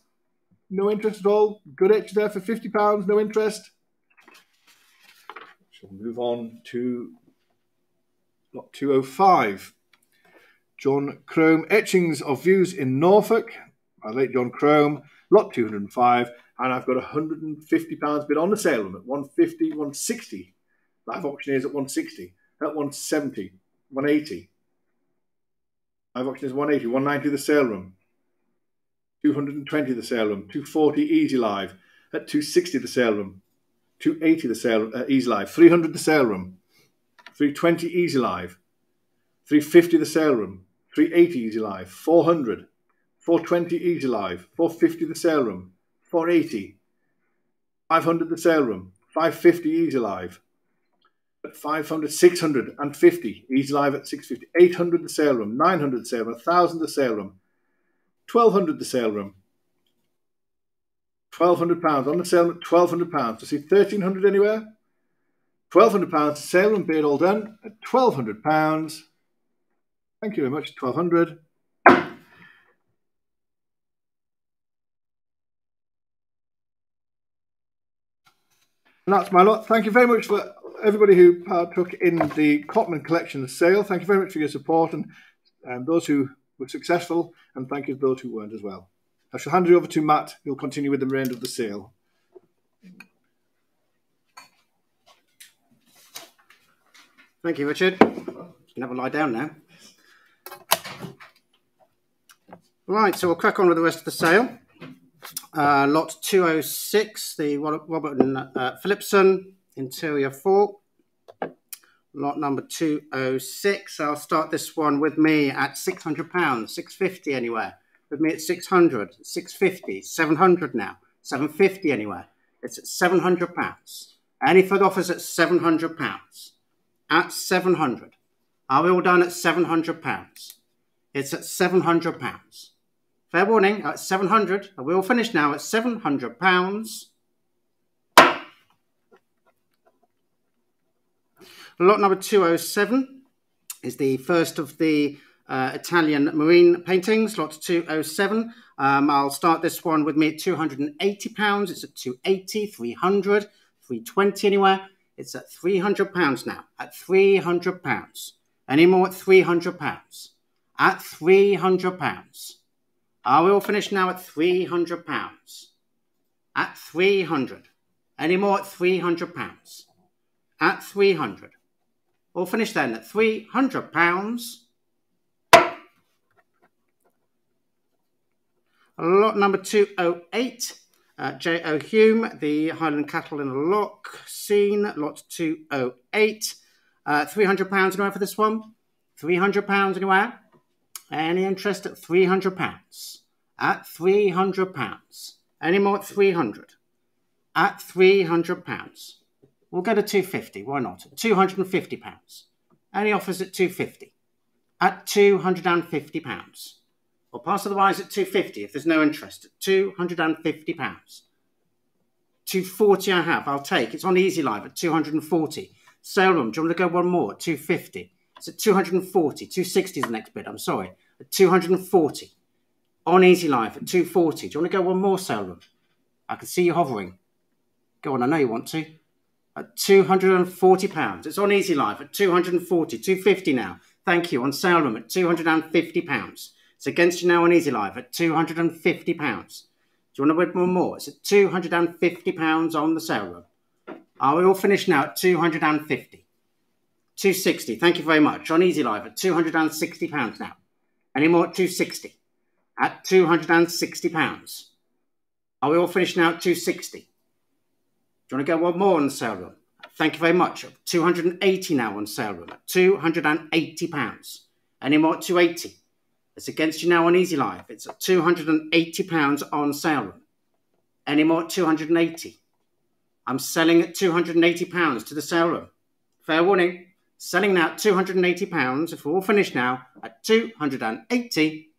No interest at all? Good etch there for £50, no interest? Shall move on to lot 205. John Crome, Etchings of Views in Norfolk, my late John Crome, lot 205, and I've got £150 bid on the sale room at 150, 160. Live auctioneers at 160, at 170, 180. Live auctioneers 180, 190 the sale room, 220 the sale room, 240 easy live, at 260 the sale room, 280 the sale uh, easy live, 300 the sale room, 320 easy live, 350 the sale room, 380 easy live, 400, 420 easy live, 450 the sale room, 480, 500 the sale room, 550 easy live, at 500, 650 easy live at 650, 800 the sale room, 900 the sale room, 1000 the sale room, 1200 the sale room, 1200 pounds. On the sale room, 1200 pounds. To see 1300 anywhere? 1200 pounds sale room bid all done at 1200 pounds. Thank you very much. 1200. And that's my lot. Thank you very much for everybody who partook in the Cotman collection sale. Thank you very much for your support and um, those who were successful, and thank you to those who weren't as well. I shall hand it over to Matt, who'll continue with the remainder of the sale. Thank you, Richard. You can have a lie down now. Right, so we'll crack on with the rest of the sale. Uh, lot 206, the Robert and uh, Philipson interior fork. Lot number 206. I'll start this one with me at £600, 650 anywhere. With me at 600, 650, 700 now, 750 anywhere. It's at £700. Any further offers at £700? At 700. Are we all done at £700? It's at £700. Fair warning, at 700. we all finished now at £700. Lot number 207 is the first of the uh, Italian marine paintings, lot 207. Um, I'll start this one with me at £280. It's at 280, 300, 320 anywhere. It's at £300 now, at £300. Any more at £300? At £300. Are we all finished now at £300? At 300 Any more at £300? At 300 All finished then at £300. Lot number 208. Uh, J.O. Hume, the Highland Cattle in a Lock scene, lot 208. Uh, £300 anywhere for this one? £300 anywhere? Any interest at £300? At £300. Any more at 300 At £300. We'll go to 250 why not? £250. Any offers at 250 At £250. Or pass otherwise at 250 if there's no interest. At £250. 240 I have, I'll take. It's on Easy Live at 240. Sale room, do you want to go one more? at 250. It's at 240. 260 is the next bid, I'm sorry. At 240. On Easy Live at 240. Do you want to go one more sale room? I can see you hovering. Go on, I know you want to. At £240. It's on Easy Live at 240. 250 now. Thank you. On sale room at £250. It's against you now on Easy Live at £250. Do you want to bid one more? It's at £250 on the sale room. Are we all finished now at 250? 260. Thank you very much. On Easy Live at 260 pounds now. Any more at 260? At 260 pounds. Are we all finished now at 260? Do you want to go one more on the sale room? Thank you very much. 280 now on sale room at 280 pounds. Any more at 280? It's against you now on Easy Live. It's at 280 pounds on sale room. Any more at 280? I'm selling at £280 to the sale room. Fair warning, selling now at £280. If we're all finished now, at 280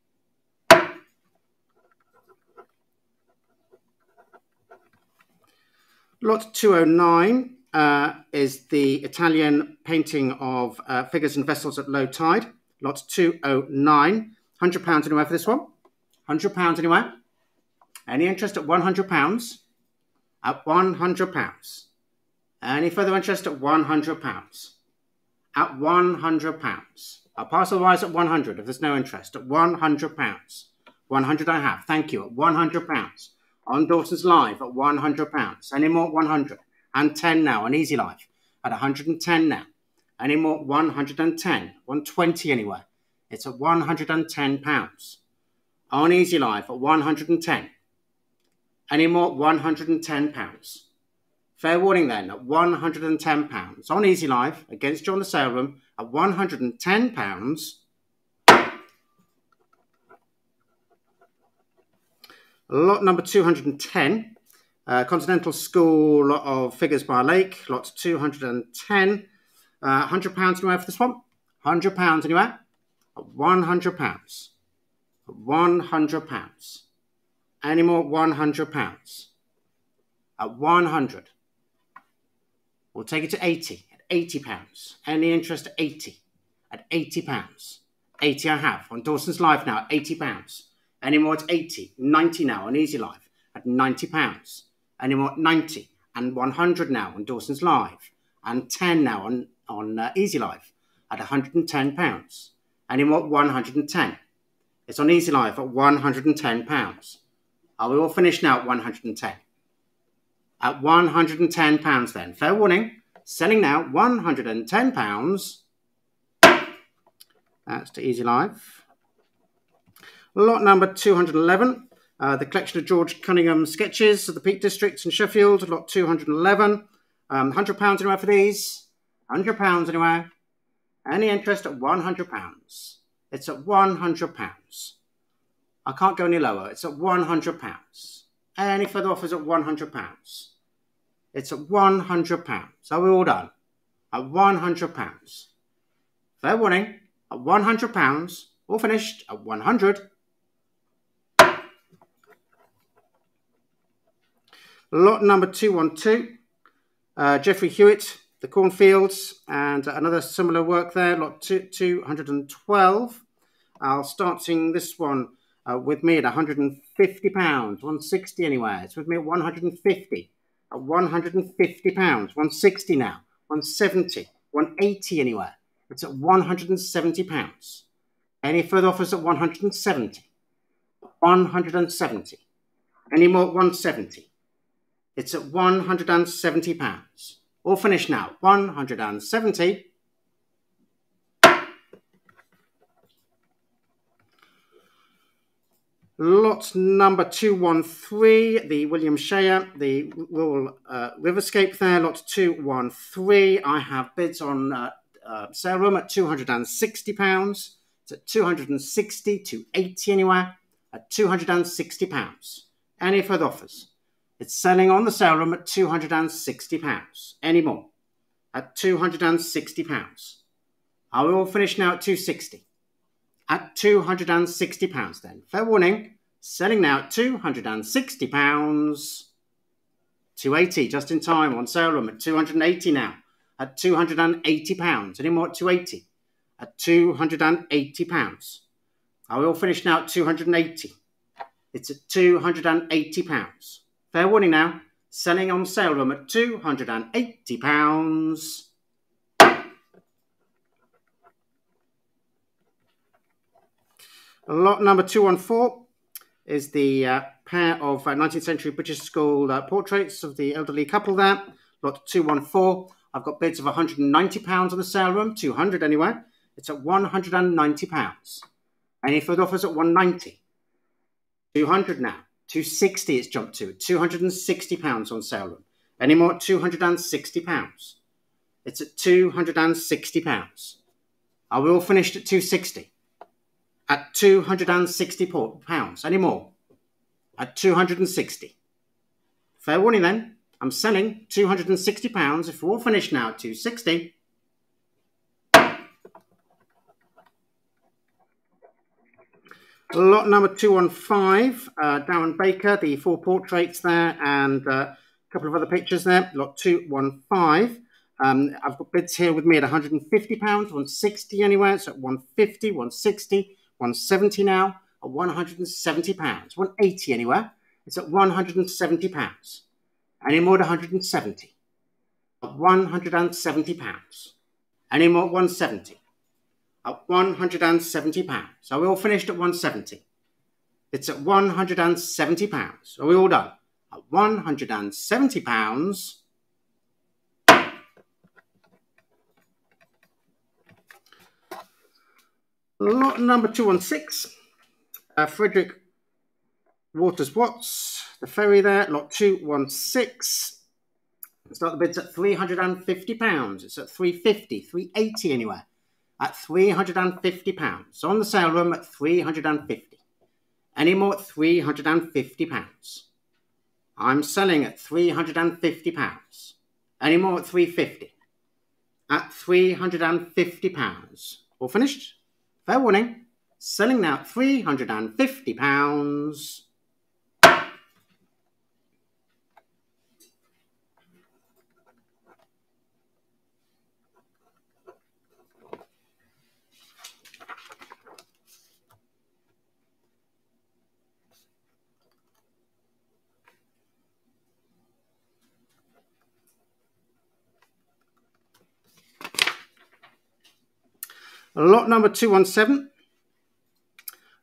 Lot 209 uh, is the Italian painting of uh, figures and vessels at low tide. Lot 209. £100 anywhere for this one? £100 anywhere? Any interest at £100? at £100. Any further interest at £100? At £100. I'll pass at 100 if there's no interest. At £100. 100 I have. Thank you. At £100. On Dawson's Live at £100. Any more? 100. And 10 now on Easy Live at 110 now. Any more? 110. 120 anywhere. It's at £110. On Easy Live at 110. Any more? £110. Fair warning then, at £110. On Easy Live, against John the Sale Room, at £110. Lot number 210, uh, Continental School of Figures by Lake, lot 210. Uh, £100 anywhere for this one? £100 anywhere? £100. £100. Any more £100? At 100 We'll take it to 80. At 80 pounds. Any interest at 80? At 80 pounds. 80 I have. On Dawson's Live now at 80 pounds. Any more at 80? 90 now on Easy Live. at 90 pounds. Any more at 90? And 100 now on Dawson's Live. And 10 now on, on uh, Easy Live. at 110 pounds. Any more at 110? It's on Easy Live at 110 pounds. Are we all finished now at 110? At 110 pounds then. Fair warning. Selling now 110 pounds. That's to Easy Live. Lot number 211. Uh, the collection of George Cunningham sketches of the Peak District in Sheffield. Lot 211. Um, £100 anywhere for these? £100 anywhere? Any interest at £100? It's at £100. I can't go any lower. It's at £100. Any further offers at £100? It's at £100. Are we all done? At £100. Fair warning. At £100. All finished at 100 Lot number 212. Uh, Geoffrey Hewitt, The Cornfields, and another similar work there, lot two, 212. I'll start seeing this one uh, with me at 150 pounds, 160 anywhere. It's with me at 150, at 150 pounds, 160 now, 170, 180 anywhere. It's at 170 pounds. Any further offers at 170? 170. Any more at 170? It's at 170 pounds. All finished now. 170. Lot number 213, the William Shea, the Rural uh, Riverscape there. Lot 213, I have bids on uh, uh, sale room at £260. It's at 260 to 80 anywhere at £260. Any further offers? It's selling on the sale room at £260. Any more? At £260. Are we all finished now at 260? At £260 then. Fair warning, selling now at £260. 280 just in time on sale room at 280 now. At £280. Any more at 280? At £280. Are we all finished now at 280? It's at £280. Fair warning now, selling on sale room at £280. Lot number 214 is the uh, pair of uh, 19th century British school uh, portraits of the elderly couple there. Lot 214. I've got bids of £190 on the sale room, 200 anyway. It's at £190. Any further offers at 190 200 now. 260 it's jumped to. £260 on sale room. Any more at £260? It's at £260. Are we all finished at 260 at 260 pounds. Any more? At 260. Fair warning then. I'm selling 260 pounds. If we're all finished now at 260. Lot number 215, uh, Darren Baker, the four portraits there, and uh, a couple of other pictures there. Lot 215. Um, I've got bids here with me at 150 pounds, 160 anywhere. It's at 150, 160. 170 now at 170 pounds. 180 anywhere. It's at 170 pounds. Any more at 170? At 170 pounds. Any more at 170? At 170 pounds. Are we all finished at 170? It's at 170 pounds. Are we all done? At 170 pounds. Lot number 216, uh, Frederick Waters Watts, the ferry there, lot 216. Start the bids at £350. It's at 350 380 anywhere. At £350. So on the sale room at 350 Any more at £350. I'm selling at £350. Any more at 350 At £350. All finished? Fair warning. Selling now at £350. Lot number 217.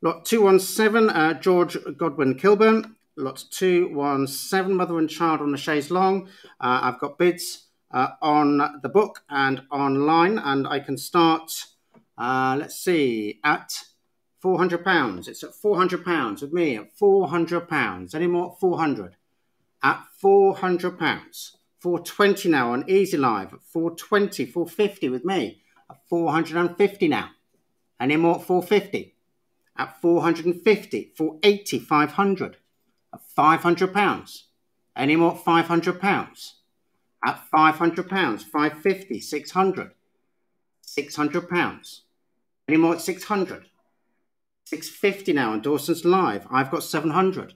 Lot 217, uh, George Goodwin Kilburne. Lot 217, Mother and Child on the chaise longue. Uh, I've got bids uh, on the book and online, and I can start, uh, let's see, at £400. It's at £400 with me at £400. Any more? 400 At £400. 420 now on Easy Live. At 420, 450 with me. 450 now. Any more at 450? At 450, 480, 500. At 500 pounds. Any more at 500 pounds? At 500 pounds, 550, 600. 600 pounds. Any more at 600? 650 now on Dawson's Live. I've got 700.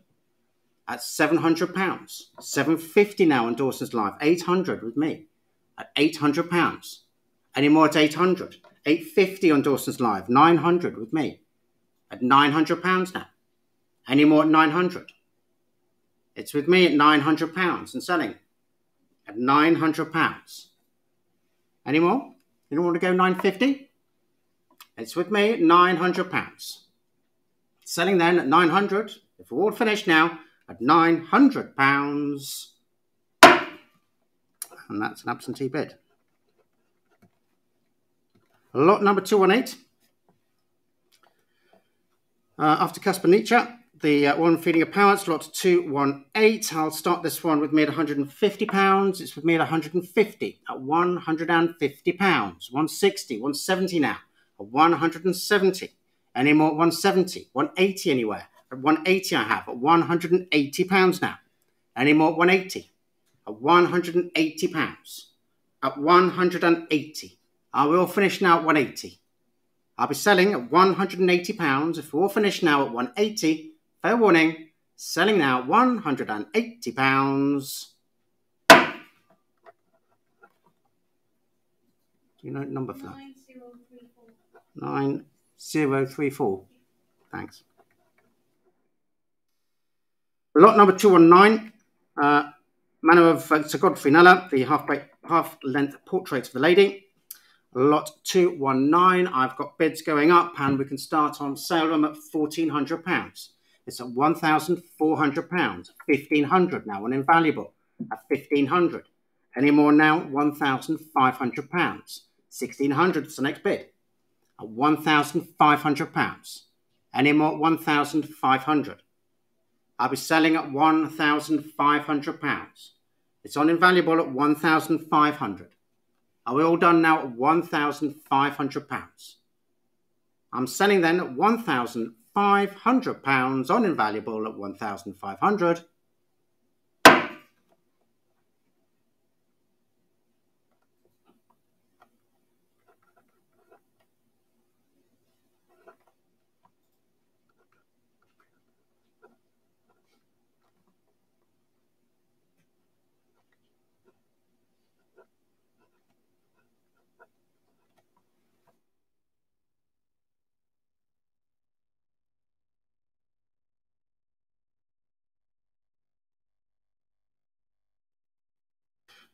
At 700 pounds. 750 now on Dawson's Live. 800 with me. At 800 pounds. Any more at 800? 850 on Dawson's Live. 900 with me. At 900 pounds now. Any more at 900? It's with me at 900 pounds and selling at 900 pounds. Any more? You don't want to go 950? It's with me at 900 pounds. Selling then at 900. If we're all finished now, at 900 pounds. And that's an absentee bid. Lot number 218. Uh, after Caspar Netscher, the uh, one feeding of pallets, lot 218. I'll start this one with me at 150 pounds. It's with me at 150, at 150 pounds. 160, 170 now, at 170. Any more? 170, 180 anywhere. At 180 I have, at 180 pounds now. Any more? 180, at 180 pounds. At 180. I will finish now at 180. I'll be selling at 180 pounds. If we're all finished now at 180, fair warning, selling now at 180 pounds. Do you know number for that? 9034. 9034. Thanks. Lot number 219, uh, manner of uh, Sir Godfrey Kneller, the half, half length portrait of the lady. Lot 219, I've got bids going up and we can start on sale room at £1,400. It's at £1,400, 1500 now and invaluable at 1500 Any more now? £1,500. 1600 is the next bid at £1,500. Any more? 1,500. I'll be selling at £1,500. It's on invaluable at 1,500. Are we all done now at £1,500? I'm selling then at £1,500 on invaluable at 1,500.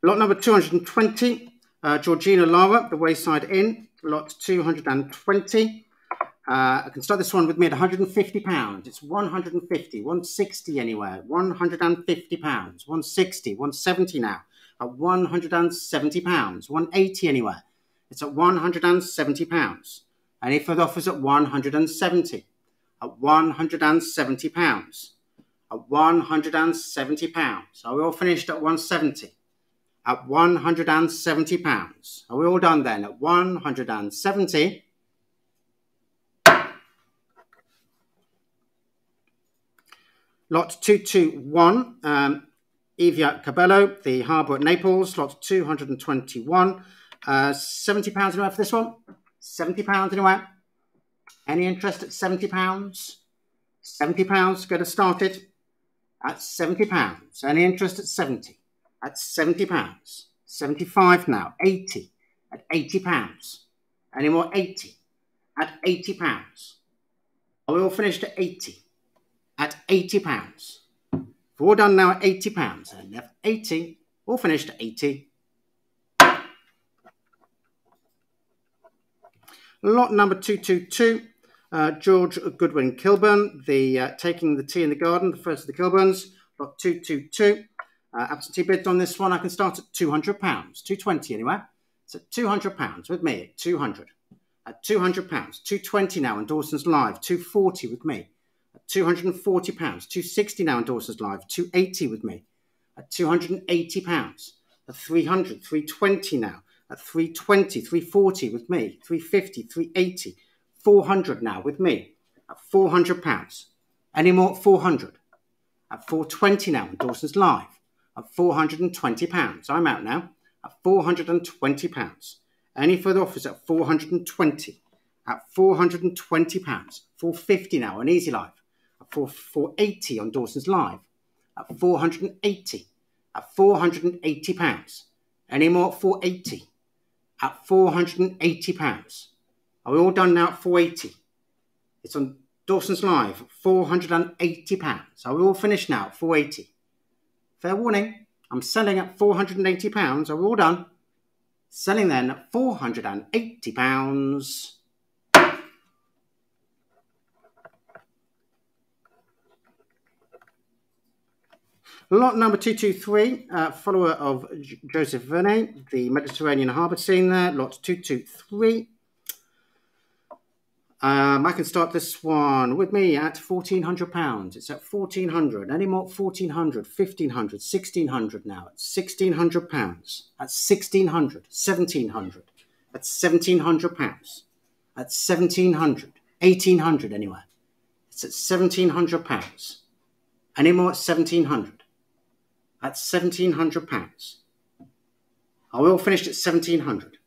Lot number 220, uh, Georgina Lara, the Wayside Inn. Lot 220. Uh, I can start this one with me at 150 pounds. It's 150, 160 anywhere, 150 pounds, 160, 170 now, at 170 pounds, 180 anywhere. It's at 170 pounds. Any further offers at 170, at 170 pounds, at 170 pounds. Are we all finished at 170? At 170 pounds. Are we all done then? At 170. Lot 221, um, Evia Cabello, the harbour at Naples, lot 221. Uh, 70 pounds anywhere for this one? 70 pounds anywhere? Any interest at 70 pounds? 70 pounds, get us started. At 70 pounds. Any interest at 70? At 70 pounds. 75 now, 80 at 80 pounds. Any more 80 at 80 pounds. Are we all finished at 80? At 80 pounds. We're all done now at 80 pounds. And left 80, all finished at 80. Lot number 222, uh, George Goodwin Kilburne, the uh, Taking the Tea in the Garden, the first of the Kilburnes, lot 222. Uh, absentee bids on this one, I can start at £200, 220 anyway. So £200 with me at 200 At £200, 220 now on Dawson's Live, 240 with me. At £240, 260 now on Dawson's Live, 280 with me. At £280, at 300 320 now. At 320 340 with me. 350 380 400 now with me. At £400. Any more? 400 At 420 now on Dawson's Live at £420. I'm out now at £420. Any further offers at 420 at £420. 450 now on Easy Live. At 480 on Dawson's Live. At 480 at £480. Any more at 480 at £480. Are we all done now at 480? It's on Dawson's Live, £480. Are we all finished now at 480? Fair warning, I'm selling at £480. Are we all done? Selling then at £480. Lot number 223, uh, follower of J Joseph Vernet, the Mediterranean harbour scene there. Lot 223. Um, I can start this one with me at £1,400. It's at 1400 Any more? 1400 1500 1600 now. It's £1,600. At 1600 1700 That's £1,700. At 1700 1800 anyway. It's at £1,700. Any more at 1700 That's £1,700. Are we all finished at 1700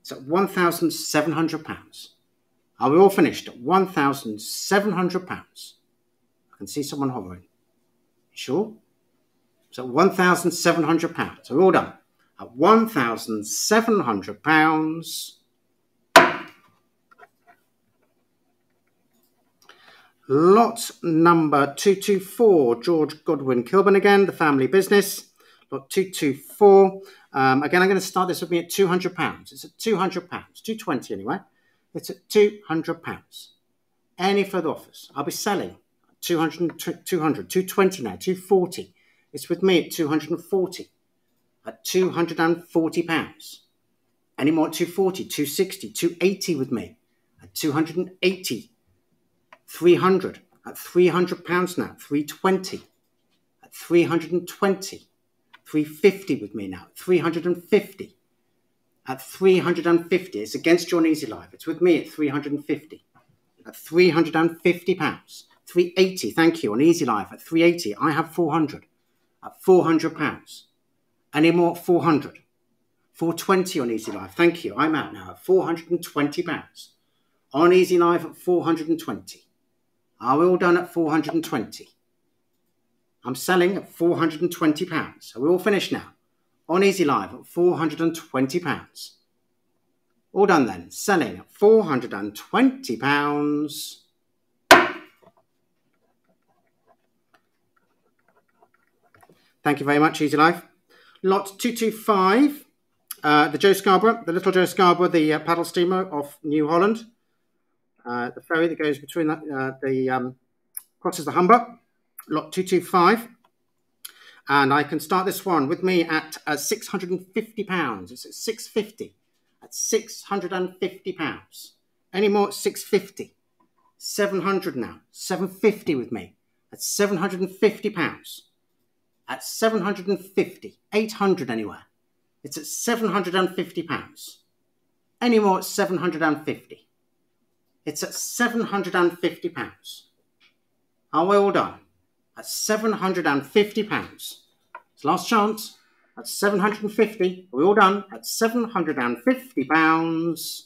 It's at £1,700. Are we all finished at £1,700? I can see someone hovering. Sure? So £1,700. So we're all done. At £1,700. Lot number 224, George Godwin Kilburne again, the family business. Lot 224. Um, again, I'm going to start this with me at £200. It's at £200, 220 anyway. It's at £200. Any further offers? I'll be selling 200, 200 220 now, 240 It's with me at 240 at 240 pounds. Any more at 240, 260, 280 with me at 280, 300 at 300 pounds now, 320 at 320, 350 with me now, 350 at 350. It's against John Easy Live. It's with me at 350. At 350 pounds. 380, thank you, on Easy Live at 380. I have 400. At 400 pounds. Any more 400. 420 on Easy Live. Thank you. I'm out now at 420 pounds. On Easy Live at 420. Are we all done at 420? I'm selling at 420 pounds. Are we all finished now? On Easy Live at £420. All done then, selling at £420. Thank you very much, Easy Live. Lot 225, uh, the Joe Scarborough, the little Joe Scarborough, the uh, paddle steamer off New Holland. Uh, the ferry that goes between the, uh, the um, crosses the Humber. Lot 225. And I can start this one with me at uh, 650 pounds. It's at 650. At 650 pounds. Any more at 650? 700 now. 750 with me. At 750 pounds. At 750. 800 anywhere. It's at 750 pounds. Any more at 750? It's at 750 pounds. Are we all done? At £750. It's last chance. at 750. Are we all done? At £750.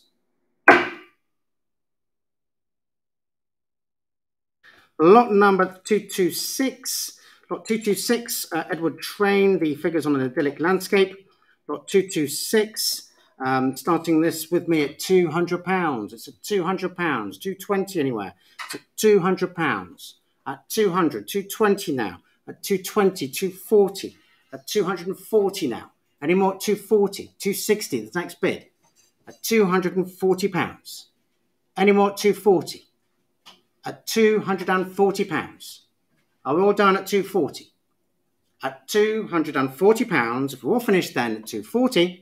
Lot number 226. Lot 226, uh, Edward Train, the figures on an idyllic landscape. Lot 226, um, starting this with me at £200. It's at £200, 220 anywhere. It's at £200 at 200, 220 now, at 220, 240, at 240 now. Any more at 240, 260, the next bid, at 240 pounds. Any more at 240, at 240 pounds. Are we all done at 240? At 240 pounds, if we're all finished then at 240,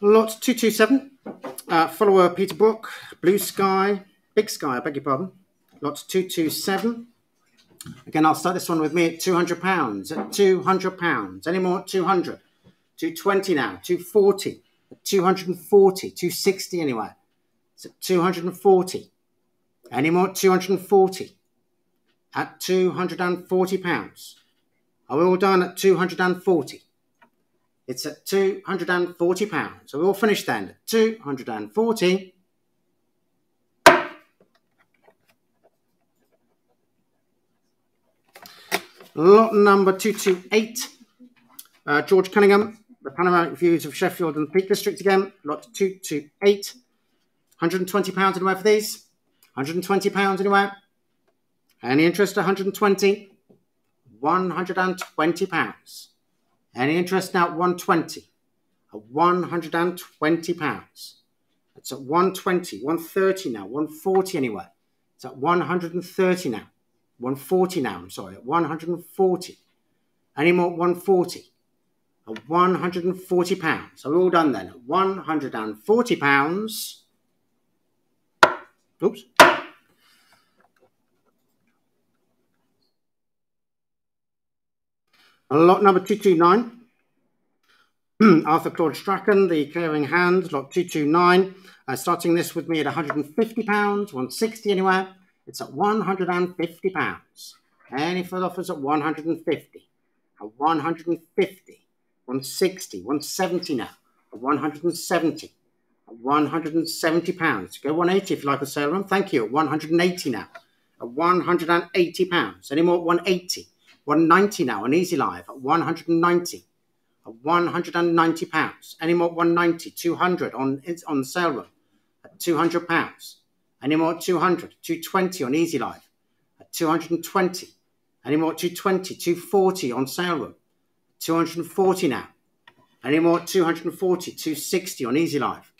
Lot 227, uh, follower Peter Brook, Blue Sky, Big Sky, I beg your pardon. Lot 227. Again, I'll start this one with me at £200. At £200. Any more at 200 220 now, 240 at 240 260 anyway. It's at 240. Any more at 240? At 240 pounds. Are we all done at 240? It's at £240. So we'll finish then at 240 Lot number 228, uh, George Cunningham, the panoramic views of Sheffield and the Peak District again. Lot 228, £120 anywhere for these? £120 anywhere? Any interest? 120 £120. Any interest now at 120? At 120 pounds. It's at 120, 130 now, 140 anywhere. It's at 130 now. 140 now, I'm sorry, at 140. Any more 140? at 140 pounds. So we're all done then. At 140 pounds. Oops. Lot number 229. Arthur Claude Strachan, the clearing hand, lot 229. Uh, starting this with me at 150 pounds, 160 anywhere. It's at 150 pounds. Any further offers at 150? At 150, 160, 170 now. At 170. At 170 pounds. Go 180 if you like a sale run. Thank you. At 180 now. At 180 pounds. Any more at 180? 190 now on Easy Live at 190. At 190 pounds. Any more 190? 200 on on sale room at 200 pounds. Any more at 200? 220 on Easy Live at 220. Any more at 220? 240 on sale room. 240 now. Any more at 240? 260 on Easy Live.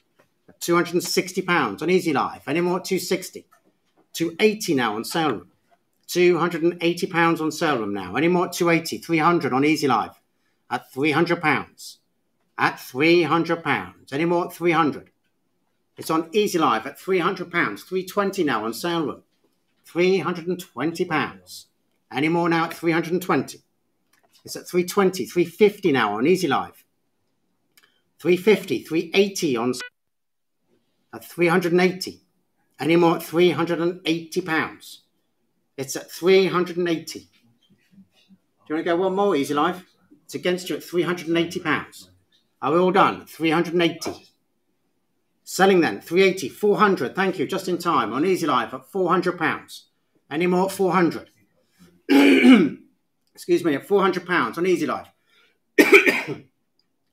At 260 pounds on Easy Live. Any more at 260? 280 now on sale room. 280 pounds on sale room now. Any more at 280? 300 on Easy Live. At 300 pounds. At 300 pounds. Any more at 300? It's on Easy Live at 300 pounds. 320 now on sale room. 320 pounds. Any more now at 320? It's at 320, 350 now on Easy Live. 350, 380 on at 380. Any more at 380 pounds? It's at 380. Do you want to go one more, Easy Live. It's against you at 380 pounds. Are we all done? 380. Selling then, 380, 400. Thank you, just in time on Easy Live at 400 pounds. Any more at 400? excuse me, at 400 pounds on Easy Live.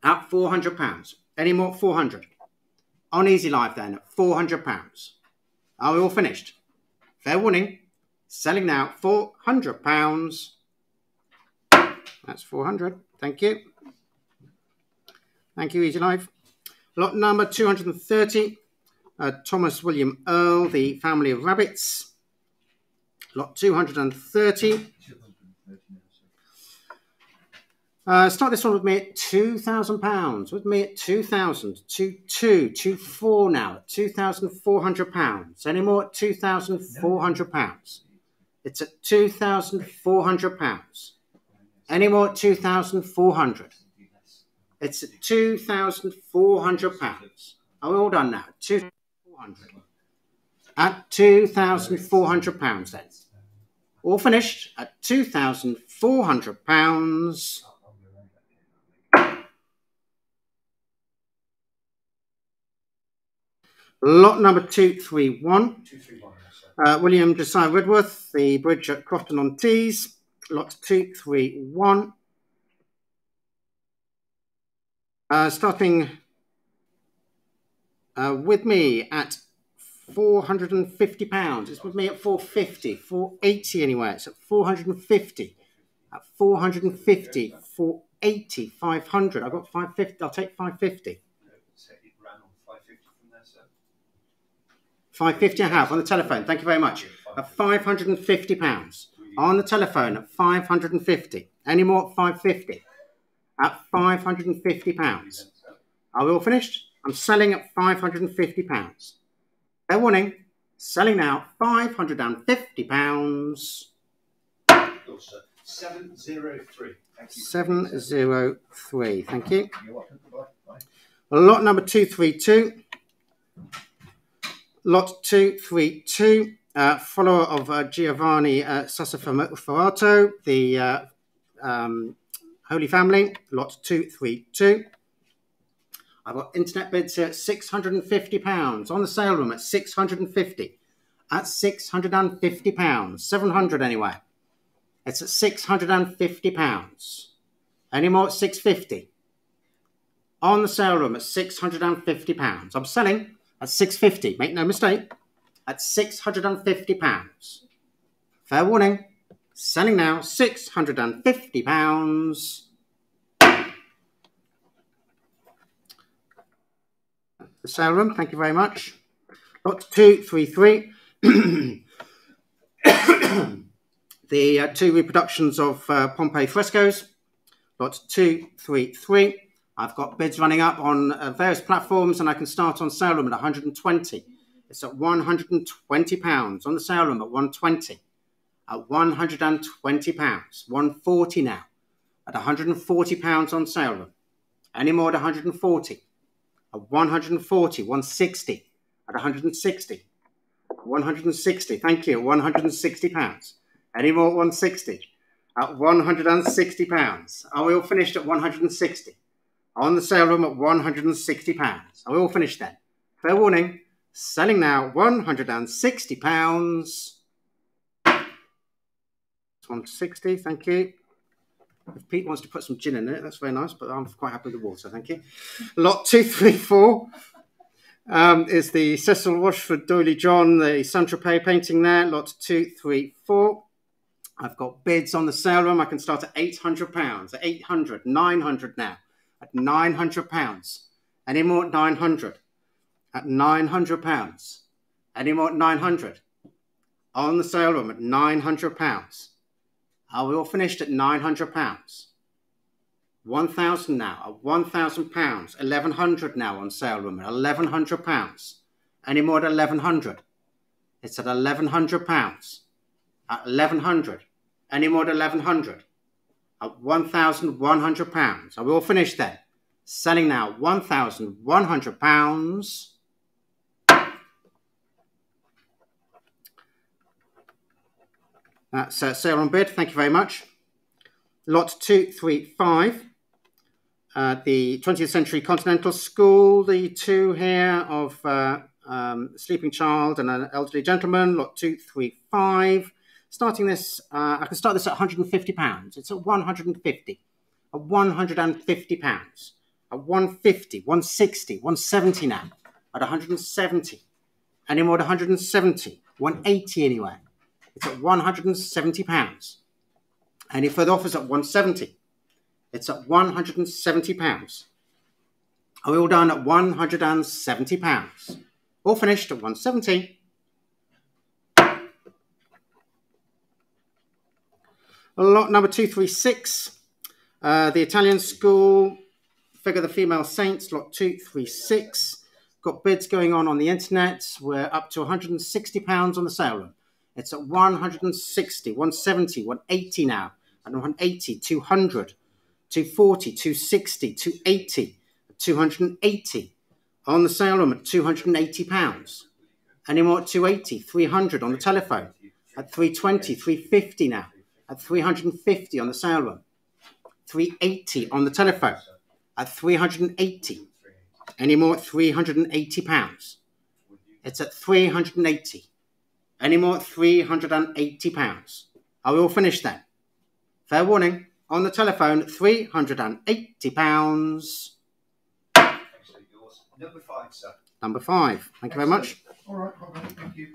at 400 pounds. Any more 400? On Easy Live then, at 400 pounds. Are we all finished? Fair warning. Selling now, 400 pounds. That's 400. Thank you. Thank you, Easy Live. Lot number 230. Uh, Thomas William Earl, the family of rabbits lot 230. Uh, start this one with me at £2,000. With me at 2,000. 2, 2, 2, 4 now at £2,400. Any more at £2,400? It's at £2,400. Any more at 2,400? It's at £2,400. Are we all done now? 2,400. At £2,400 then all finished at £2,400. Lot number 231. Uh, William Josiah Redworth, the bridge at Crofton on Tees. Lot 231. Uh, starting uh, with me at 450 pounds. It's with me at 450, 480 anyway. It's at 450, at 450, 480, 500. I've got 550. I'll take 550. 550 I have on the telephone. Thank you very much. At 550 pounds on the telephone at 550. Any more at 550? At 550 pounds. Are we all finished? I'm selling at 550 pounds. Fair warning, selling now £550. 703. Thank you. 703, thank you. Lot number 232. Lot 232, uh, follower of uh, Giovanni uh, Sassoferrato, the uh, um, Holy Family, lot 232. I've got internet bids here at £650 on the sale room at 650 At 650 pounds, 700 anyway. It's at 650 pounds. Any more at 650 On the sale room at 650 pounds. I'm selling at 650 Make no mistake. At 650 pounds. Fair warning. Selling now, 650 pounds. the sale room. Thank you very much. Lot 233. the uh, two reproductions of uh, Pompeii frescoes. Lot 233. I've got bids running up on uh, various platforms and I can start on sale room at 120. It's at 120 pounds on the sale room at 120. At 120 pounds. 140 now. At 140 pounds on sale room. Any more at 140? At 140, 160. At 160. 160. Thank you. 160 pounds. Any more at 160? At 160 pounds. Are we all finished at 160? On the sale room at 160 pounds. Are we all finished then? Fair warning. Selling now 160 pounds. 160. Thank you. If Pete wants to put some gin in it, that's very nice, but I'm quite happy with the water, thank you. Lot 234 um, is the Cecil Rochfort D'Oyly John, the Saint Tropez painting there. Lot 234. I've got bids on the sale room. I can start at £800, at 800 900 now, at £900. Any more at 900 At £900. Any more at 900 On the sale room at £900. Are uh, we all finished at £900? 1,000 now, at £1,000. 1,100 now on sale room at £1,100. Any more at 1,100? It's at £1,100. At 1,100. Any more at 1,100? At £1,100. I will finish then? Selling now £1,100. That's uh, sale on bid. Thank you very much. Lot 235, uh, the 20th Century Continental School, the two here of uh, um, Sleeping Child and an Elderly Gentleman, lot 235. Starting this, uh, I can start this at £150. It's at 150 At £150. At 150 160 170 now. At 170 Any more at 170 180 anyway. It's at £170. Any further offers at 170 It's at £170. Are we all done at £170? All finished at 170 Lot number 236, uh, the Italian School, Figure the Female Saints, lot 236. Got bids going on on the internet. We're up to £160 on the sale room. It's at 160, 170, 180 now, and 180, 200, 240, 260, 280, 280 on the sale room at 280 pounds. Any more at 280, 300 on the telephone at 320, 350 now at 350 on the sale room, 380 on the telephone at 380. Any more at 380 pounds? It's at 380. Any more at £380? Are we all finished then? Fair warning. On the telephone, £380. Number five, sir. Number five. Thank you very much. All right, thank you.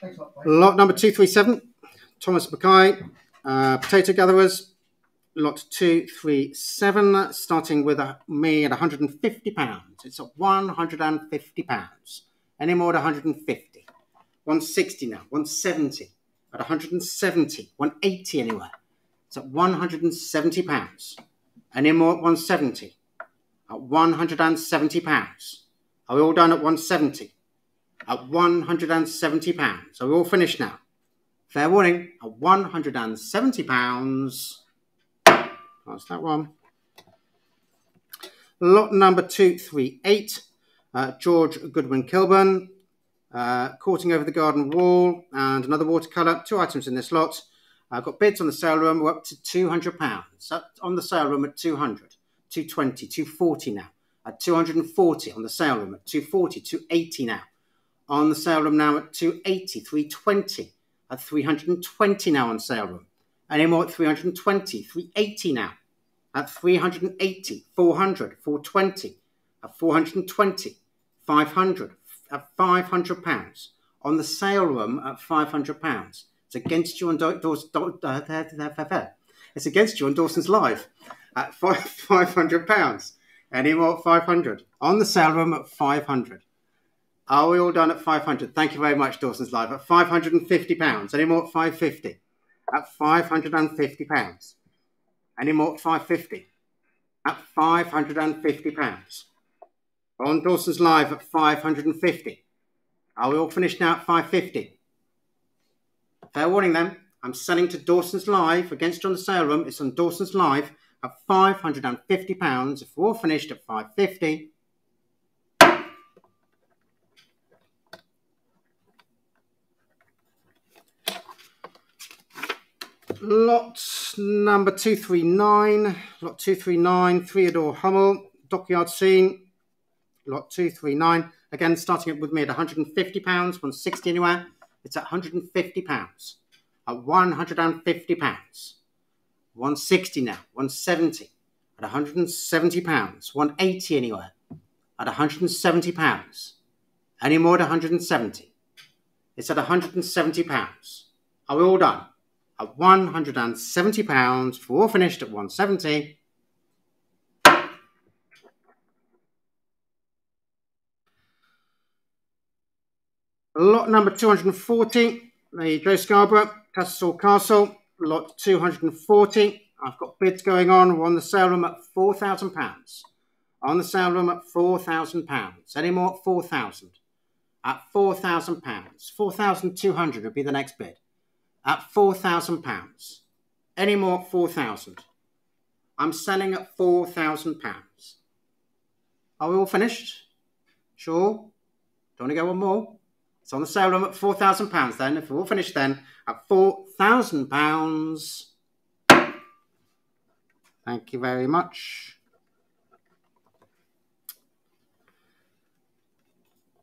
Thanks a lot. mate. Lot number 237, Thomas Mackay, uh, Potato Gatherers. Lot 237, starting with a, me at £150. It's at £150. Any more at 150 160 now, 170, at 170, 180 anywhere. It's at 170 pounds. Any more at 170? At 170 pounds. Are we all done at 170? At 170 pounds. Are we all finished now? Fair warning, at 170 pounds. That's that one. Lot number 238, uh, George Goodwin Kilburne, uh, Courting Over the Garden Wall, and another watercolour. Two items in this lot. I've got bids on the sale room. Up to £200. Up on the sale room at 200 220 240 now. At 240 on the sale room at 240 280 now. On the sale room now at 280 320 At 320 now on sale room. Any more at 320 380 now. At 380 400 420 At 420 500 at five hundred pounds on the sale room at five hundred pounds. It's against you on It's against you on Dawson's Live at five hundred pounds. Any more at five hundred on the sale room at five hundred. Are we all done at five hundred? Thank you very much, Dawson's Live at five hundred and fifty pounds. Any more at five fifty? At five hundred and fifty pounds. Any more at 550? At 550 pounds. On Dawson's Live at 550. Are we all finished now at 550? Fair warning then. I'm selling to Dawson's Live against on the sale room. It's on Dawson's Live at 550 pounds. If we're all finished at 550, Lot number 239, lot 239, Theodore Hummel, Dockyard Scene, lot 239. Again, starting it with me at £150, 160 anywhere. It's at £150. At £150. 160 now, 170 at £170, 180 anywhere at £170. Any more at 170? It's at £170. Are we all done? At £170, for all finished at 170. Lot number 240, the Joe Scarborough, Tattershall Castle, lot 240. I've got bids going on. We're on the sale room at £4,000. On the sale room at £4,000. Any more at 4000 At £4,000. 4200 would be the next bid. At £4,000. Any more 4000 I'm selling at £4,000. Are we all finished? Sure? Don't want to go one more? It's on the sale room at £4,000 then. If we're all finished then, at £4,000. Thank you very much.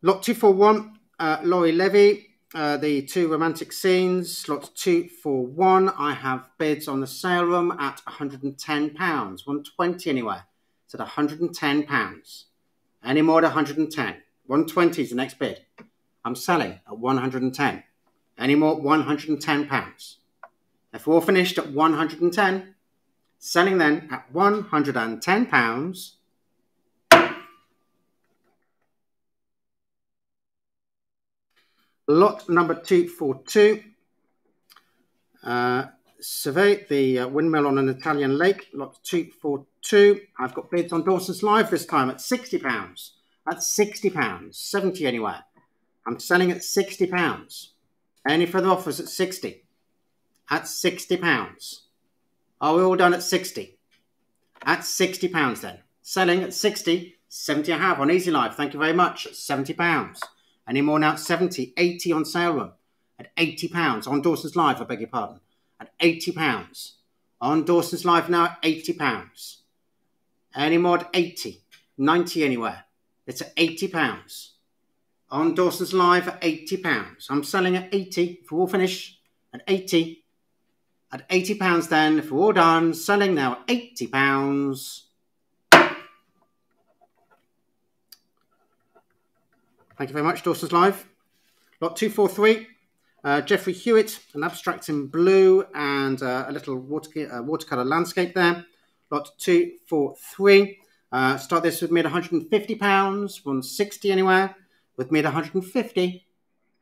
Lot 241, uh, Laurie Levy, uh, the two romantic scenes. Lot 241, I have bids on the sale room at £110, 120 anywhere. It's at £110. Any more at 110. 120 is the next bid. I'm selling at 110. Any more? 110 pounds. If we're all finished at 110, selling then at 110 Lot number 242. Uh, survey the uh, windmill on an Italian lake, lot 242. I've got bids on Dawson's Live this time at £60. At £60, 70 anywhere. I'm selling at £60. Any further offers at 60 At £60. Are we all done at 60 At £60 then. Selling at 60 70 I have on Easy Live. Thank you very much. £70. Any more now at 70 80 on sale room. At £80. On Dawson's Live, I beg your pardon. At £80. On Dawson's Live now at £80. Any more at 80 90 anywhere. It's at £80 on Dawson's Live at £80. I'm selling at 80 if we're all finish at 80. At £80 then, if we're all done, selling now at £80. Thank you very much, Dawson's Live. Lot 243, uh, Geoffrey Hewitt, an abstract in blue and uh, a little water, uh, watercolour landscape there. Lot 243. Uh, start this with me at £150, 160 anywhere with me at 150.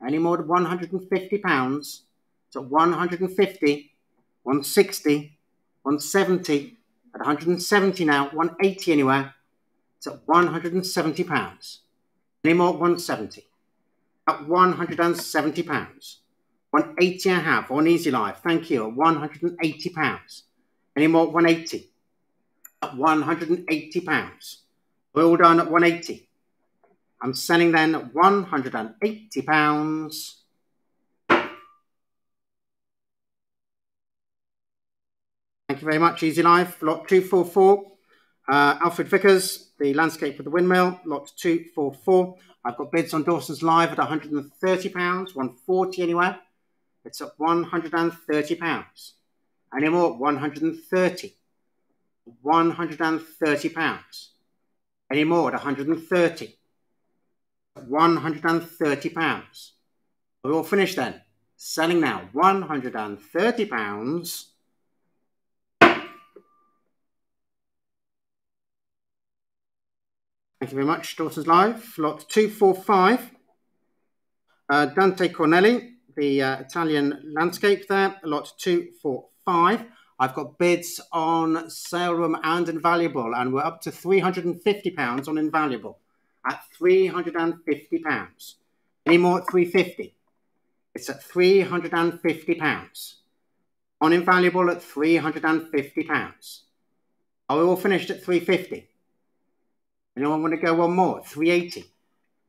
Any more than 150 pounds. So 150, 160, 170, at 170 now, 180 anywhere. It's at 170 pounds. Any more 170. At 170 pounds. 180 I have on Easy Live. Thank you. 180 pounds. Any more 180. At 180 pounds. We're all done at 180. I'm selling then at £180. Thank you very much, Easy Live. Lot 244, uh, Alfred Vickers, the landscape of the windmill. Lot 244. I've got bids on Dawson's Live at £130, 140 anywhere. It's at £130. Any more? 130. £130. Any more at 130 £130. We're all finished then. Selling now, £130. Thank you very much, Dawson's Live. Lot 245. Uh, Dante Cornelli, the uh, Italian landscape there. Lot 245. I've got bids on sale room and invaluable, and we're up to £350 on invaluable at £350. Any more at 350 It's at £350. On invaluable at £350. Are we all finished at 350 Anyone want to go one more? 380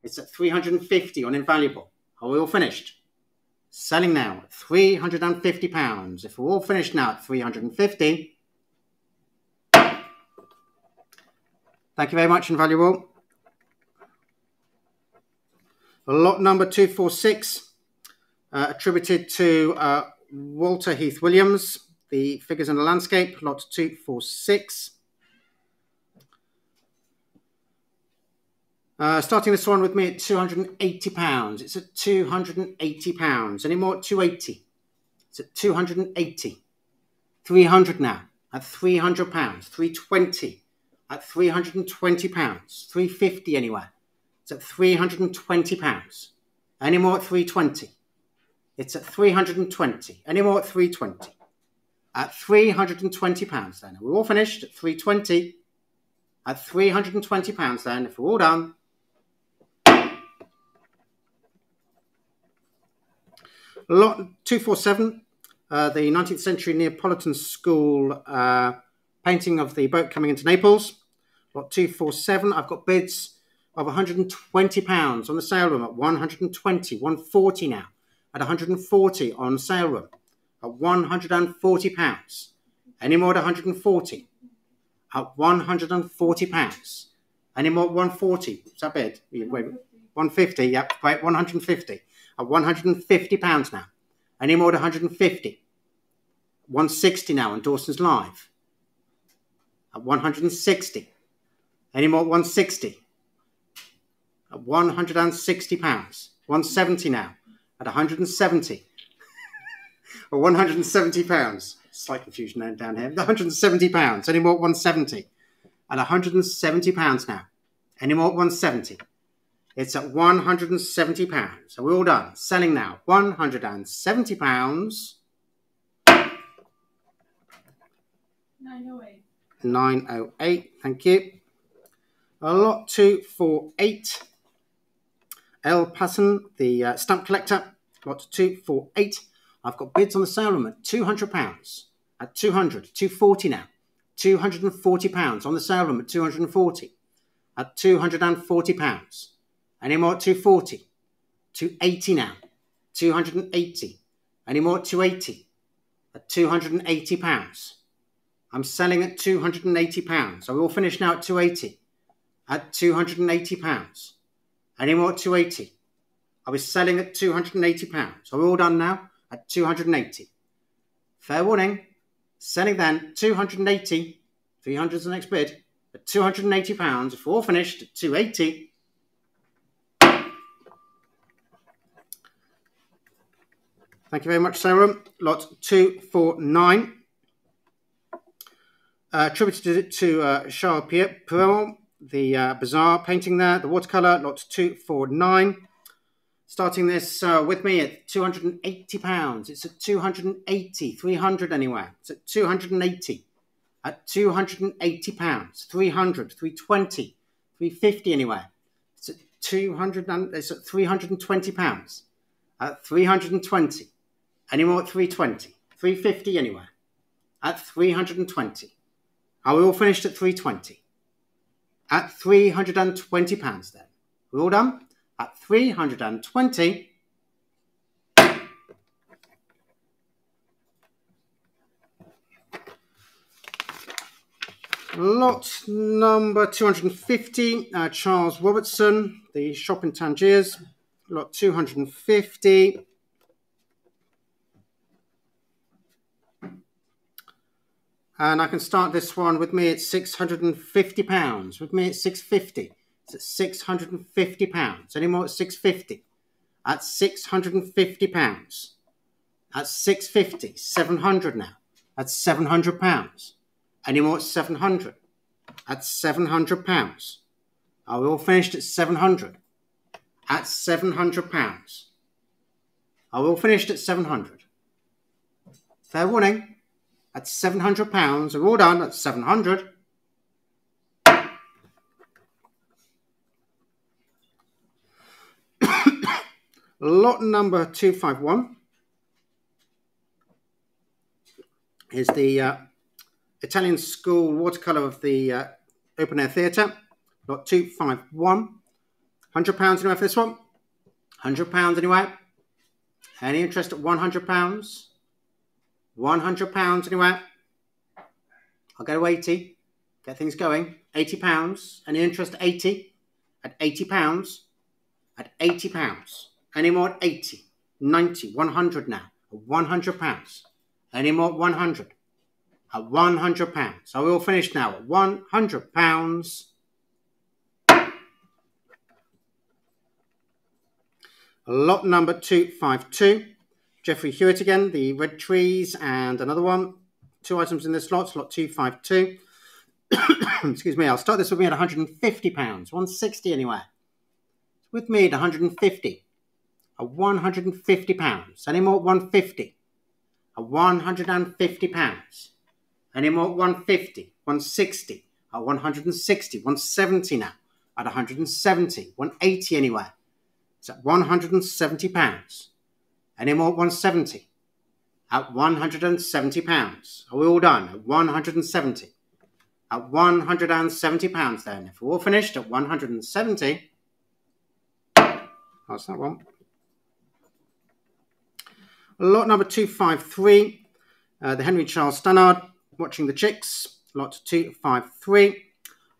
It's at 350 on invaluable. Are we all finished? Selling now at £350. If we're all finished now at 350 Thank you very much, Invaluable. Lot number 246, uh, attributed to uh, Walter Heath Williams. The figures in the landscape, lot 246. Uh, starting this one with me at £280. It's at £280. Any more at 280 It's at 280 300 now at £300. 320 at £320. 350 anywhere. It's at £320. Any more at 320 It's at 320 Any more at 320 At £320 then. We're all finished at 320 At £320 then, if we're all done, Lot 247, uh, the 19th century Neapolitan school uh, painting of the boat coming into Naples. Lot 247, I've got bids of £120 on the sale room at 120, 140 now, at 140 on sale room at 140 pounds. Any more at 140? At 140 pounds. Any more at 140? Is that bid? Wait, 150, yep, right, 150 at 150 pounds now. Any more at 150? 160 now on Dawson's Live. At 160. Any more at 160? At 160 pounds. 170 now. At 170. at 170 pounds. Slight confusion down here. 170 pounds. Any more at 170? At 170 pounds now. Any more at 170? It's at £170. So we're all done. Selling now. £170. 908. 908. Thank you. A lot 248. El Passon, the uh, stamp collector. Lot 248. I've got bids on the sale room at £200. At 200 240 now. £240 on the sale room at 240 At £240. Any more at 240? 280 now. 280. Any more at 280? At 280 pounds. I'm selling at 280 pounds. I will finish now at 280. At 280 pounds. Any more at 280? I was selling at 280 pounds. Are we all done now? At 280. Fair warning. Selling then 280. 300 is the next bid. At 280 pounds. If we're all finished at 280. Thank you very much, Sarah. Lot 249. Uh, attributed to uh, Charles Pierre Perron, the uh, Bazaar painting there, the watercolour, lot 249. Starting this uh, with me at £280. It's at 280 300 anywhere. It's at 280 At £280. 300 320 350 anywhere. It's at 200 and, it's at £320. At 320 any more at 320? 350 anywhere? At 320. Are we all finished at 320? At 320 pounds then. We're all done? At 320. Lot number 250, uh, Charles Robertson, the shop in Tangiers. Lot 250. And I can start this one with me at £650. With me at 650 It's at £650. Any more at 650 At £650. At 650 700 now. At £700. Any more at 700 At £700. Are we all finished at 700 At £700. Are we all finished at 700 Fair warning at £700. We're all done at 700 Lot number 251 is the uh, Italian School watercolour of the uh, Open Air Theatre. Lot 251. £100 anyway for this one? £100 anyway? Any interest at £100? £100 anyway? I'll go to 80. Get things going. £80. Any interest 80? At £80? At £80. Any more at 80, 90, 100 now. at 100 pounds. Any more at 100? At 100 pounds. So we all finished now at 100 pounds. Lot number 252. Jeffrey Hewitt again, the red trees and another one. Two items in this lot, slot 252. Excuse me, I'll start this with me at 150 pounds. 160 anywhere. With me at 150 a 150 pounds. Any more 150? A 150 pounds. Any more 150? 160? A 160, 170 now. At 170, 180 anywhere. It's at 170 pounds. Any more 170? At 170 pounds. Are we all done? At 170. At 170 pounds then. If we're all finished at 170, that's that one. Lot number 253, uh, the Henry Charles Stannard, Watching the Chicks, lot 253.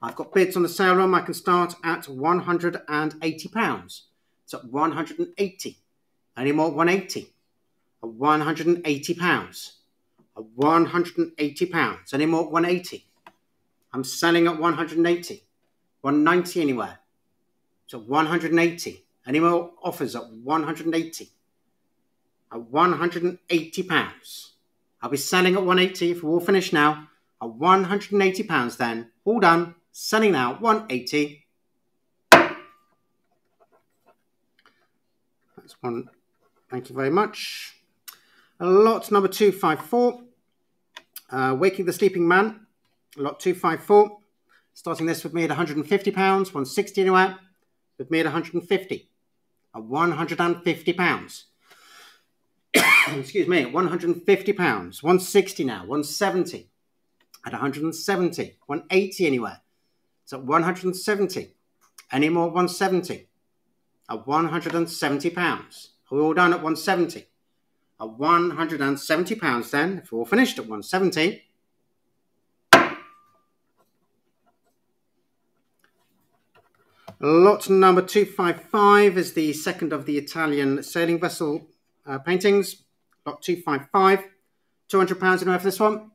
I've got bids on the sale room. I can start at £180. So 180. Any more 180? A 180 pounds. A 180 pounds. Any more 180? I'm selling at 180. 190 anywhere. So 180. Any more offers at 180? at 180 pounds. I'll be selling at 180 if we're all finished now. At 180 pounds then. All done. Selling now 180. That's one. Thank you very much. Lot number 254. Uh, Waking the Sleeping Man. Lot 254. Starting this with me at 150 pounds. 160 anyway. With me at 150. At 150 pounds. excuse me, 150 pounds, 160 now, 170, at 170, 180 anywhere. So 170. Any more 170? At 170 pounds. We all done at 170? At 170 pounds then, if we're all finished at 170. Lot number 255 is the second of the Italian sailing vessel uh, paintings. Lot 255. £200 anywhere for this one?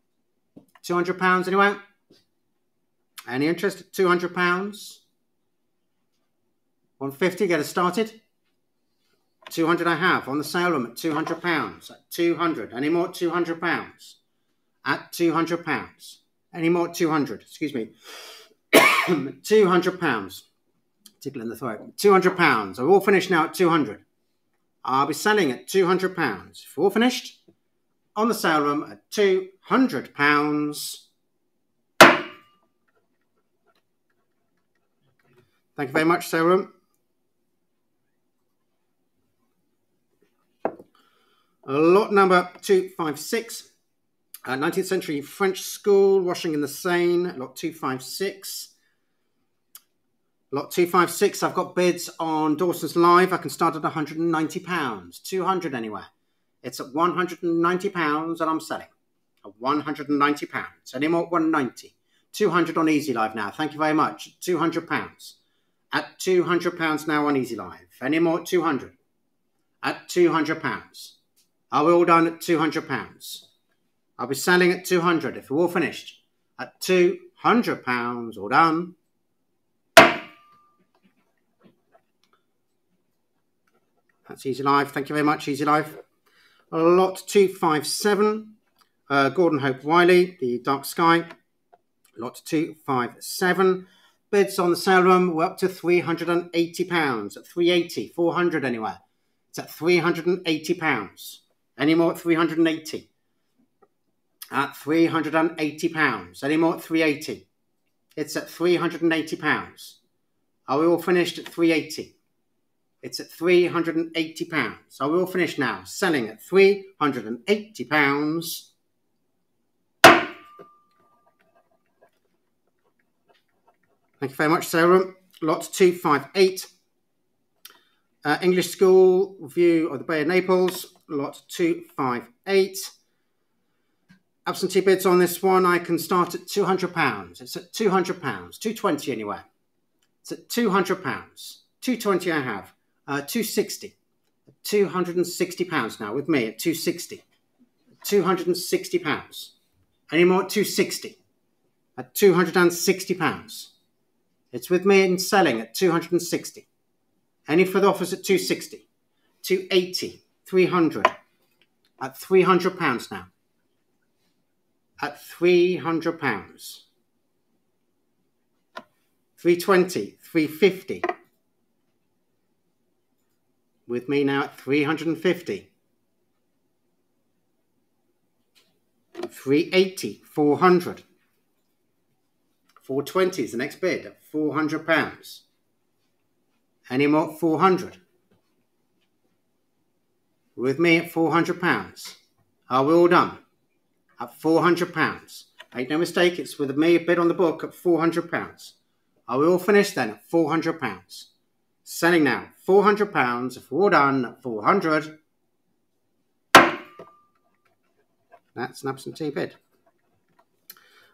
£200 anywhere? Any interest? £200? 150 get us started. 200 I have on the sale room at 200 pounds. At 200. Any more 200 pounds? At 200 pounds. Any more 200? Excuse me. 200 pounds. Tickle in the throat. 200 pounds. We all finished now at 200? I'll be selling at £200. If all finished, on the sale room at £200. Thank you very much, sale room. Lot number 256. Uh, 19th century French school, washing in the Seine, lot 256. Lot 256, I've got bids on Dawson's Live. I can start at £190. 200 anywhere. It's at £190 and I'm selling. At £190. Any more 190 200 on Easy Live now. Thank you very much. £200. At £200 now on Easy Live. Any more 200 At £200. Are we all done at £200? I'll be selling at 200 if we're all finished. At £200, all done. That's Easy Live. Thank you very much, Easy Live. Lot 257, uh, Gordon Hope Wiley, The Dark Sky. Lot 257. Bids on the sale room were up to £380, at 380 400 anywhere. It's at £380. Any more at 380 at £380. Any more at 380? It's at £380. Are we all finished at 380? It's at £380. Are we all finished now? Selling at £380. Thank you very much, Sarah. Lot 258. Uh, English School View of the Bay of Naples, lot 258. Absentee bids on this one, I can start at £200. It's at £200, 220 anyway. It's at £200. 220 I have. Uh, 260. 260 pounds now with me at 260. 260 pounds. Any more at 260? At 260 pounds. It's with me in selling at 260. Any further offers at 260? 280, 300. At 300 pounds now. At 300 pounds. 320, 350. With me now at 350. 380, 400. 420 is the next bid at 400 pounds. Any more 400? With me at 400 pounds. Are we all done? At 400 pounds. Make no mistake, it's with me a bid on the book at 400 pounds. Are we all finished then at 400 pounds? Selling now 400 pounds. If we're all done at 400, that's an absentee bid.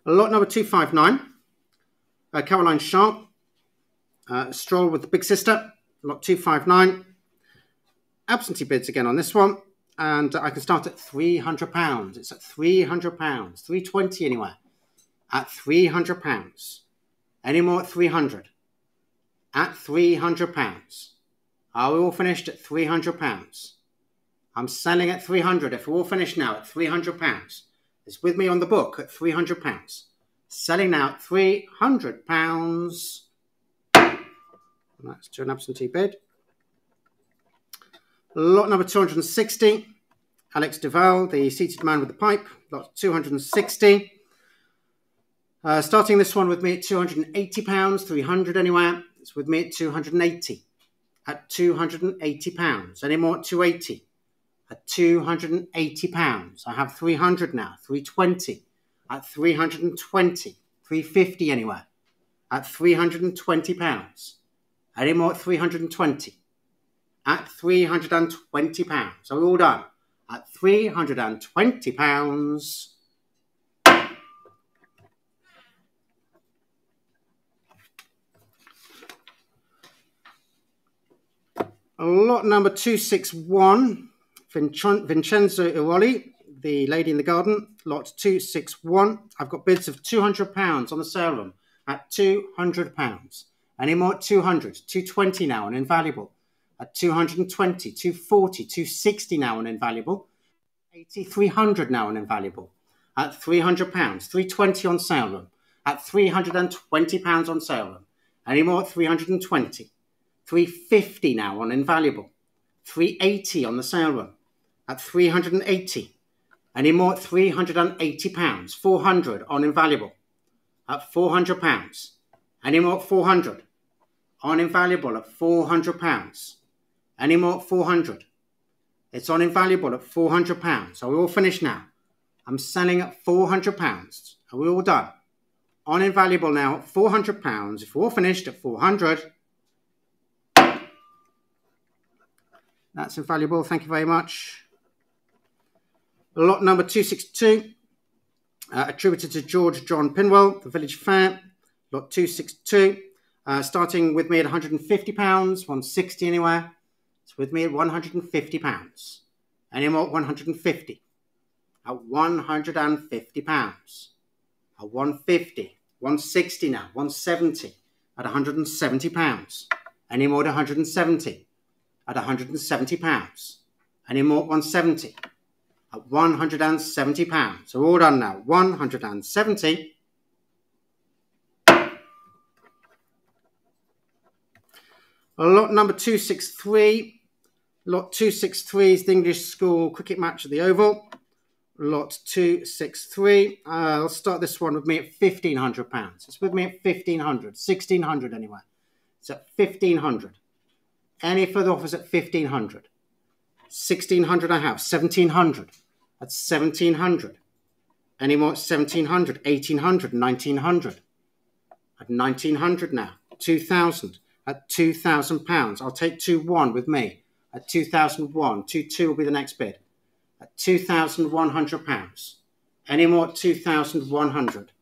Lot number 259 uh, Caroline Sharp, uh, Stroll with the Big Sister, lot 259. Absentee bids again on this one, and I can start at £300. It's at £300, 320 anywhere, at £300. Any more at 300 At £300. Are we all finished at £300? I'm selling at 300 if we're all finished now at £300. It's with me on the book at £300 selling now at £300. That's to an absentee bid. Lot number 260, Alex Duval, the seated man with the pipe, lot 260. Uh, starting this one with me at £280, 300 anywhere. It's with me at 280 at £280. Any more at 280 at £280. I have 300 now, 320 at 320, 350 anywhere, at 320 pounds. Any more at 320? At 320 pounds. So we're all done. At 320 pounds. Lot number 261, Vincenzo Irolli, the Lady in the Garden, lot 261. I've got bids of £200 on the sale room at £200. Any more at 200 220 now and invaluable. At 220 240 260 now and invaluable. 80 300 now and invaluable. At £300, 320 on sale room. At £320 on sale room. Any more at 320 350 now on invaluable. 380 on the sale room. At 380 any more at £380, 400 on invaluable at £400. Any more at 400 on invaluable at £400. Any more at 400 It's on invaluable at £400. Are we all finished now? I'm selling at £400. Are we all done? On invaluable now at £400. If we're all finished at 400 That's invaluable. Thank you very much. Lot number 262, uh, attributed to George John Pinwell, the Village Fair. Lot 262, uh, starting with me at £150, 160 anywhere. It's with me at £150. Any more 150 At £150. At 150 160 now, 170 at £170. Any more at 170 at £170. Any more 170 at £170. So all done now, 170 Lot number 263. Lot 263 is the English School cricket match at the Oval. lot 263. Uh, I'll start this one with me at £1,500. It's with me at 1500 1600 anyway. It's at 1500 Any further offers at 1500 1600 I have. 1700 That's 1700 Any more at 1700 1800 1900 At 1900 now. 2000 At £2,000. I'll take 2 1 with me. At 2001 2 2 will be the next bid at £2,100. Any more at 2,100?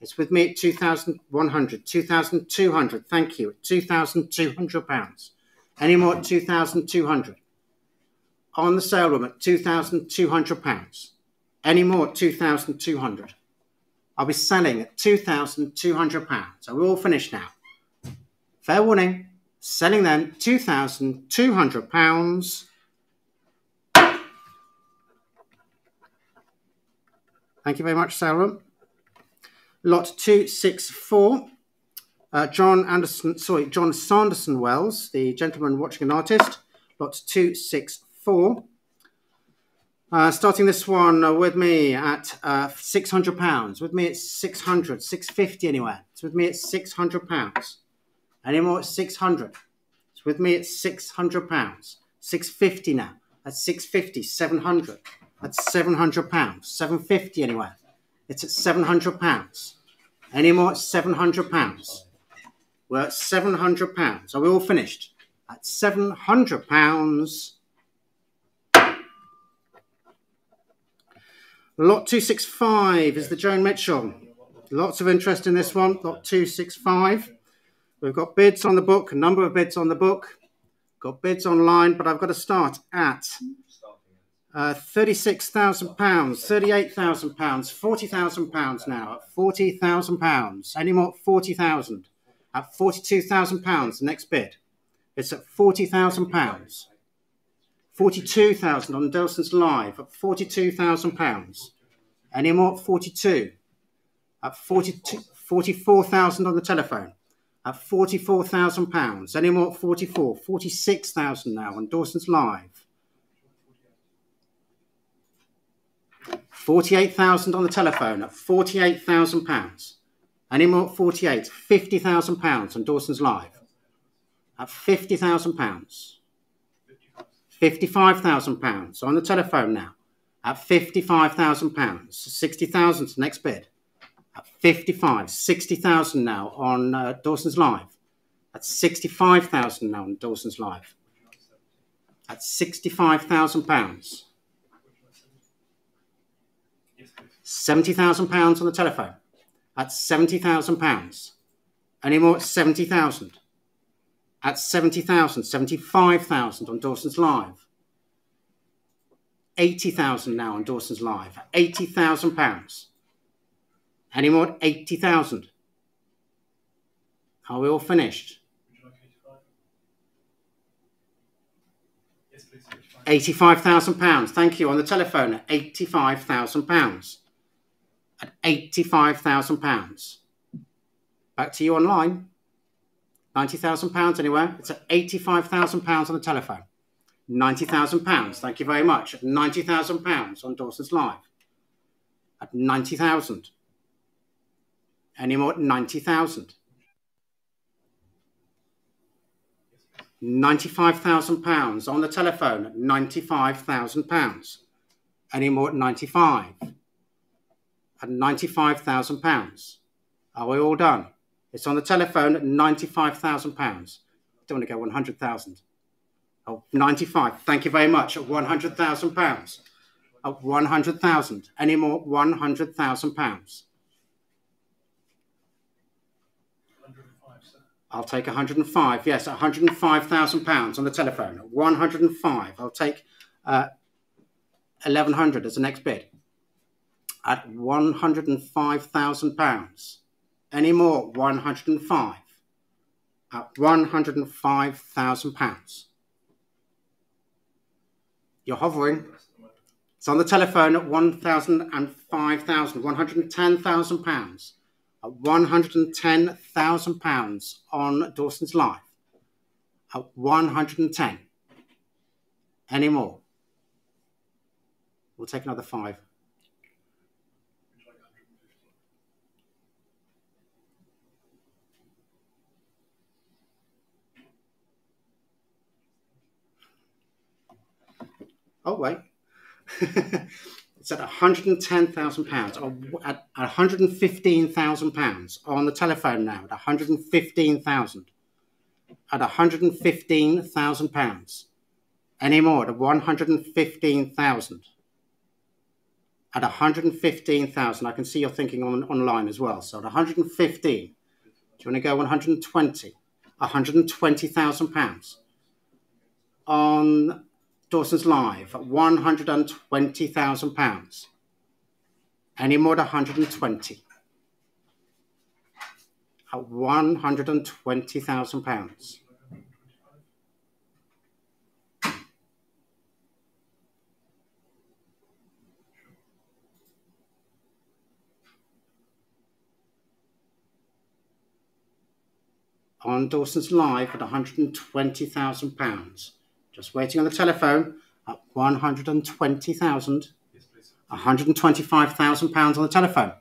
It's with me at 2,100, 2,200. Thank you. At £2,200. Any more at 2,200? On the sale room at £2,200. Any more at 2,200? I'll be selling at £2,200. So we're all finished now. Fair warning. Selling them £2,200. Thank you very much, Sarah. Lot 264. Uh, John Anderson, sorry, John Sanderson Wells, the gentleman watching an artist. Lot 264. Uh, starting this one uh, with me at uh, £600. With me it's 600 650 anywhere. It's with me at £600. Any more at 600 It's with me at £600. 650 now. At 650 700 that's seven hundred pounds. Seven fifty anyway. It's at seven hundred pounds. Any more at seven hundred pounds? We're at seven hundred pounds. Are we all finished? At seven hundred pounds. Lot 265 is the Joan Mitchell. Lots of interest in this one. Lot 265. We've got bids on the book, a number of bids on the book. Got bids online, but I've got to start at uh, £36,000, £38,000, £40,000 now at £40,000. Any more? 40000 At £42,000, the next bid. It's at £40,000. 42000 on Dawson's Live at £42,000. Any more? 42 At 42, 44000 on the telephone. At £44,000. Any more? 44 46000 now on Dawson's Live. 48,000 on the telephone at 48,000 pounds. Any more 48, 50,000 pounds on Dawson's Live at 50,000 pounds. 55,000 pounds on the telephone now at 55,000 pounds. 60,000 next bid at 55, 60,000 now on uh, Dawson's Live. At 65,000 now on Dawson's Live. At 65,000 pounds. £70,000 on the telephone. At £70,000. Any more at 70,000. At 70,000, 75,000 on Dawson's Live. 80,000 now on Dawson's Live. £80,000. Any more at 80,000. Are we all finished? £85,000. Thank you. On the telephone at £85,000 at £85,000. Back to you online. £90,000 anywhere. It's at £85,000 on the telephone. £90,000. Thank you very much. At £90,000 on Dawson's Live. At 90000 Any more at 90000 £95,000 on the telephone at £95,000. Any more at 95 at £95,000. Are we all done? It's on the telephone at £95,000. Don't want to go 100,000. Oh, 95. Thank you very much. At £100,000. At 100,000. Any more? £100,000. I'll take 105. Yes, 105,000 pounds on the telephone. 105. I'll take uh, 1100 as the next bid at £105,000. Any more? 105 at £105,000. You're hovering. It's on the telephone at 1,005,000, 110,000 pounds. £110,000 on Dawson's Live. Uh, At 110. Any more? We'll take another five. Oh, wait. it's at £110,000, or at £115,000 on the telephone now, at 115000 At £115,000. Any more at 115000 At 115000 I can see you're thinking on, online as well. So at 115 do you want to go 120 £120,000 on Dawson's Live at £120,000. Any more than 120 at £120,000. On Dawson's Live at £120,000. Just waiting on the telephone at 120,000. £125,000 on the telephone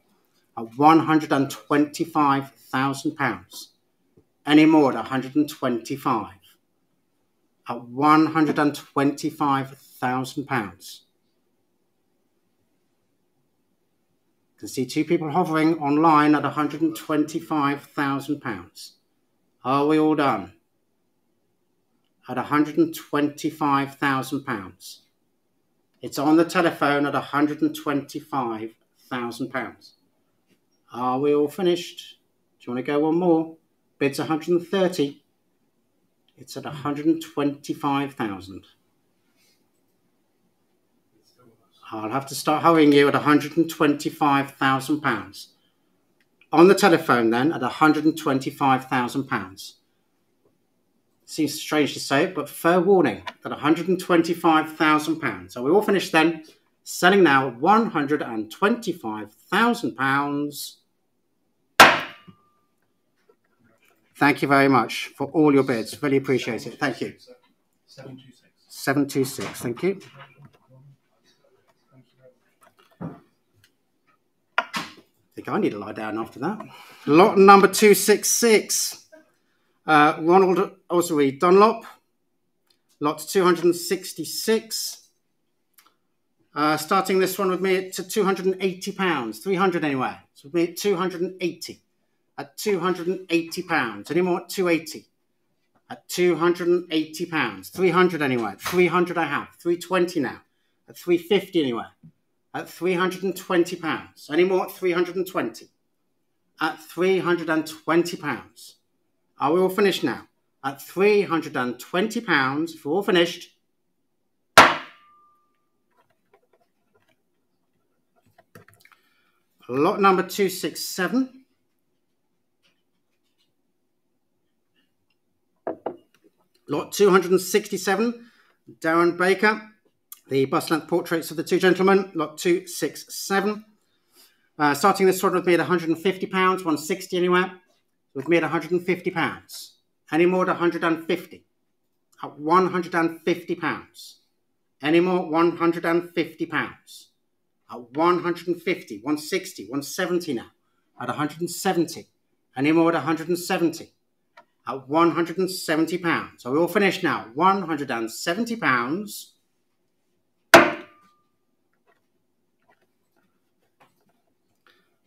at £125,000. Any more at 125 at £125,000. You can see two people hovering online at £125,000. Are we all done? At £125,000. It's on the telephone at £125,000. Are we all finished? Do you want to go one more? Bid's 130. It's at 125,000. I'll have to start hurrying you at 125,000 pounds. On the telephone then at 125,000 pounds. Seems strange to say it, but fair warning that £125,000. So we all finished then, selling now £125,000. Thank you very much for all your bids. Really appreciate it. Thank you. 726. 726. Thank you. I think I need to lie down after that. Lot number 266. Uh, Ronald Ossory Dunlop, lot 266. Uh, starting this one with me at £280, 300 anywhere. So with me at 280. At £280. Any more at 280? At £280. 300 anywhere. 300 I have. 320 now. At 350 anywhere. At £320. Any more at 320? At £320. Are we all finished now? At £320, if we're all finished, lot number 267. Lot 267, Darren Baker, the bust length portraits of the two gentlemen, lot 267. Uh, starting this one with me at £150, 160 anywhere me at £150. Any more at 150 At £150. Any more? £150. At 150 160 170 now. At 170 Any more at 170 At £170. So we're all finished now. £170.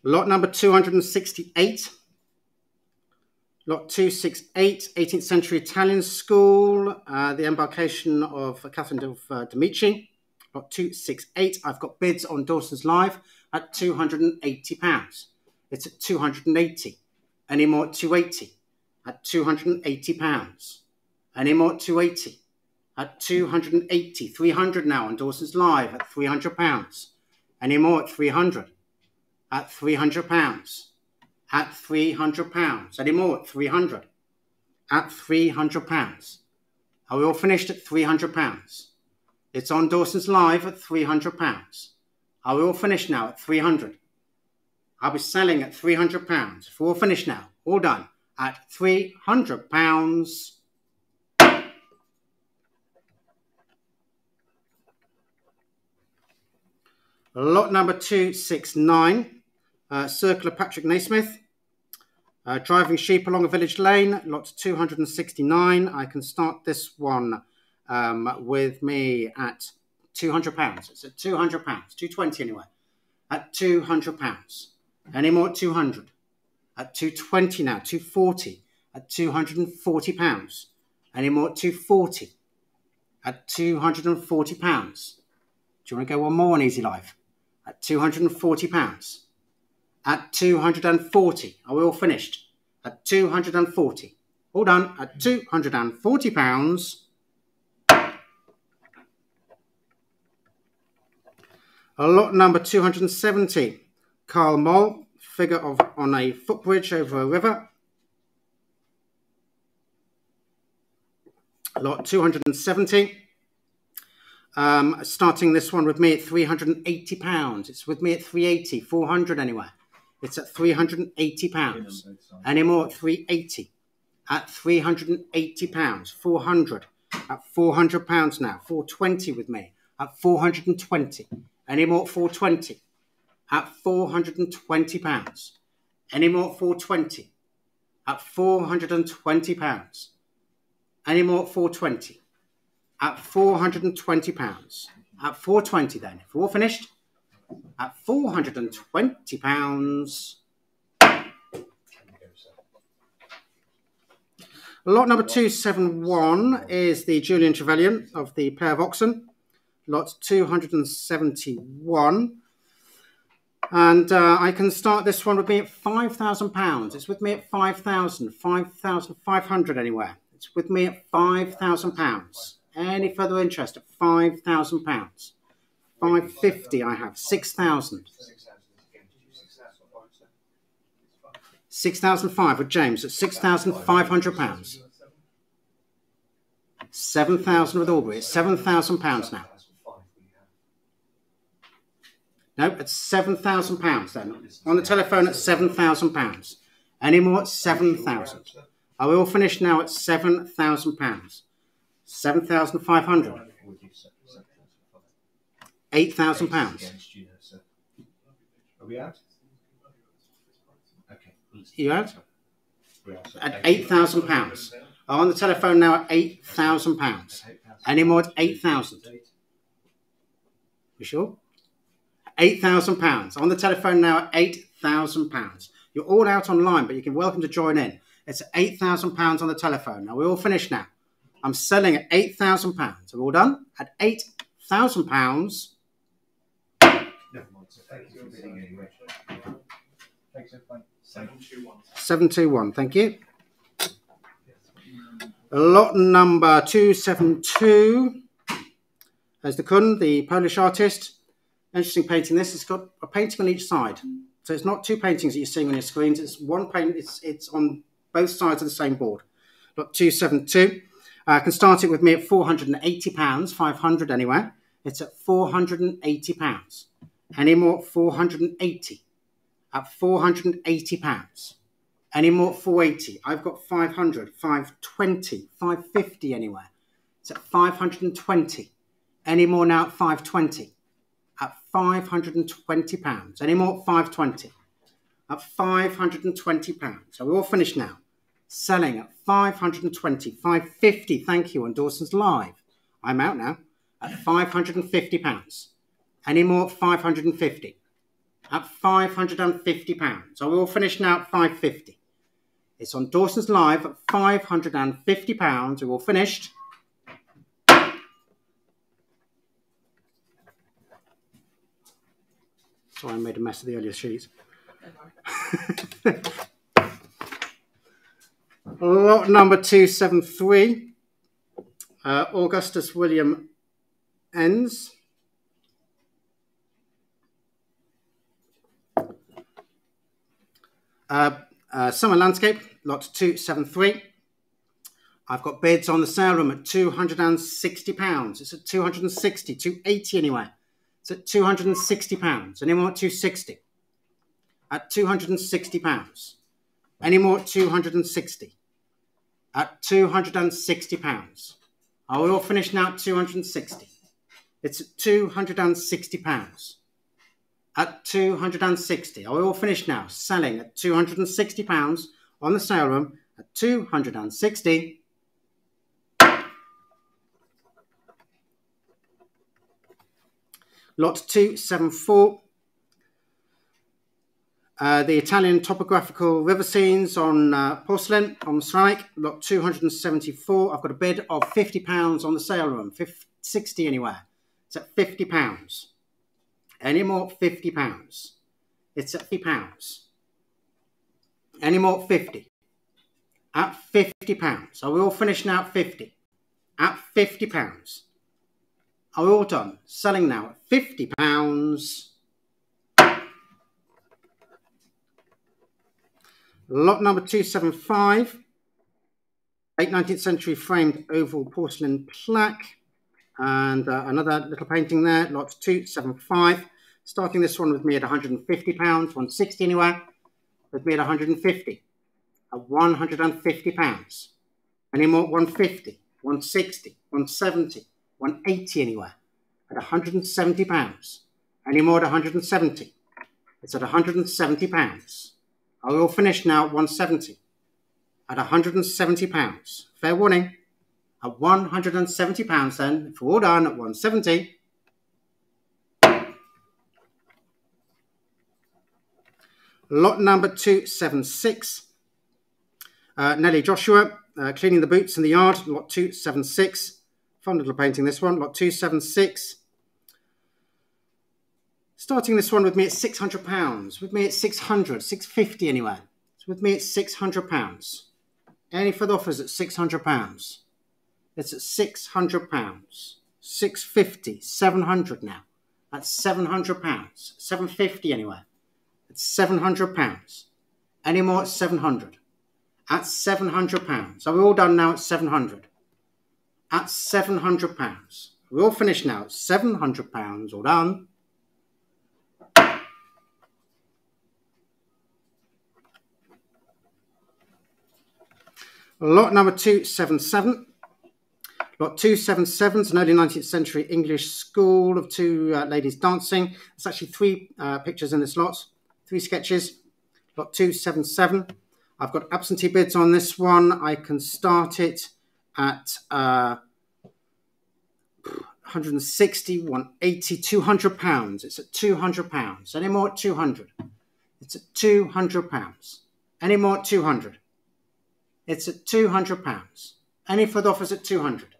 Lot number 268 Lot 268, 18th century Italian school, uh, the embarkation of Catherine of uh, Medici. Lot 268, I've got bids on Dawson's Live at £280. It's at 280. Any more at 280? At £280. Any more at 280? At 280. 300 now on Dawson's Live at £300. Any more at 300? At £300 at £300. Any more at 300 At £300. Are we all finished at £300? It's on Dawson's Live at £300. Are we all finished now at 300 I'll be selling at £300. If we're all finished now, all done, at £300. Lot number 269 uh, Circle of Patrick Nasmyth. Uh, driving sheep along a village lane, lot 269. I can start this one um, with me at two hundred pounds. It's at two hundred pounds, two twenty anyway. At two hundred pounds. Any more at two hundred? At two twenty now, two forty. At two hundred and forty pounds. Any more at two forty? At two hundred and forty pounds. Do you want to go one more on Easy Live? At two hundred and forty pounds. At two hundred and forty. Are we all finished? At two hundred and forty. All done. At two hundred and forty pounds. A lot number 270. Carl Moll, figure of on a footbridge over a river. Lot 270. Um, starting this one with me at 380 pounds. It's with me at 380, 400 anywhere. It's at 380 pounds. Any more at 380? At 380 pounds, 400. At 400 pounds now, 420 with me. At 420. Any more at 420? At 420 pounds. Any more at 420? At 420 pounds. Any more at 420? At 420 pounds. At 420 then. If we're all finished, at 420 pounds. Lot number 271 is the Julian Trevelyan of the pair of oxen lot 271. And uh, I can start this one with me at £5,000. It's with me at 5,000, 5,500 anywhere. It's with me at £5,000. Any further interest at £5,000? 550 I have, 6,000. 6,005 with James at £6,500. 7,000 with Aubrey. It's £7,000 now. No, it's seven thousand pounds then. On the telephone at seven thousand pounds. Any more at seven thousand. Are we all finished now at seven thousand pounds? Seven thousand five hundred. Eight thousand pounds. Are we out? Okay. You out? At eight thousand pounds. On the telephone now at eight thousand pounds. Any more at eight thousand? You sure? £8,000. On the telephone now at £8,000. You're all out online, but you can welcome to join in. It's £8,000 on the telephone. Now, we're all finished now. I'm selling at £8,000. Are we all done? At £8,000. Never mind. So thank you for bidding anyway. Thanks, everyone. Seven two one. 721, thank you. Lot number 272. There's the Kun, the Polish artist. Interesting painting. This It's got a painting on each side. So it's not two paintings that you're seeing on your screens. It's one paint. It's, it's on both sides of the same board. Lot 272. Uh, I can start it with me at £480, 500 anywhere. It's at £480. Any more at 480? At 480 pounds. Any more at 480? I've got 500, 520, 550 anywhere. It's at 520. Any more now at 520? At 520 pounds. Any more at 520? At 520 pounds. So we're all finished now. Selling at 520, 550. Thank you on Dawson's Live. I'm out now at 550 pounds. Any more 550? At 550 pounds. So we're all finished now at 550. It's on Dawson's Live at 550 pounds. We're all finished. Sorry, I made a mess of the earlier sheets. Lot number 273. Uh, Augustus William Enness. Uh, uh, Summer Landscape, lot 273. I've got bids on the sale room at £260. It's at 260, 280 anyway. It's at £260. Any more at 260? At £260. Any more at 260? At £260. Are we all finished now at 260? It's at £260. At 260. Are we all finished now? Selling at £260 on the sale room at 260. Lot 274. Uh, the Italian topographical river scenes on uh, porcelain on ceramic, lot 274. I've got a bid of £50 on the sale room, 50, 60 anywhere. It's at £50. Any more, £50. It's at £50. Any more, 50 At £50. Are we all finished now at 50 At £50. Are we all done? Selling now at £50. Lot number 275. Late 19th century framed oval porcelain plaque. And uh, another little painting there, lot 275. Starting this one with me at £150, 160 anywhere. With me at 150. At £150. Any more? 150, 160, 170, 180 anywhere. At £170. Any more at 170? It's at £170. I will finish now at 170? At £170. Fair warning. At £170 then, if all done at 170. Lot number 276. Uh, Joshua, uh, cleaning the boots in the yard, lot 276. Fun little painting this one, lot 276. Starting this one with me at £600. With me at 600 650 anyway. So with me at £600. Any further offers at £600? It's at £600. 650 700 now. That's £700. 750 anyway. It's £700. Any more at 700 At £700. Are we all done now at 700 At £700. We're all finished now at £700. All done. Lot number 277. Lot 277 is an early 19th century English school of two uh, ladies dancing. It's actually three uh, pictures in this lot, three sketches. Lot 277. I've got absentee bids on this one. I can start it at uh, 160, 180, 200 pounds. It's at 200 pounds. Any more at 200? It's at 200 pounds. Any more at 200? It's at £200. Any further offers at 200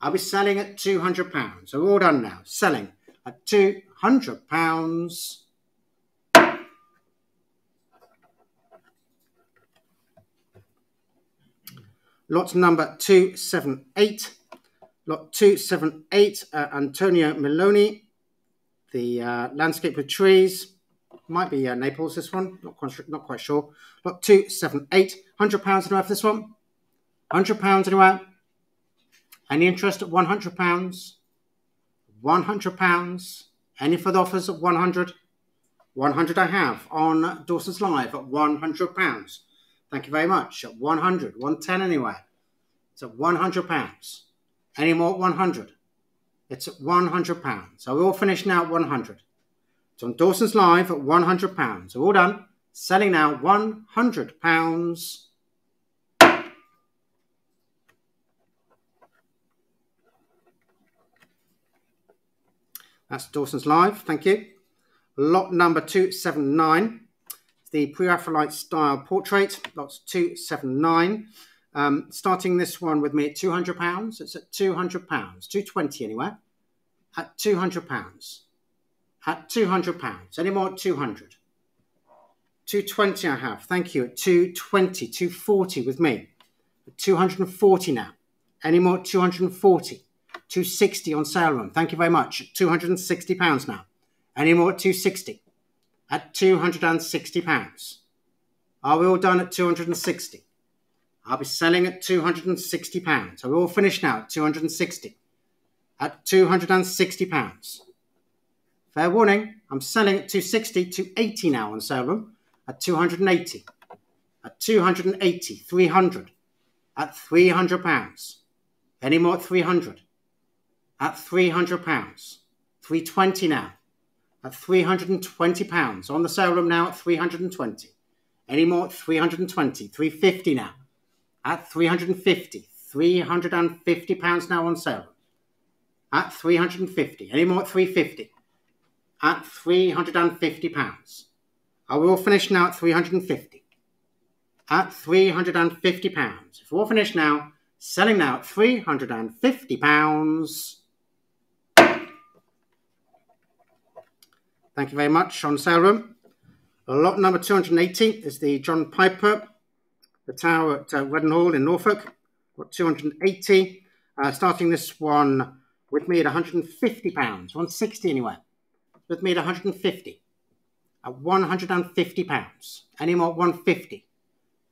I'll be selling at £200. So we're all done now. Selling at £200. Lot number 278. Lot 278, uh, Antonio Meloni. The uh, landscape with trees. Might be uh, Naples, this one. Not quite, not quite sure. Lot two, seven, eight. Hundred pounds anywhere for this one. Hundred pounds anywhere. Any interest at one hundred pounds? One hundred pounds. Any further offers at one hundred? One hundred I have on Dawson's Live at one hundred pounds. Thank you very much. At 100, 110 anywhere. It's at 100 pounds. Any more at 100? It's at 100 pounds. So we're all finished now at 100. It's on Dawson's Live at £100. So we're all done. Selling now £100. That's Dawson's Live. Thank you. Lot number 279. The Pre-Raphaelite style portrait. Lots 279. Um, starting this one with me at £200. It's at £200. 220 anywhere. At £200 at £200. Any more at 200 220 I have. Thank you. At 220, 240 with me. At 240 now. Any more at 240? 260 on sale room. Thank you very much. 260 pounds now. Any more at 260? At 260 pounds. Are we all done at 260? I'll be selling at 260 pounds. Are we all finished now at 260? At 260 pounds. Fair warning, I'm selling at 260 to 80 now on sale room at 280. At 280, 300. At 300 pounds. Any more at 300? At 300 pounds. 320 now. At 320 pounds. On the sale room now at 320. Any more at 320. 350 now. At 350. 350 pounds now on sale. At 350. Any more at 350? at £350. I will finish now at 350 At £350. If we're all finished now, selling now at £350. Thank you very much on sale room. Lot number 280 is the John Piper, the tower at uh, Redenhall in Norfolk. Got 280. Uh, starting this one with me at 150 pounds, 160 anyway. With me at 150. At 150 pounds. Any more 150.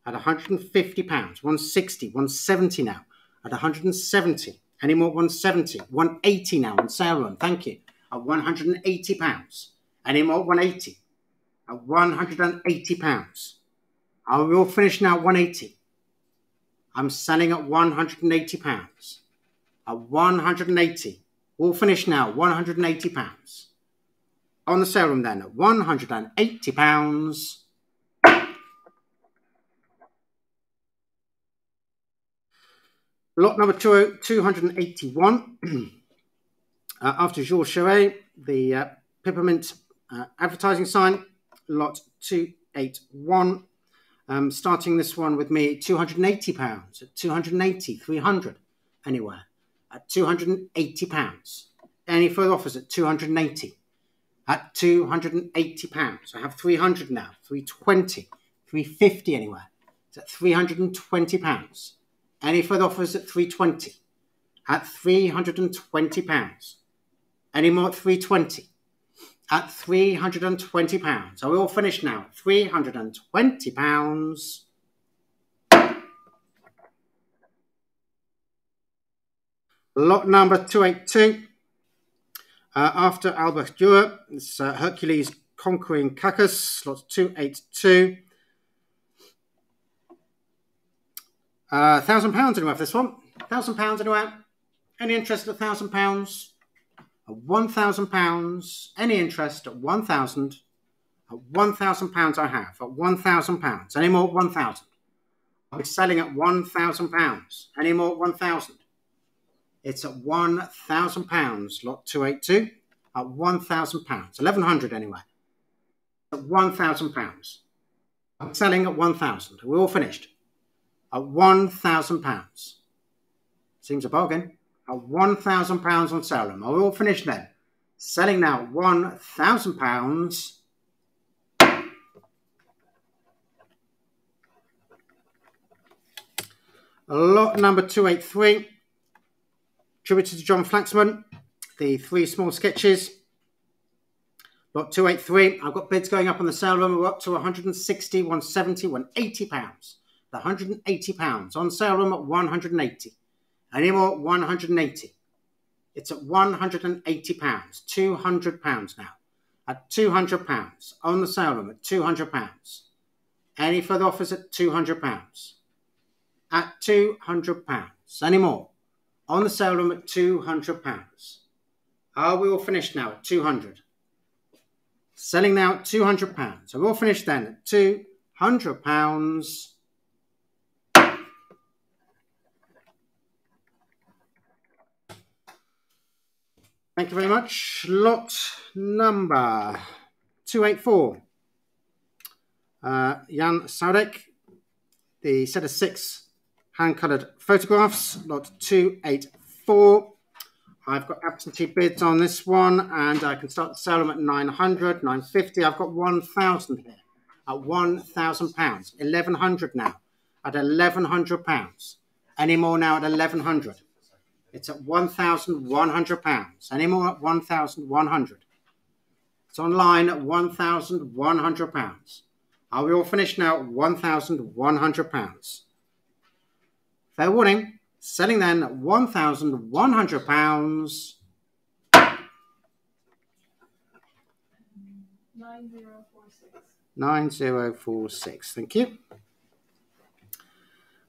At 150 pounds, 160, 170 now. At 170. Any more 170, 180 now on sale. Thank you. At 180 pounds. Any more 180. At 180 pounds. I will finish now at 180. I'm selling at 180 pounds at 180. We'll finish now, 180 pounds. On the sale room then, at 180 pounds. Lot number two, 281. uh, after Georges Cheret, the uh, Peppermint uh, advertising sign, lot 281. Um, starting this one with me, £280, at 280, 300, anywhere at £280. Any further offers at 280 At £280. I have 300 now, 320 350 anywhere. It's at £320. Any further offers at 320 At £320. Any more at 320 At £320. Are we all finished now? £320. Lot number 282. Uh, after Albert Dürer, it's uh, Hercules conquering Cacus, lot 282. Uh, thousand pounds anyway for this one. Thousand pounds anyway. Any interest at a thousand pounds? At one thousand pounds. Any interest at one thousand? At one thousand pounds I have. At one thousand pounds. Any more? One thousand. I'll be selling at one thousand pounds. Any more? One thousand. It's at £1,000, lot 282, at £1,000, 1100 anyway. At £1,000. I'm selling at 1000 We're all finished. At £1,000. Seems a bargain. At £1,000 on sale room. Are we all finished then? Selling now £1,000. Lot number 283 Attributed to John Flaxman, the three small sketches. Lot 283. I've got bids going up on the sale room. We're up to 160, 170, 180 pounds. The 180 pounds on sale room at 180. Any more? 180. It's at 180 pounds. 200 pounds now. At 200 pounds on the sale room at 200 pounds. Any further offers at 200 pounds? At 200 pounds. Any more? on the sale room at £200. Are we all finished now at 200 Selling now at £200. Are we're all finished then at £200? Thank you very much. Lot number 284. Uh, Jan Saudek, the set of six hand-coloured photographs, lot 284. I've got absentee bids on this one, and I can start the sale them at 900, 950. I've got 1,000 here at 1,000 pounds, 1,100 now at 1,100 pounds. Any more now at 1,100? It's at 1,100 pounds. Any more at £1,100. It's online at 1,100 pounds. Are we all finished now? 1,100 pounds. Fair warning, selling then at £1,100. 9046. 9046, thank you.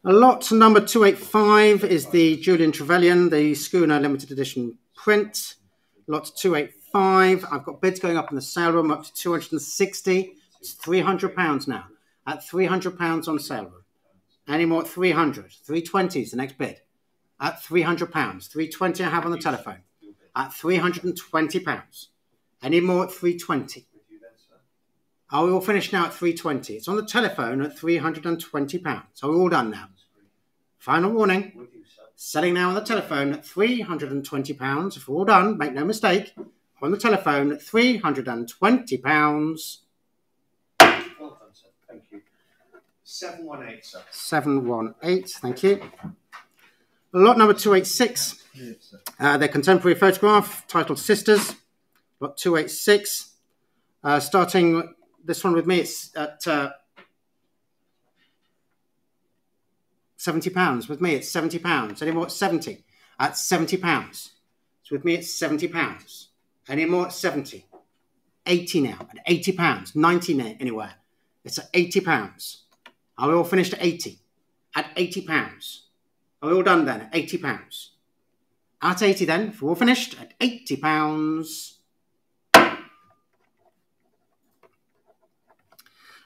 Lot number 285 is the Julian Trevelyan, the Schooner limited edition print. Lot 285, I've got bids going up in the sale room up to 260. It's £300 now. At £300 on sale room. Any more at 300. 320 is the next bid. At 300 pounds. 320 I have on the telephone. At 320 pounds. Any more at 320? With you then, sir. Are we all finished now at 320? It's on the telephone at 320 pounds. Are we all done now? Final warning. Selling now on the telephone at 320 pounds. If we're all done, make no mistake. On the telephone at 320 pounds. Well done, sir. Thank you. 718, sir. 718. Thank you. Lot number 286. Yes, sir. Uh, their contemporary photograph titled Sisters. Lot 286. Uh, starting this one with me, it's at uh, seventy pounds. With me, it's seventy pounds. Any more at seventy? At seventy pounds. So with me, it's seventy pounds. Any more at seventy? Eighty now. At eighty pounds. Ninety na- anywhere. It's at eighty pounds. Are we all finished at eighty? At eighty pounds. Are we all done then? At eighty pounds. At eighty then. If we're all finished at eighty pounds.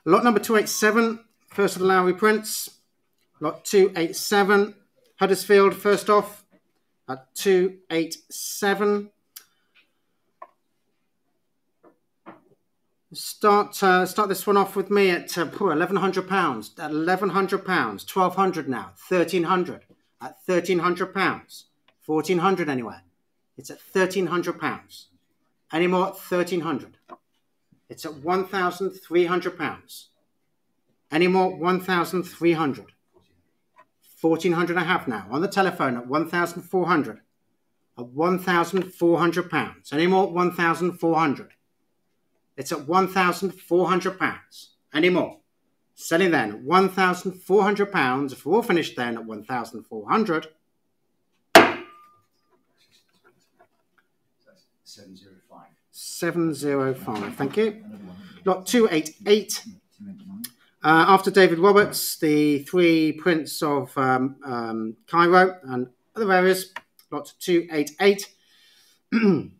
Lot number 287, first of the Lowry prints. Lot 287, Huddersfield, first off at 287. Start uh, start this one off with me at uh, eleven hundred pounds. At eleven hundred pounds, twelve hundred now, thirteen hundred. At thirteen hundred pounds, fourteen hundred anywhere. It's at thirteen hundred pounds. Any more at thirteen hundred? It's at one thousand three hundred pounds. Any more? One thousand three hundred. Fourteen hundred and a half now. On the telephone at one thousand four hundred. At one thousand four hundred pounds. Any more? One thousand four hundred. It's at one thousand four hundred pounds. Any more? Selling then at one thousand four hundred pounds. If we're all finished then at one thousand four hundred. That's 705. 705. Thank you. Lot 288. Uh, after David Roberts, the three prints of um, um, Cairo and other areas. Lot 288.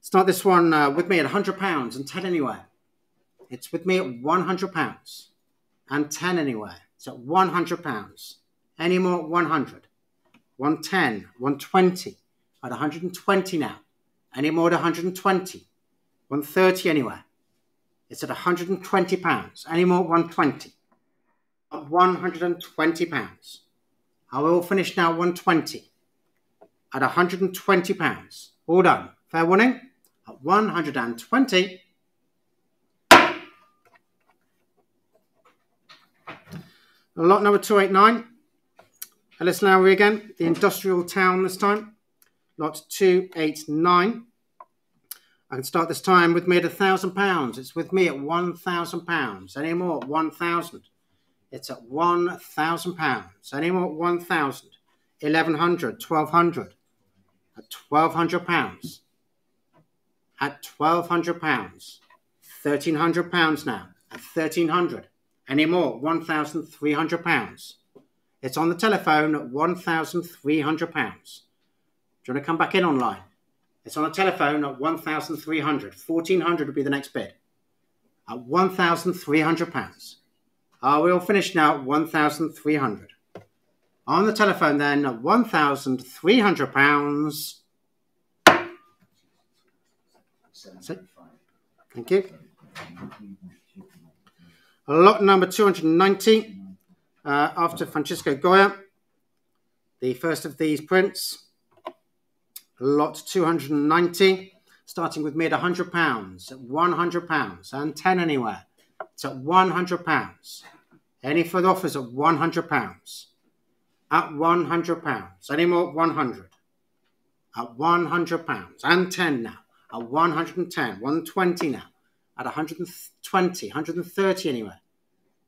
Start this one uh, with me at £100 and 10 anywhere. It's with me at £100 and 10 anywhere. At £100. Any more? 100. 110. 120. At 120 now. Any more at 120? 130 anywhere. It's at 120 pounds. Any more? 120. At 120 pounds. I will finish now? 120. At 120 pounds. All done. Fair warning. At 120. Lot number 289. L.S. Lowry again. The industrial town this time. Lot 289. I can start this time with me at a thousand pounds. It's with me at one thousand pounds. Any more? One thousand. It's at one thousand pounds. Any more? One thousand. Eleven hundred. Twelve hundred. At twelve hundred pounds. At twelve hundred pounds. Thirteen hundred pounds now. At thirteen hundred. Any more? One thousand three hundred pounds. It's on the telephone at one thousand three hundred pounds. Do you want to come back in online? It's on a telephone at 1,300. 1,400 would be the next bid. At 1,300 pounds. Are we all finished now at 1,300? On the telephone then at 1,300 pounds. That's it. Thank you. Lot number 290 uh, after Francisco Goya. The first of these prints. Lot 290, starting with me at £100, at £100, and 10 anywhere. It's at £100. Any further offers at £100? At £100. Any more? at 100 At £100. And 10 now. At 110 120 now. At 120 130 anywhere.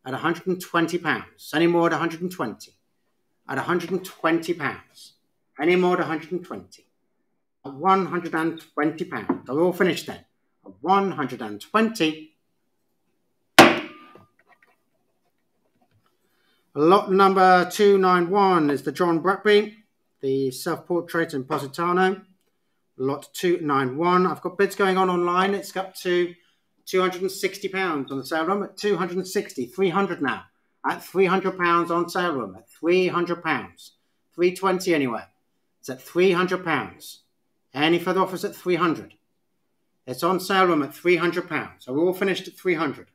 At £120. Any more at 120 At £120. Any more at 120 at 120 pounds. Are we all finished then? 120. Lot number 291 is the John Bratby, the self-portrait in Positano. Lot 291. I've got bids going on online. It's up to 260 pounds on the sale room at 260, 300 now. At 300 pounds on sale room at 300 pounds. 320 anywhere. It's at 300 pounds. Any further offers at 300? It's on sale room at £300. So we're all finished at 300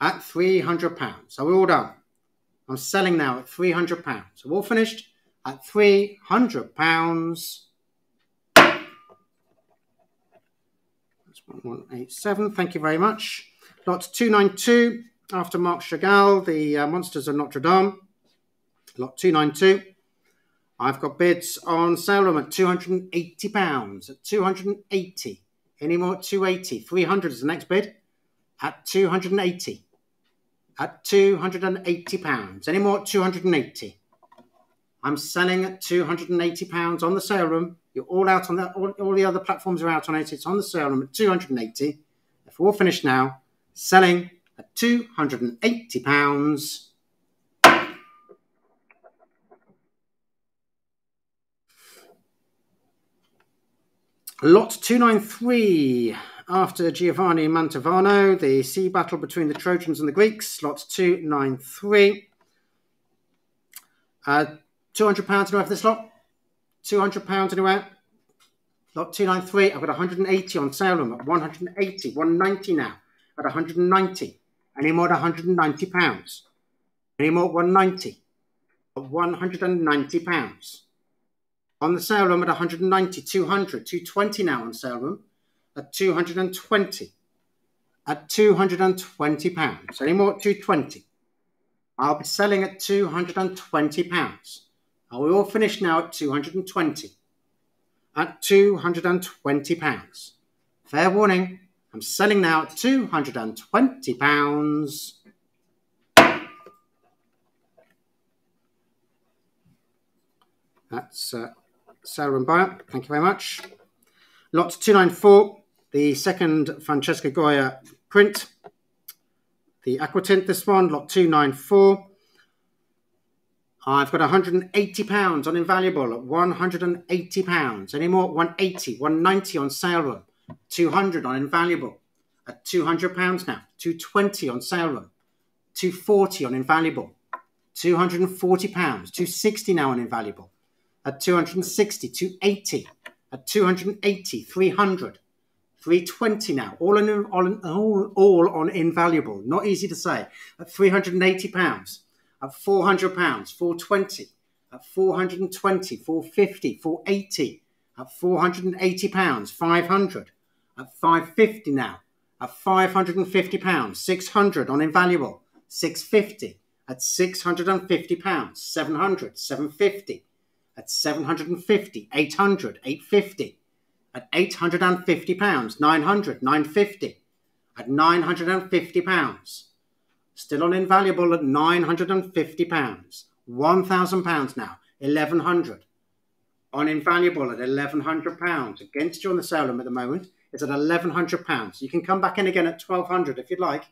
At £300. So we're all done. I'm selling now at £300. So we're all finished at £300. That's 1187. Thank you very much. Lot 292 after Marc Chagall, the uh, Monsters of Notre Dame. Lot 292. I've got bids on sale room at £280. At 280 Any more at 280 300 is the next bid. At 280 At £280. Any more at 280 I'm selling at £280 on the sale room. You're all out on that. All, all the other platforms are out on it. It's on the sale room at 280 If we're all finished now, selling at £280. Lot 293, after Giovanni Mantovano, the sea battle between the Trojans and the Greeks. Lot 293. Uh, £200 anywhere for this lot? £200 anywhere? Lot 293, I've got 180 on sale room at 180, 190 now at 190. Any more at £190? Any more at 190? At £190 on the sale room at 190, 200, 220 now on sale room at 220. At 220 pounds. Any more at 220? I'll be selling at 220 pounds. Are we all finished now at 220? At 220 pounds. Fair warning, I'm selling now at 220 pounds. That's uh, Sarah and Buyer, thank you very much. Lot 294, the second Francesca Goya print. The Aquatint, this one, lot 294. I've got £180 on Invaluable at £180. Any more? 180 190 on sale room. 200 on Invaluable at £200 now. 220 on sale room. 240 on Invaluable. £240. 260 now on Invaluable at 260, 280, at 280, 300, 320 now, all on, all, all, all on invaluable, not easy to say, at 380 pounds, at 400 pounds, 420, at 420, 450, 480, at 480 pounds, 500, at 550 now, at 550 pounds, 600 on invaluable, 650, at 650 pounds, 700, 750, at 750, 800, 850, at 850 pounds, 900, 950, at 950 pounds. Still on invaluable at 950 pounds, 1,000 pounds now, 1,100. On invaluable at 1,100 pounds. Against you on the sale room at the moment, it's at 1,100 pounds. You can come back in again at 1,200 if you'd like.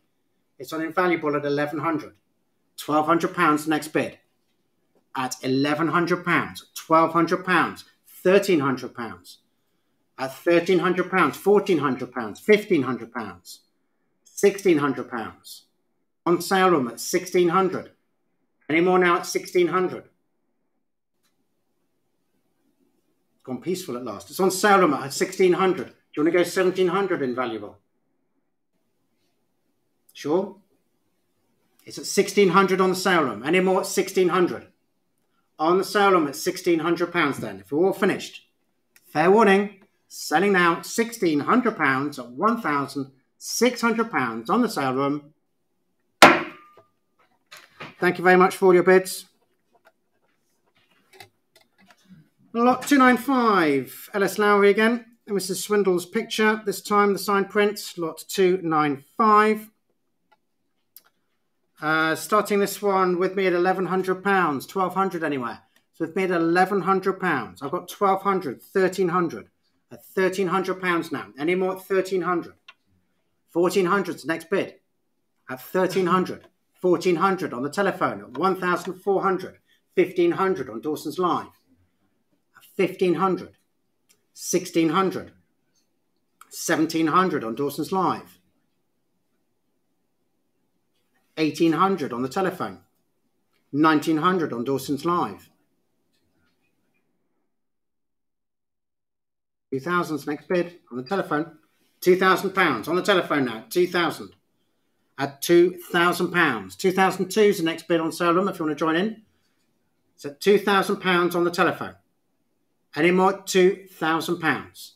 It's on invaluable at 1,100. 1,200 pounds next bid at £1,100, £1,200, £1,300, at £1,300, £1,400, £1,500, £1,600. On sale room at 1600 Any more now at 1600 It's gone peaceful at last. It's on sale room at 1600 Do you want to go 1700 invaluable? Sure? It's at 1600 on the sale room. Any more at 1600 on the sale room at £1,600 then, if we're all finished. Fair warning, selling now £1,600 at £1,600 on the sale room. Thank you very much for all your bids. Lot 295, L.S. Lowry again. Mrs. Swindells' picture, this time the signed print, lot 295. Uh, starting this one with me at £1,100, 1200 anywhere. So with me at £1,100. I've got 1200 1300 At £1,300 now. Any more at 1300 1400 is the next bid. At 1300 1400 on the telephone. At 1400 1500 on Dawson's Live. At 1500 1600 1700 on Dawson's Live. 1800 on the telephone, 1900 on Dawson's Live. 2000's next bid on the telephone, £2,000 on the telephone now. 2000 at £2,000. £2,002 is the next bid on sale room if you want to join in. It's at £2,000 on the telephone. Any more? £2,000.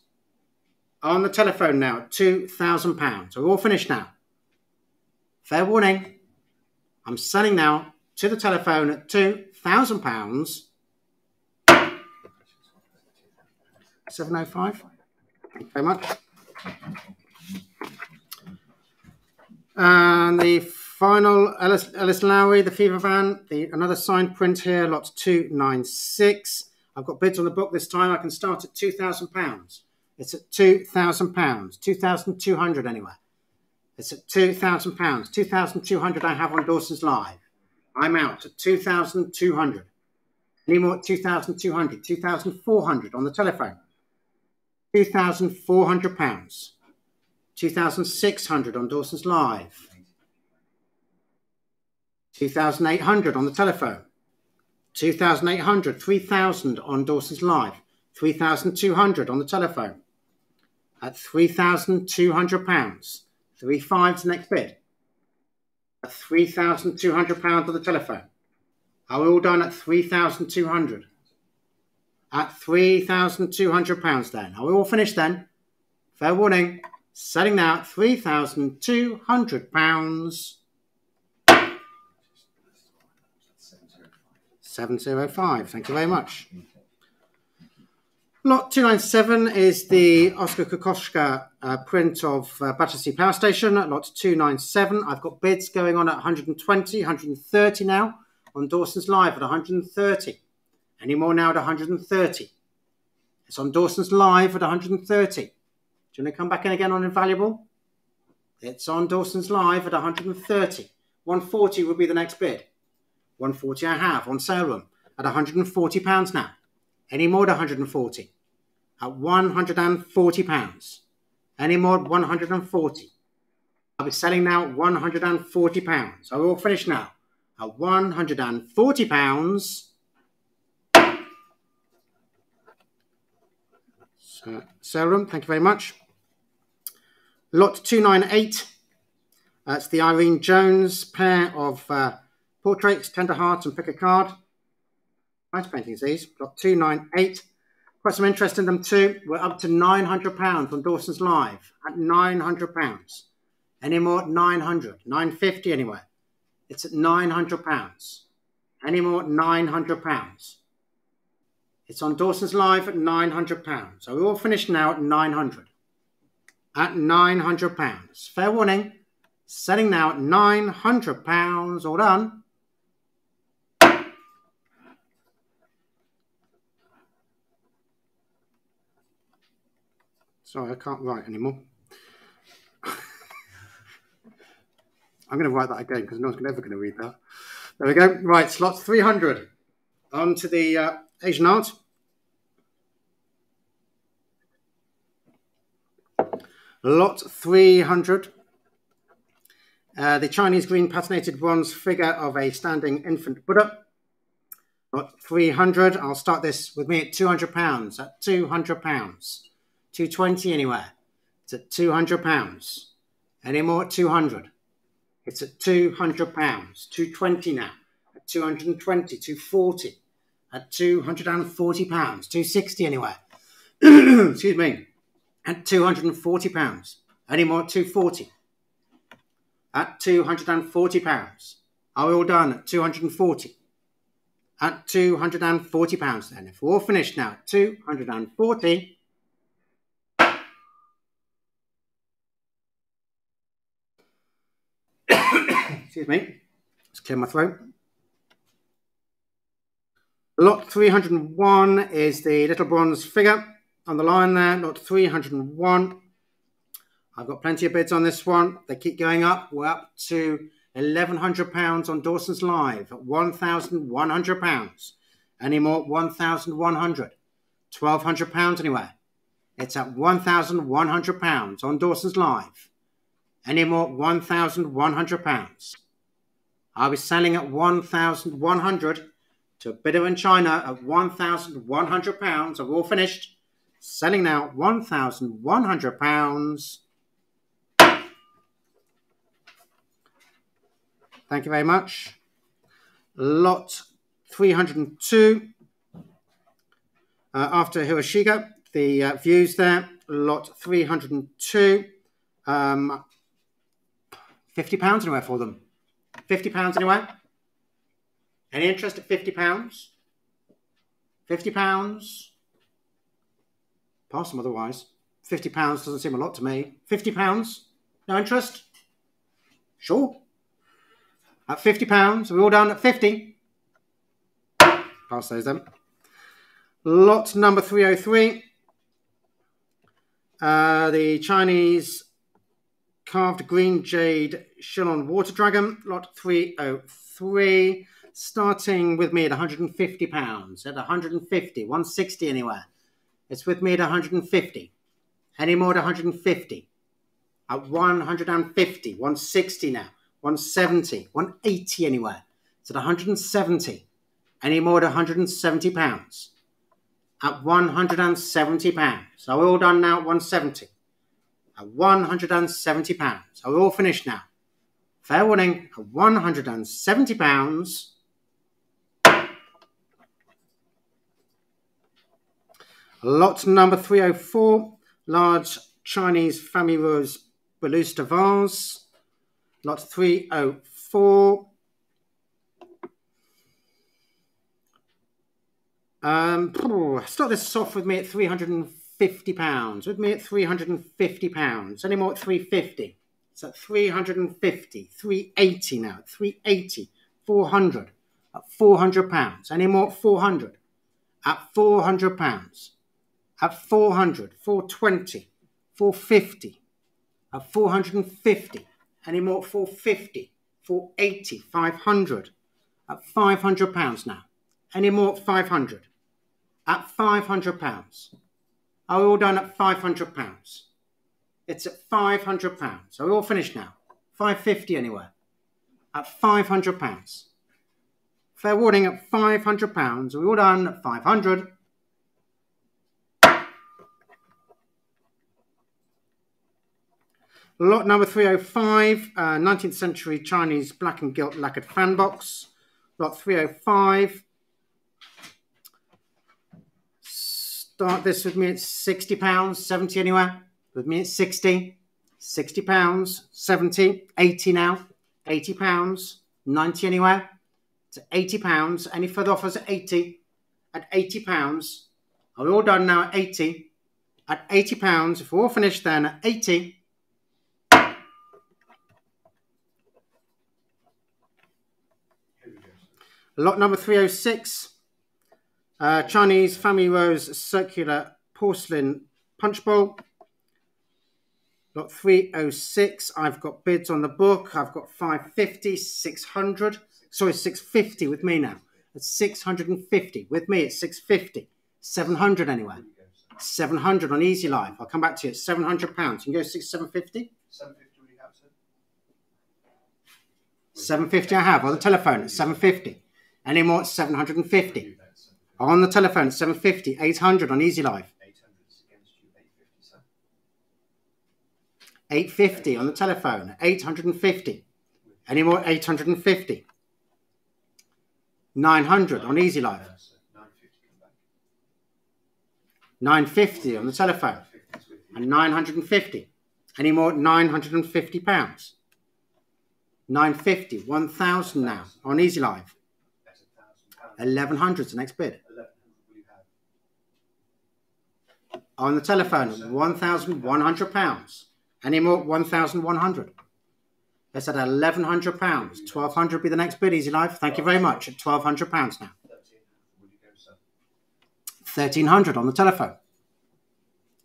On the telephone now, £2,000. We're all finished now. Fair warning. I'm selling now to the telephone at £2,000. 705. Thank you very much. And the final L.S., L.S. Lowry, the Fever Van, the another signed print here, lot 296. I've got bids on the book this time. I can start at £2,000. It's at £2,000, 2,200 anyway. It's at £2,000, 2,200 I have on Dawson's Live. I'm out at 2,200. Any more 2,200, 2,400 on the telephone. £2,400. 2,600 on Dawson's Live. 2,800 on the telephone. 2,800, 3,000 on Dawson's Live. 3,200 on the telephone. At £3,200. Three fives next bid. At £3,200 on the telephone. Are we all done at 3,200? At £3,200 then. Are we all finished then? Fair warning. Selling now at £3,200. 705. Thank you very much. Lot 297 is the Oskar Kokoschka uh, print of uh, Battersea Power Station. Lot 297. I've got bids going on at 120, 130 now on Dawson's Live at 130. Any more now at 130? It's on Dawson's Live at 130. Do you want to come back in again on Invaluable? It's on Dawson's Live at 130. 140 will be the next bid. 140 I have on sale room at 140 pounds now. Any more at 140? At 140 pounds. Any more 140? I'll be selling now 140 pounds. I will finish now at 140 pounds. So, Serum, thank you very much. Lot 298. That's the Irene Jones pair of uh, portraits, Tender Heart and Pick a Card. Nice paintings these. Lot 298. Quite some interest in them too. We're up to £900 on Dawson's Live at £900. Any more at 900 950 anyway. It's at £900. Any more at £900. It's on Dawson's Live at £900. So we're all finished now at 900 At £900. Fair warning. Selling now at £900. All done. Sorry, I can't write anymore. I'm going to write that again because no one's ever going to read that. There we go. Right, slot 300. On to the uh, Asian art. Lot 300. Uh, the Chinese green patinated bronze figure of a standing infant Buddha. Lot 300. I'll start this with me at 200 pounds. At 200 pounds. 220 anywhere. It's at 200 pounds. Any more at 200? It's at 200 pounds. 220 now. At 220, 240 at 240 pounds, 260 anywhere. Excuse me, at 240 pounds. Any more at 240? At 240 pounds. Are we all done at 240? At 240 pounds then. If we're all finished now, 240. Excuse me. Let's clear my throat. Lot 301 is the little bronze figure on the line there. Lot 301. I've got plenty of bids on this one. They keep going up. We're up to £1,100 on Dawson's Live at £1,100. Any more? 1,100. £1,200 anywhere. It's at £1,100 on Dawson's Live. Any more? £1,100. I was selling at 1,100 to a bidder in China at 1,100 pounds. I've all finished. Selling now 1,100 pounds. Thank you very much. Lot 302 uh, after Hiroshige. The uh, views there. Lot 302. Um, 50 pounds anywhere for them. 50 pounds anywhere? Any interest at 50 pounds? 50 pounds? Pass them otherwise. 50 pounds doesn't seem a lot to me. 50 pounds? No interest? Sure. At 50 pounds, we're all down at 50. Pass those then. Lot number 303. Uh, the Chinese carved green jade Chilong water dragon, lot 303. Starting with me at 150 pounds. At 150, 160 anywhere. It's with me at 150. Any more at 150? At 150, 160 now, 170, 180 anywhere. It's at 170. Any more at 170 pounds? At 170 pounds. So we're all done now at 170? At 170 pounds. Are we all finished now? Fair warning, at 170 pounds. Lot number 304, large Chinese Famille Rose Baluster vase. Lot 304. Um, start this off with me at 350 pounds. With me at 350 pounds. Any more at 350? It's at 350, 380 now, 380, 400, at 400 pounds. Any more at 400? At 400 pounds at 400, 420, 450, at 450, any more 450, 480, 500, at 500 pounds now. Any more 500? At 500 pounds. Are we all done at 500 pounds? It's at 500 pounds. Are we all finished now? 550 anywhere. At 500 pounds. Fair warning at 500 pounds. Are we all done at 500? Lot number 305, uh, 19th century Chinese black and gilt lacquered fan box. Lot 305. Start this with me at 60 pounds, 70 anywhere. With me at 60, 60 pounds, 70, 80 now, 80 pounds, 90 anywhere. To 80 pounds. Any further offers at 80? At 80 pounds. Are we all done now at 80? At 80 pounds, if we're all finished then at 80, Lot number 306, uh, Chinese Famille Rose Circular Porcelain Punch Bowl. Lot 306, I've got bids on the book. I've got 550, 600. Sorry, 650 with me now. It's 650. With me, it's 650. 700 anyway. 700 on Easy Live. I'll come back to you. It's 700 pounds. You can go 6, 750? 750 will have, sir? 750 I have on the telephone. It's 750. Any more, it's 750. On the telephone, 750, 800 on Easy Live. 850 on the telephone, 850. Any more, 850. 900 on Easy Live. 950 on the telephone. And 950. Any more, 950 pounds. 950, 1,000 now on Easy Live. 1100 is the next bid. On the telephone, £1,100. Any more? 1,100. That's at £1,100. 1,200 be the next bid, Easy Live. Thank you very much. At £1,200 now. 1,300 on the telephone.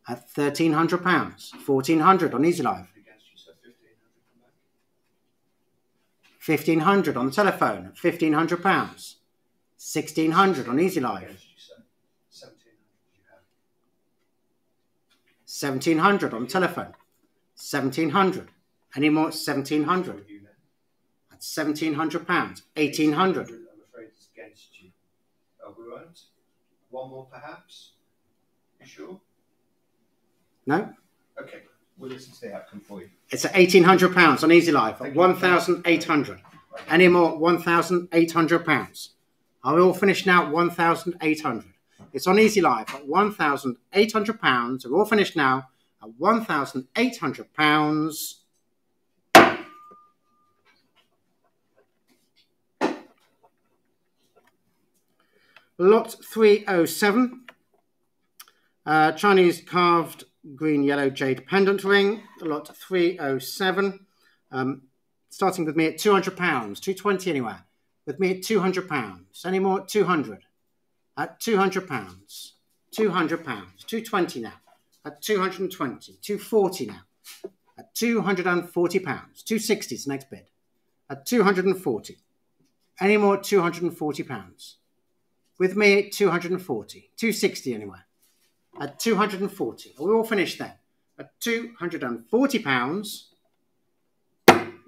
At £1,300. 1,400 on Easy Live. 1,500 on the telephone. At £1,500. 1600 on Easy Live. 1700 on telephone. 1700. Any more? 1700. That's 1700 pounds. 1800. I'm afraid it's against you. Oh, we won't? One more perhaps? You sure? No? Okay, we'll listen to the outcome for you. It's at 1800 pounds on Easy Live, At 1800. Any more? £1,800. Are we all finished now? 1,800. It's on Easy Live at £1,800. We're all finished now at £1,800. Lot 307. Uh, Chinese carved green yellow jade pendant ring. Lot 307. Um, starting with me at £200. 220 anywhere. With me at £200. Any more at 200 At £200. £200. 220 now. At 220 240 now. At £240. 260 is the next bid. At 240 Any more at £240? with me at 240, 260 anyway, at 240. Are we all finished then? At 240 pounds.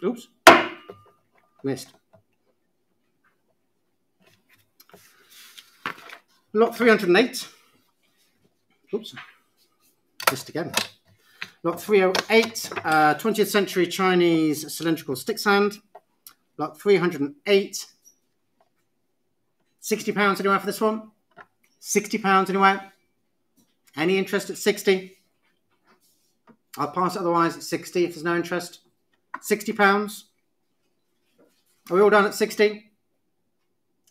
Oops, missed. Lot 308. Oops, missed again. Lot 308, uh, 20th century Chinese cylindrical stick sand. Lot 308, £60 anywhere for this one? £60 anywhere? Any interest at 60 I'll pass otherwise at 60 if there's no interest. £60. Are we all done at 60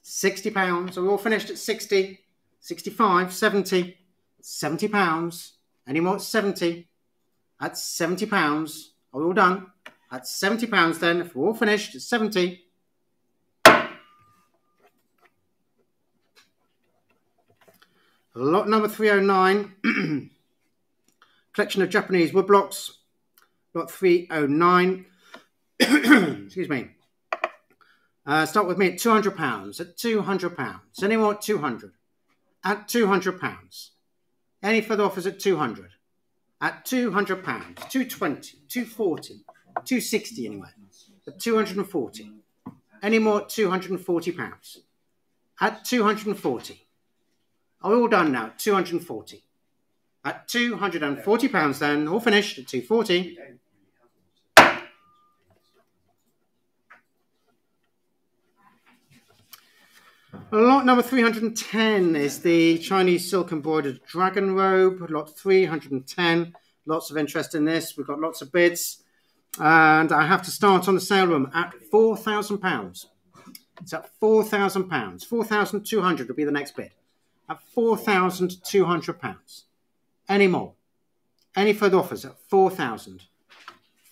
£60. Are we all finished at 60 65 70 £70. pounds. Any more at 70 At £70. Are we all done? At £70 then, if we're all finished at 70 Lot number 309, collection of Japanese woodblocks. Lot 309, excuse me. Uh, start with me at £200. At £200. Any more at 200 At £200. Any further offers at 200 At £200. 220 240 260 anyway. At 240 Any more at £240. At 240 are we all done now? 240. At 240 pounds then, all finished at 240. Lot number 310 is the Chinese silk embroidered dragon robe. Lot 310. Lots of interest in this. We've got lots of bids. And I have to start on the sale room at £4,000. It's at £4,000. £4,200 will be the next bid at £4,200. Any more? Any further offers at 4000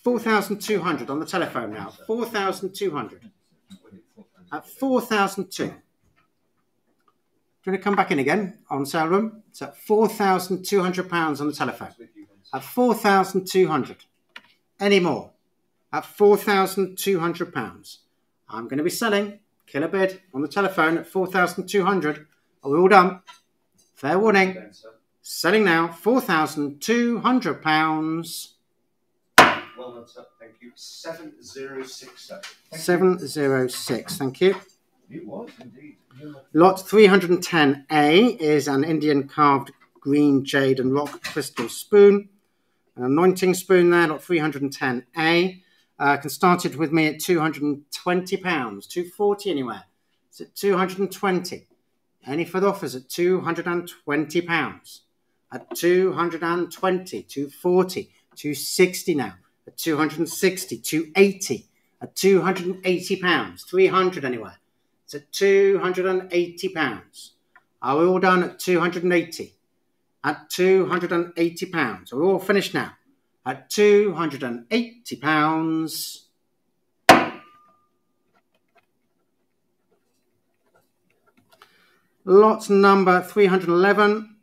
4,200 on the telephone now. 4,200. At 4,002. Do you want to come back in again on sale room? It's at £4,200 on the telephone. At 4,200. Any more? At £4,200. I'm going to be selling. Killer bid on the telephone at 4,200. Are we all done? Fair warning. Selling now, £4,200. Well done, sir. Thank you. 7067. 706, thank you. It was indeed. Lot 310A is an Indian carved green jade and rock crystal spoon. An anointing spoon there, lot 310A. Uh, can start it with me at £220, 240 anywhere. It's at 220 any further offers at £220. At 220, 240, 260 now. At 260, 280, at 280 pounds, 300 anywhere. At 280 pounds. Are we all done at 280? At 280 pounds. Are we all finished now? At 280 pounds. Lot number 311,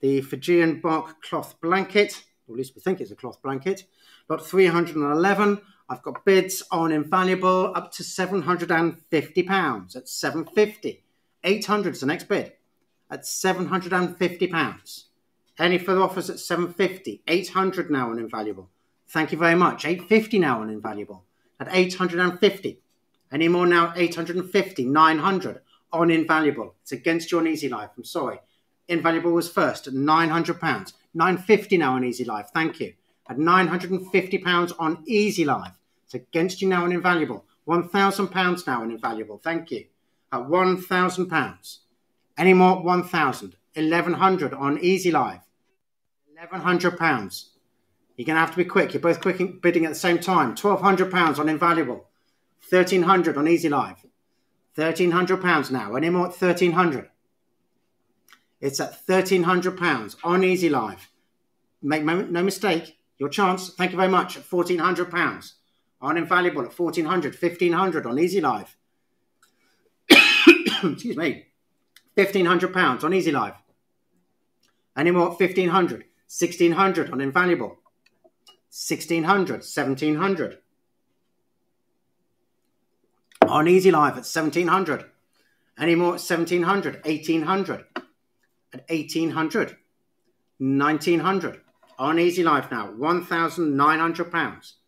the Fijian bark cloth blanket, or at least we think it's a cloth blanket. Lot 311, I've got bids on invaluable up to £750 at 750 800 is the next bid at £750. Any further offers at 750 800 now on invaluable. Thank you very much. 850 now on invaluable at 850. Any more now? 850, 900 on Invaluable. It's against you on Easy Live. I'm sorry. Invaluable was first at £900. 950 now on Easy Live. Thank you. At £950 on Easy Live. It's against you now on Invaluable. £1,000 now and invaluable. Thank you. At £1,000. Any more? 1000 1100 on Easy Live. £1,100. You're going to have to be quick. You're both quick bidding at the same time. £1,200 on Invaluable. 1300 on Easy Live. £1,300 now. Any more 1300 It's at £1,300 on Easy Live. Make no mistake, your chance. Thank you very much. At £1,400 on Invaluable at 1400 1500 on Easy Live. Excuse me. £1,500 on Easy Live. Any more? 1500 1600 on Invaluable. 1600 1700 on Easy Live at 1700. Any more? 1700 1800 at 1800 1900 on Easy Live now. £1,900. Any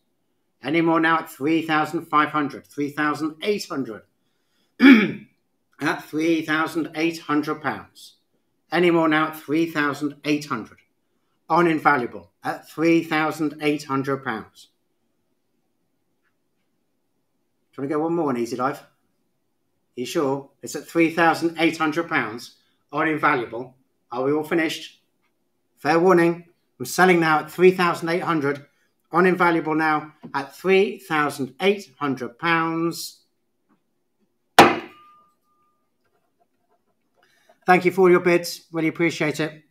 Any more now at 3,500, 3,800. at 3,800 pounds. Any more now at 3,800. On invaluable at 3,800 pounds. You want to go one more on Easy Live? You sure? It's at 3,800 pounds on invaluable. Are we all finished? Fair warning. I'm selling now at 3,800 on Invaluable now at £3,800. Thank you for all your bids. Really appreciate it.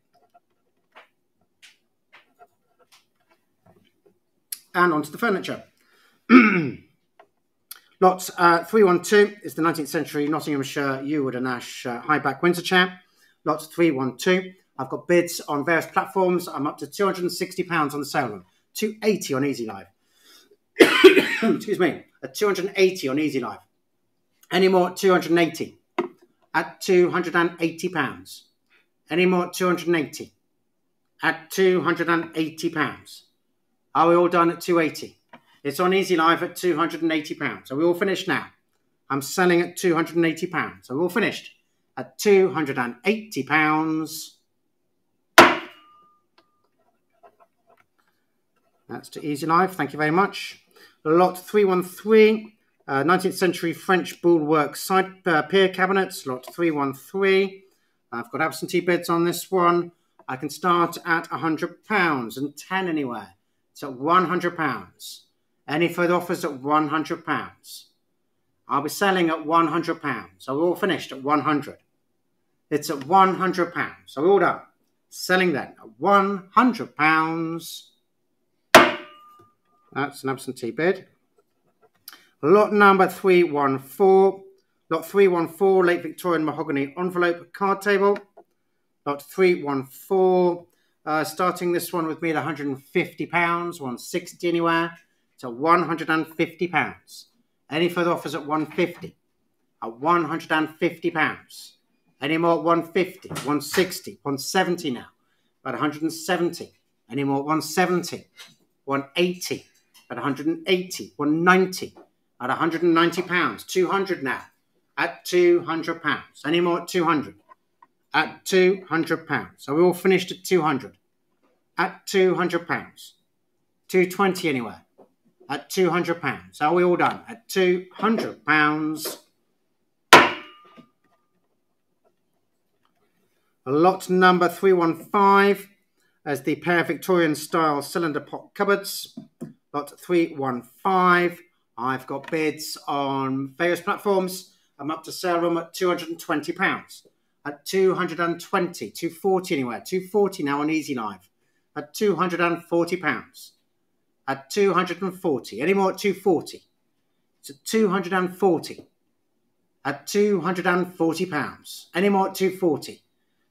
And onto the furniture. Lot uh, 312 is the 19th century Nottinghamshire Yewood and Ash uh, high back Windsor chair. Lot 312. I've got bids on various platforms. I'm up to £260 on the sale. 280 on Easy Live. Excuse me, at 280 on Easy Live. Any more 280 at 280 pounds. Any more 280 at 280 pounds. Are we all done at 280? It's on Easy Live at 280 pounds. Are we all finished now? I'm selling at 280 pounds. Are we all finished? At 280 pounds. That's to Easy Live. Thank you very much. Lot 313, uh, 19th century French boullework side uh, pier cabinets. Lot 313. I've got absentee bids on this one. I can start at £100 and 10 anywhere. It's at £100. Any further offers at £100? I'll be selling at £100. So we're all finished at 100 It's at £100. So we're all done. Selling then at £100. That's an absentee bid. Lot number 314. Lot 314, late Victorian mahogany envelope card table. Lot 314. Uh, starting this one with me at £150, 160 anywhere. So £150. Any further offers at 150 At £150. Any more 150 160 170 now. About 170 Any more 170 180 at 180, 190, at 190 pounds, 200 now, at 200 pounds. Any more at 200? At 200 pounds. So we all finished at 200. At 200 pounds. 220 anywhere. At 200 pounds. Are we all done? At 200 pounds. Lot number 315 as the pair of Victorian style cylinder pot cupboards lot 315. I've got bids on various platforms. I'm up to sale room at £220. At 220 240 anywhere. 240 now on Easy Live. At £240. At 240 Any more at 240 It's at 240 At 240 pounds. Any more at 240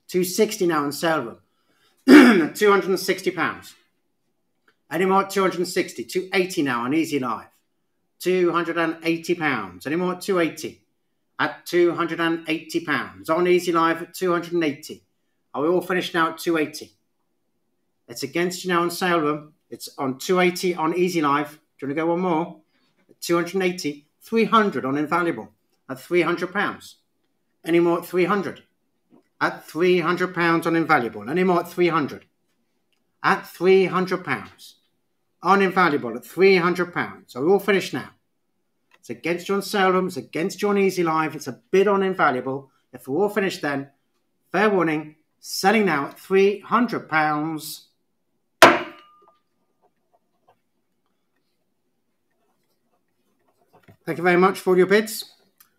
260 now on sale room. 260 pounds. Any more at 260 280 now on Easy Live. 280 pounds. Any more at 280 at 280 pounds. On Easy Live at 280. Are we all finished now at 280? It's against you now on sale room. It's on 280 on Easy Live. Do you want to go one more? At 280. 300 on Invaluable at 300 pounds. Any more at 300? At 300 pounds on Invaluable. Any more at 300? At 300 pounds. On Invaluable at 300 pounds. So we all finished now? It's against you on sale room. It's against on Easy Live. It's a bid on Invaluable. If we're all finished then, fair warning, selling now at 300 pounds. Thank you very much for all your bids.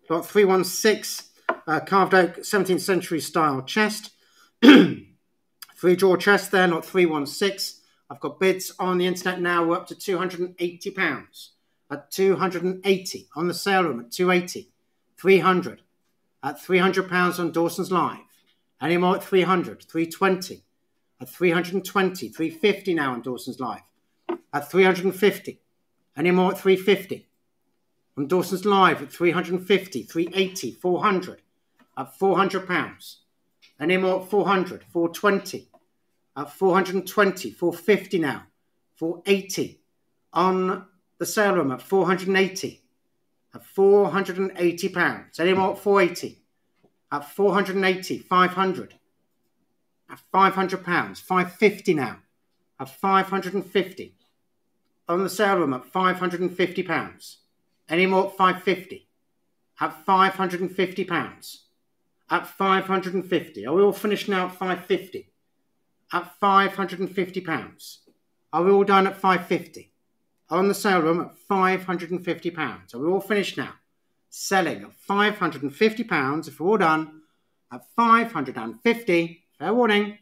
Lot 316, uh, carved oak 17th century style chest. Three drawer chest there, lot 316. I've got bids on the internet now, we're up to £280. At 280 on the sale room at 280. 300 at £300 on Dawson's Live. Any more at 300, 320 at 320, 350 now on Dawson's Live. At 350. Any more at 350 on Dawson's Live at 350, 380, 400 at 400 pounds. Any more at 400, 420 at 420, 450 now, 480 on the sale room at 480 at 480 pounds. Any more at 480 at 480, 500 at 500 pounds, 550 now at 550 on the sale room at 550 pounds. Any more at 550 at 550 pounds at 550. Are we all finished now at 550? At 550 pounds. Are we all done at 550? On the sale room at 550 pounds. Are we all finished now? Selling at 550 pounds. If we're all done at 550, fair warning.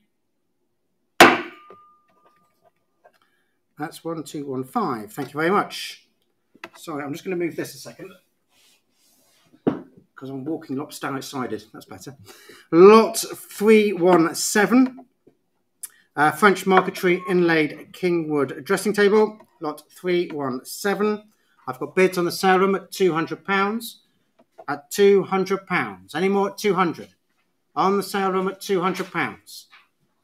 That's 1215. Thank you very much. Sorry, I'm just going to move this a second because I'm walking lopsided sided. That's better. Lot 317. Uh, French marquetry inlaid Kingwood dressing table. Lot 317. I've got bids on the sale room at £200. At £200. Any more at 200 On the sale room at £200.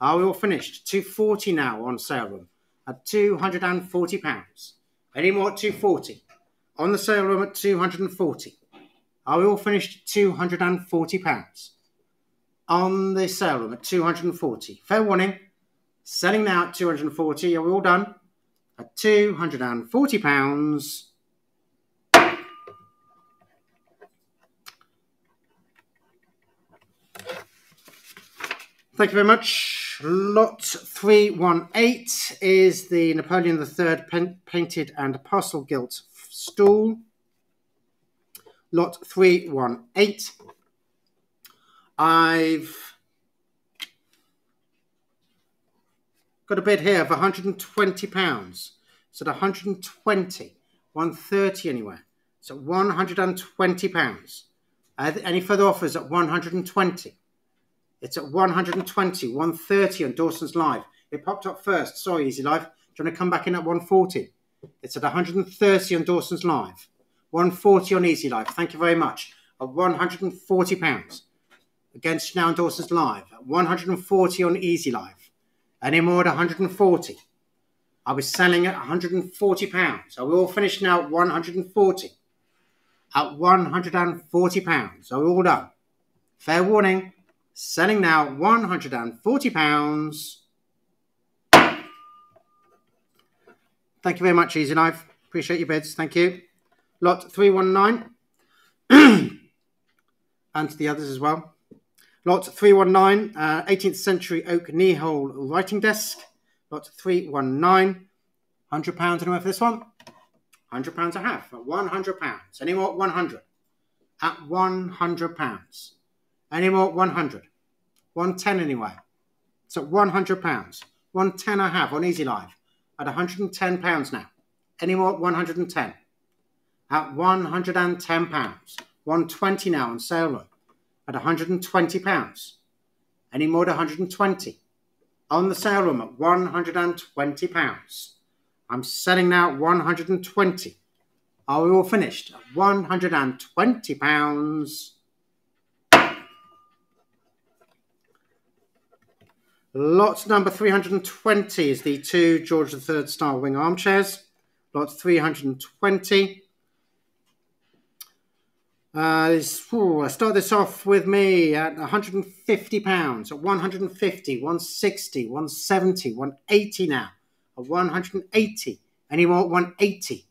Are we all finished? 240 now on sale room at £240. Any more at 240 On the sale room at 240 are we all finished £240 on the sale room at 240 Fair warning, selling now at 240 Are we all done? At £240. Thank you very much. Lot 318 is the Napoleon III painted and parcel gilt stool lot 318. I've got a bid here of 120 pounds. It's at 120, 130 anywhere. So 120 pounds. Uh, any further offers at 120? It's at 120, 130 on Dawson's Live. It popped up first. Sorry, Easy Live. Do you want to come back in at 140? It's at 130 on Dawson's Live. 140 on Easy Live. Thank you very much. At 140 pounds against now Dawson's Live. At 140 on Easy Live. Any more at 140? I was selling at 140 pounds. Are we all finished now at 140? At 140 pounds. Are we all done? Fair warning. Selling now 140 pounds. Thank you very much, Easy Live. Appreciate your bids. Thank you lot 319, and to the others as well. Lot 319, uh, 18th century oak knee hole writing desk. Lot 319, £100 anywhere for this one. £100 a half at £100. Any more at 100 At £100. Any more at 100 110 anyway. So £100. 110 I have on Easy Live at £110 now. Any more at 110 At £110. 120 now on sale at £120. Any more at 120 On the sale room at £120. I'm selling now at 120 Are we all finished? At £120. Lot number 320 is the two George III style wing armchairs. Lot 320. Uh, ooh, start this off with me at 150 pounds, at 150, 160, 170, 180 now, at 180. Any more at 180?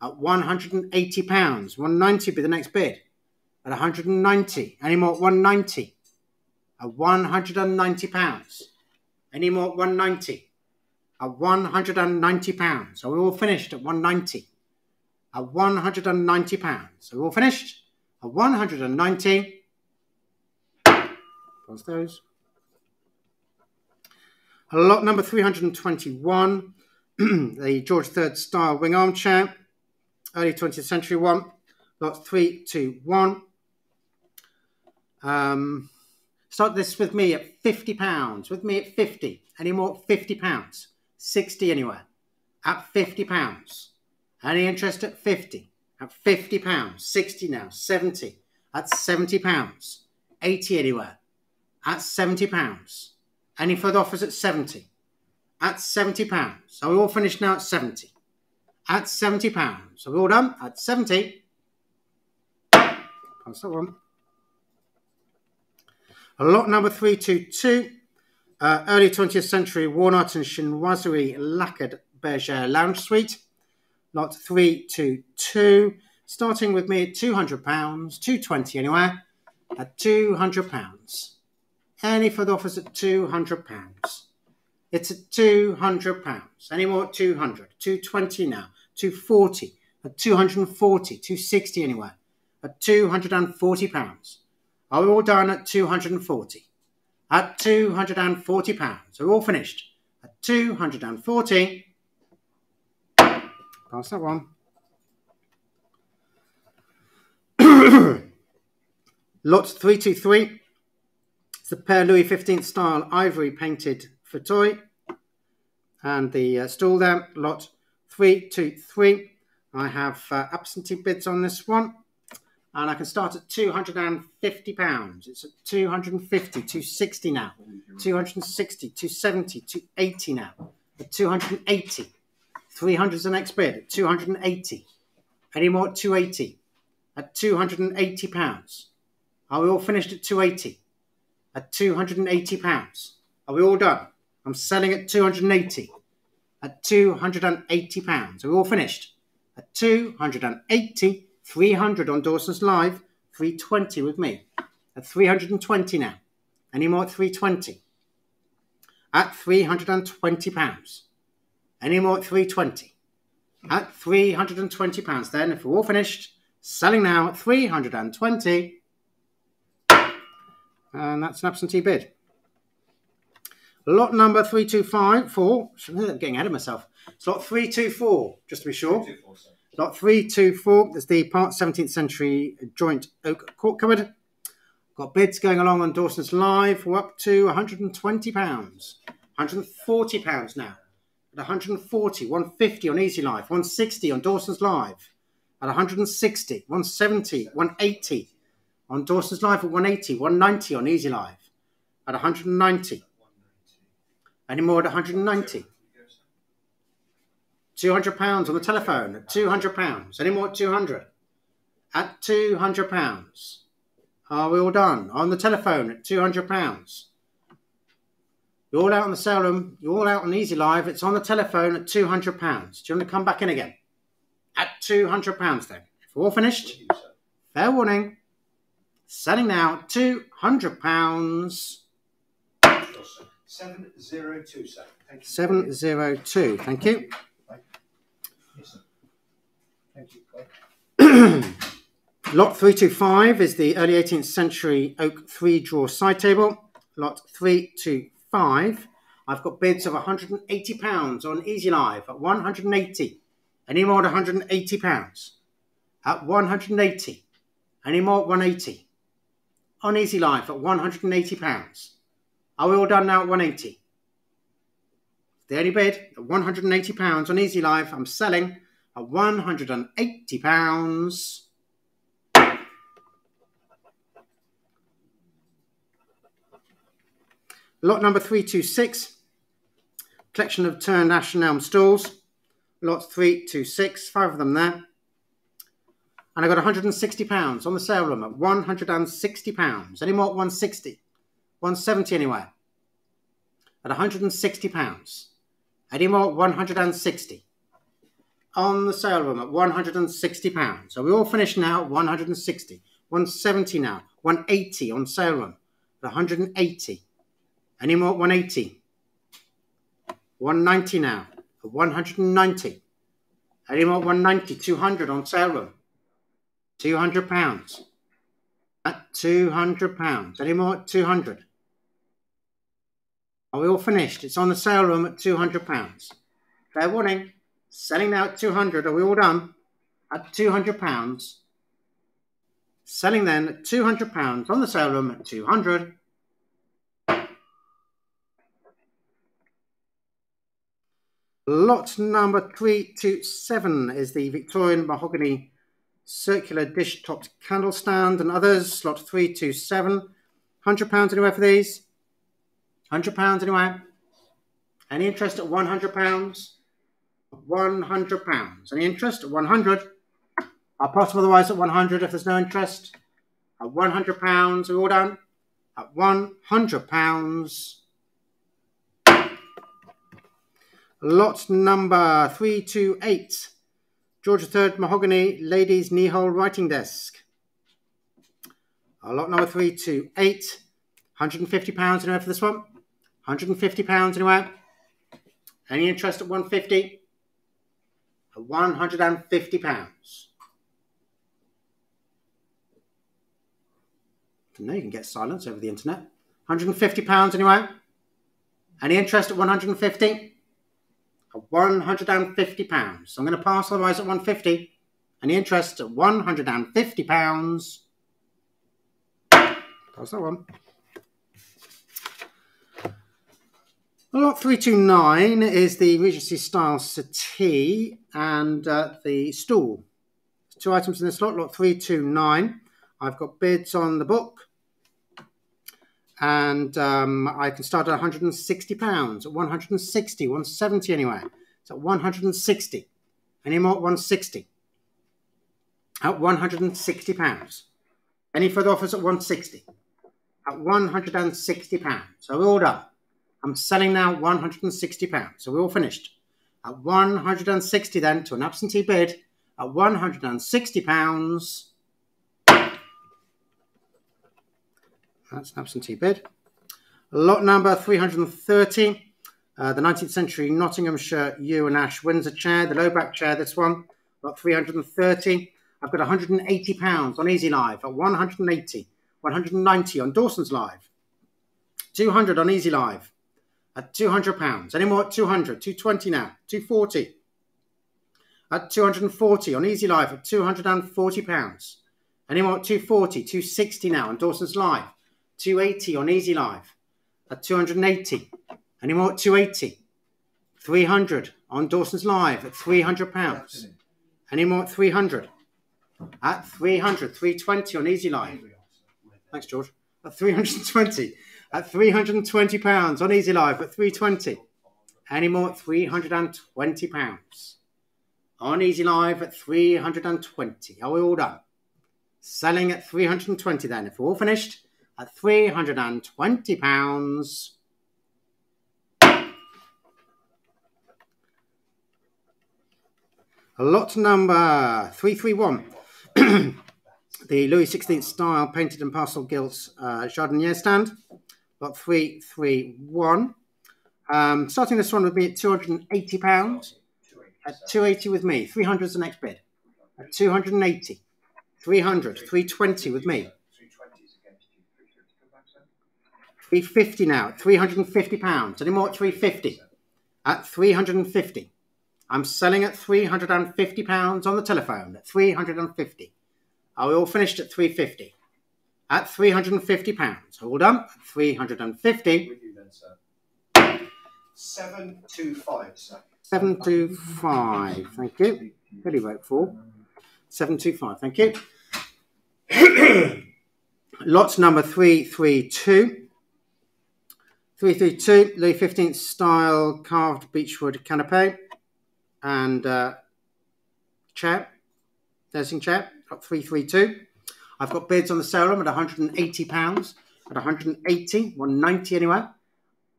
At 180 pounds, 190 be the next bid. At 190. Any more at 190? At 190 pounds. Any more at 190? At 190 pounds. Are we all finished at 190? At 190 pounds. Are we all finished? At 190. Pause those. A Lot number 321, the George III style wing armchair, early 20th century one. Lot 321. Um, start this with me at 50 pounds. With me at 50. Any more 50 pounds? 60 anywhere. At 50 pounds. Any interest at 50? At 50 pounds. 60 now. 70. At 70 pounds. 80 anywhere. At 70 pounds. Any further offers at 70? At 70 pounds. Are we all finished now at 70? At 70 pounds. Are we all done? At 70. Pass that one. A Lot number 322. Uh, early 20th century walnut and chinoiserie lacquered bergère lounge suite. Lot 322. Starting with me at £200, 220 anywhere, at £200. Any further offers at £200? It's at £200. Any more at 200 220 now, 240 at 240 260 anywhere, at £240. Are we all done at 240 At £240. Are we all finished? At 240 Pass that one. Lot 323. It's the Père Louis XV style ivory painted fauteuil. And the uh, stool there, lot 323. I have uh, absentee bids on this one. And I can start at £250. It's at 250 260 now. 260 270 280 now. At 280 300 is the next bid at 280. Any more at 280? At 280 pounds. Are we all finished at 280? At 280 pounds. Are we all done? I'm selling at 280. At 280 pounds. Are we all finished? At 280, 300 on Dawson's Live, 320 with me. At 320 now. Any more at 320? At 320 pounds. Any more at 320? At 320 pounds then, if we're all finished, selling now at 320. And that's an absentee bid. Lot number 325, four. I'm getting ahead of myself. It's lot 324, just to be sure. Lot 324 is the part 17th century joint oak court cupboard. Got bids going along on Dawson's Live. We're up to £120. £140 now at 140, 150 on Easy Live, 160 on Dawson's Live, at 160, 170, 180 on Dawson's Live at 180, 190 on Easy Live, at 190. Any more at 190? 200 pounds on the telephone at 200 pounds. Any more at 200? At 200 pounds. Are we all done? On the telephone at 200 pounds. You're all out on the sale room. You're all out on Easy Live. It's on the telephone at £200. Do you want to come back in again? At £200 then. If we're all finished, fair warning. Selling now £200. 702, sir. Thank you. 702. Thank you. Thank you, Clay. Lot 325 is the early 18th century oak three draw side table. Lot 325, I've got bids of £180 on Easy Live at 180. Any more at £180? At 180. Any more at 180? On Easy Live at £180. Are we all done now at 180? The only bid at £180 on Easy Live. I'm selling at £180. Lot number 326, collection of turned ash and elm stalls. Lot 326, five of them there. And I got £160 on the sale room at £160. Any more at 160 170 anywhere. At £160. Any more at 160 On the sale room at £160. So we all finished now at 160 170 now. 180 on sale room at 180 any more 180? 190 now. 190. Any more 190? 200 on sale room. 200 pounds. At 200 pounds. Any more at 200? Are we all finished? It's on the sale room at 200 pounds. Fair warning. Selling now at 200. Are we all done? At 200 pounds. Selling then at 200 pounds on the sale room at 200. Lot number 327 is the Victorian mahogany circular dish topped candle stand and others. Lot 327. £100 anywhere for these? £100 anywhere? Any interest at £100? £100. Any interest at 100 I'll pass them otherwise at 100 if there's no interest. At £100, we're all done. At £100. Lot number 328. George III Mahogany Ladies Kneehole Writing Desk. Uh, lot number 328. £150 anywhere for this one? £150 anywhere? Any interest at 150 At £150. Now you can get silence over the internet. £150 anywhere? Any interest at 150 £150. So I'm going to pass otherwise at 150 and the interest at £150. Pass that one. Lot 329 is the Regency style settee and uh, the stool. Two items in this lot, lot 329. I've got bids on the book and um, I can start at £160, 160, 170 anywhere. So 160. Any more? 160. At 160 pounds. Any further offers at 160? At 160 pounds. So we're all done. I'm selling now 160 pounds. So we're all finished. At 160 then to an absentee bid at 160 pounds. That's an absentee bid. Lot number 330. Uh, the 19th century Nottinghamshire yew and ash Windsor chair, the low back chair, this one, about 330. I've got 180 pounds on Easy Live at 180, 190 on Dawson's Live, 200 on Easy Live at 200 pounds. Any more at 200, 220 now, 240 at 240 on Easy Live at 240 pounds. Any more at 240, 260 now on Dawson's Live, 280 on Easy Live at 280. Any more at 280? 300 on Dawson's Live at 300 pounds. Any more at 300? At 300, 320 on Easy Live. Thanks, George. At 320. At 320 pounds on Easy Live at 320. Any more at 320 pounds. On Easy Live at 320. Are we all done? Selling at 320 then. If we're all finished, at 320 pounds. Lot number 331. the Louis XVI style painted and parcel gilt uh, Jardinière stand. Lot 331. Um, starting this one with me at £280. At 280 with me. 300 is the next bid. at 280. 300, 320 with me. 350 now, 350 pounds. Any more at 350? At 350. I'm selling at 350 pounds on the telephone at 350. Are we all finished at 350? At 350 pounds. Hold on. 350. With you then, sir. Seven two five, sir. 725. Thank you. Pretty vote for. 725. Thank you. Lots number 332. 332, Louis 15th style carved beechwood canapé and uh, chair, nursing chair, got 332. I've got bids on the sale room at 180 pounds, at 180, 190 anywhere.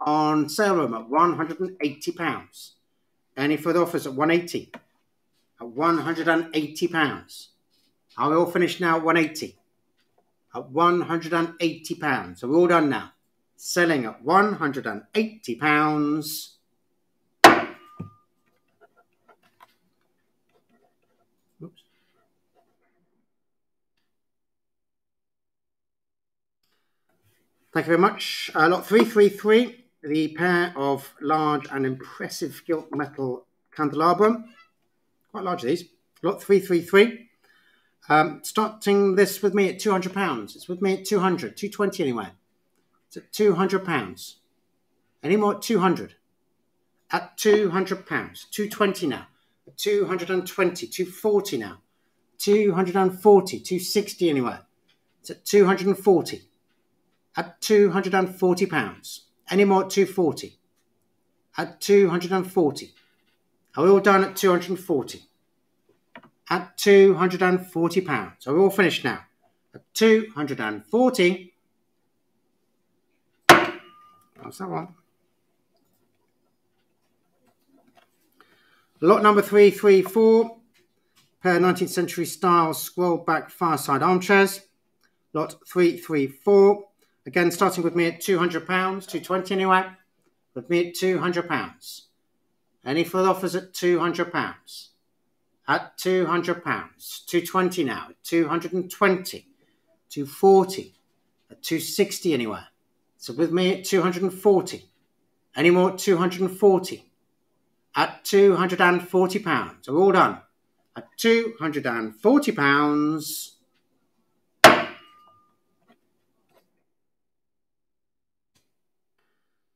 On sale room at 180 pounds. Any further offers at 180? At 180 pounds. Are we all finished now at 180? At 180 pounds. So we're all done now. Selling at 180 pounds. Oops. Thank you very much. Uh, lot 333, the pair of large and impressive gilt metal candelabrum. Quite large these. Lot 333. Um, starting this with me at £200. It's with me at 200 220 anyway. It's at £200. Any more at 200 At £200. 220 now. At 220 240 now. 240 260 anyway. It's at 240 At £240. Any more at 240 At 240 Are we all done at 240 at £240. So we're all finished now. At 240 That one. Lot number 334, pair 19th century style scroll back fireside armchairs. Lot 334, again starting with me at £200, 220 anyway. With me at £200. Any further offers at £200? at £200, 220 now, 220, 240, at 260 anywhere. So with me at 240. Any more at 240? At 240 pounds. So we're all done. At 240 pounds.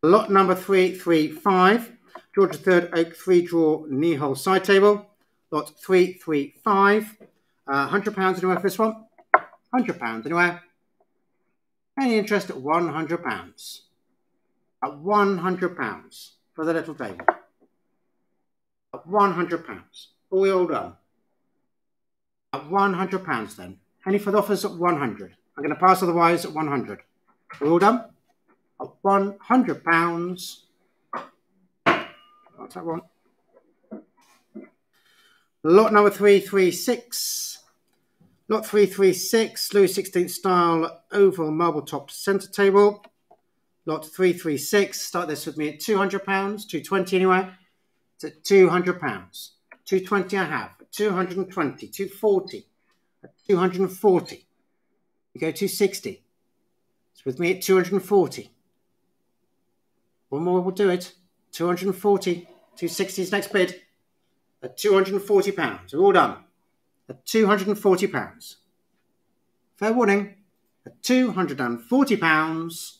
Lot number 335. George III Oak 3 drawer knee hole side table lot 335. Uh, £100 anywhere for this one? £100 anywhere. Any interest at £100? At £100 for the little table. At £100. Are we all done? At £100 then. Any further offers at 100 I'm going to pass otherwise at 100 Are we all done? At £100. What's that one? Lot number 336. Lot 336, Louis XVI style oval marble top centre table. Lot 336, start this with me at £200, 220 anyway. It's at £200. 220 I have, 220, 240, 240. You go 260. It's with me at 240. One more will do it. 240, 260 is next bid at £240. We're all done. At £240. Fair warning. At £240.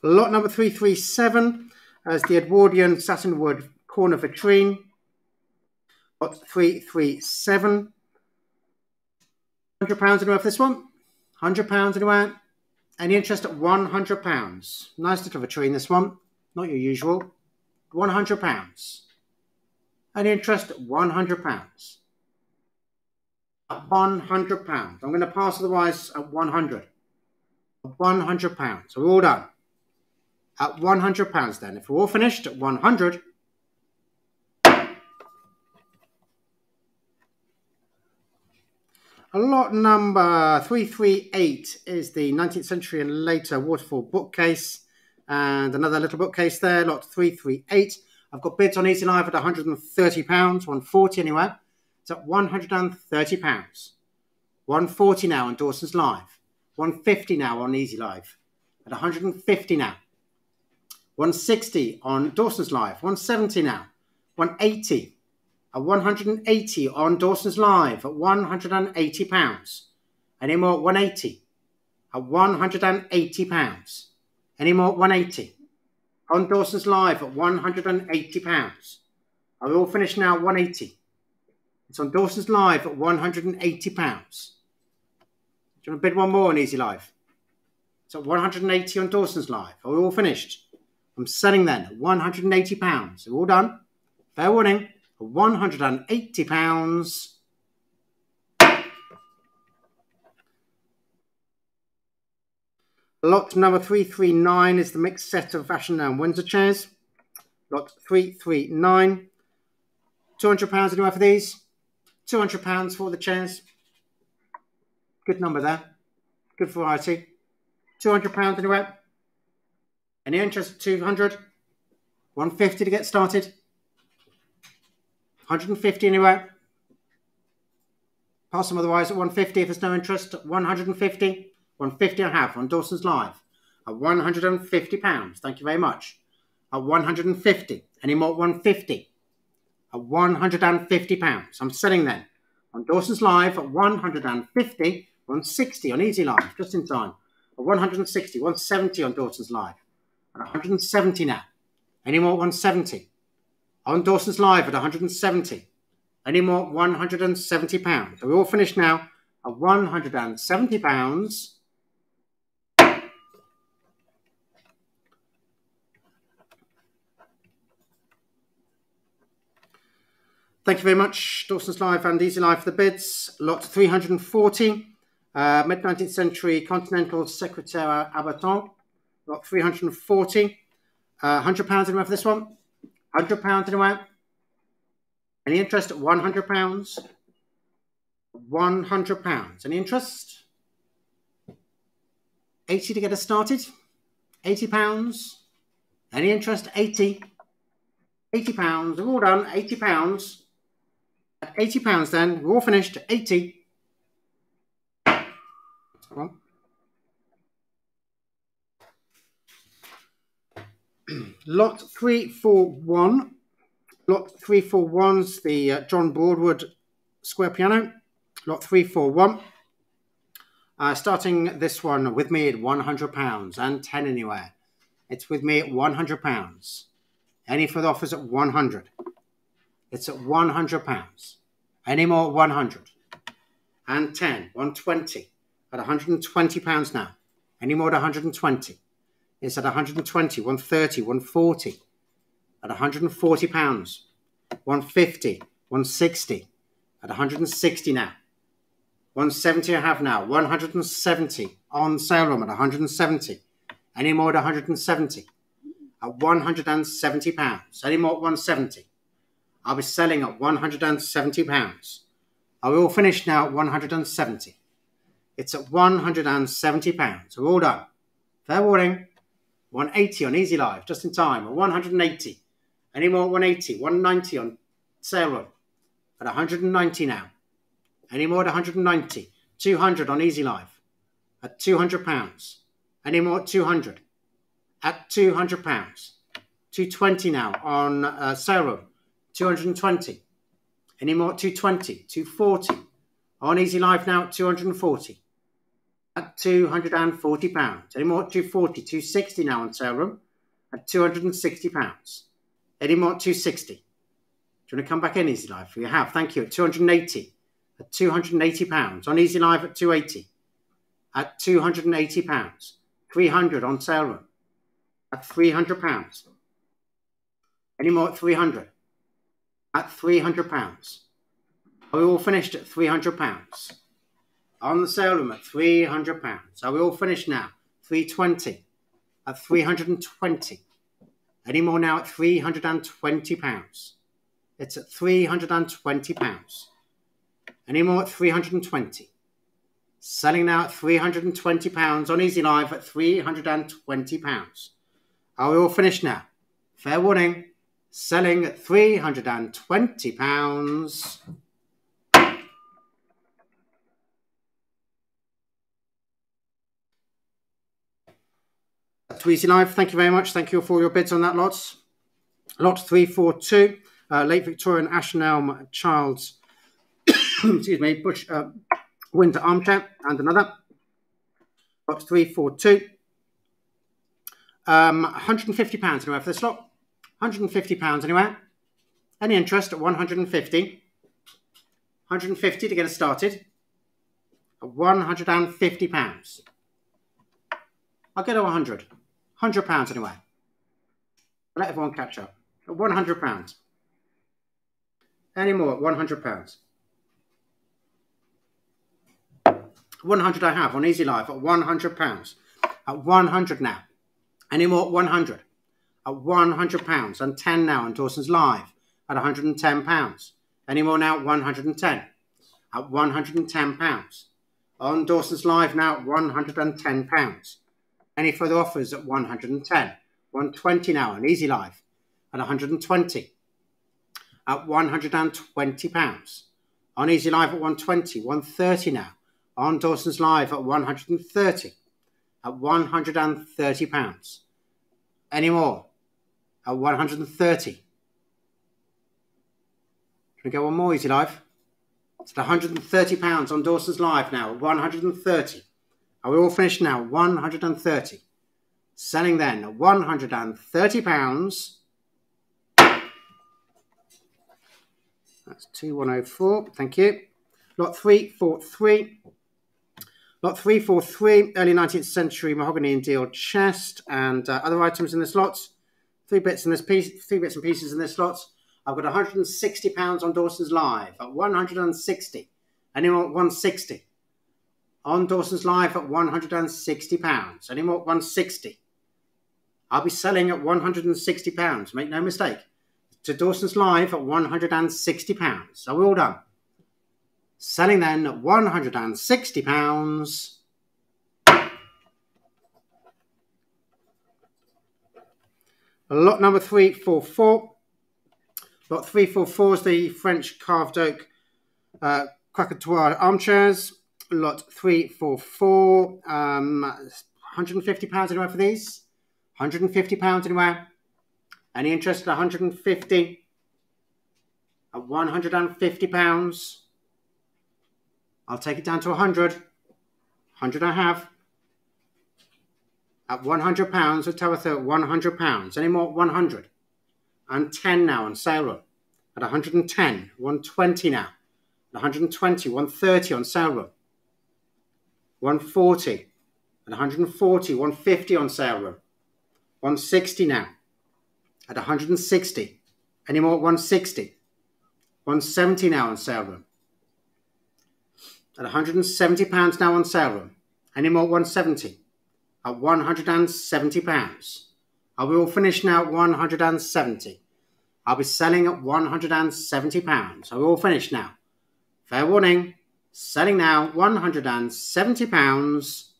Lot number 337 as the Edwardian Satinwood corner vitrine. Lot 337. £100 anywhere for this one? £100 in anywhere? Any interest at £100? Nice little vitrine, this one not your usual, £100. And interest £100. At £100. I'm going to pass otherwise at 100 £100. So we're all done. At £100 then. If we're all finished at 100 A lot number 338 is the 19th century and later waterfall bookcase and another little bookcase there, lot 338. I've got bids on Easy Live at £130, 140 anywhere. It's at £130. 140 now on Dawson's Live. 150 now on Easy Live. At 150 now. 160 on Dawson's Live. 170 now. 180. At 180 on Dawson's Live at 180 pounds. Any more? 180. At 180 pounds. Any more? 180 on Dawson's Live at £180. Are we all finished now 180? It's on Dawson's Live at £180. Do you want to bid one more on Easy Live? It's at 180 on Dawson's Live. Are we all finished? I'm selling then at £180. We're we all done? Fair warning. £180. Lot number 339 is the mixed set of Fashion and Windsor chairs. Lot 339. £200 anywhere for these? £200 for the chairs. Good number there. Good variety. £200 anywhere? Any interest? 200 150 to get started. 150 anywhere? Pass them otherwise at 150 if there's no interest. 150 150 and a half on Dawson's Live at 150 pounds. Thank you very much. At 150. Any more 150? At 150 pounds. I'm selling then on Dawson's Live at 150, 160 on Easy Live, just in time. At 160, 170 on Dawson's Live. At 170 now. Any more 170? On Dawson's Live at 170. Any more 170 pounds. Are we all finished now? At 170 pounds. Thank you very much, Dawson's Live and Easy Live for the bids. Lot 340, uh, mid 19th century Continental Secretaire Abattant. Lot 340. Uh, £100 anywhere for this one? £100 anywhere? Any interest at £100? £100. Any interest? 80 to get us started? £80. Any interest? 80. £80. We're all done. £80. At £80 then, we're all finished. 80 Lot 341. Lot 341's the uh, John Broadwood square piano. Lot 341. Uh, starting this one with me at £100 and 10 anywhere. It's with me at £100. Any further offers at 100 it's at £100. Any more, 100 And 10, 120 at £120 now. Any more at 120 It's at 120 130 140 at £140. 150 160 at 160 now. 170 I have now. 170 on sale room at 170. Any more at 170? At 170 pounds. Any more at 170? I'll be selling at £170. Are we all finished now at 170 It's at £170. We're all done. Fair warning. 180 on Easy Live, just in time, at 180. Any more 180, 190 on sale run at 190 now. Any more at 190, 200 on Easy Live at 200 pounds. Any more at 200 at 200 pounds. 220 now on uh, sale run 220. Any more? 220, 240. On Easy Live now, at 240. At 240 pounds. Any more? 240, 260 now on sale room at 260 pounds. Any more? 260. Do you want to come back in Easy Live? You have, thank you. At 280. At 280 pounds. On Easy Live at 280. At 280 pounds. 300 on sale room. At 300 pounds. Any more at 300? At £300. Are we all finished at £300? On the sale room at £300. Are we all finished now? 320 at 320 Any more now at £320? It's at £320. Any more at 320 Selling now at £320 on Easy Live at £320. Are we all finished now? Fair warning. Selling at £320. To Easy Live, thank you very much. Thank you for all your bids on that lot. Lot 342, uh, late Victorian Ashenelm Child's, excuse me, Bush uh, Windsor Armchair, and another. Lot 342. Um, £150 anywhere for this lot. £150 anywhere. Any interest at 150 150 to get us started. At £150. I'll get to 100 £100 anyway. Let everyone catch up. At £100. Any more at £100. 100 I have on Easy Live at £100. At 100 now. Any more at 100? At £100. And 10 now on Dawson's Live at £110. Any more now at 110? At £110. On Dawson's Live now at £110. Any further offers at 110? 120 now on Easy Live at 120. At 120 pounds. On Easy Live at 120, 130 now. On Dawson's Live at 130. At 130 pounds. Any more? At 130. Can we go one more Easy Live? It's at 130 pounds on Dawson's Live now. 130. Are we all finished now? 130. Selling then at 130 pounds. That's 2104. Thank you. Lot 343. Lot 343, early 19th century mahogany and deal chest and uh, other items in this lot. Three bits in this piece, three bits and pieces in this lot. I've got 160 pounds on Dawson's Live at 160. Anyone 160? On Dawson's Live at 160 pounds. Any more 160? I'll be selling at 160 pounds. Make no mistake. To Dawson's Live at 160 pounds. So we're all done. Selling then at 160 pounds. Lot number 344. Lot 344 is the French carved oak uh, caqueteuse armchairs. Lot 344. Um, £150 anywhere for these? £150 anywhere? Any interest at 150 At £150? I'll take it down to 100 100 I have. At £100, with Tabitha at £100. Any more? 100 And 10 now on sale run. At 110 120 now. At 120 130 on sale run. 140 At 140 150 on sale run. 160 now. At 160. Any more? 160. 170 now on sale room. At 170 pounds now on sale room. Any more? 170. At 170 pounds. I will finish now at 170. I'll be selling at 170 pounds. I will finish now. Fair warning. Selling now 170 pounds.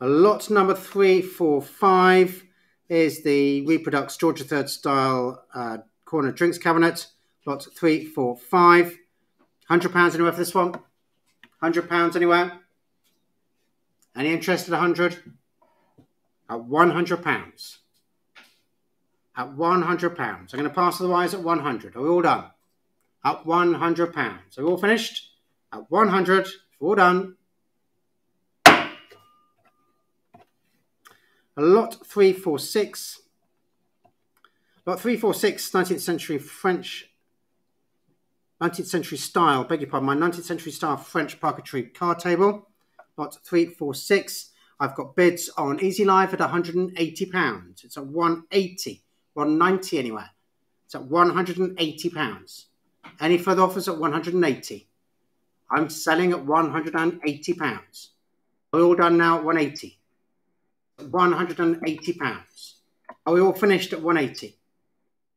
Lot number three, four, five is the Reproducts Georgia Third style uh, corner drinks cabinet. Lot three, four, five. Hundred pounds anywhere for this one? Hundred pounds anywhere? Any interest at a hundred? At one hundred pounds. At one hundred pounds. I'm going to pass the wise at one hundred. Are we all done? At one hundred pounds. Are we all finished? At one hundred. All done. Lot 346. Lot 346, 19th century French, 19th century style, beg your pardon, my 19th century style French parquetry card table. Lot 346. I've got bids on Easy Live at £180. It's at 180 190 anywhere. It's at £180. Any further offers at 180 I'm selling at £180. We're all done now at 180 £180. Are we all finished at 180?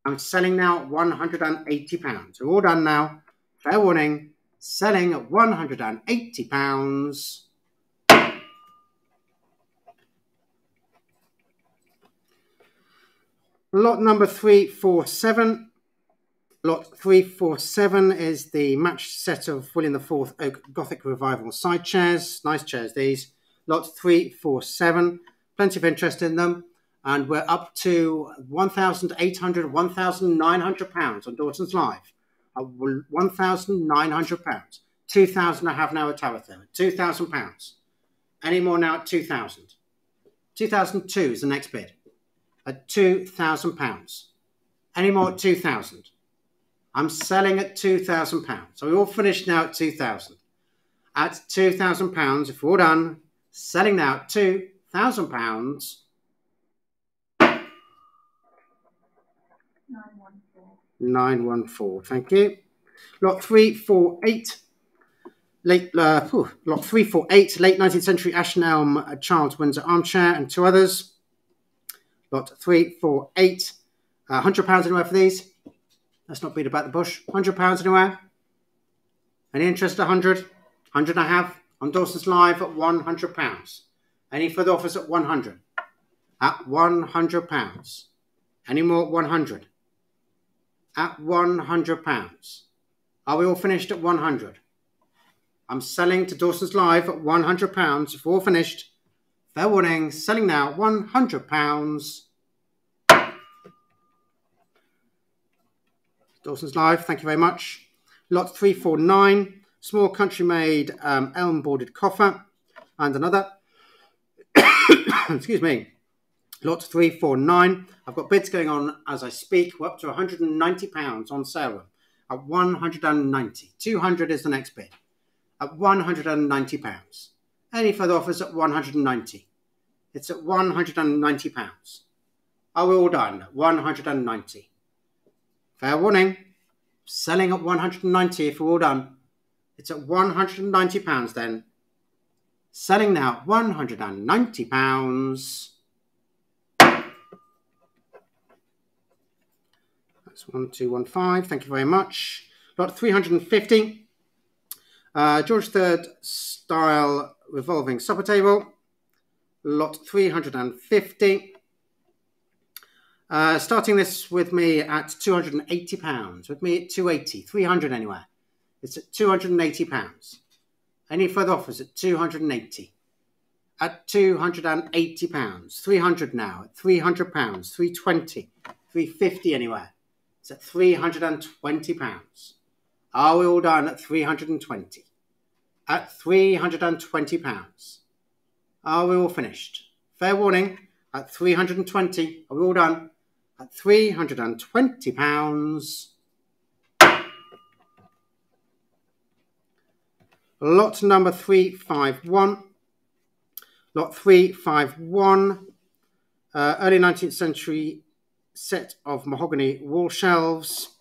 I'm selling now at 180 pounds. We're all done now. Fair warning, selling at 180 pounds. Lot number 347. Lot 347 is the matched set of William IV Oak Gothic Revival side chairs. Nice chairs, these. Lot 347. Plenty of interest in them. And we're up to 1,800, 1,900 pounds on Dawson's Live. Uh, 1,900 pounds. 2,000 I have now at Tabitha. 2,000 pounds. Any more now at 2,000? 2002 is the next bid at £2,000. Any more at 2000 I'm selling at £2,000. So we're all finished now at 2000 At £2,000, if we're all done, selling now at £2,000. 914. Thank you. Lot 348. Late, uh, whew, lot 348, late 19th century Ashen Elm uh, Charles Windsor armchair and two others. Lot 348. Uh, £100 anywhere for these? Let's not beat about the bush. £100 anywhere? Any interest 100 100 I have on Dawson's Live at £100. Any further offers at 100 At £100. Any more at 100 At £100. Are we all finished at 100 I'm selling to Dawson's Live at £100 if we're all finished. Fair warning, selling now £100. Dawson's Live, thank you very much. Lot 349, small country made um, elm boarded coffer. And another. Excuse me. Lot 349. I've got bids going on as I speak. We're up to £190 on sale at 190 200 is the next bid at £190. Any further offers at 190 It's at £190. Are we all done? 190 Fair warning. Selling at 190 if we're all done. It's at £190 then. Selling now at £190. That's 1215. Thank you very much. Lot 350. Uh, George III style revolving supper table, lot 350. Uh, starting this with me at 280 pounds, with me at 280, 300 anywhere. It's at 280 pounds. Any further offers at 280? At 280 pounds, 300 now, at 300 pounds, 320, 350 anywhere. It's at 320 pounds. Are we all done at 320? at £320. Are we all finished? Fair warning, at 320. Are we all done? At £320. Lot number 351. Lot 351. Uh, early 19th century set of mahogany wall shelves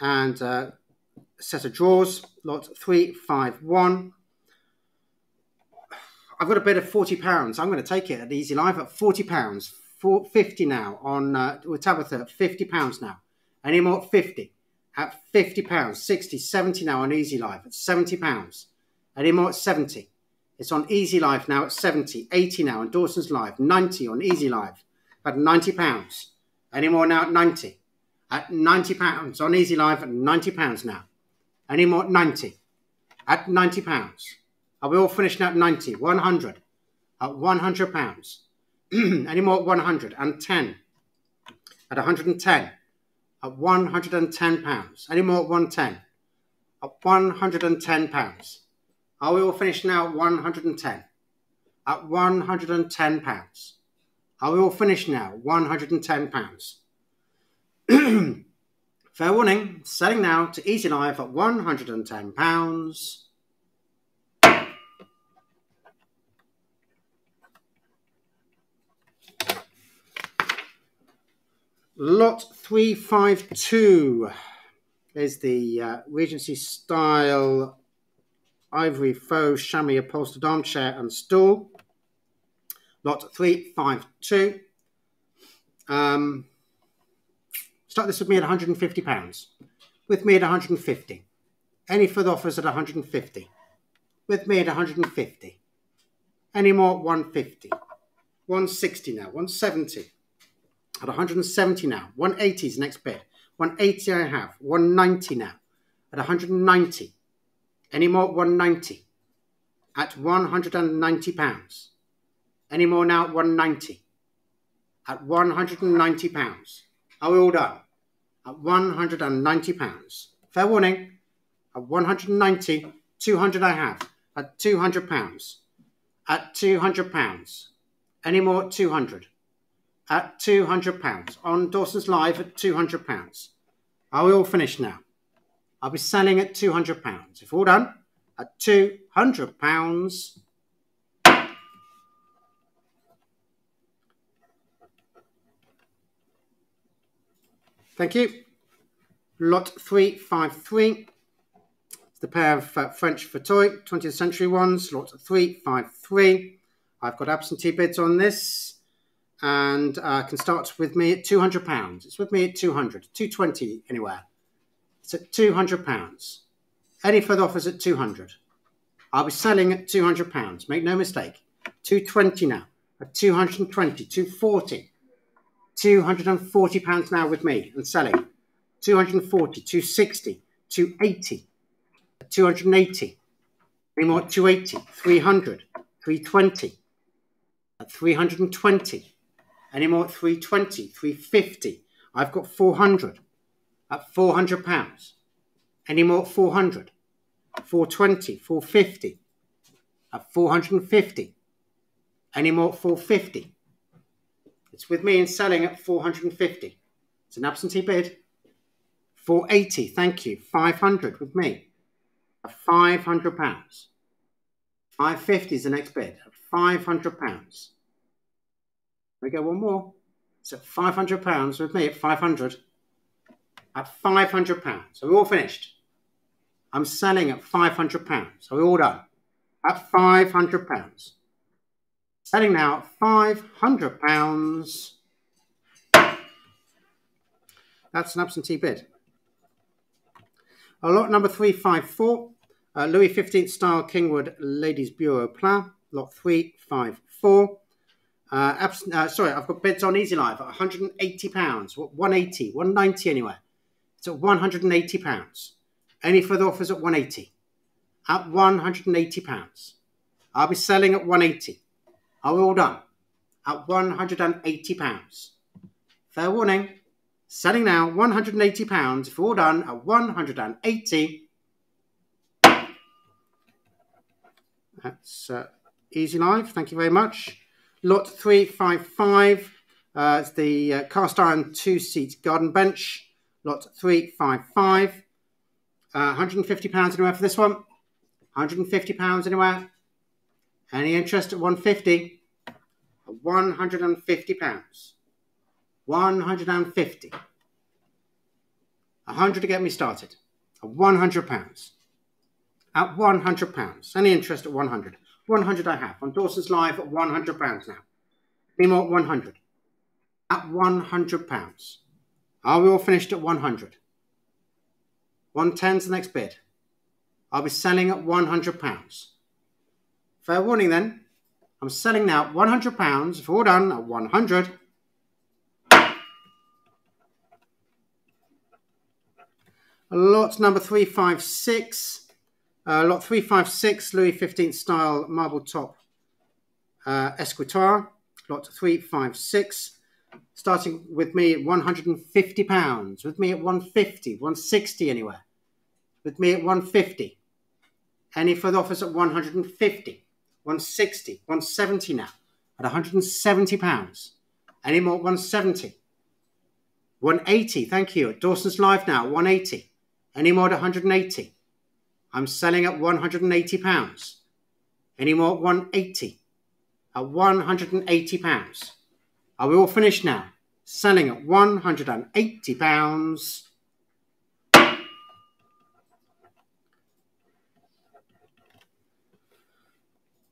and uh, set of drawers, lot 351. I've got a bid of £40. I'm going to take it at Easy Live at £40. 50 now on uh, with Tabitha at £50 now. Any more at 50 at £50. 60, 70 now on Easy Live at £70. Any more at 70. It's on Easy Live now at 70, 80 now on Dawson's Live, 90 on Easy Live at £90. Any more now at 90. At £90 on Easy Live at £90 now. Any more at 90? At 90 pounds. Are we all finished now at 90? 100. At 100 pounds. Any more at 110? At 110. At 110 pounds. Any more at 110? At 110 pounds. Are we all finished now at 110? At 110 pounds. Are we all finished now? 110 pounds. Fair warning, selling now to Easy Live at £110. Lot 352 is the uh, Regency style ivory faux chamois upholstered armchair and stool. Lot 352. Um, Start this with me at £150. With me at 150 Any further offers at 150 With me at 150 Any more at 150 160 now, 170 at 170 now. 180 is next bid. 180 I have. 190 now at 190. Any more? 190 at 190 pounds. Any more now? 190 at 190 pounds. Are we all done? At 190 pounds. Fair warning. At 190, 200 I have. At 200 pounds. At 200 pounds. Any more? 200. At 200 pounds. On Dawson's Live at 200 pounds. Are we all finished now? I'll be selling at £200. If all done, at £200. Thank you. Lot 353. It's the pair of uh, French fauteuil, 20th century ones. Lot 353. I've got absentee bids on this and uh, can start with me at £200. It's with me at 200 220 anywhere. It's at £200. Any further offers at 200 I'll be selling at £200. Make no mistake. 220 now. At 220 240 240 pounds now with me and selling. 240 260 280 280 any more 280 300 320 at 320 any more 320 350 I've got 400 at 400 pounds. Any more 400? 420, 450 at 450. Any more 450? It's with me and selling at 450. It's an absentee bid. 480, thank you. 500 with me at 500 pounds. 550 is the next bid at 500 pounds. We go one more. It's at 500 pounds with me at 500 at £500. So we're all finished. I'm selling at £500. So we're all done. At £500. Selling now at £500. That's an absentee bid. A lot number 354, uh, Louis XV style Kingwood Ladies Bureau Plat, lot 354. Uh, uh, sorry, I've got bids on Easy Live at £180, 180, 190 anywhere. It's at £180. Any further offers at 180 At £180. I'll be selling at 180 Are we all done? At £180. Fair warning. Selling now, £180. If all done at 180 That's uh, Easy Live. Thank you very much. Lot 355. Uh, it's the uh, cast iron two seat garden bench lot 355. Uh, £150 anywhere for this one? £150 anywhere? Any interest at 150? £150. 150 100 to get me started. At £100. At £100. Any interest at 100 100 I have. On Dawson's Live at £100 now. Be more 100. At £100. Are we all finished at 100? 110's the next bid. I'll be selling at 100 pounds. Fair warning then. I'm selling now at 100 pounds. If all done at 100. Lot number 356. Uh, lot 356, Louis XV style marble top uh, escritoire. Lot 356 starting with me at 150 pounds, with me at 150, 160 anywhere, with me at 150. Any further offers at 150, 160, 170 now, at 170 pounds. Any more 170? 180, thank you. At Dawson's Live now, 180. Any more at 180? I'm selling at 180 pounds. Any more 180? At 180 pounds. Are we all finished now? Selling at £180.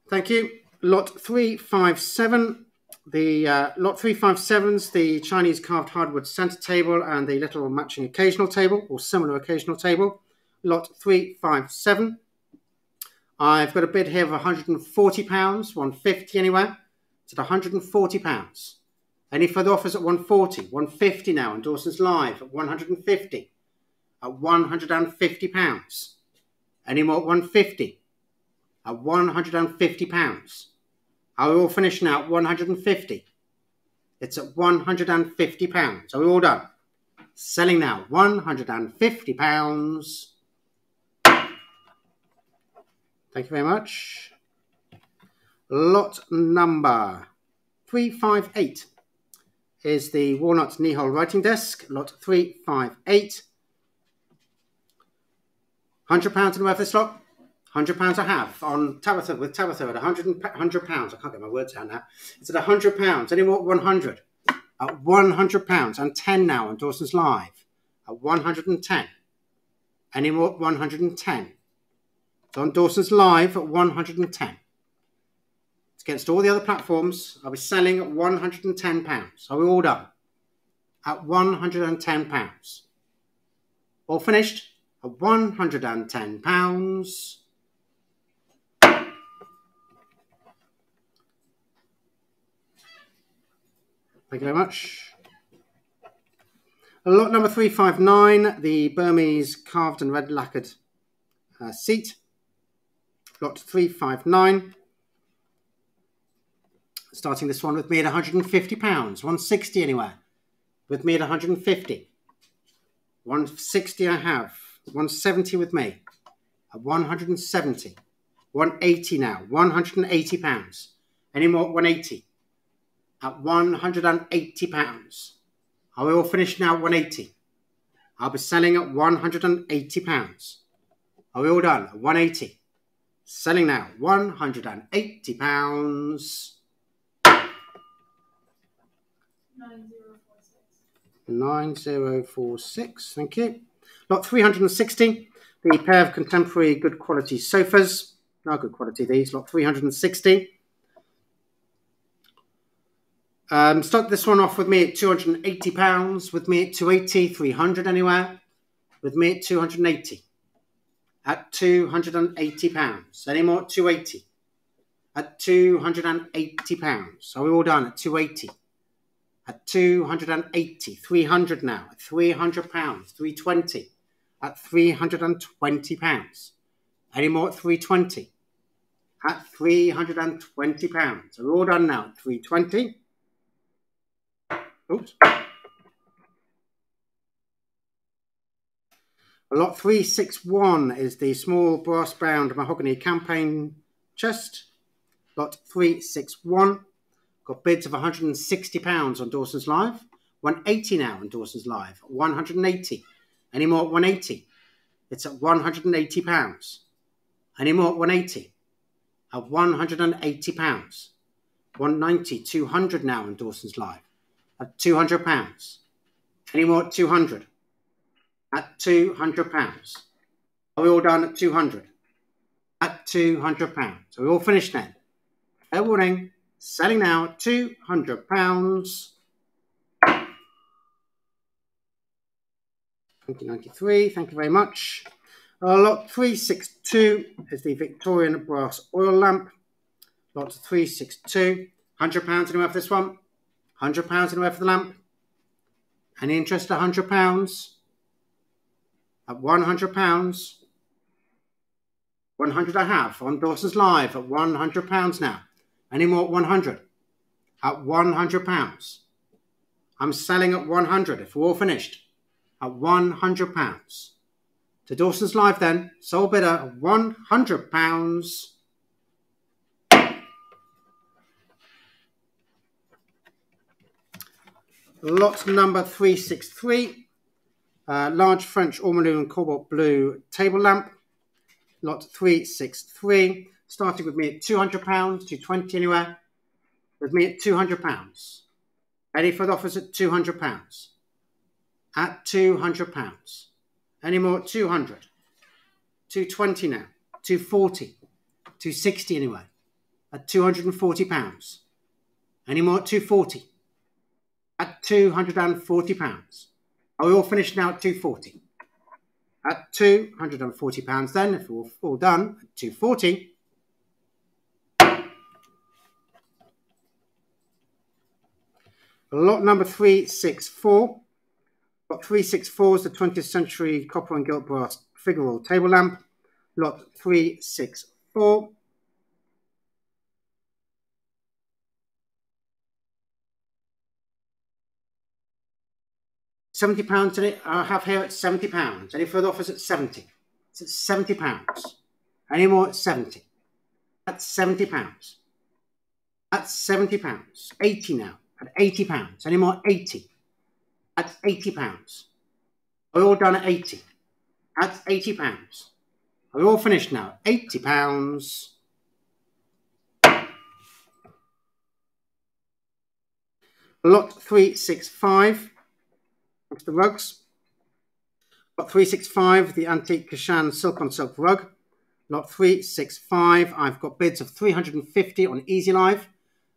Thank you. Lot 357. The uh, lot 357's the Chinese carved hardwood center table and the little matching occasional table or similar occasional table. Lot 357. I've got a bid here of £140, 150 anywhere. It's at £140. Any further offers at 140? 150 now on Dawson's Live at 150. At 150 pounds. Any more at 150? At 150 pounds. Are we all finished now at 150? It's at 150 pounds. Are we all done? Selling now 150 pounds. Thank you very much. Lot number 358 is the Walnut Knee-Hole Writing Desk, lot 358. £100 in worth this lot. £100 I have on Tabitha with Tabitha at 100 £100. I can't get my words out now. It's at £100. Any more? 100 At £100 and 10 now on Dawson's Live. At 110 Any more? 110 It's on Dawson's Live at 110 It's against all the other platforms. I'll be selling at £110. Are we all done? At £110. All finished? At £110. Thank you very much. Lot number 359, the Burmese carved and red lacquered uh, seat. Lot 359. Starting this one with me at £150, 160 anywhere. With me at 150. 160 I have. 170 with me. At 170. 180 now. 180 pounds. Any more? 180 at £180. Are we all finished now 180? I'll be selling at £180. Are we all done? At 180. Selling now £180. 9046. 9046, thank you. Lot 360, the pair of contemporary good quality sofas. No good quality these, lot 360. Um, start this one off with me at £280, with me at 280 300 anywhere, with me at 280 At £280. Any more? at 280 At £280. Are we all done? At 280 At 280 300 now, at £300, 320 At £320. Any more? at 320 At £320. Are we all done now? at 320 Oops. Lot 361 is the small brass bound mahogany campaign chest. Lot 361. Got bids of £160 on Dawson's Live. 180 now on Dawson's Live. 180. Any more at 180? It's at £180. Any more at 180? At £180. 190, 200 now on Dawson's Live at £200. Any more at 200 At £200. Are we all done at 200 At £200. Are we all finished then? Fair warning. Selling now at £200. 1993, thank you very much. Uh, lot 362 is the Victorian brass oil lamp. Lot 362, £100 anywhere for this one? Hundred pounds anywhere for the lamp. Any interest at hundred pounds? At one hundred pounds. One hundred I have on Dawson's Live at one hundred pounds now. Any more at one hundred? At one hundred pounds. I'm selling at one hundred if we're all finished. At one hundred pounds. To Dawson's Live then, sole bidder at one hundred pounds. Lot number 363, uh, large French ormolu and cobalt blue table lamp. Lot 363, starting with me at £200, 220 anywhere. With me at £200. Any further offers at £200? At £200. Any more at 200 220 now. 240 260 anyway. At £240. Any more at 240 at £240. Are we all finished now at 240 At £240 then, if we're all done, at 240 Lot number 364. Lot 364 is the 20th century copper and gilt brass figural table lamp. Lot 364. Seventy pounds today. Uh, I have here at seventy pounds. Any further offers at seventy? It's at seventy pounds. Any more at seventy? At seventy pounds. At seventy pounds. Eighty now. At eighty pounds. Any more? Eighty. At eighty pounds. Are we all done at eighty? At eighty pounds. Are we all finished now? Eighty pounds. Lot three six five. The rugs. Lot 365, the antique Kashan silk on silk rug. Lot 365, I've got bids of 350 on Easy Live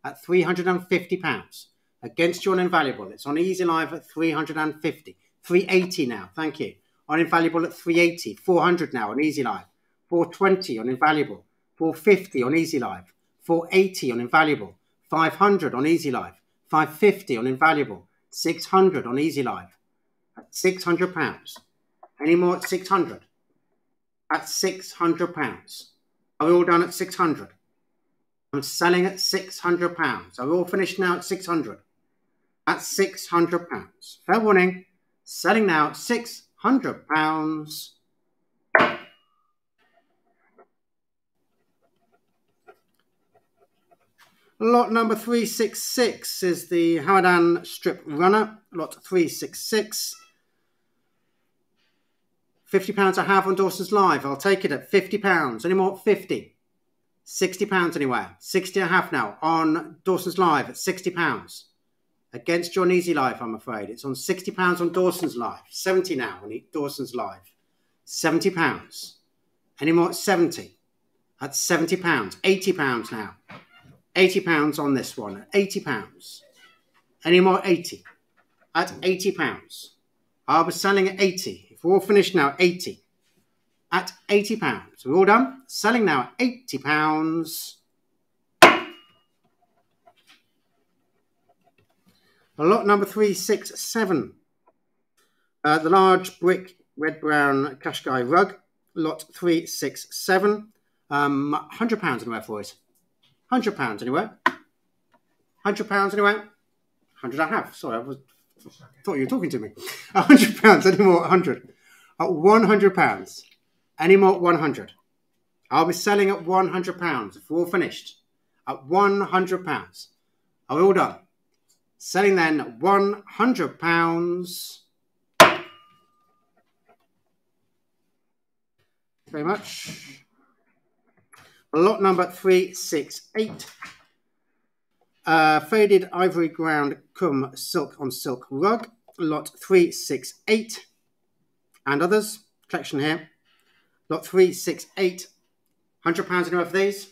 at 350 pounds. Against you on Invaluable, it's on Easy Live at 350. 380 now, thank you. On Invaluable at 380, 400 now on Easy Live. 420 on Invaluable, 450 on Easy Live, 480 on Invaluable, 500 on Easy Live, 550 on Invaluable, 600 on Easy Live, at 600 pounds. Any more at 600? At 600 pounds. Are we all done at 600? I'm selling at 600 pounds. Are we all finished now at 600? At 600 pounds. Fair warning. Selling now at 600 pounds. Lot number 366 is the Howdan Strip Runner. Lot 366. £50 I have on Dawson's Live. I'll take it at £50. Any more? 50 £60 anywhere. 60 I have now on Dawson's Live at £60. Against John Easy Live, I'm afraid. It's on £60 on Dawson's Live. 70 now on Dawson's Live. £70. Any more at 70 At £70. £80 now. £80 on this one. £80. Any more 80 At £80. I was selling at 80 If we're all finished now, 80 At £80. We're all done? Selling now at £80. A lot number 367. Uh, the large brick red brown Qashqai rug. Lot 367. Um, £100 anywhere for it. £100 anywhere. £100 anywhere. 100 I have. Sorry, I was, thought you were talking to me. £100. Any more? 100 At £100. Any more? 100 I'll be selling at £100 if we're all finished. At £100. Are we all done? Selling then at £100. Very much. Lot number 368. Uh, faded ivory ground Qum silk on silk rug. Lot 368. And others. Collection here. Lot 368. £100 anywhere for these.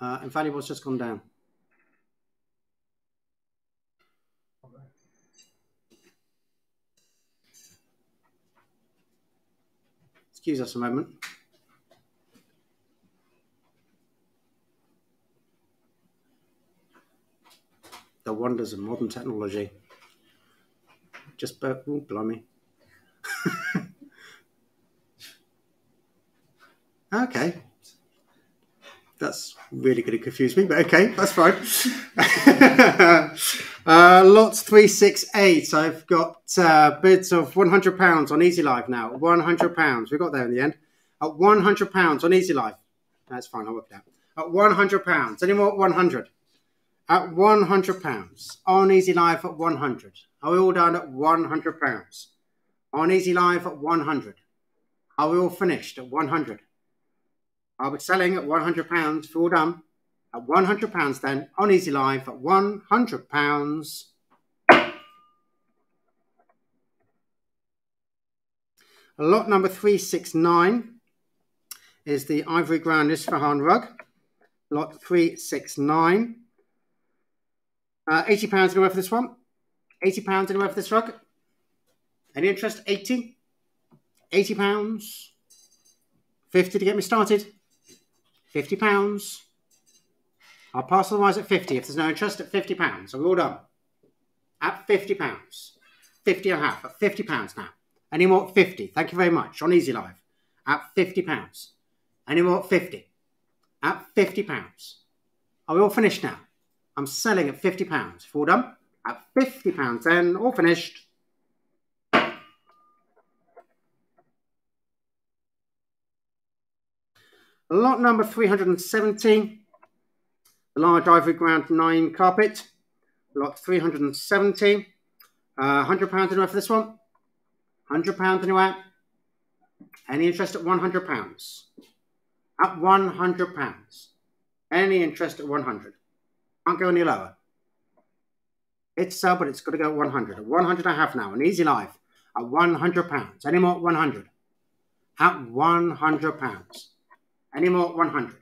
Uh, Invaluable's just gone down. Excuse us a moment. Wonders of modern technology. Just, oh, blimey. okay. That's really going to confuse me, but okay, that's fine. uh, lots 368. I've got uh, bids of £100 on Easy Live now. £100. We got there in the end. At £100 on Easy Live. That's fine, I'll work it out. At £100. Any more? 100 At £100. On Easy Live at 100 Are we all done at £100? On Easy Live at 100 Are we all finished at 100 I'll be selling at £100 for all done. At £100 then, on Easy Live at £100. Lot number 369 is the Ivory Ground Isfahan rug. Lot 369. Uh, £80 anywhere for this one. £80 anywhere for this rug. Any interest? 80 £80. 50 to get me started. £50. I'll pass otherwise at 50 if there's no interest at 50 pounds. So we're all done. At 50 pounds. 50 and a half at 50 pounds now. Any more 50? Thank you very much. On Easy Live. At 50 pounds. Any more 50? At 50 pounds. Are we all finished now? I'm selling at 50 pounds. All done? At 50 pounds then, all finished. Lot number 370, the large ivory ground Nain carpet. Lot 370, uh, £100 anywhere for this one? £100 anywhere? Any interest at £100? At £100. Any interest at 100 Can't go any lower. It's sell, but it's got to go at 100 At 100 I have now, an easy live. At £100. Any more at 100 At £100. Any more? 100.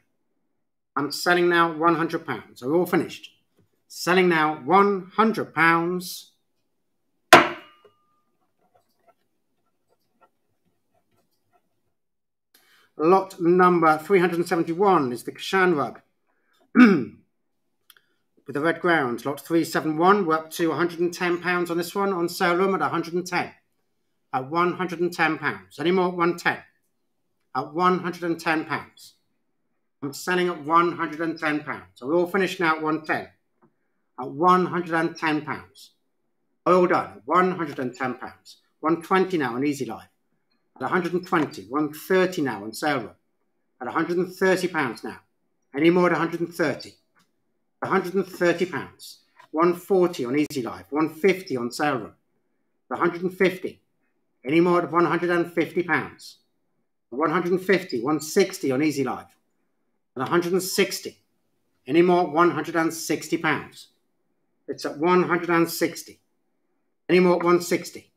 I'm selling now 100 pounds. Are we all finished? Selling now 100 pounds. Lot number 371 is the Kashan rug. With the red ground. Lot 371, we're up to £110 on this one. On sale room at 110 At £110. Any more? at 110 at £110. I'm selling at £110. So we're all finished now at 110 At £110. All done, £110. 120 now on Easy Live. At 120 130 now on sale room. At £130 now. Any more at 130 £130. 140 on Easy Live. 150 on sale room. 150 Any more at £150. 150, 160 on Easy Live, and 160. Any more? 160 pounds. It's at 160. Any more? at 160.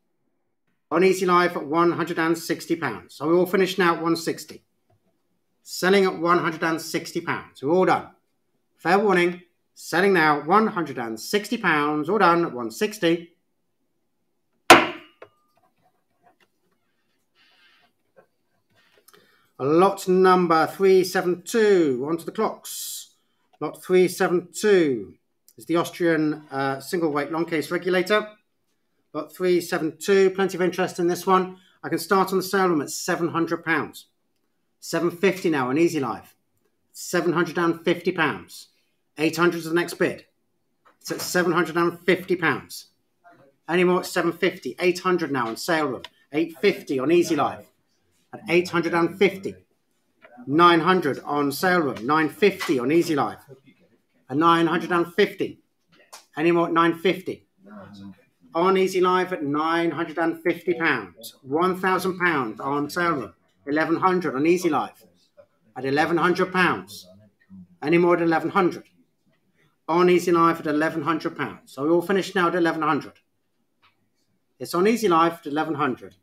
On Easy Live at 160 pounds. So we're all finished now at 160. Selling at 160 pounds. We're all done. Fair warning. Selling now 160 pounds. All done at 160. Lot number 372, onto the clocks. Lot 372 is the Austrian uh, single weight long case regulator. Lot 372, plenty of interest in this one. I can start on the sale room at £700. 750 now on Easy Live. £750. 800 is the next bid. It's at £750. Any more at 750 800 now on sale room. 850 on Easy Live at 850. 900 on sale room, 950 on Easy Live, a 950. Any more at 950? On Easy Live at 950 pounds, 1,000 pounds on sale room, 1,100 on Easy Live at 1,100 pounds. Any more at 1,100? On Easy Live at 1,100 pounds. So we all finished now at 1,100. It's on Easy Live at 1,100.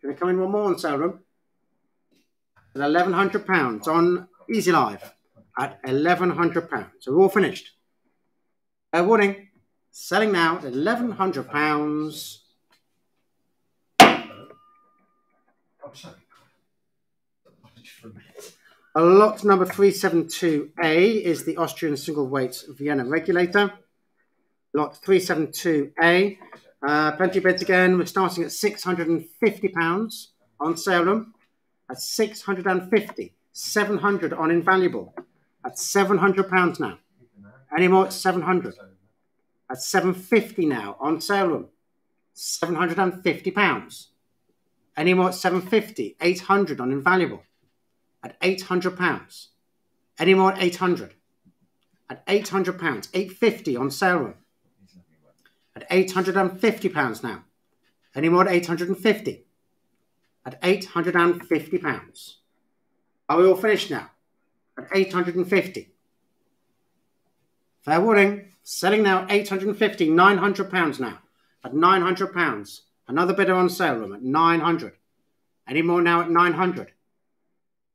Can we come in one more on sale room? at £1,100 on Easy Live at £1,100. So we're all finished. Uh, warning, selling now at £1,100. A lot number 372A is the Austrian single weight Vienna regulator. Lot 372A. Uh, plenty of bids again. We're starting at £650 on sale room at 650, 700 on invaluable, at 700 pounds now. Any more at 700. At 750 now on sale room, 750 pounds. Any more at 750, 800 on invaluable, at 800 pounds. Any more at 800. At 800 pounds, 850 on sale room. At 850 pounds now. Any more at 850 at £850. Are we all finished now? At 850 Fair warning, selling now 850 £900 now. At £900. Another bidder on sale room at 900 Any more now at 900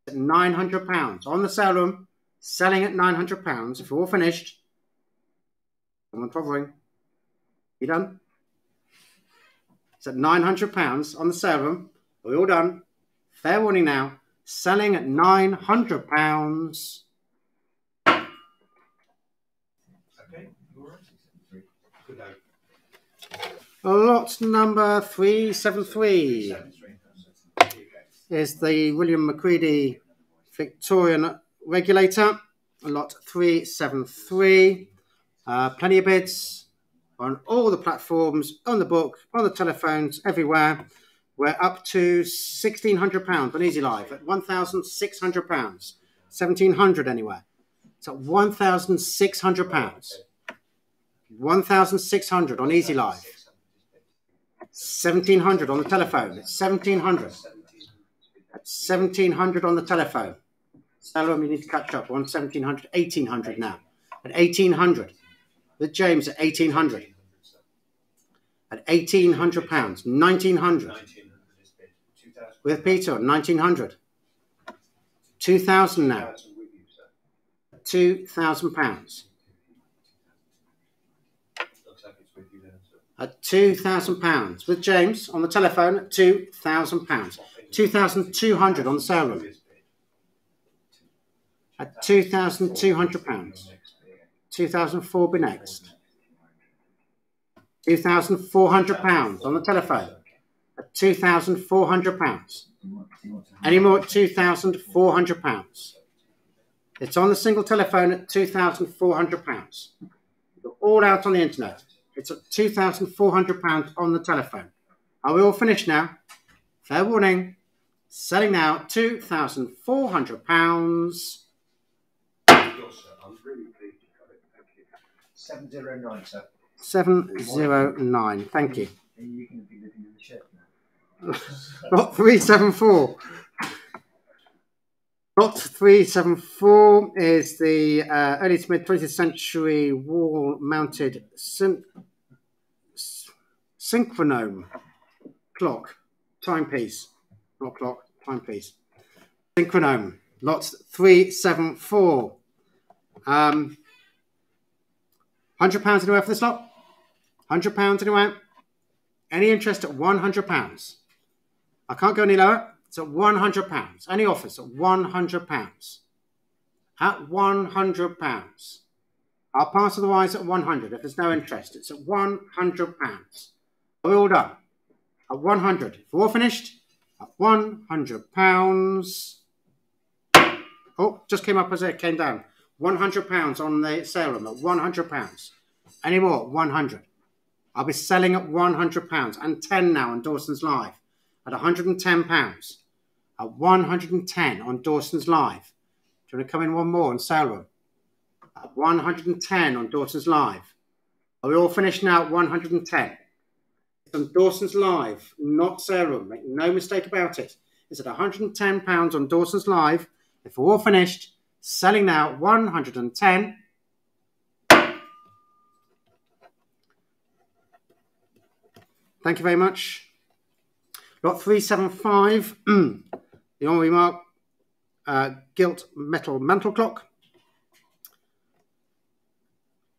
at 900 pounds on the sale selling at 900 pounds. If you're all finished, I'm. You done? It's at 900 pounds on the sale Are we all done? Fair warning now. Selling at 900 pounds. Okay. Lot number 373 is the William Macready Victorian regulator. Lot 373. Uh, plenty of bids on all the platforms, on the book, on the telephones, everywhere. We're up to £1,600 on Easy Live at £1,600. 1700 anywhere. It's at £1,600. 1,600 on Easy Live. 1,700 on the telephone. It's 1,700. 1,700 on the telephone. Salome, you need to catch up. We're on 1,700, 1,800 now. At 1,800. With James at 1,800. At 1,800 pounds. 1,900. With Peter 1,900. 2,000 now. 2,000 pounds. At 2,000 pounds. With James on the telephone at 2,000 pounds. 2,200 on the sale room. At 2,200 pounds. 2004 be next. 2,400 pounds on the telephone. At 2,400 pounds. Any more at 2,400 pounds. It's on the single telephone at 2,400 pounds. All out on the internet. It's at 2,400 pounds on the telephone. Are we all finished now? Fair warning. Selling now, 2,400 pounds. Seven zero nine, sir. 709. Thank you. You're going to be living in the shed now. Lot 374. Lot 374 is the uh, early to mid 20th century wall mounted syn- synchronome clock, timepiece, not clock, timepiece. Synchronome, lot 374. Um, £100 anywhere for this lot? £100 anywhere? Any interest at £100? I can't go any lower. It's at £100. Any offers at £100? At £100. I'll pass otherwise at 100 if there's no interest. It's at £100. Are we all done? At 100. If we're all finished, at £100. Oh, just came up as it came down. £100 on the sale room at £100. Any more? 100 I'll be selling at £100 and 10 now on Dawson's Live at £110. At 110 on Dawson's Live. Do you want to come in one more on sale room? At 110 on Dawson's Live. Are we all finished now at 110? On Dawson's Live, not sale room. Make no mistake about it. It's at £110 on Dawson's Live. If we're all finished, selling now 110. Thank you very much. Lot 375, the Henri Marc uh, gilt metal mantle clock.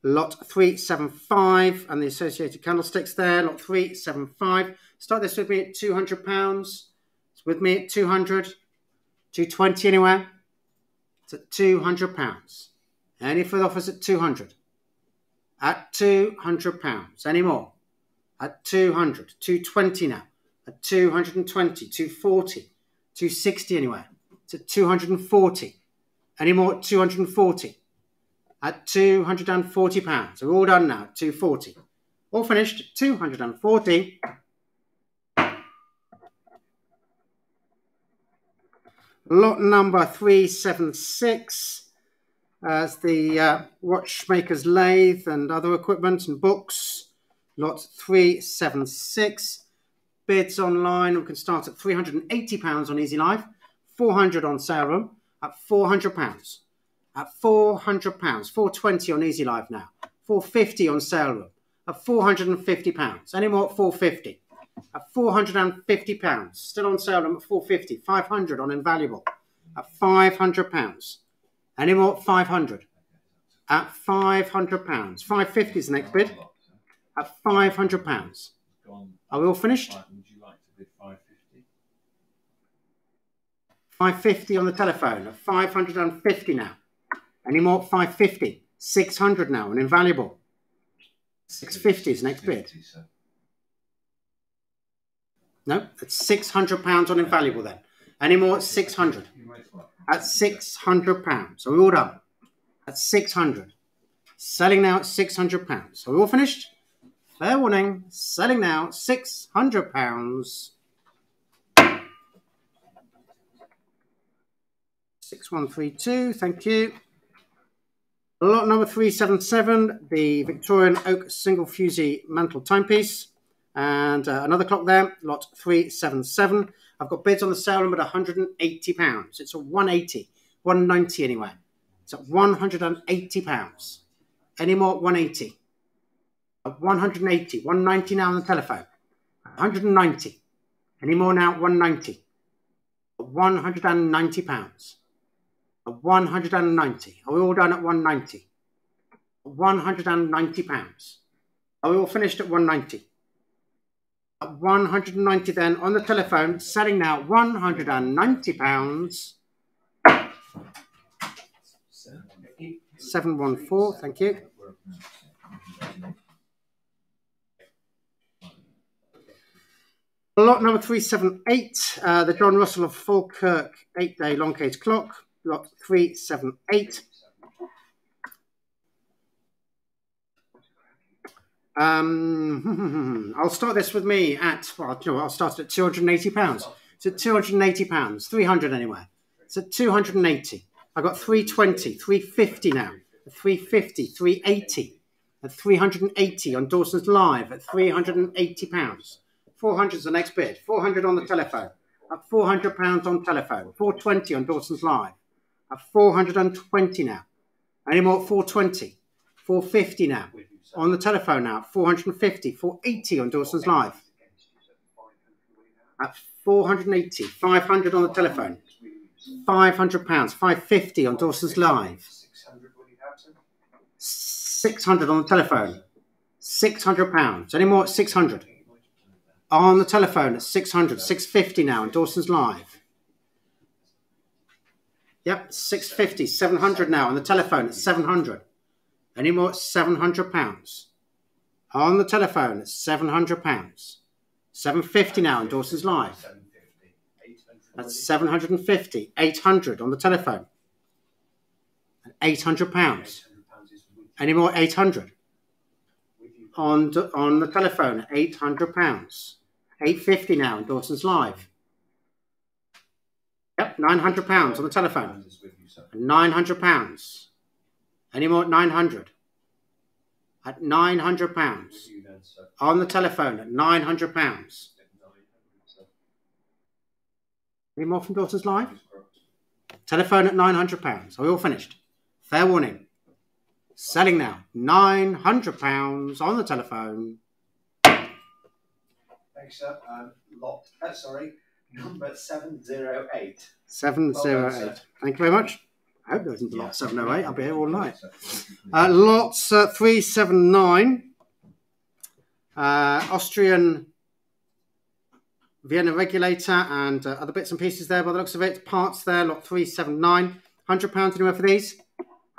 Lot 375 and the associated candlesticks there. Lot 375. Start this with me at £200. It's with me at 200 220 anywhere. It's at £200. Any further offers at 200 At £200. Any more? At 200 220 now. At 220 240 260 anywhere. It's at 240 Any more at 240 At 240 pounds. We're all done now. 240 All finished. 240 Lot number 376 as the uh, watchmaker's lathe and other equipment and books. Lot 376. Bids online, we can start at £380 on Easy Live, 400 on sale room, at £400. At £400, 420 on Easy Live now, 450 on sale room, at £450. Any more at 450 At £450, still on sale room at 450 500 on Invaluable, at £500. Any more at 500 At £500. 550 is the next bid at five hundred pounds. Are we all finished? Would you like to bid five fifty? Five fifty on the telephone. At five hundred and fifty now. Any more? Five fifty. Six hundred now. an Invaluable. Six fifty is next bid. No, it's six hundred pounds on Invaluable then. Any more? Six hundred. At six hundred pounds. So we're all done. At six hundred. Selling now at six hundred pounds. So we're all finished. Fair warning. Selling now six hundred pounds. Six one three two. Thank you. Lot number 377, the Victorian Oak Single Fusee Mantle Timepiece. And uh, another clock there, lot 377. I've got bids on the sale room at £180. It's a 180, 190 anyway. It's at £180. Any more? 180. At 180, 190 now on the telephone. 190. Any more now? 190. 190 pounds. 190. Are we all done at 190? 190 pounds. Are we all finished at 190? At 190 then on the telephone, selling now 190 pounds. 714, thank you. Lot number 378, uh, the John Russell of Falkirk 8-day long cage clock lot 378. Um, I'll start this with me at, well, I'll start at £280. It's at £280, 300 anyway. It's at 280. I've got 320, 350 now, 350, 380, at 380 on Dawson's Live at £380. 400 is the next bid, 400 on the telephone, at £400 on telephone, 420 on Dawson's Live at 420 now. Any more 420, 450 now. On the telephone now, 450, 480 on Dawson's Live. At 480, 500 on the telephone. 500 pounds, 550 on Dawson's Live. 600 on the telephone. 600 pounds. Any more 600? On the telephone at 600, 650 now on Dawson's Live. Yep, 650, 700 now on the telephone. It's 700. Any more? 700 pounds. On the telephone, it's 700 pounds. 750 now on Dawson's Live. That's 750. 800 on the telephone. And 800 pounds. Any more? 800. On, on the telephone, 800 pounds. 850 now on Dawson's Live. Yep, nine hundred pounds on the telephone. Nine hundred pounds. Any more? Nine hundred. At nine hundred pounds on the telephone at nine hundred pounds. Any more from Dawson's Live? Telephone at nine hundred pounds. Are we all finished? Fair warning. Selling now. Nine hundred pounds on the telephone. Thanks, sir. Um, lot. Uh, sorry, number 708. 708. Thank you very much. I hope there isn't a lot 708. I'll be here all night. Uh, lots uh, 379. Uh, Austrian Vienna regulator and uh, other bits and pieces there by the looks of it. Parts there, lot 379. £100 anywhere for these?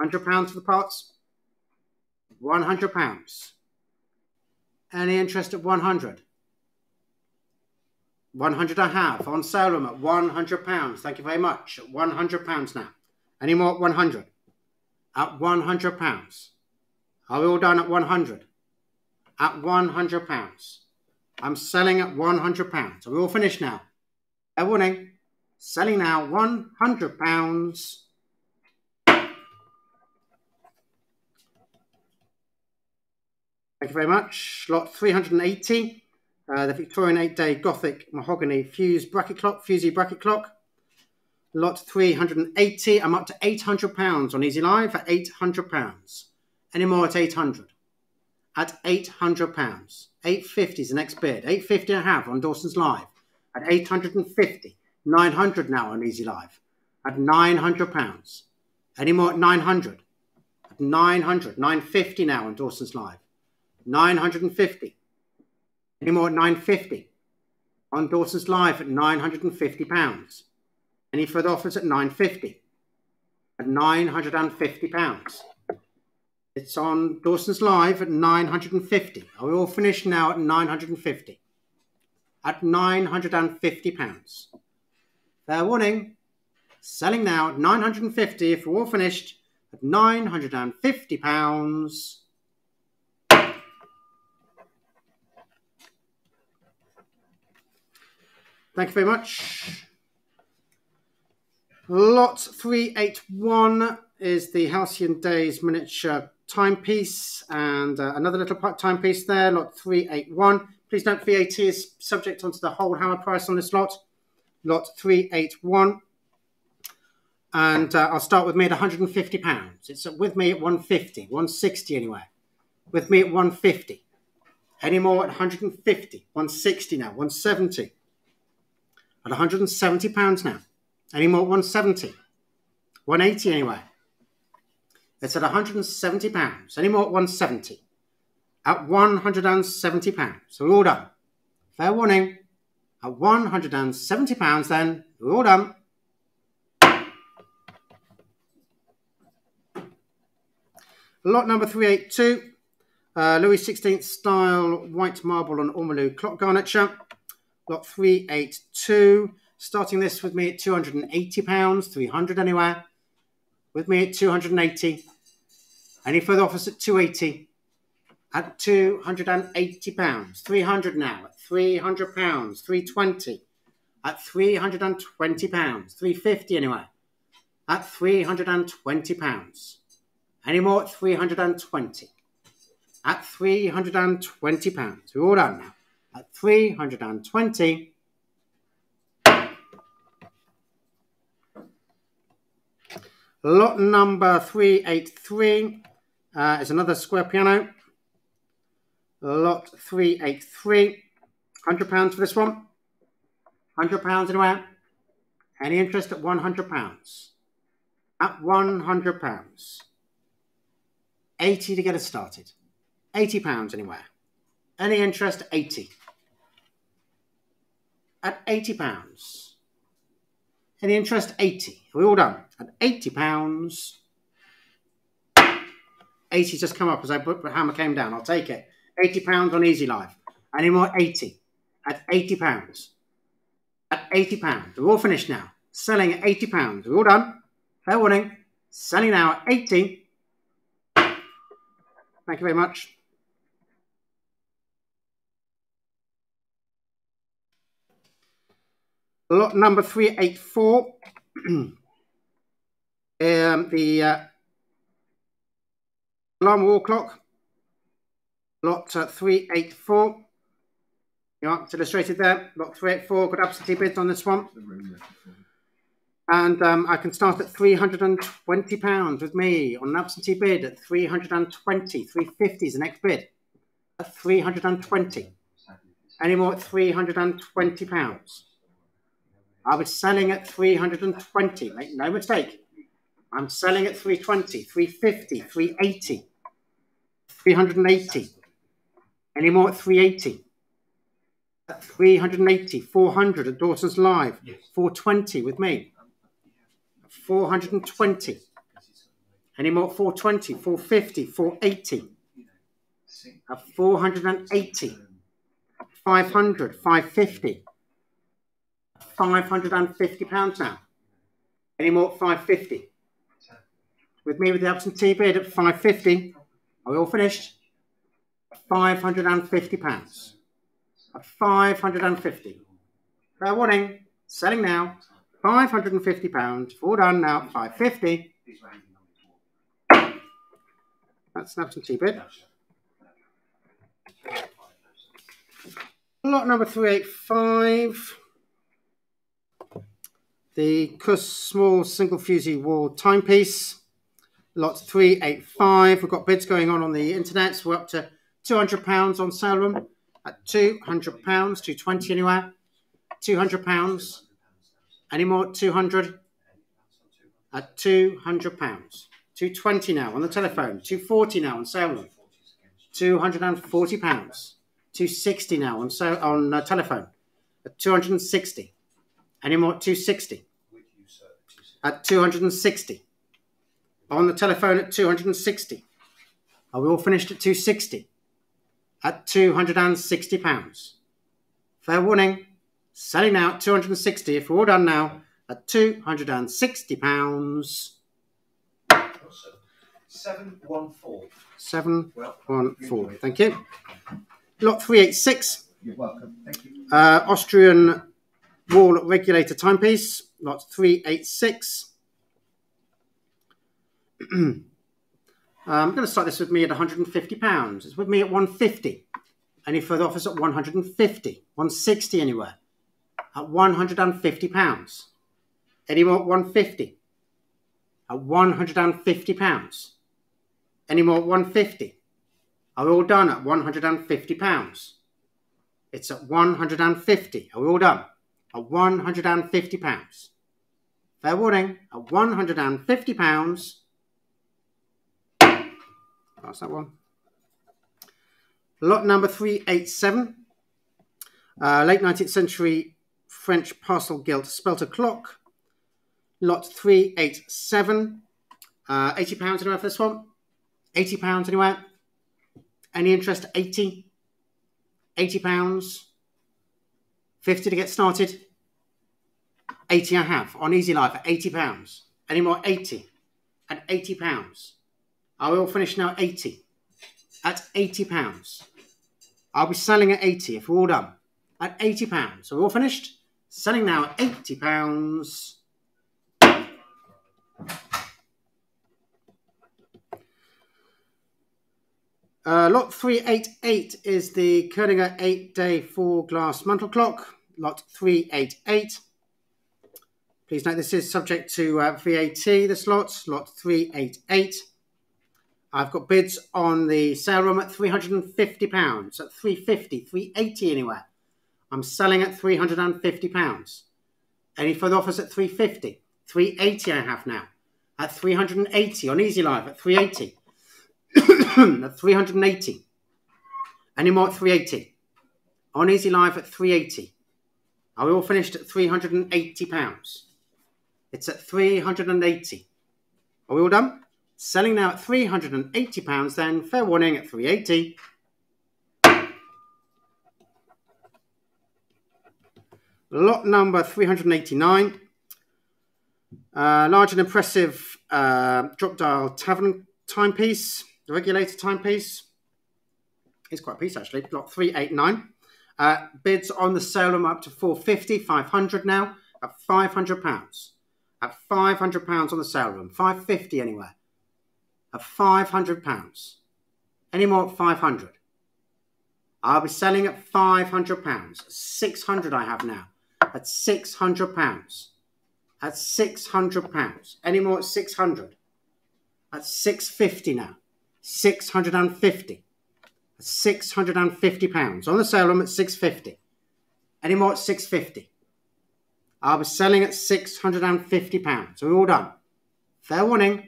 £100 for the parts? £100. Any interest at 100 100 I have on sale room at 100 pounds. Thank you very much. 100 pounds now. Any more 100? At 100 pounds. Are we all done at 100? At 100 pounds. I'm selling at 100 pounds. Are we all finished now? A warning. Selling now 100 pounds. Thank you very much. Lot 380. Uh, the Victorian 8-day Gothic mahogany fuse bracket clock, fusee bracket clock. Lot 380. I'm up to £800 on Easy Live at £800. Any more at 800 At £800. 850 is the next bid. 850 I have on Dawson's Live at 850. 900 now on Easy Live at £900. Any more at 900 At 900. 950 now on Dawson's Live. 950. Any more at 950 on Dawson's Live at 950 pounds. Any further offers at 950 at 950 pounds. It's on Dawson's Live at 950. Are we all finished now at 950? at £950. Fair warning, selling now at 950 if we're all finished at £950. Thank you very much. Lot 381 is the Halcyon Days miniature timepiece and uh, another little timepiece there, lot 381. Please note VAT is subject onto the whole hammer price on this lot, lot 381. And uh, I'll start with me at 150 pounds. It's with me at 150, 160 anyway. With me at 150. Any more at 150, 160 now, 170 at 170 pounds now. Any more 170? 180 anyway. It's at 170 pounds. Any more 170? At 170 pounds. So we're all done. Fair warning. At 170 pounds then, we're all done. Lot number 382. Uh, Louis XVI style white marble and ormolu clock garniture lot 382. Starting this with me at £280, 300 anywhere. With me at 280. Any further offers at 280? At 280 pounds, 300 now at 300 pounds, 320 at 320 pounds, 350 anyway at 320 pounds. Any more at 320 at 320 pounds. We're all done now at 320. Lot number 383 uh, is another square piano. Lot 383. £100 for this one. £100 anywhere. Any interest at £100? At £100. 80 to get us started. £80 anywhere. Any interest, 80. At 80 pounds. Any interest, 80. Are we all done? At 80 pounds. 80 just come up as I put the hammer came down. I'll take it. 80 pounds on Easy Live. Any more? 80. At 80 pounds. At 80 pounds. We're all finished now. Selling at 80 pounds. We're all done. Fair warning. Selling now at 80. Thank you very much. Lot number 384, um, the uh, alarm wall clock, lot uh, 384. Yeah, it's illustrated there. Lot 384, got absentee bids on this one. And um, I can start at £320 with me on an absentee bid at 320 350 is the next bid. At 320 Any more at £320. I was selling at 320, make no mistake. I'm selling at 320, 350, 380, 380. Any more at 380? At 380, 400 at Dawson's Live, 420 with me. 420. Any more at 420, 450, 480. At 480, 500, 550. £550 now. Any more at 550 With me with the absentee bid at 550 Are we all finished? £550. At 550 Fair warning, selling now. £550. All done now, 550 That's an absentee bid. Lot number 385 the Kuss small single fusee wall timepiece, lot 385. We've got bids going on on the internet. So we're up to £200 on sale room at £200, 220 anywhere. £200. Any more 200 At £200. 220 now on the telephone. 240 now on sale room. £240. 260 now on, so, on uh, telephone. At 260 Any more 260 at 260. On the telephone at 260. Are we all finished at 260? At 260 pounds. Fair warning. Selling now at 260. If we're all done now, at 260 pounds. Seven one four. Seven Well, one four. Thank you. Lot 386. You're welcome. Thank you. Uh, Austrian wall regulator timepiece, lot 386. um, I'm going to start this with me at 150 pounds. It's with me at 150. Any further offers at 150, 160 anywhere? At 150 pounds. Any more at 150? At 150 pounds. Any more at 150? Are we all done at 150 pounds? It's at 150. Are we all done? At 150 pounds. Fair warning, at 150 pounds. That's that one. Lot number 387. Uh, late 19th century French parcel gilt spelter clock. Lot 387. Uh, 80 pounds anywhere for this one? 80 pounds anywhere? Any interest? 80? 80 pounds, 50 to get started, 80 I have on Easy Live at 80 pounds. Any more? 80 at 80 pounds. I will finish now at 80 at 80 pounds. I'll be selling at 80 if we're all done at 80 pounds. So we're all finished. Selling now at 80 pounds. Uh, lot 388 is the Koeniger 8 day 4 glass mantle clock. Lot 388. Please note this is subject to uh, VAT, this lot, lot 388. I've got bids on the sale room at £350, at 350 380 anywhere. I'm selling at £350. Any further offers at 350 380 I have now. At 380 on Easy Live at 380 at 380. Any more at 380? On Easy Live at 380. Are we all finished at 380 pounds? It's at 380. Are we all done? Selling now at 380 pounds then. Fair warning at 380. Lot number 389. Uh, large and impressive uh, drop dial tavern timepiece. The regulator timepiece It's quite a piece actually. Lot 389. Uh, bids on the sale room up to 450, 500 now at 500 pounds. At 500 pounds on the sale room, 550 anywhere. At 500 pounds. Any more at 500? I'll be selling at 500 pounds. 600 I have now. At 600 pounds. At 600 pounds. Any more at 600? At 650 now. 650. 650 pounds. On the sale room at 650. Any more at 650? I'll be selling at 650 pounds. So we're all done? Fair warning.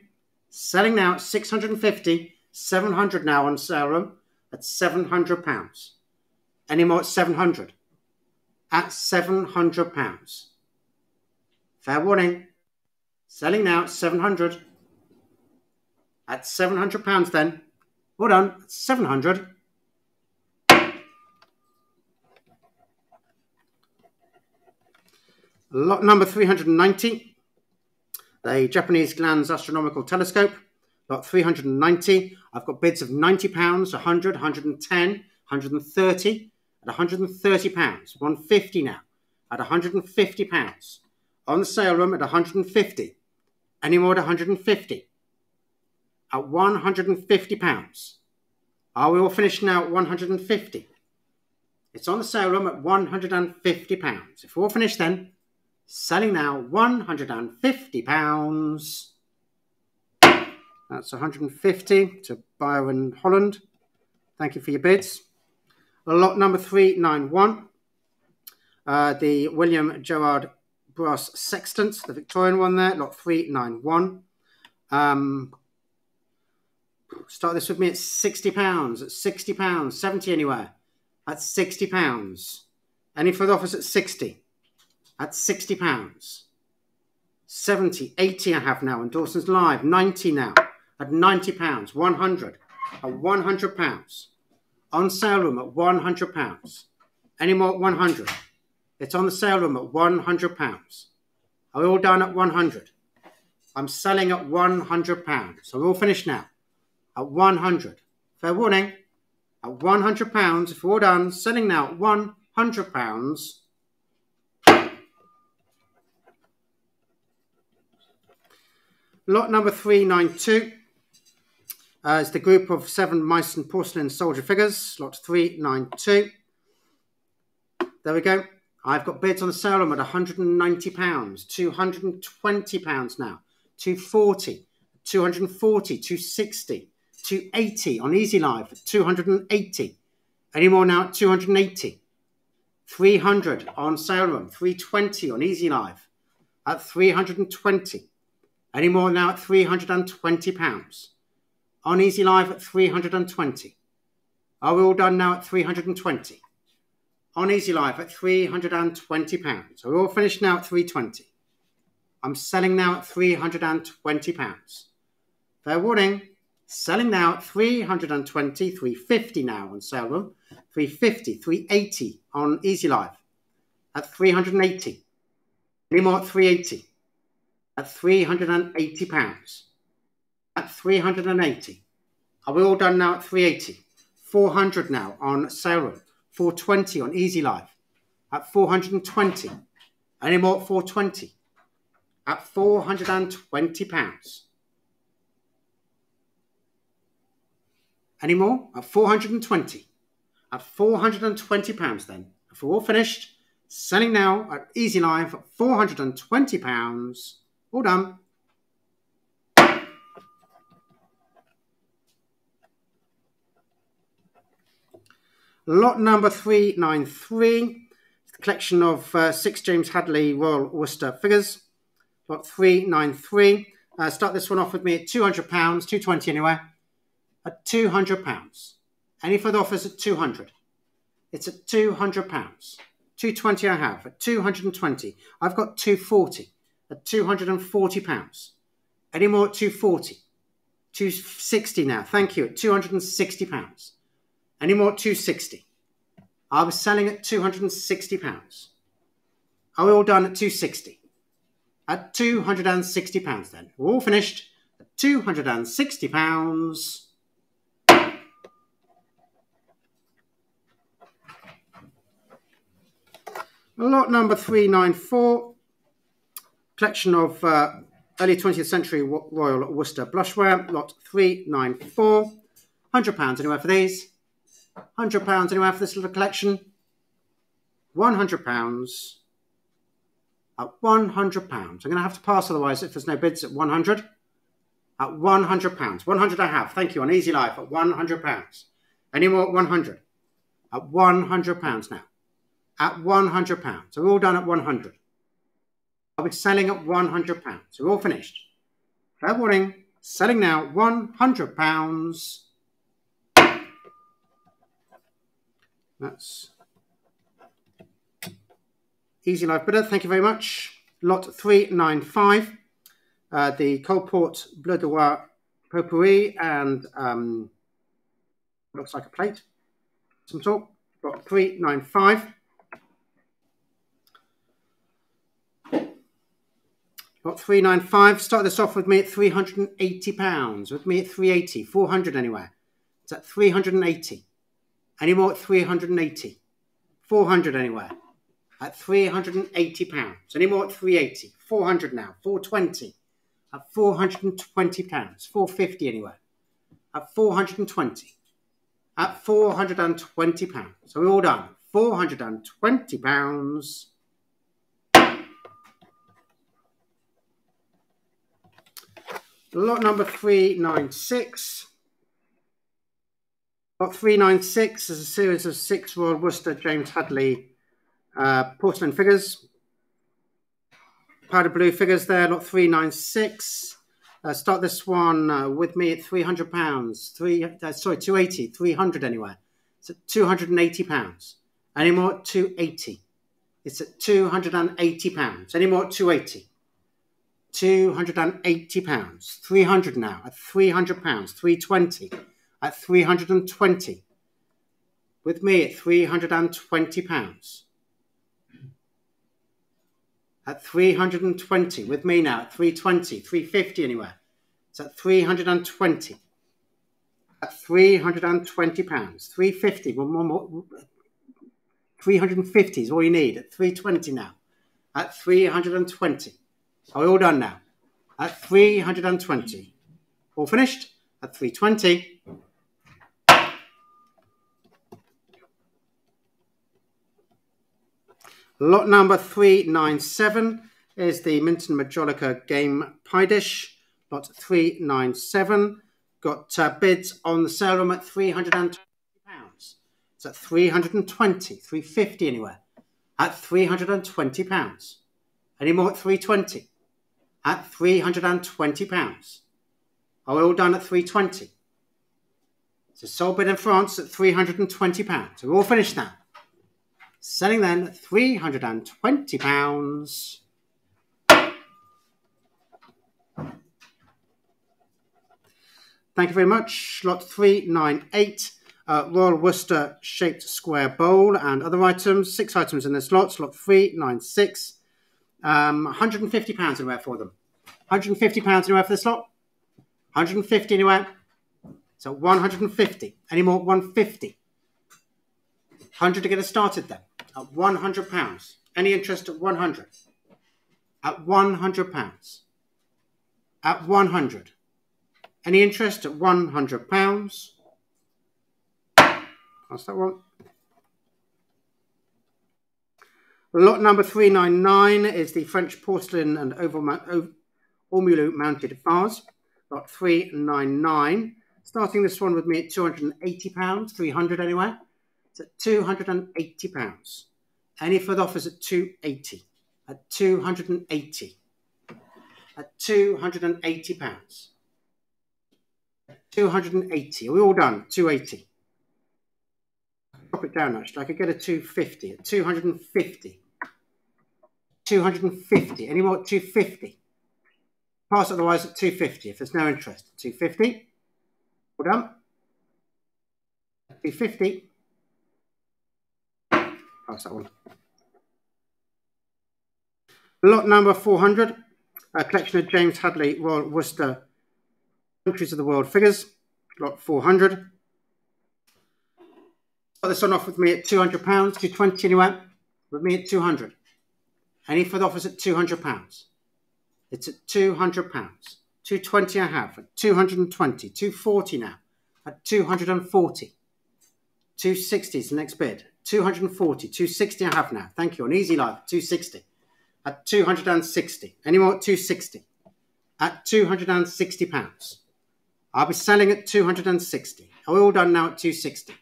Selling now at 650. 700 now on sale room at 700 pounds. Any more at 700? At 700 pounds. Fair warning. Selling now at 700. At 700 pounds then. Well done. 700. Lot number 390. The Japanese Glans Astronomical Telescope. Lot 390. I've got bids of £90, 100, 110, 130, at 130 pounds. 150 now. At 150 pounds. On the sale room at 150. Any more at 150? At 150 pounds. Are we all finished now at 150? It's on the sale room at 150 pounds. If we're all finished then, selling now 150 pounds. That's 150 to Byron Holland. Thank you for your bids. Lot number 391. Uh, the William Gerard brass sextant, the Victorian one there, lot 391. Um, start this with me at 60 pounds, at 60 pounds, 70 anywhere, at 60 pounds. Any further offers at 60? At 60 pounds. 70, 80 I have now on Dawson's Live, 90 now, at 90 pounds, 100, at 100 pounds. On sale room at 100 pounds. Any more at 100? It's on the sale room at 100 pounds. Are we all done at 100? I'm selling at 100 pounds. So we're all finished now. At 100. Fair warning. At 100 pounds, if we're all done, selling now at 100 pounds. Lot number 392 uh, is the group of seven Meissen porcelain soldier figures. Lot 392. There we go. I've got bids on the sale room at 190 pounds, 220 pounds now, 240, 240, 260, 280 on Easy Live, 280. Any more now at 280. 300 on sale room, 320 on Easy Live at 320. Any more now at 320 pounds. On Easy Live at 320. Are we all done now at 320? On Easy Live at 320 pounds. Are we all finished now at 320? I'm selling now at 320 pounds. Fair warning, selling now at 320, 350 now on sale room, 350, 380 on Easy Live at 380. Any more at 380? At 380 pounds. At 380. Are we all done now at 380? 400 now on sale room. 420 on Easy Live. At 420. Any more at 420? At 420 pounds. Any more? At 420. At 420 pounds then. If we're all finished, selling now at Easy Live at 420 pounds. All done. Lot number 393, the collection of uh, six James Hadley Royal Worcester figures. Lot 393. Uh, start this one off with me at £200, 220 anywhere. At £200. Any further offers at 200 It's at £200. 220 I have at 220. I've got 240 at £240. Any more at 240 260 now. Thank you. At £260. Any more at 260 I was selling at £260. Are we all done at 260 At £260 then. We're all finished at £260. Lot number 394 collection of uh, early 20th century Royal Worcester blushware, lot 394. £100 anywhere for these. £100 anywhere for this little collection. £100 at £100. I'm going to have to pass otherwise if there's no bids at 100 At £100. 100 I have. Thank you. On Easy Live at £100. Any more at 100 At £100 now. At £100. So we're all done at 100 I'll be selling at £100. So we're all finished. Fair warning, selling now £100. That's Easy Live Bidder. Thank you very much. Lot 395. Uh, the Coalport Bleu de Roi Potpourri and um, looks like a plate. Some sort. Lot 395. Got 395. Start this off with me at £380. With me at 380. 400 anywhere. It's at 380. Any more at 380? 400 anywhere. At 380 pounds. Any more at 380? 400 now. 420. At 420 pounds. 450 anywhere. At 420. At 420 pounds. So we're all done. 420 pounds. Lot number 396. Lot 396 is a series of six Royal Worcester James Hadley uh, porcelain figures. Powder blue figures there, lot 396. Uh, start this one uh, with me at £300. Three, uh, sorry, 280 300 anywhere. It's at £280. Any more at 280 It's at £280. Any more at 280 £280. 300 now at £300. 320 at 320 with me at £320. At 320 with me now at 320, 350 anywhere. It's at 320. At 320 pounds. 350, one more 350 is all you need at 320 now. At 320. Are we all done now? At 320. All finished? At 320. Lot number 397 is the Minton Majolica game pie dish. Lot 397. Got uh, bids on the sale room at £320. It's at 320, 350 anywhere. At £320. Any more at 320? At £320. Are we all done at 320? It's a sold bid in France at £320. So We're all finished now. Selling then at £320. Thank you very much. Lot 398, uh, Royal Worcester shaped square bowl and other items. Six items in this lot. Lot 396. Um, £150 anywhere for them. £150 anywhere for the slot. 150 anywhere. So 150. Any more? 150. 100 to get us started then at 100 pounds. Any interest at 100? At 100 pounds. At 100. Any interest at 100 pounds? That's that one. Lot number 399 is the French porcelain and ormolu mounted vase. Lot 399. Starting this one with me at £280, 300 anywhere. It's at £280. Any further offers at 280 At 280 At 280 pounds. 280. Are we all done? 280. Drop it down actually. I could get a 250 at 250. 250. Any more 250? Pass otherwise at 250 if there's no interest. 250. All done. 250. Pass that one. Lot number 400, a collection of James Hadley Royal Worcester Countries of the World figures. Lot 400. Got this one off with me at £200, 220 anyway. With me at 200. Any the offers at £200? It's at £200. 220 I have at 220, 240 now at 240. 260 is the next bid. 240, 260 I have now. Thank you. On Easy Live, 260. At 260. Any more at 260? At 260 pounds. I'll be selling at 260. Are we all done now at 260?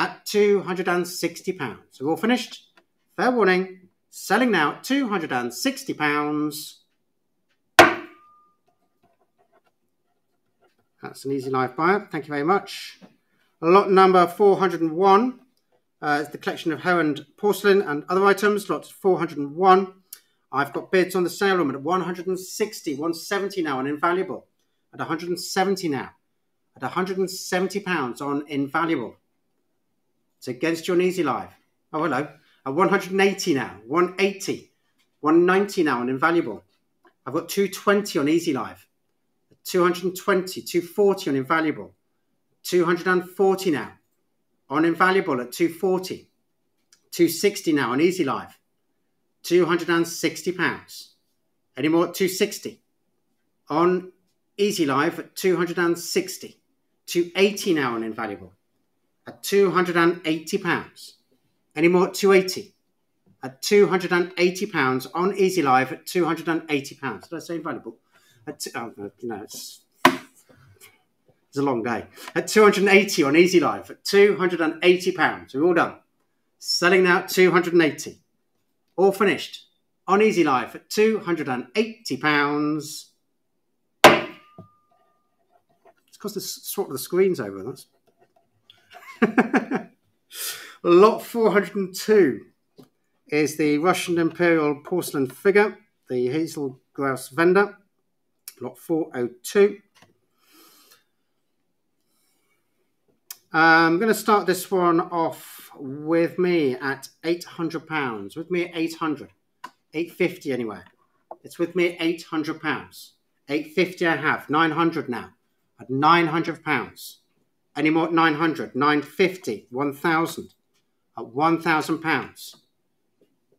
At 260 pounds. Are we all finished? Fair warning. Selling now at 260 pounds. That's an easy live buyer. Thank you very much. Lot number 401 uh, it's the collection of Herend porcelain and other items, lots 401. I've got bids on the sale room at 160, 170 now on Invaluable, at 170 now, at 170 pounds on Invaluable. It's against your Easy Live. Oh, hello. At 180 now, 180, 190 now on Invaluable. I've got 220 on Easy Live, 220, 240 on Invaluable, 240 now, on Invaluable at 240, 260 now on Easy Live, 260 pounds. Any more at 260? On Easy Live at 260, 280 now on Invaluable at 280 pounds. Any more at 280? At 280 pounds on Easy Live at 280 pounds. Did I say Invaluable? At, oh, no, it's it's a long day. At 280 on Easy Live, at 280 pounds. We're all done. Selling now at 280. All finished. On Easy Live at 280 pounds. It's because the swap of the screens over. That's lot 402 is the Russian Imperial porcelain figure, the Hazel Grouse vendor. Lot 402. I'm um, going to start this one off with me at £800. With me at 800 850 anyway. It's with me at £800. 850 I have. 900 now. At £900. Any more at 900? 950. 1,000. At £1,000.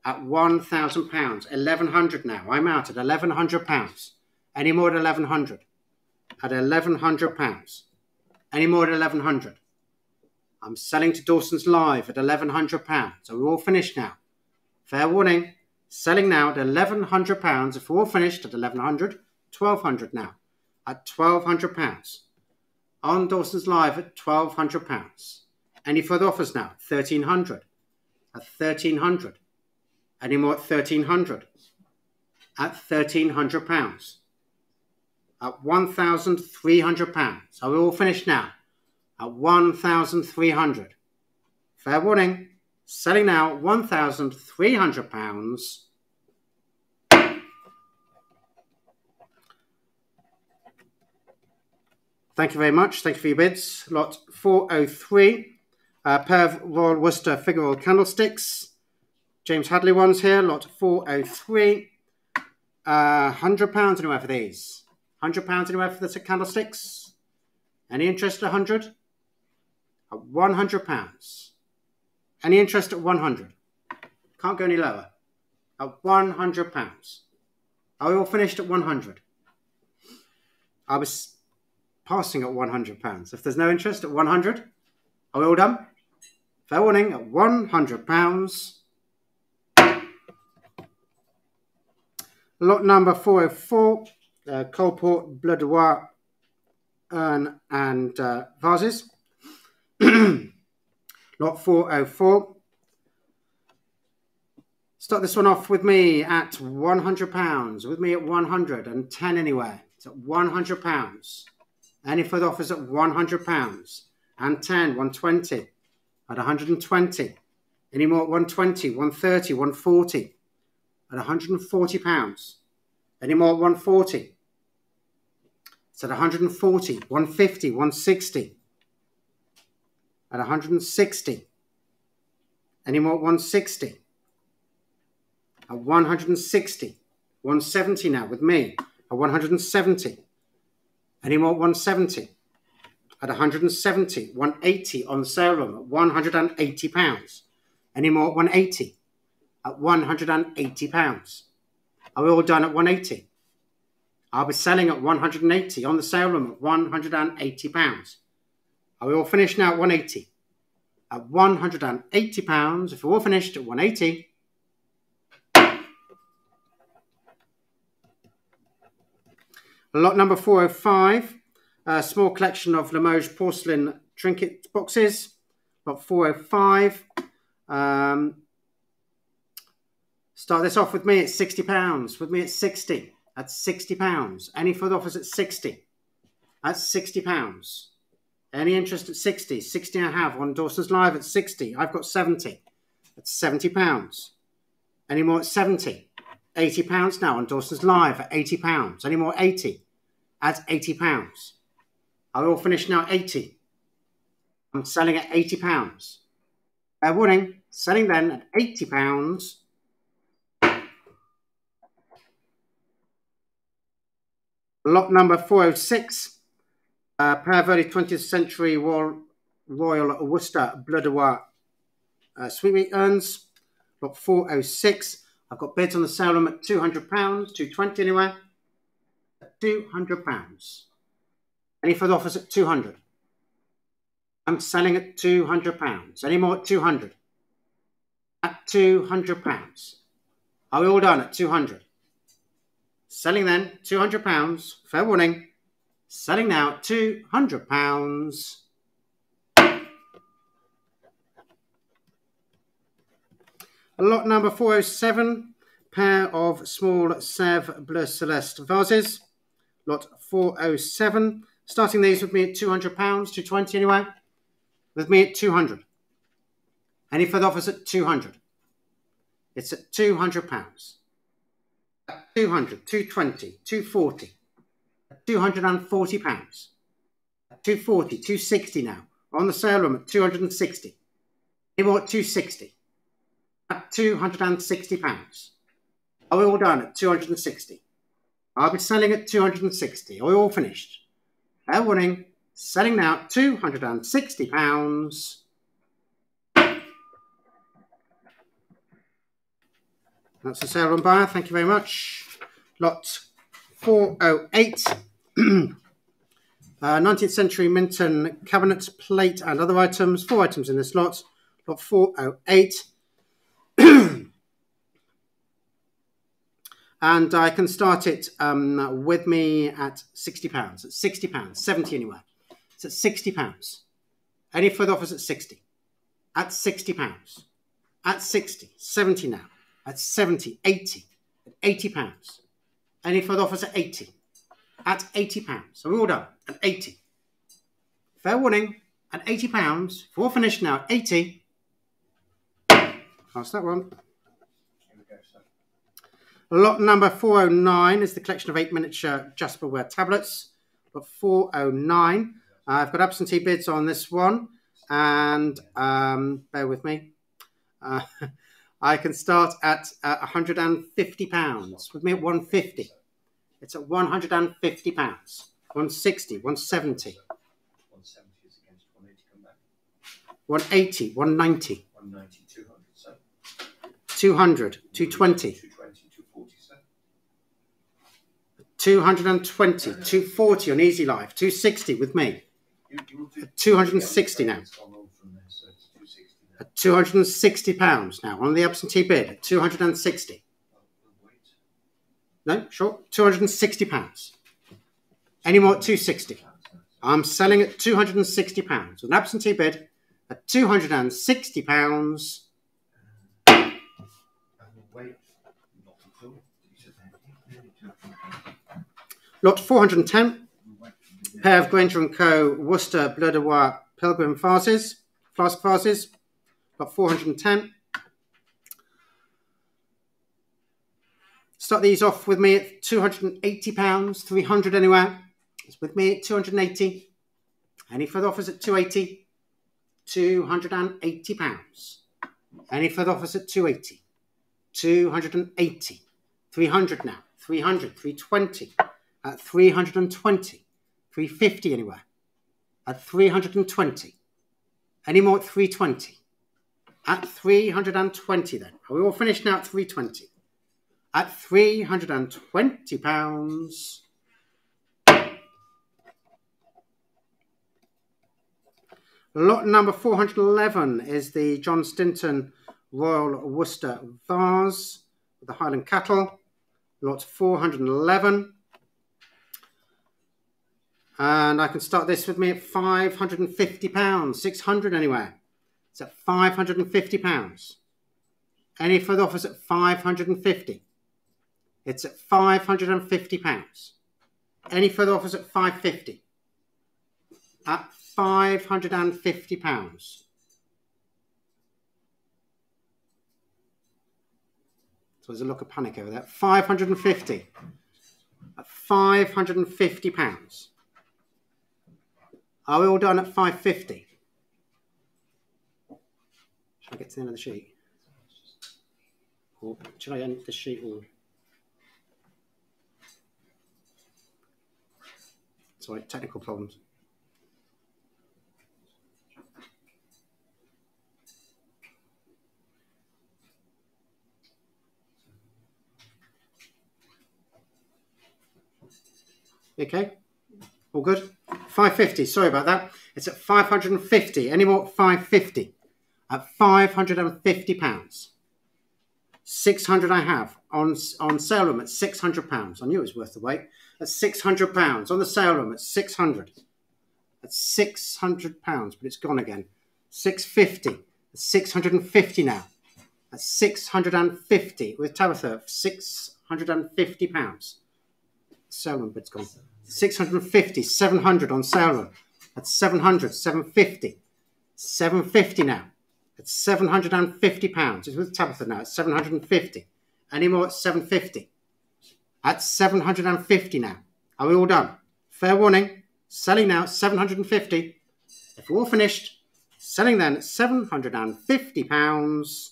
At £1,000. 1,100 now. I'm out at £1,100. Any more at 1,100? At £1,100. Any more at 1,100? I'm selling to Dawson's Live at £1,100. So we're all finished now. Fair warning. Selling now at £1,100. If we're all finished at 1100 1200 now. At £1,200. On Dawson's Live at £1,200. Any further offers now? 1300 At 1300 Any more at 1300 At £1,300. At £1,300. Are we all finished now? at 1,300. Fair warning, selling now £1,300. Thank you very much. Thank you for your bids. Lot 403, uh, pair of Royal Worcester figural candlesticks. James Hadley ones here, lot 403. Uh, £100 anywhere for these. £100 anywhere for the candlesticks. Any interest at 100 at £100. Any interest at 100 Can't go any lower. At £100. Are we all finished at 100 I was passing at £100. If there's no interest at 100 are we all done? Fair warning, at £100. Lot number 404, uh, Coalport, Blood Urn and uh, Vases. Lot 404. Start this one off with me at £100. With me at 110 anyway. It's at £100. Any further offers at £100. And 10, 120. At 120. Any more at 120, 130, 140. At £140. Any more at 140. It's at 140, 150, 160 at 160. Any more at 160? At 160. 170 now with me. At 170. Any more 170? At 170. 180 on the sale room at 180 pounds. Any more at 180? At 180 pounds. Are we all done at 180? I'll be selling at 180 on the sale room at 180 pounds. Are we all finished now at 180? At 180 pounds, if we're all finished at 180, Lot number 405, a small collection of Limoges porcelain trinket boxes. Lot 405. Um, start this off with me at £60. With me at 60. At £60. Any further offers at 60? At £60. Any interest at 60? 60 I have on Dawson's Live at 60. I've got 70. That's 70 pounds. Any more at 70? 80 pounds now on Dawson's Live at 80 pounds. Any more 80? At 80 pounds. Are we all finished now 80? I'm selling at 80 pounds. Fair warning, selling then at 80 pounds. Lot number 406 uh, pair of early 20th century Royal, Royal Worcester Blood uh, sweetmeat urns. Got 406. I've got bids on the sale room at £200, 220 anyway. £200. Any further offers at 200 I'm selling at £200. Any more at 200 At £200. Are we all done at 200 Selling then, £200. Fair warning. Selling now at £200. Lot number 407, pair of small Sèvres Bleu Celeste vases. Lot 407. Starting these with me at £200, 220 anyway. With me at 200. Any further offers at 200? It's at £200. 200, 220, 240. £240. 240, 260 now. on the sale room at 260. Any more at 260? At 260 pounds. Are we all done at 260? I'll be selling at 260. Are we all finished? Fair warning. Selling now at 260 pounds. That's the sale on buyer. Thank you very much. Lot 408. Uh, 19th century Minton cabinet, plate, and other items. Four items in this lot. Lot 408. and I can start it um, with me at £60. At £60, 70 anywhere. It's at £60. Any further offers at 60 At £60. At 60 70 now. At 70 80 At £80. Any further offers at 80 At £80. So we're all done at 80 Fair warning, at £80. For finished now at 80 Pass that one. Here we go, sir. Lot number 409 is the collection of eight miniature Jasperware tablets. But 409. Uh, I've got absentee bids on this one, and um, bear with me. Uh, I can start at uh, 150 pounds. With me at 150. It's at 150 pounds. 160, 170, 170 is against 180 come back. 180, 190, 190, 200, sir. 200, 220, 220, 240, 220, 240 on Easy Live, 260 with me. You, you will do 260 now. It's gone on from there, so it's 260 now. At 260 pounds now on the absentee bid 260. We'll, we'll wait. No, sure, 260 pounds. Any more at 260? I'm selling at 260 pounds. An absentee bid at 260 pounds. And we'll wait. Not until. You said that. Lot 410, pair of Grainger & Co. Worcester Bleu de Noir Pilgrim vases, flask vases. Lot 410. Start these off with me at 280 pounds, 300 anywhere. It's with me at 280. Any further offers at 280? 280 pounds. Any further offers at 280? 280. 300 now. 300, 320. At 320. 350 anywhere. At 320. Any more at 320? At 320 then. Are we all finished now at 320? At 320 pounds. Lot number 411 is the John Stinton Royal Worcester vase with the Highland cattle. Lot 411. And I can start this with me at £550, 600 anywhere. It's at £550. Any further offers at 550 It's at £550. Any further offers at 550 At £550. So there's a look of panic over there. 550 At £550. Are we all done at 550 Should I get to the end of the sheet? Or should I end the sheet or? Sorry, technical problems. Okay, all good. 550. Sorry about that. It's at 550. Any more? 550. At 550 pounds. 600 I have on on sale room at 600 pounds. I knew it was worth the wait. At 600 pounds on the sale room at 600. At 600 pounds, but it's gone again. 650. At 650 now. At 650 with Tabitha. 650 pounds. Sale room bid's gone. 650. 700 on sale room. At 700. 750. 750 now. It's 750 pounds. It's with Tabitha now. It's 750. Any more at 750? At 750 now. Are we all done? Fair warning. Selling now. 750. If we're all finished, selling then at £750.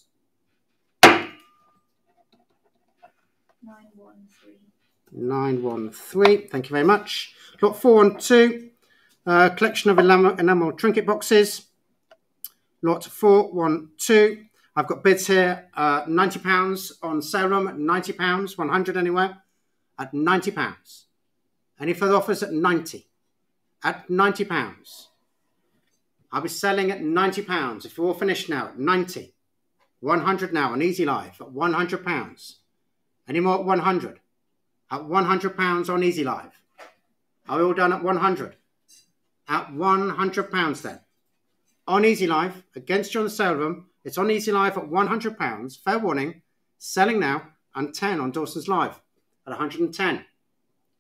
Nine one three. 913. Thank you very much. Lot 412, uh, collection of enamel, trinket boxes. Lot 412. I've got bids here uh, £90 on at £90, 100 anywhere at £90. Any further offers at 90 At £90. I'll be selling at £90. If you're all finished now at 90 100 now on Easy Live at £100. Any more at 100 At £100 on Easy Live. Are we all done at 100 At £100 then. On Easy Live, against you on the sale room, it's on Easy Live at £100. Fair warning, selling now and 10 on Dawson's Live at 110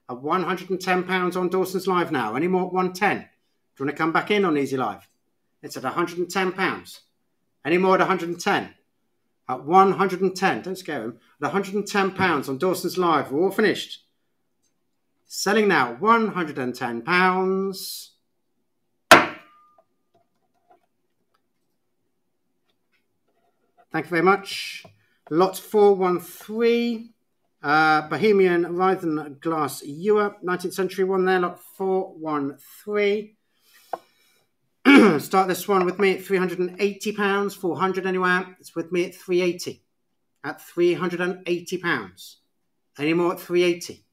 At £110 on Dawson's Live now. Any more at 110 Do you want to come back in on Easy Live? It's at £110. Any more at 110 At 110 don't scare him. At £110 on Dawson's Live. We're all finished. Selling now £110. Thank you very much. Lot 413, uh, Bohemian Rythen Glass Ewer, 19th century one there, lot 413. Start this one with me at £380, 400 anywhere. It's with me at 380 At £380. Any more at 380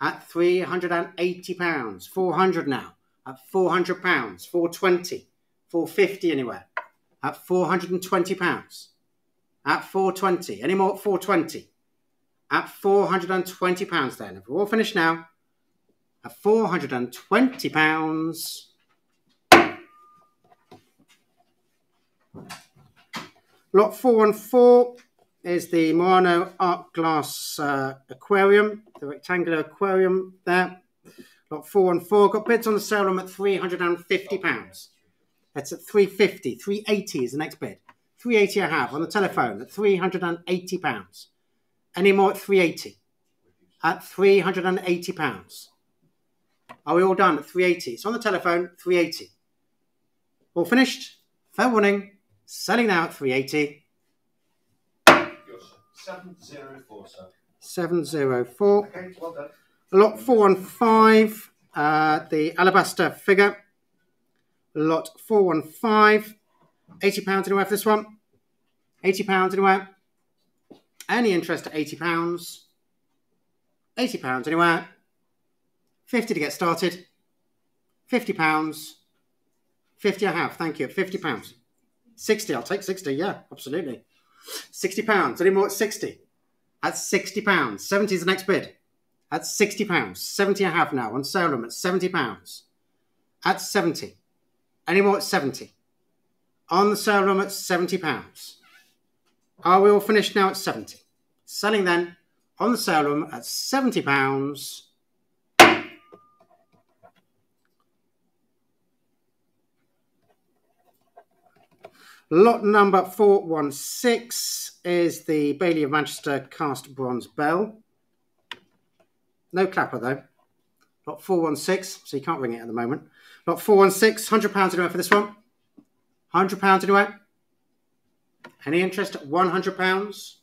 At £380. 400 now. At £400. 420 450 anywhere. At £420 at 420. Any more at 420? At 420 pounds then. If we're all finished now, at 420 pounds. Lot 414 is the Murano Art Glass uh, Aquarium, the rectangular aquarium there. Lot 414 got bids on the sale room at 350 pounds. That's at 350. 380 is the next bid. 380 I have on the telephone at 380 pounds. Any more at 380? At 380 pounds. Are we all done at 380? It's on the telephone, 380. All finished? Fair warning. Selling now at 380. 704, sir. 704. Okay, well done. Lot 415, uh, the alabaster figure. Lot 415. £80 anywhere for this one. £80 anywhere. Any interest at £80. £80 anywhere. 50 to get started. £50. 50 I have, thank you. £50. 60, I'll take 60, yeah, absolutely. £60. Any more at 60? At £60. 70 is the next bid. At £60. 70 I have now on sale room at £70. At 70. Any more at 70? on the sale room at £70. Are we all finished now at 70? Selling then on the sale room at £70. Lot number 416 is the Bailey of Manchester cast bronze bell. No clapper though. Lot 416, so you can't ring it at the moment. Lot 416, £100 anyway for this one. Hundred pounds anyway. Any interest at one hundred pounds?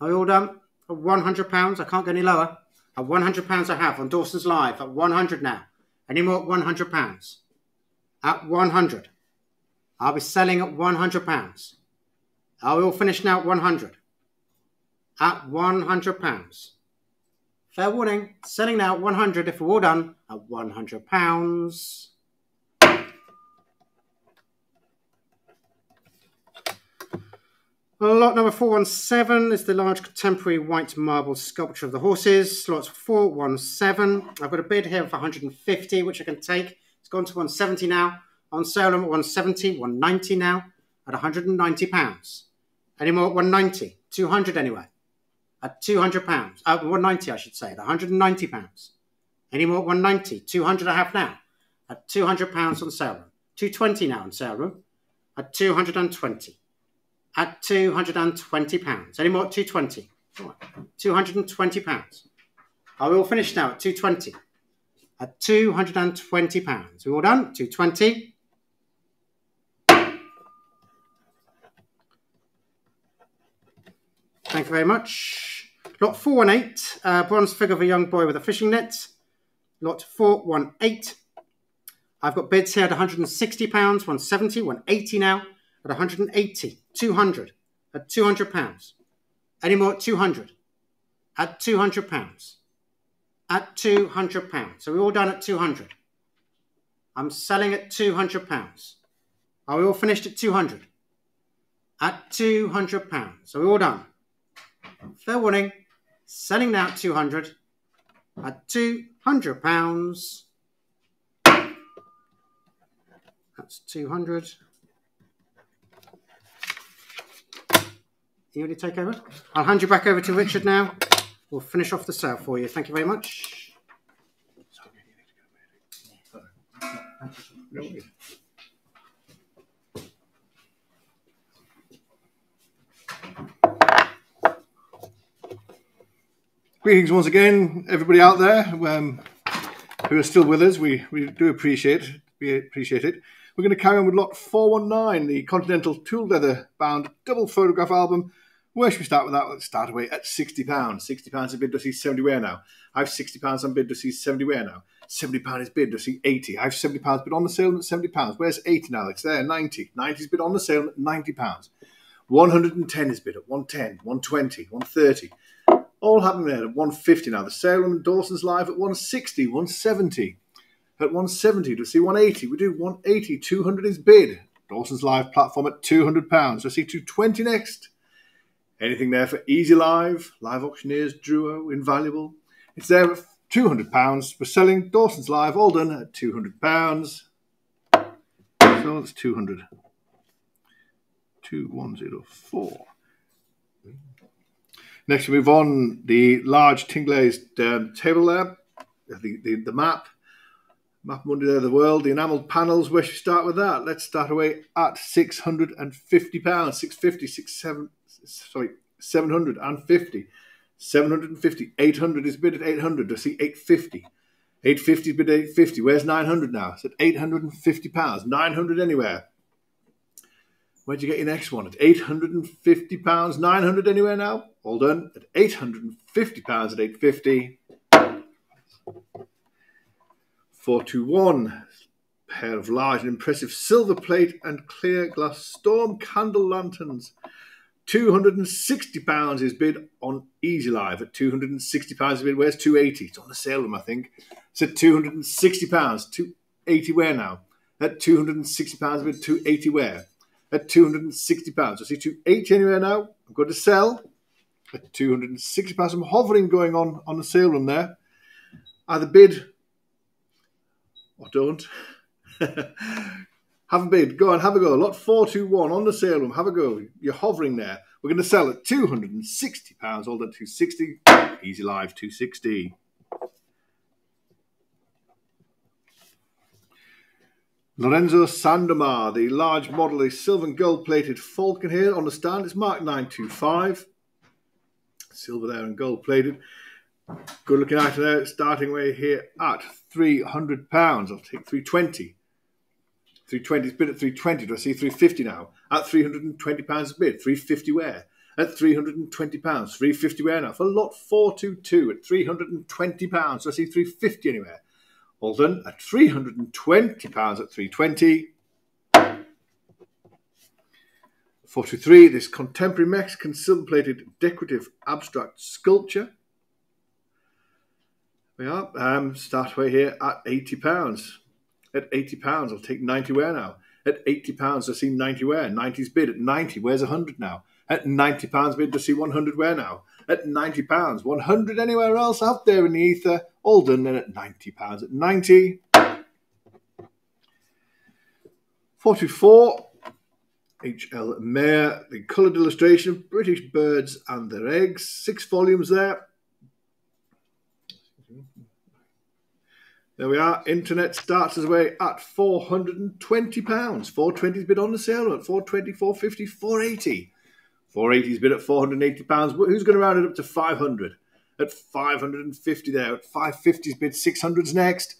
Are you all done? At one hundred pounds, I can't go any lower. At one hundred pounds, I have on Dawson's Live at one hundred now. Any more at one hundred pounds? At one hundred, I'll be selling at one hundred pounds. Are we all finished now at one hundred? At one hundred pounds. Fair warning, selling now at 100 if we're all done at 100 pounds. Lot number 417 is the large contemporary white marble sculpture of the horses. Slot 417. I've got a bid here for 150, which I can take. It's gone to 170 now. On sale, at 170, 190 now, at 190 pounds. Any more at 190? 200 anyway. At 200 pounds. Uh, 190, I should say, at 190 pounds. Any more at 190? 200 I have now. At 200 pounds on sale room. 220 now on sale room. At 220 at £220. Any more at 220 £220. Are we all finished now at 220 at £220. We all done? 220. Thank you very much. Lot 418, uh, bronze figure of a young boy with a fishing net. Lot 418. I've got bids here at £160, 170, 180 now, at 180, 200, at £200. Any more at 200? At £200. At £200. So we're all done at 200. I'm selling at £200. Are we all finished at 200? At £200. So we're all done. Fair warning. Selling now at 200 at 200 pounds. That's 200. You ready to take over? I'll hand you back over to Richard now. We'll finish off the sale for you. Thank you very much. Greetings once again, everybody out there um, who are still with us. We, we do appreciate we appreciate it. We're going to carry on with lot 419, the Continental Tool Leather bound double photograph album. Where should we start with that? Let's start away at £60. £60 a bid to see 70 wear now. I have £60 on bid to see 70 wear now. £70 is bid to see 80. I have £70 bid on the sale at £70. Where's 80 now? It's there, 90. 90 is bid on the sale at £90. 110 is bid at 110, 120, 130 all happening there at 150 now. The sale on Dawson's Live at 160, 170. At 170 to see 180. We do 180, 200 is bid. Dawson's Live platform at £200. So see 220 next. Anything there for Easy Live, Live Auctioneers, Drouot, Invaluable. It's there at £200. We're selling Dawson's Live, all done at £200. So that's 200. 2104. Next, we move on the large tinglazed um, table there, the, the, the map, Mappa Mundi there, the world, the enamelled panels. Where should we start with that? Let's start away at six hundred and fifty pounds, six fifty, six seven, sorry, seven hundred and fifty. 750, 800 is bid at 800. I see 850. 850 is bid at 850. Where's 900 now? It's at 850 pounds. 900 anywhere. Where'd you get your next one? At 850 pounds. 900 anywhere now? All done at 850 pounds at 850. 421 pair of large and impressive silver plate and clear glass storm candle lanterns. 260 pounds is bid on Easy Live at 260 pounds a bid. Where's 280? It's on the sale room, I think. It's at 260 pounds. 280 where now? At 260 pounds bid. 280 where? At 260 pounds. I see 280 anywhere now. I'm going to sell at 260 pounds. Some hovering going on on the sale run there. Either bid or don't. have a bid. Go on, have a go. Lot 421 on the sale room. Have a go. You're hovering there. We're going to sell at £260. All at 260. Easy Live 260. Lorenzo Sandomar, the large model, the silver and gold plated falcon here on the stand. It's marked 925 silver there and gold plated. Good looking item there, starting way here at £300. I'll take 320 320 is bid at 320. Do I see 350 now? At 320 pounds bid, 350 where? At 320 pounds, 350 where now? For lot 422 at 320 pounds. Do I see 350 anywhere? All done at 320 pounds at 320. 43, this contemporary Mexican silver-plated decorative abstract sculpture. We are, um, start away here at £80. At £80, I'll take 90 where now. At £80, I see 90 where. 90's bid at 90, where's 100 now? At £90 bid to see 100 where now? At £90, 100 anywhere else out there in the ether, all done then at £90. At 90, 44, H.L. Meyer, the coloured illustration of British birds and their eggs. Six volumes there. There we are. Internet starts us away at £420. 420 is bid on the sale at 420, 450, 480. 480 is bid at £480. Who's going to round it up to 500? At 550 there. At 550 is bid 600's next.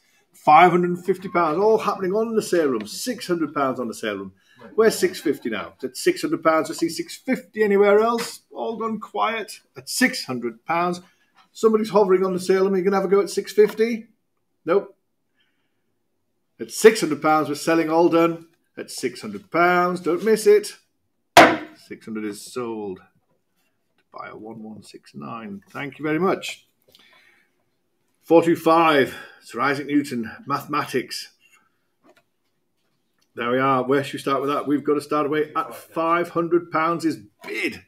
£550, all happening on the sale room. £600 on the sale room. Where's 650 now? At £600, I see 650 anywhere else. All gone quiet. At £600, somebody's hovering on the sale room. you going to have a go at 650 Nope. At £600, we're selling all done. At £600, don't miss it. 600 is sold to buyer 1169. Thank you very much. 425, Sir Isaac Newton, mathematics. There we are. Where should we start with that? We've got to start away at £500 is bid.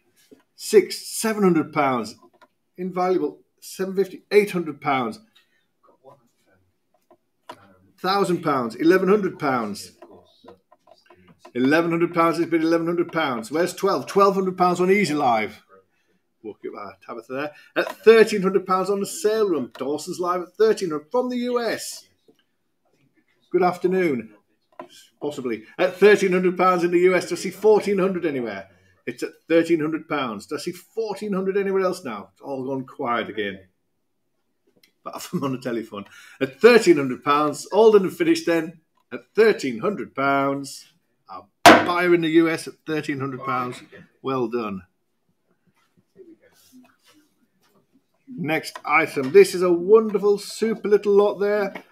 Six, £700. Invaluable. 750 800 pounds 1000 pounds 1100 pounds £1,100 has been £1,100. Where's 12? £1,200 on Easy Live. Walk it by Tabitha there. At £1,300 on the sale room. Dawson's Live at 1300 from the US. Good afternoon. Possibly. At £1,300 in the US. Do I see 1400 anywhere? It's at £1,300. Do I see 1400 anywhere else now? It's all gone quiet again. But I'm on the telephone. At £1,300. Alden and finished then. At £1,300 buyer in the US at £1,300. Well done. Next item. This is a wonderful, super little lot there.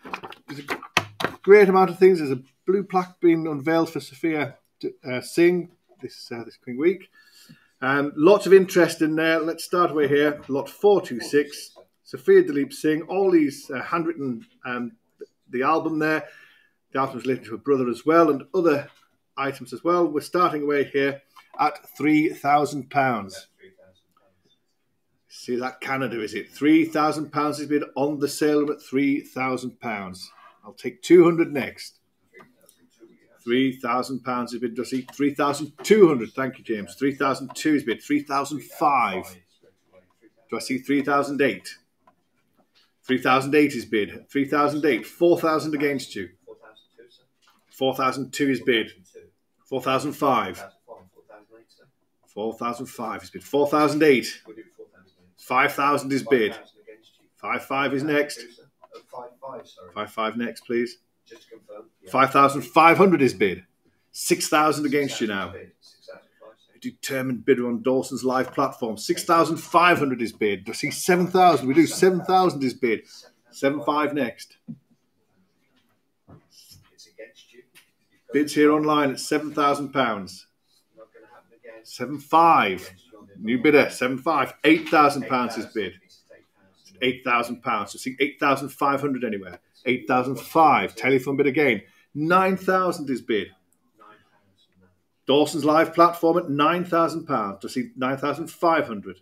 There's a great amount of things. There's a blue plaque being unveiled for Sophia uh, Singh this uh, this coming week. And lots of interest in there. Let's start away here. Lot 426. Sophia Duleep Singh, all these uh, handwritten, um, the album there. The album is related to her brother as well, and other items as well. We're starting away here at three thousand pounds. See that Canada is it? Three thousand pounds has been on the sale at three thousand pounds. I'll take two hundred next. Three thousand pounds has bid. Does he? Three thousand two hundred. Thank you, James. Three thousand two is bid. Three thousand five. Do I see three thousand eight? 3008 is bid. 3008. 4000 against you. 4002 is bid. 4005. 4005 is bid. 4008. 5000 is bid. 55 is next. 55 next, please. 5500 is bid. 6000 against you now determined bidder on Dawson's live platform. 6,500 is bid. See 7,000. We do 7,000 is bid. 7,5 next. Bids here online at £7,000. Seven five. New bidder, 7,5. £8,000 is bid. £8,000. So see 8,500 anywhere. 8,005. Telephone bid again. 9,000 is bid. Dawson's live platform at nine thousand pounds. To see nine thousand five hundred.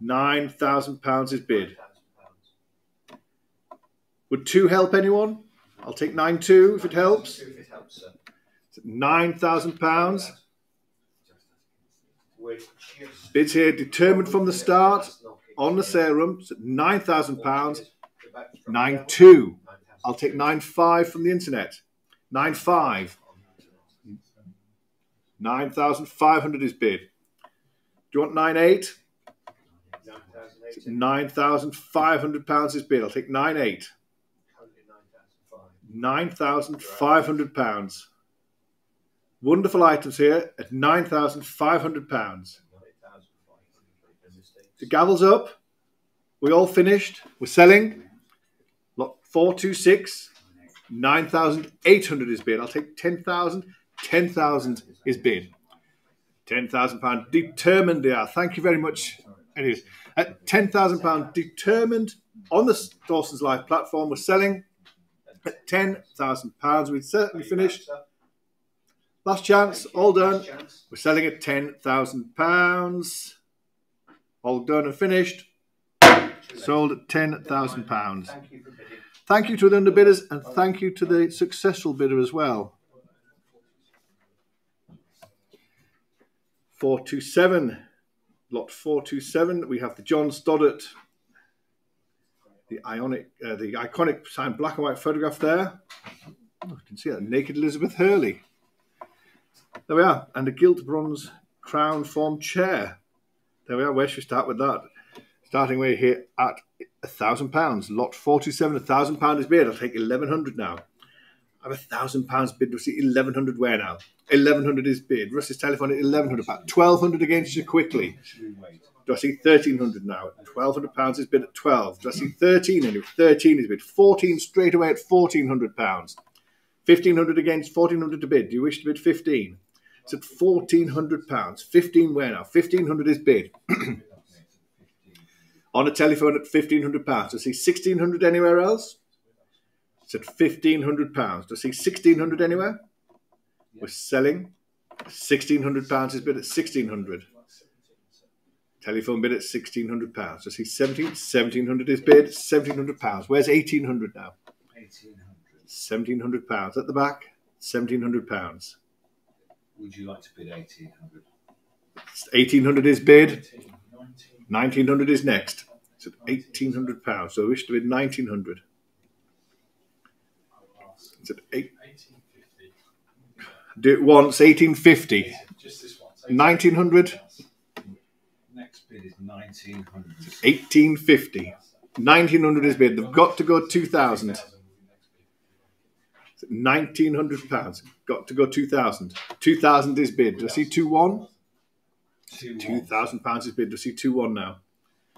Nine thousand pounds is bid. Would two help anyone? I'll take nine two if it helps. Nine thousand pounds. Bids here determined from the start on the sale room. It's nine thousand pounds. Nine two. I'll take nine five from the internet. Nine five. 9,500 is bid. Do you want 9,8? 9,500 pounds is bid. I'll take 9,8. 9,500 pounds. Wonderful items here at 9,500 pounds. The gavel's up. We all finished. We're selling. Lot 426. 9,800 is bid. I'll take 10,000. 10,000 is bid. £10,000 determined they are. Thank you very much. Is. At £10,000 determined on the Dawson's Live platform, we're selling at £10,000. We've certainly finished. Last chance, all done. We're selling at £10,000. All done and finished. Sold at £10,000. Thank you to the underbidders and thank you to the successful bidder as well. 427. Lot 427, we have the John Stoddart, the ionic, uh, the iconic signed black and white photograph there. Oh, you can see that naked Elizabeth Hurley. There we are, and a gilt bronze crown form chair. There we are. Where should we start with that? Starting away here at a thousand pounds. Lot 47, a thousand pound is bid. I'll take 1100 now. I have a thousand pounds bid. We'll see 1100 where now? 1100 is bid. Russ's telephone at 1100 pounds. 1200 against you quickly. Do I see 1300 now? 1200 pounds is bid at 12. Do I see 13 anyway? 13 is bid. 14 straight away at 1400 pounds. 1500 against 1400 to bid. Do you wish to bid 15? It's at 1400 pounds. 15 where now? 1500 is bid. On a telephone at 1500 pounds. Do I see 1600 anywhere else? It's at 1500 pounds. Do I see 1600 anywhere? We're selling. 1600 pounds is bid at 1600. Telephone bid at sixteen hundred pounds. Do I see 17, 1700 is bid, seventeen hundred pounds. Where's eighteen hundred now? 1800. Seventeen hundred pounds at the back. Seventeen hundred pounds. Would you like to bid 1800? Eighteen hundred is bid. Nineteen hundred is next. It's at eighteen hundred pounds. So I wish to bid nineteen hundred. It's at eight. Do it once. Eighteen fifty. Just this. Nineteen hundred. Next bid is 1900. 1850. 1900 is bid. They've got to go 2000. 1900 pounds. Got to go 2000. 2000 is bid. Do I see 2 1? 2000 pounds is bid. Do I see 2 1 now?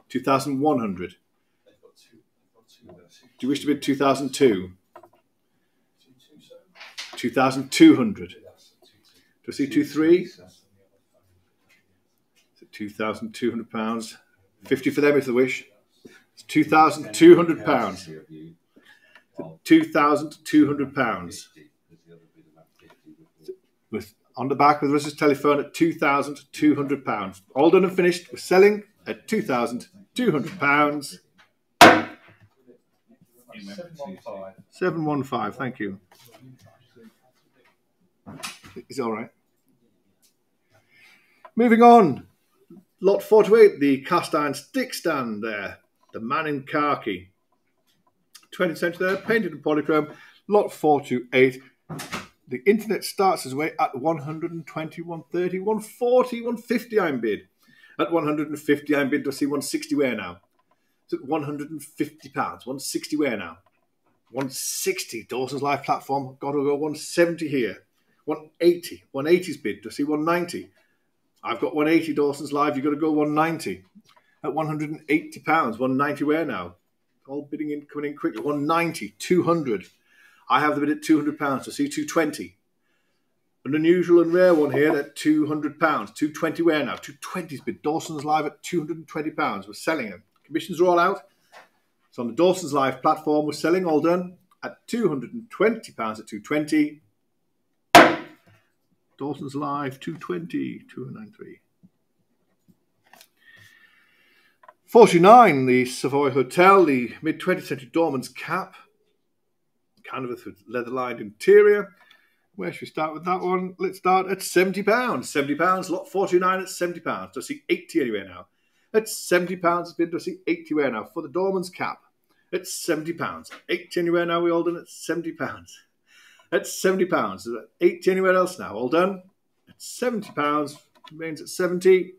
2100. Do you wish to bid 2002? 2200. Do I see 2 3? 2,200 pounds. 50 for them if they wish. It's 2,200 pounds. 2,200 pounds. With on the back with Russ's telephone at 2,200 pounds. All done and finished. We're selling at 2,200 pounds. 715, thank you. It's all right. Moving on. Lot 48, the cast iron stick stand there. The man in khaki. 20th century there, painted in polychrome. Lot 428. The internet starts its way at 120, 130, 140, 150 I'm bid. At 150 I'm bid to see 160 where now? It's at 150 pounds, 160 where now? 160, Dawson's Live platform, got to go 170 here. 180, 180's bid to see 190. I've got 180 Dawson's Live. You've got to go 190 at 180 pounds. 190 where now? All bidding in, coming in quickly. 190, 200. I have the bid at 200 pounds. So see 220. An unusual and rare one here at 200 pounds. 220 where now? 220's bid. Dawson's Live at 220 pounds. We're selling them. Commissions are all out. It's on the Dawson's Live platform, we're selling all done at 220 pounds at 220. Dawson's Live 220, 293. 49, the Savoy Hotel, the mid 20th century doorman's cap. Canvas with leather lined interior. Where should we start with that one? Let's start at £70. £70, lot 49 at £70. Do I see 80 anywhere now? At £70 it's been I see 80 where now? For the doorman's cap. At £70. 80 anywhere now, we all done at £70. At 70 pounds. 80 anywhere else now. All done. At 70 pounds. Remains at 70.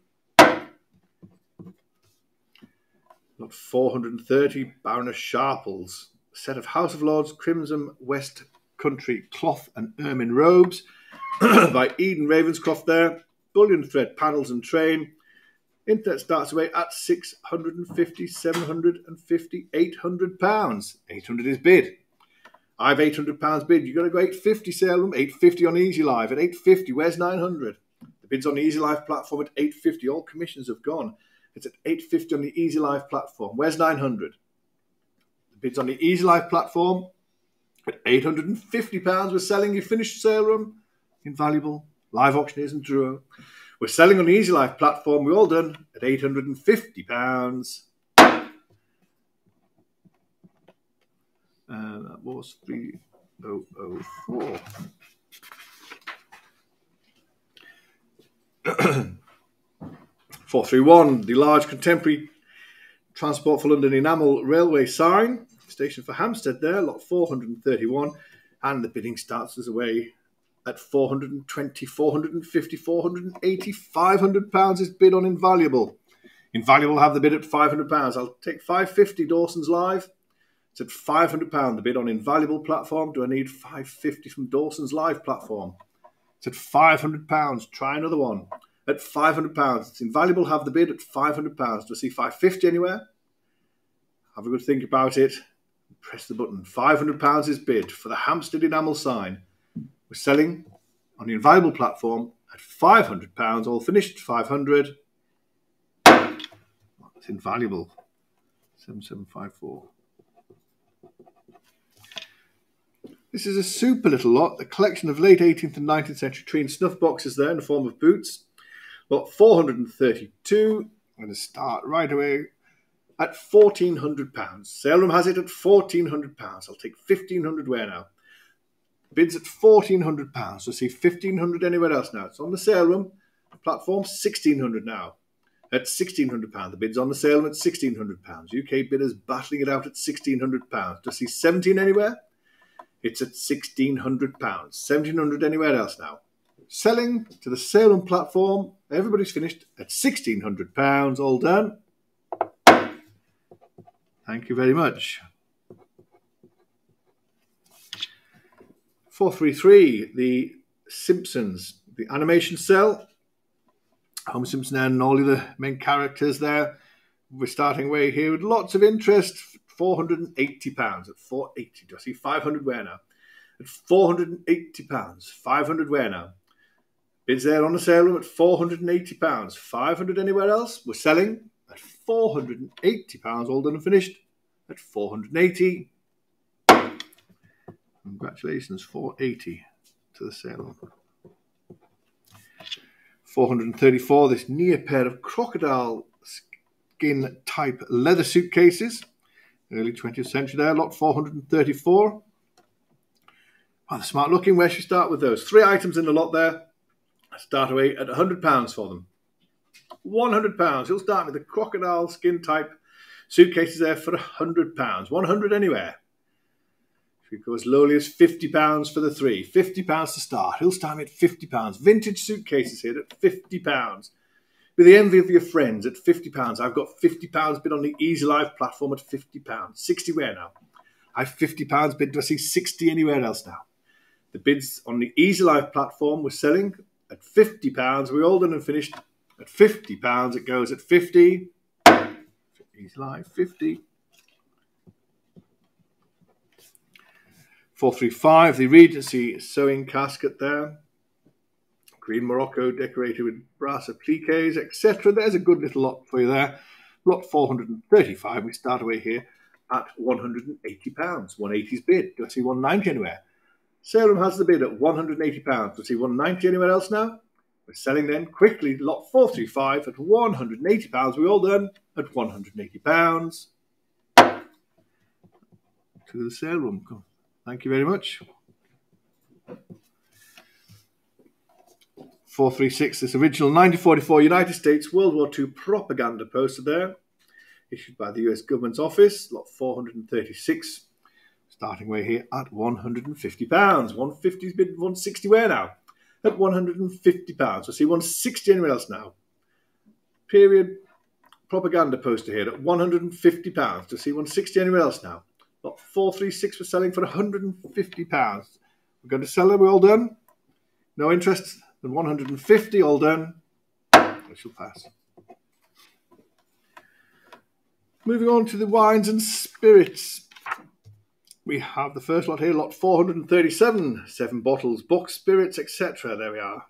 Not 430. Baroness Sharples. Set of House of Lords Crimson West Country cloth and ermine robes by Ede & Ravenscroft there. Bullion thread panels and train. Internet starts away at 650, 750, 800 pounds. 800 is bid. I have 800 pounds bid. You've got to go 850 sale room, 850 on Easy Live at 850. Where's 900? The bid's on the Easy Live platform at 850. All commissions have gone. It's at 850 on the Easy Live platform. Where's 900? The bid's on the Easy Live platform at 850 pounds. We're selling your finished sale room. Invaluable. Live auctioneers and Drouot. We're selling on the Easy Live platform. We're all done at 850 pounds. And that was 3004. Four three one, the large contemporary Transport for London enamel railway sign, station for Hampstead there, lot 431, and the bidding starts us away at 420, 450, 480, 500 pounds is bid on invaluable. Invaluable have the bid at £500. I'll take 550 Dawson's Live. It's at £500 the bid on Invaluable platform. Do I need 550 from Dawson's Live platform? It's at £500. Try another one. At £500. It's Invaluable have the bid at £500. Do I see 550 anywhere? Have a good think about it. Press the button. £500 is bid for the Hampstead enamel sign. We're selling on the Invaluable platform at £500. All finished, 500 It's invaluable. 7754. This is a super little lot, a collection of late 18th and 19th century tree and snuff boxes there in the form of boots. Lot 432. I'm going to start right away at £1,400. Sale room has it at £1,400. I'll take 1500 where now? Bids at £1,400. So see 1500 anywhere else now. It's on the sale room. Platform 1600 now. At £1,600. The bid's on the sale room at £1,600. UK bidders battling it out at £1,600. Does see 17 anywhere? It's at £1,600. 1700 anywhere else now. Selling to the sale room platform. Everybody's finished at £1,600. All done. Thank you very much. 433, the Simpsons, the animation cell. Homer Simpson and all the main characters there. We're starting away here with lots of interest. £480 at 480. Do I see 500 where now? At £480. 500 where now? Bids there on the sale room at £480. 500 anywhere else? We're selling at £480, all done and finished at 480. Congratulations, 480 to the sale. room. 434, this near pair of crocodile skin type leather suitcases. Early 20th century there, lot 434. Well, smart looking. Where should start with those? Three items in the lot there. Start away at £100 for them. £100. You'll start with the crocodile skin type suitcases there for £100. 100 anywhere. Should we go as lowly as £50 for the three? £50 to start. He'll start at £50. Vintage suitcases here at £50. With the envy of your friends at £50. I've got £50 bid on the Easy Live platform at £50. 60 where now? I've £50 bid. Do I see 60 anywhere else now? The bids on the Easy Live platform were selling at £50. We're all done and finished at £50. It goes at 50 Easy Live 50. 435, the Regency sewing casket there. Green Morocco decorated with brass appliques, etc. There's a good little lot for you there. Lot 435, we start away here at £180. 180's bid. Do I see 190 anywhere? Salem has the bid at £180. Do I see 190 anywhere else now? We're selling then quickly lot 435 at £180. We all done at £180. To the sale room. Thank you very much. 436, this original 1944 United States World War II propaganda poster there, issued by the US government's office, lot 436, starting way here at £150. 150's bid 160 where now? At £150. I see 160 anywhere else now. Period propaganda poster here at £150. To see 160 anywhere else now. Lot 436 for selling for £150. We're going to sell it. We're all done? No interest? Then 150 all done. We shall pass. Moving on to the wines and spirits. We have the first lot here, lot 437, seven bottles, box spirits, etc. There we are.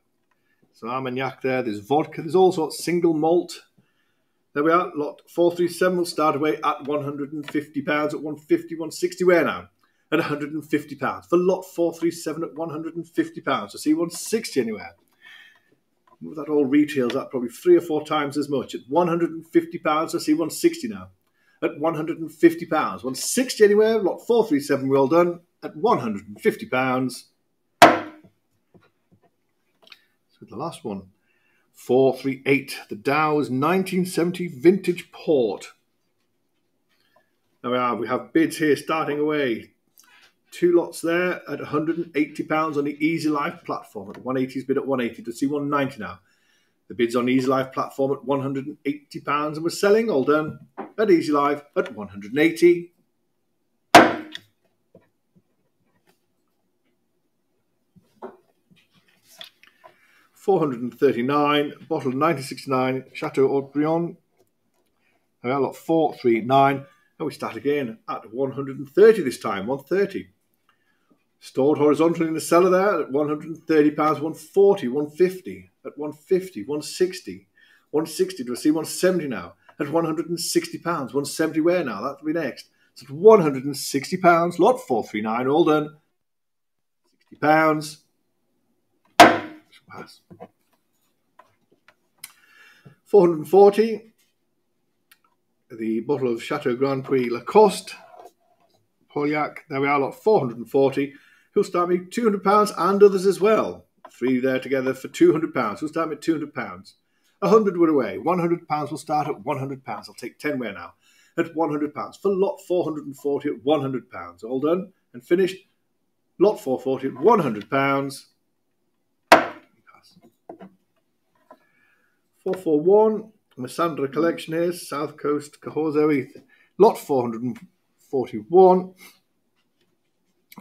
Some Armagnac there, there's vodka, there's all sorts, single malt, there we are, lot 437 will start away at £150, at 150, 160 where now? At £150 for lot 437 at £150. So see 160 anywhere. That all retails at probably three or four times as much. At £150, I see 160 now. At £150. 160 anywhere, lot 437 well done at £150. So the last one. 438, the Dow's 1970 vintage port. There we are, we have bids here starting away. Two lots there at £180 on the Easy Live platform. At 180's bid at 180 to see 190 now. The bid's on Easy Live platform at £180 and we're selling, all done, at Easy Live at 180 439, bottle 1969, Chateau Haut-Brion. I lot 439, and we start again at 130 this time, 130. Stored horizontally in the cellar there at 130 pounds, 140, 150, at 150, 160, 160. Do I see 170 now? At 160 pounds, 170 where now? That'll be next. So at 160 pounds, lot 439, all done. 60 pounds, pass. 440, the bottle of Chateau Grand-Puy-Lacoste, Pauillac, there we are, lot 440. Who'll start me £200 and others as well. Three there together for £200. Who'll start me £200? 100 were away. £100 will start at £100. I'll take 10 where now. At £100. For lot 440 at £100. All done and finished. Lot 440 at £100. 441, Massandra collection here, South Coast Cahors lot 441.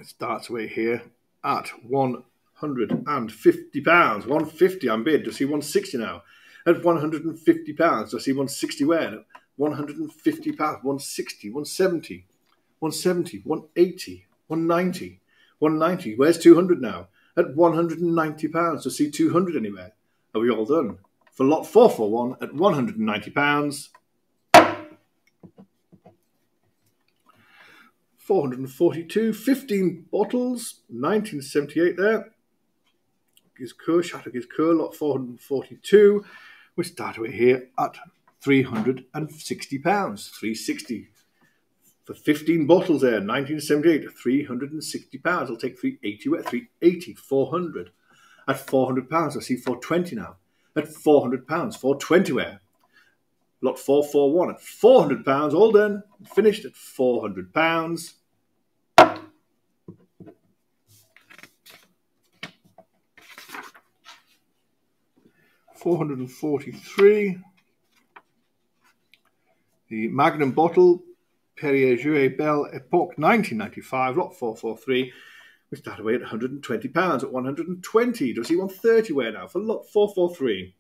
It starts away here at 150 pounds. 150 I'm bid. Do see 160 now? At 150 pounds. I see 160 where? 150 pounds. 160, 170, 170, 180, 190, 190. Where's 200 now? At 190 pounds. I see 200 anywhere? Are we all done? for lot 441 at £190. 442, 15 bottles, 1978 there. Giscours, Chateau Giscours, lot 442. We start away here at £360, 360 for 15 bottles there, 1978, 360 pounds. I'll take 380, we're 380, 400. At 400 pounds, I see 420 now at £400, 420 where. Lot 441 at £400, all done, finished at £400. Four hundred and forty-three. The Magnum bottle, Perrier Jouet Belle Epoque, nineteen ninety-five, lot four four three. We start away at £120 at 120. does he want thirty? where now? For lot 443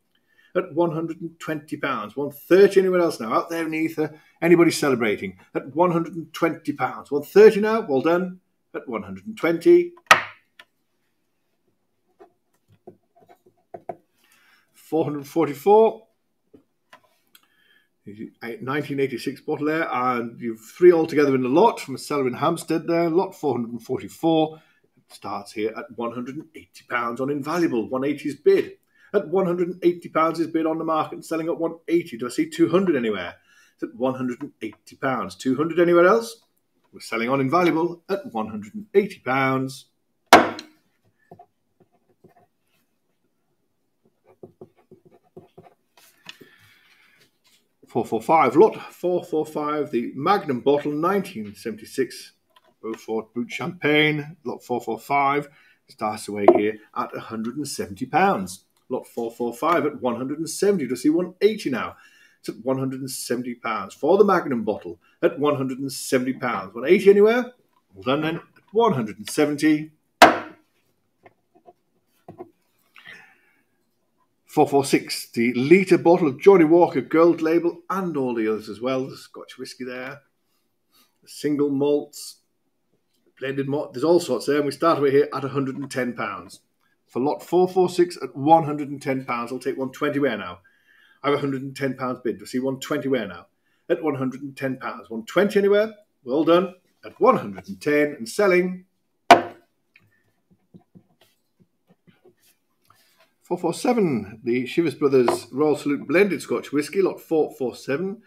at £120. 130 anywhere else now? Out there in the ether, anybody celebrating? At £120. 130 now? Well done. At 120. Four hundred forty-four. 1986 bottle there, and you've three altogether in the lot from a seller in Hampstead there. Lot 444 starts here at £180 on Invaluable, 180's bid. At £180 is bid on the market and selling at 180 Do I see 200 anywhere? It's at £180. 200 anywhere else? We're selling on Invaluable at £180. Four four five lot four four five the Magnum bottle nineteen seventy six Beaufort Brut Champagne, lot 445, starts away here at £170. Lot 445 at 170 to see 180 now. It's at £170 for the Magnum bottle at £170. 180 anywhere? Well done then, at 170 446, the litre bottle of Johnnie Walker Gold Label and all the others as well. The Scotch whisky there. The single malts, blended malt. There's all sorts there, and we start away here at £110. For lot 446 at £110, I'll take 120 where now? I have £110 bid. to see 120 where now? At £110. 120 anywhere? Well done. At 110 and selling. 447, the Chivas Brothers Royal Salute Blended Scotch Whisky, lot 447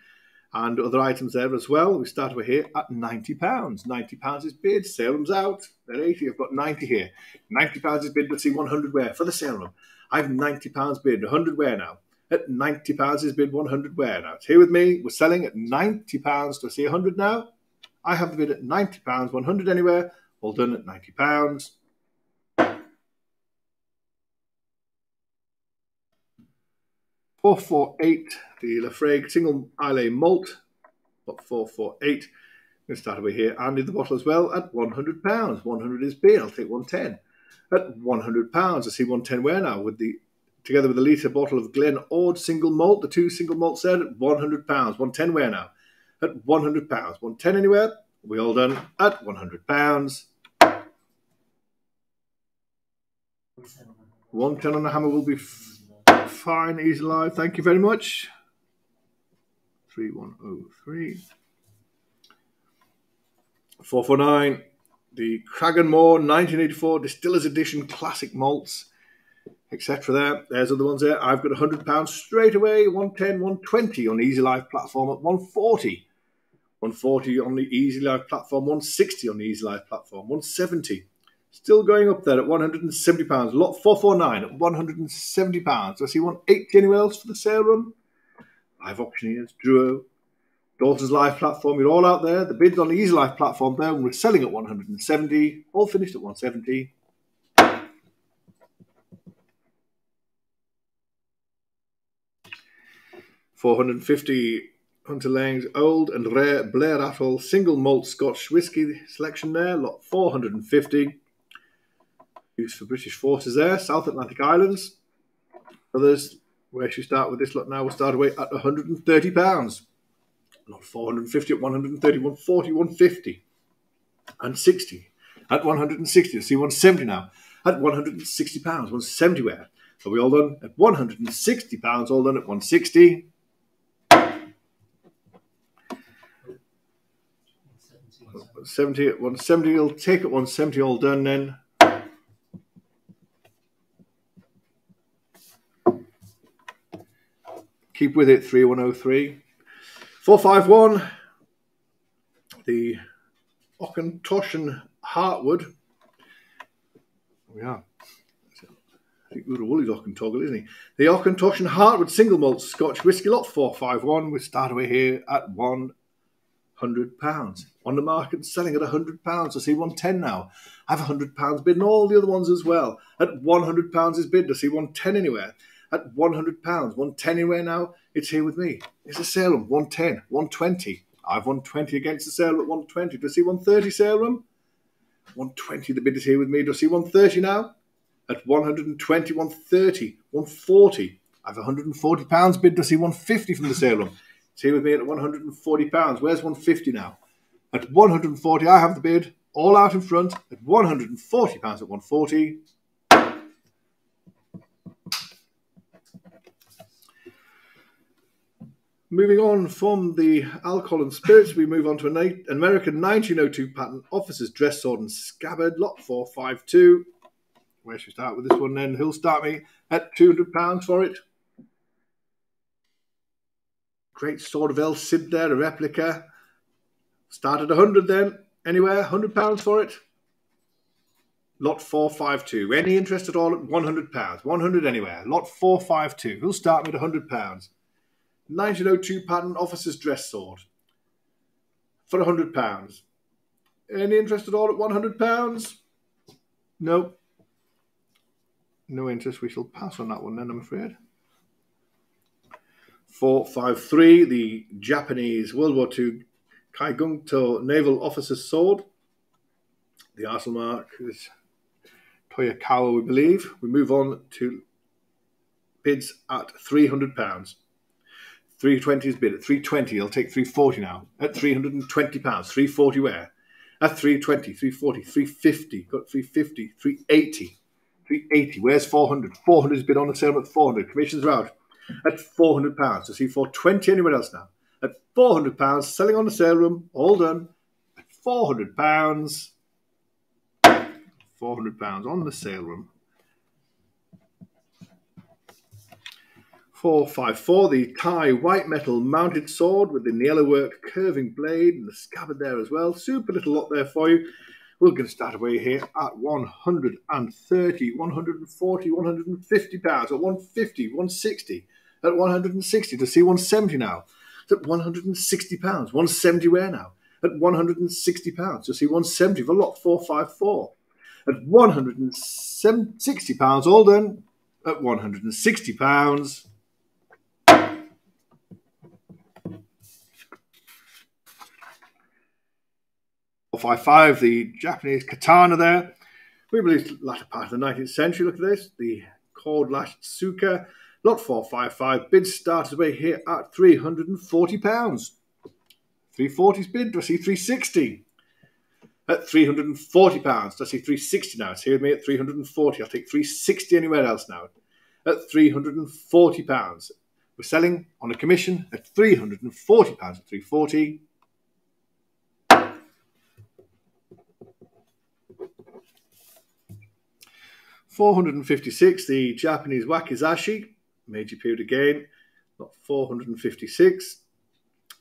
and other items there as well. We start over here at £90. £90 is bid, sale room's out. At 80, I've got 90 here. £90 is bid, let's see 100 where for the sale room. I have £90 bid, 100 where now. At £90 is bid, 100 where now. It's here with me, we're selling at £90. Do I see 100 now? I have the bid at £90, 100 anywhere, all done at £90. 448, the Laphroaig single Islay malt, lot 448. I'm going to start over here and in the bottle as well at £100. 100 is beer, I'll take 110. At £100, I see 110 where now with the together with a litre bottle of Glen Ord single malt, the two single malts there at £100. 110 where now? At £100. 110 anywhere? We all done at £100. 110 on the hammer will be fine, easy live. Thank you very much. 3103. 449. The Cragganmore 1984 Distillers Edition Classic Malts, etc. There. There's other ones there. I've got £100 straight away. 110, 120 on the Easy Live platform at 140. 140 on the Easy Live platform, 160 on the Easy Live platform, 170 Still going up there at £170. Lot 449 at £170. Do I see 180 anywhere else for the sale run? Live auctioneers, Drouot, Dawson's Live platform, you're all out there. The bids on the Easy Live platform there, we're selling at 170, all finished at 170. Four hundred and fifty Hunter Laing's old and rare Blair Athol single malt Scotch whisky selection there, lot four hundred and fifty used for British forces there, South Atlantic Islands. Others, where should we start with this lot now? We'll start away at £130. Not 450 at 130, 140, 150, and 60. At 160, you see 170 now. At 160 pounds, 170 where? Are we all done at 160 pounds? All done at 160. Seventy at one seventy. You'll take it one seventy. All done then. Keep with it, 3103. 451, the Auchentoshan Heartwood. Oh, yeah. I think Ura Woolley's Auchentoggle, isn't he? The Auchentoshan Heartwood Single Malt Scotch Whisky Lot 451. We start away here at £100. On the market, selling at £100. I see 110 now. I have £100 bid and all the other ones as well. At £100 is bid. I see 110 anywhere at £100. 110 anywhere now, it's here with me. It's a sale room, 110, 120. I've 120 against the sale at 120. Do you see 130 sale room? 120, the bid is here with me. Do you see 130 now? At 120, 130, 140. I've 140 pounds bid to see 150 from the sale room. It's here with me at 140 pounds. Where's 150 now? At 140, I have the bid all out in front at 140 pounds at 140. Moving on from the alcohol and spirits, we move on to an American 1902 patent officer's dress sword and scabbard, lot 452. Where should we start with this one then? He'll start me at £200 for it. Great sword of El Cid there, a replica. Start at 100 then. Anywhere, £100 for it. Lot 452. Any interest at all at £100? 100 anywhere. Lot 452. Who'll start me at £100? 1902 patent officer's dress sword for £100. Any interest at all at £100? No. No interest. We shall pass on that one then, I'm afraid. 453, the Japanese World War II Kaigunto Naval Officer's Sword. The Arsenal mark is Toyokawa, we believe. We move on to bids at £300. 320 is bid at 320. I'll take 340 now. At 320 pounds. 340 where? At 320, 340, 350. Got 350, 380. 380. Where's 400? 400 is bid on the sale at 400. Commissions are out. At 400 pounds. To see 420 anywhere else now. At 400 pounds. Selling on the sale room. All done. At 400 pounds. 400 pounds on the sale room. 454, the Thai white metal mounted sword with the yellow work curving blade and the scabbard there as well. Super little lot there for you. We're going to start away here at 130, 140, 150 pounds, at 150, 160, at 160 to see 170 now. It's at 160 pounds, 170 where now? At 160 pounds to see 170 for lot 454. At 160 pounds, all done at 160 pounds. 455, the Japanese katana there. We believe the latter part of the 19th century. Look at this, the cord lashed tsuka. Lot 455, bid started away here at £340. 340's bid, do I see 360? At £340, do I see 360 now? It's here with me at 340. I'll take 360 anywhere else now. At £340. We're selling on a commission at £340 at 340. Four hundred and fifty-six. The Japanese wakizashi, Meiji period again, not four hundred and fifty-six.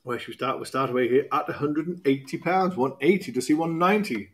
Where should we start? We start away here at one hundred and eighty pounds. One eighty to see one ninety.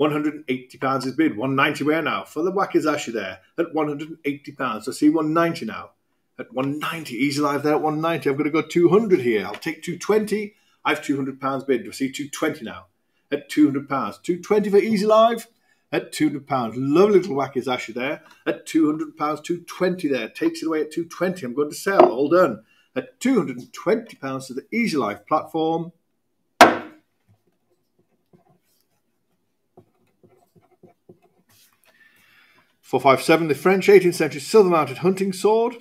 £180 is bid, 190 where now? For the wakizashi there, at £180. So see 190 now. At 190, easy live there at 190. I've got to go 200 here. I'll take 220. I have £200 bid. Do see 220 now? At £200. 220 for easy live at £200. Lovely little wakizashi there. At £200, 220 there. Takes it away at 220 I'm going to sell. All done. At £220 to the Easy Live platform. 457, the French 18th century silver mounted hunting sword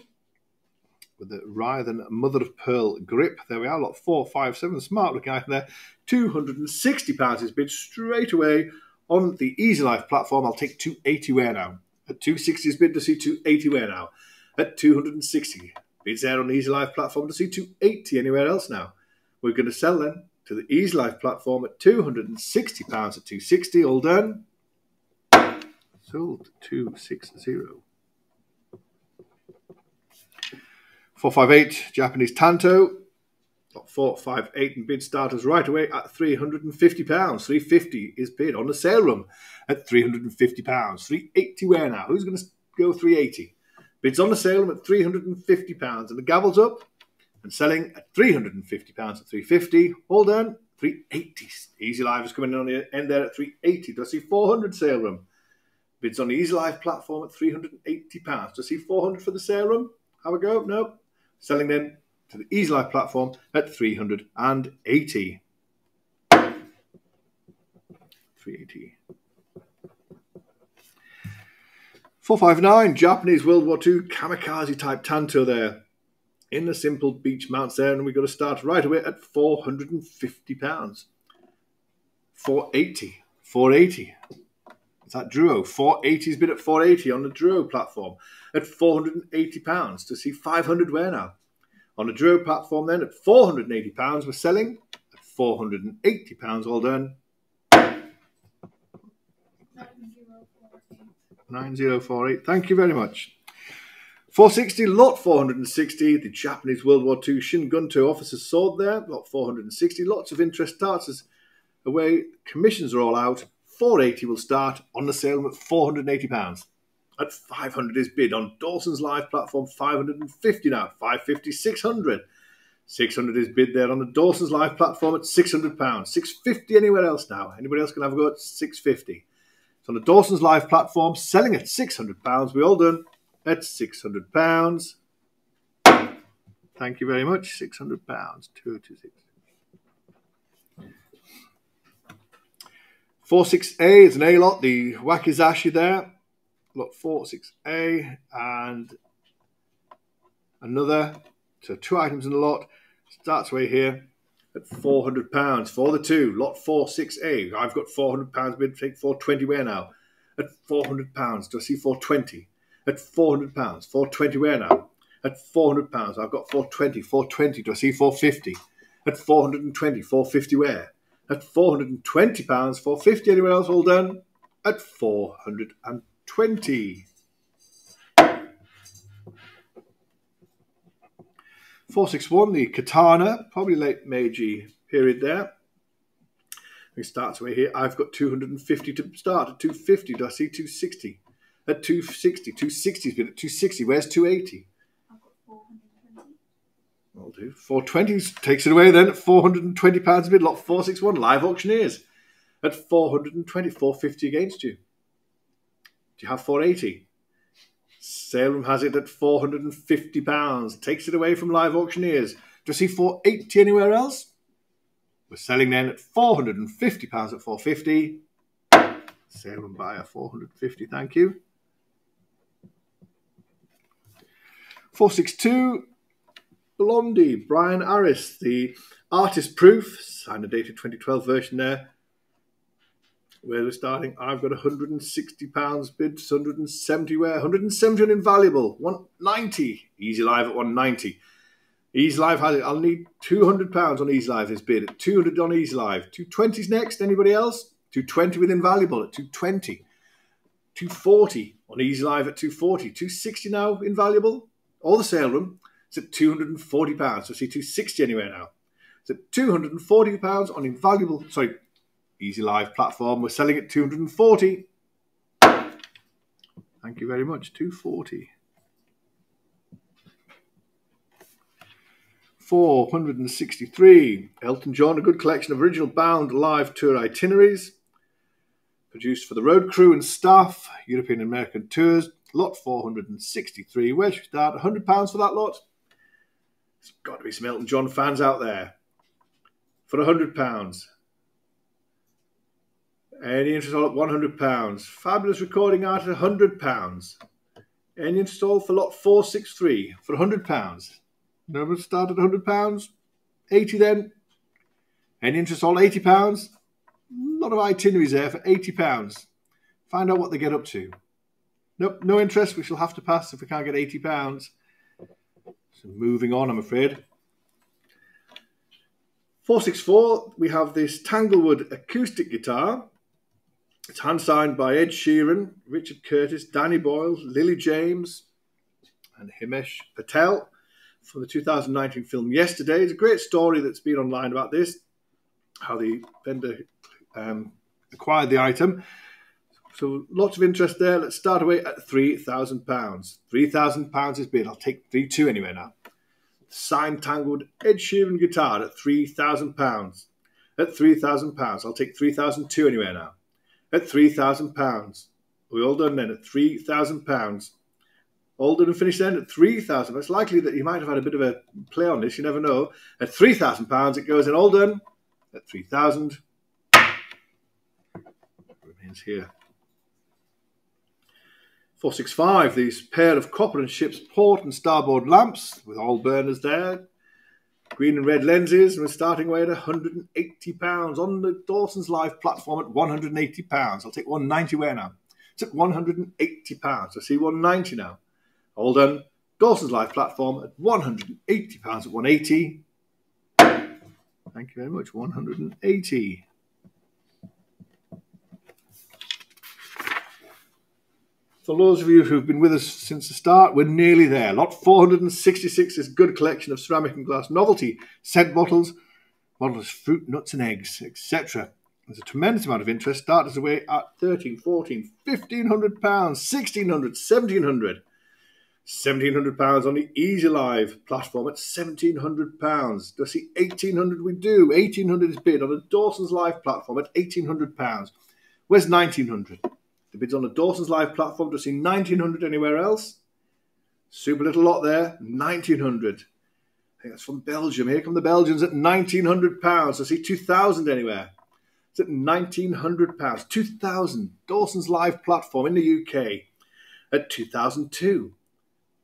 with the Rythan mother of pearl grip. There we are, lot 457, smart looking item there. £260 is bid straight away on the Easy Live platform. I'll take 280 where now. At 260 is bid to see 280 where now. At 260, bids there on the Easy Live platform to see 280 anywhere else now. We're going to sell then to the Easy Live platform at £260 at 260, all done. Sold 260. 458 Japanese Tanto. Got 458 and bid starters right away at £350. 350 is bid on the sale room at £350. 380 where now? Who's going to go 380? Bids on the sale room at £350 and the gavel's up and selling at £350 at 350. All done. 380. Easy Live is coming in on the end there at 380. Do I see 400 sale room? Bids on the Easy Live platform at £380. Do I see 400 for the sale room? Have a go? No. Selling then to the Easy Live platform at 380. 380. 459, Japanese World War II kamikaze type Tanto there. In the simple beach mounts there, and we've got to start right away at £450. 480. 480. It's that Drouot. 480's bid at 480 on the Drouot platform at £480 to see 500 where now. On the Drouot platform then at £480 we're selling at £480 all done. 9048. Thank you very much. 460, lot 460, the Japanese World War II Shingunto officer's sword there, lot 460. Lots of interest starts as away. Commissions are all out. 480 will start on the sale at 480 pounds. At 500 is bid on Dawson's live platform 550 now. 550, 600. 600 is bid there on the Dawson's live platform at 600 pounds. 650 anywhere else now. Anybody else can have a go at 650. So on the Dawson's live platform, selling at 600 pounds. We all done at 600 pounds. Thank you very much. 600 pounds. 226. 46A is an A lot, the Wakizashi there. Lot 46A and another. So two items in the lot. Starts way here at £400 for the two. Lot 46A. I've got £400 bid, take 420 where now? At £400. Do I see 420? At £400. 420 where now? At £400. I've got 420. 420. Do I see 450? At 420. 450 where? at £420, 450 anywhere else all done at 420 461, the katana, probably late Meiji period there. We start away here. I've got 250 to start at 250. Do I see 260? At 260. 260's been at 260. Where's 280? I'll do. 420 takes it away then at 420 pounds a bid. Lot 461 live auctioneers at 420, 450 against you. Do you have 480? Salem has it at 450 pounds. Takes it away from live auctioneers. Do you see 480 anywhere else? We're selling then at £450 at 450 Salem buyer 450 thank you. 462 Blondie, Brian Harris, the artist proof, signed and dated 2012 version there. Where we're starting, I've got 160 pounds bid, 170 where, 170 on invaluable, 190, easy live at 190. Easy Live has it. I'll need 200 pounds on Easy Live this bid. at 200 on Easy Live. 220's next. Anybody else? 220 with Invaluable at 220. 240 on Easy Live at 240. 260 now, Invaluable. All the sale room. It's at 240 pounds. So see 260 anywhere now. It's at 240 pounds on Invaluable. Sorry, Easy Live platform. We're selling at 240. Thank you very much. 240. 463. Elton John, a good collection of original bound live tour itineraries produced for the road crew and staff, European and American tours. Lot 463. Where should we start? £100 for that lot? There's got to be some Elton John fans out there. For £100. Any interest all at £100. Fabulous recording art at £100. Any interest all for lot 463 for £100. Number start at £100. 80 then. Any interest all £80 a lot of itineraries there for £80. Find out what they get up to. Nope, no interest. We shall have to pass if we can't get £80. So moving on, I'm afraid. 464, we have this Tanglewood acoustic guitar. It's hand signed by Ed Sheeran, Richard Curtis, Danny Boyle, Lily James, and Himesh Patel from the 2019 film Yesterday. It's a great story that's been online about this, how the vendor um, acquired the item. So lots of interest there. Let's start away at £3,000. £3,000 is bid. I'll take 3 2 anyway now. Signed Tangled Ed Sheeran guitar at £3,000. At £3,000. I'll take 3002 anyway now. At £3,000. We all done then at £3,000. All done and finished then at 3000 It's likely that you might have had a bit of a play on this, you never know. At £3,000 it goes in all done at 3000 Remains here. 465, these pair of copper and ship's port and starboard lamps with all burners there. Green and red lenses, and we're starting away at £180 on the Dawson's Live platform at £180. I'll take 190 where now? It's at £180. I see 190 now. All done. Dawson's Live platform at £180 at 180. Thank you very much. 180. For those of you who've been with us since the start, we're nearly there. Lot 466 is a good collection of ceramic and glass novelty scent bottles, bottles of fruit, nuts and eggs, etc. There's a tremendous amount of interest. Starters away at 13, 14, 1500 pounds, 1600, 1700. 1700 pounds on the Easy Live platform at 1700 pounds. Do I see 1800 we do? 1800 is bid on the Dawson's Live platform at 1800 pounds. Where's 1900? The bid's on the Dawson's Live platform. to see 1900 anywhere else? Super little lot there. 1900. I think that's from Belgium. Here come the Belgians at 1900 pounds. I see 2000 anywhere. It's at 1900 pounds. 2000. Dawson's Live platform in the UK at 2002.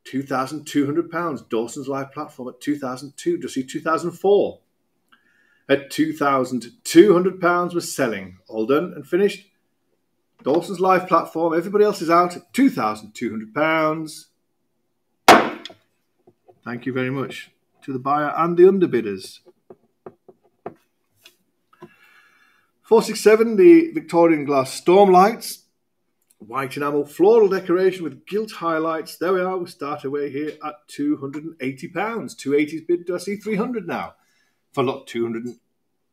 2,200 pounds. Dawson's Live platform at 2002. To see 2004. At 2,200 pounds was selling. All done and finished. Dawson's Live platform. Everybody else is out at £2,200. Thank you very much to the buyer and the underbidders. 467, the Victorian glass storm lights. White enamel floral decoration with gilt highlights. There we are. We start away here at £280. 280's bid. Do I see 300 now? For lot 200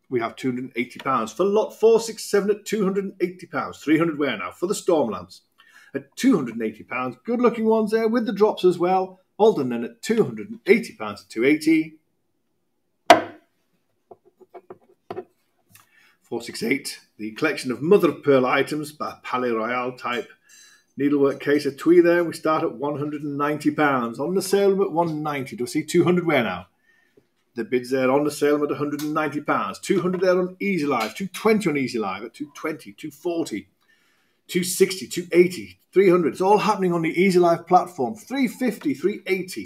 we have £280. For lot 467 at £280. 300 where now? For the storm lamps at £280. Good looking ones there with the drops as well. Alden then at £280 at 280 468, the collection of mother of pearl items by Palais Royal type needlework case of twee there. We start at £190. On the sale at 190 Do we see 200 where now? The bid's there on the sale at £190. 200 there on Easy Live. 220 on Easy Live at 220, 240, 260, 280, 300. It's all happening on the Easy Live platform. 350, 380.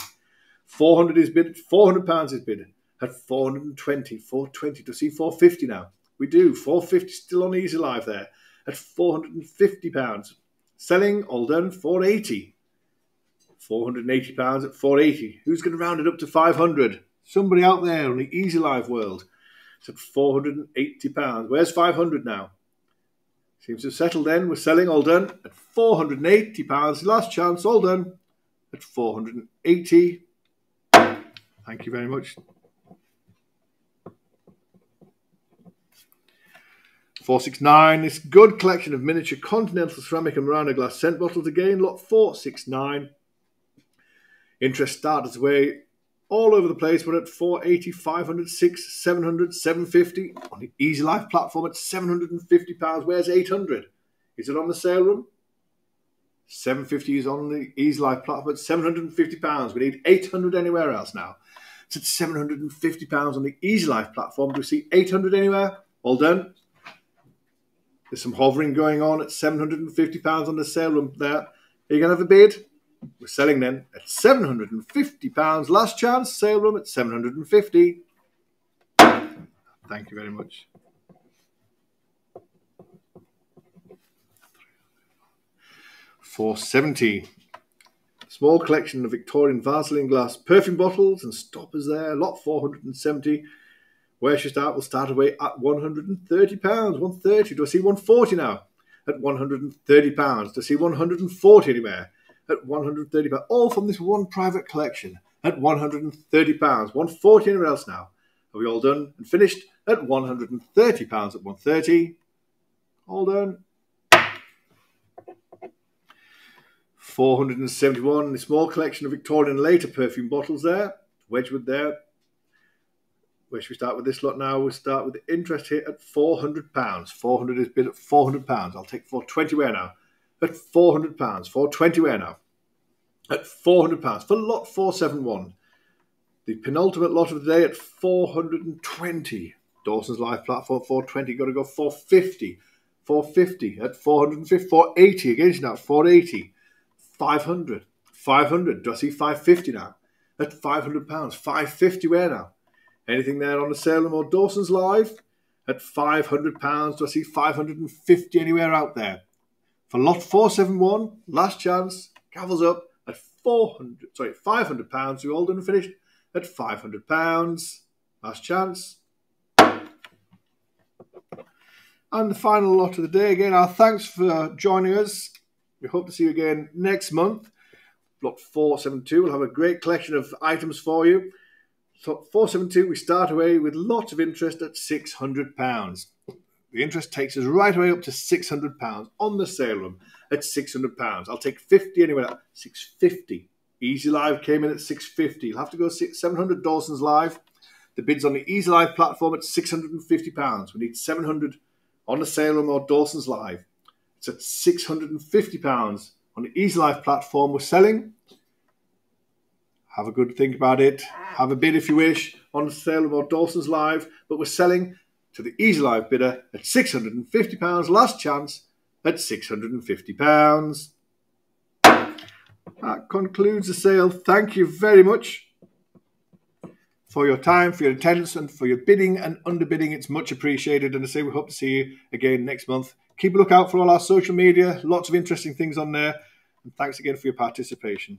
400 is bid. 400 pounds is bid at 420, 420 to see 450 now. We do 450 still on Easy Live there at 450 pounds. Selling all done 480. 480 pounds at 480. Who's going to round it up to 500? Somebody out there on the Easy Live world. It's at 480 pounds. Where's 500 now? Seems to have settled then. We're selling all done at 480 pounds. Last chance, all done at 480. Thank you very much. 469, this good collection of miniature continental ceramic and Murano glass scent bottles again, lot 469. Interest started its way all over the place. We're at 480, 500, 600, 700, 750. On the Easy Live platform at 750 pounds. Where's 800? Is it on the sale room? 750 is on the Easy Live platform at 750 pounds. We need 800 anywhere else now. It's at 750 pounds on the Easy Live platform. Do we see 800 anywhere? All done. There's some hovering going on at 750 pounds on the sale room there. Are you going to have a bid? We're selling then at £750. Last chance, sale room at 750 Thank you very much. Four seventy. Small collection of Victorian Vaseline glass perfume bottles and stoppers there. Lot four hundred and seventy. Where should start? We'll start away at one hundred and thirty pounds. One thirty. Do I see one forty now? At one hundred and thirty pounds. Do I see one hundred and forty anywhere? At £130. All from this one private collection at £130. 140 anywhere else now. Are we all done and finished at £130 at 130 All done. 471, the small collection of Victorian later perfume bottles there. Wedgwood there. Where should we start with this lot now? We'll start with the interest here at £400. 400 is bid at £400. I'll take 420 where now? At £400. 420 where now? At £400 for lot 471. The penultimate lot of the day at 420. Dawson's Live platform 420. Got to go 450. 450 at 450. 480 again now. 480. 500. 500. Do I see 550 now? At £500. 550 where now? Anything there on the Salem or Dawson's Live? At £500. Do I see 550 anywhere out there? For lot 471, last chance, Cavils up at 400, sorry, 500 pounds. We all done and finished at 500 pounds. Last chance. And the final lot of the day again, our thanks for joining us. We hope to see you again next month. Lot 472 we'll have a great collection of items for you. So 472, we start away with lots of interest at £600. The interest takes us right away up to £600 on the sale room at £600. I'll take 50 anyway. 650 Easy Live came in at 650 You'll have to go 700 Dawson's Live. The bid's on the Easy Live platform at £650. We need 700 on the sale room or Dawson's Live. It's at £650 on the Easy Live platform. We're selling. Have a good think about it. Have a bid if you wish on the sale room or Dawson's Live. But we're selling to the Easy Live bidder at £650. Last chance at £650. That concludes the sale. Thank you very much for your time, for your attendance, and for your bidding and underbidding. It's much appreciated. And I say we hope to see you again next month. Keep a lookout for all our social media. Lots of interesting things on there. And thanks again for your participation.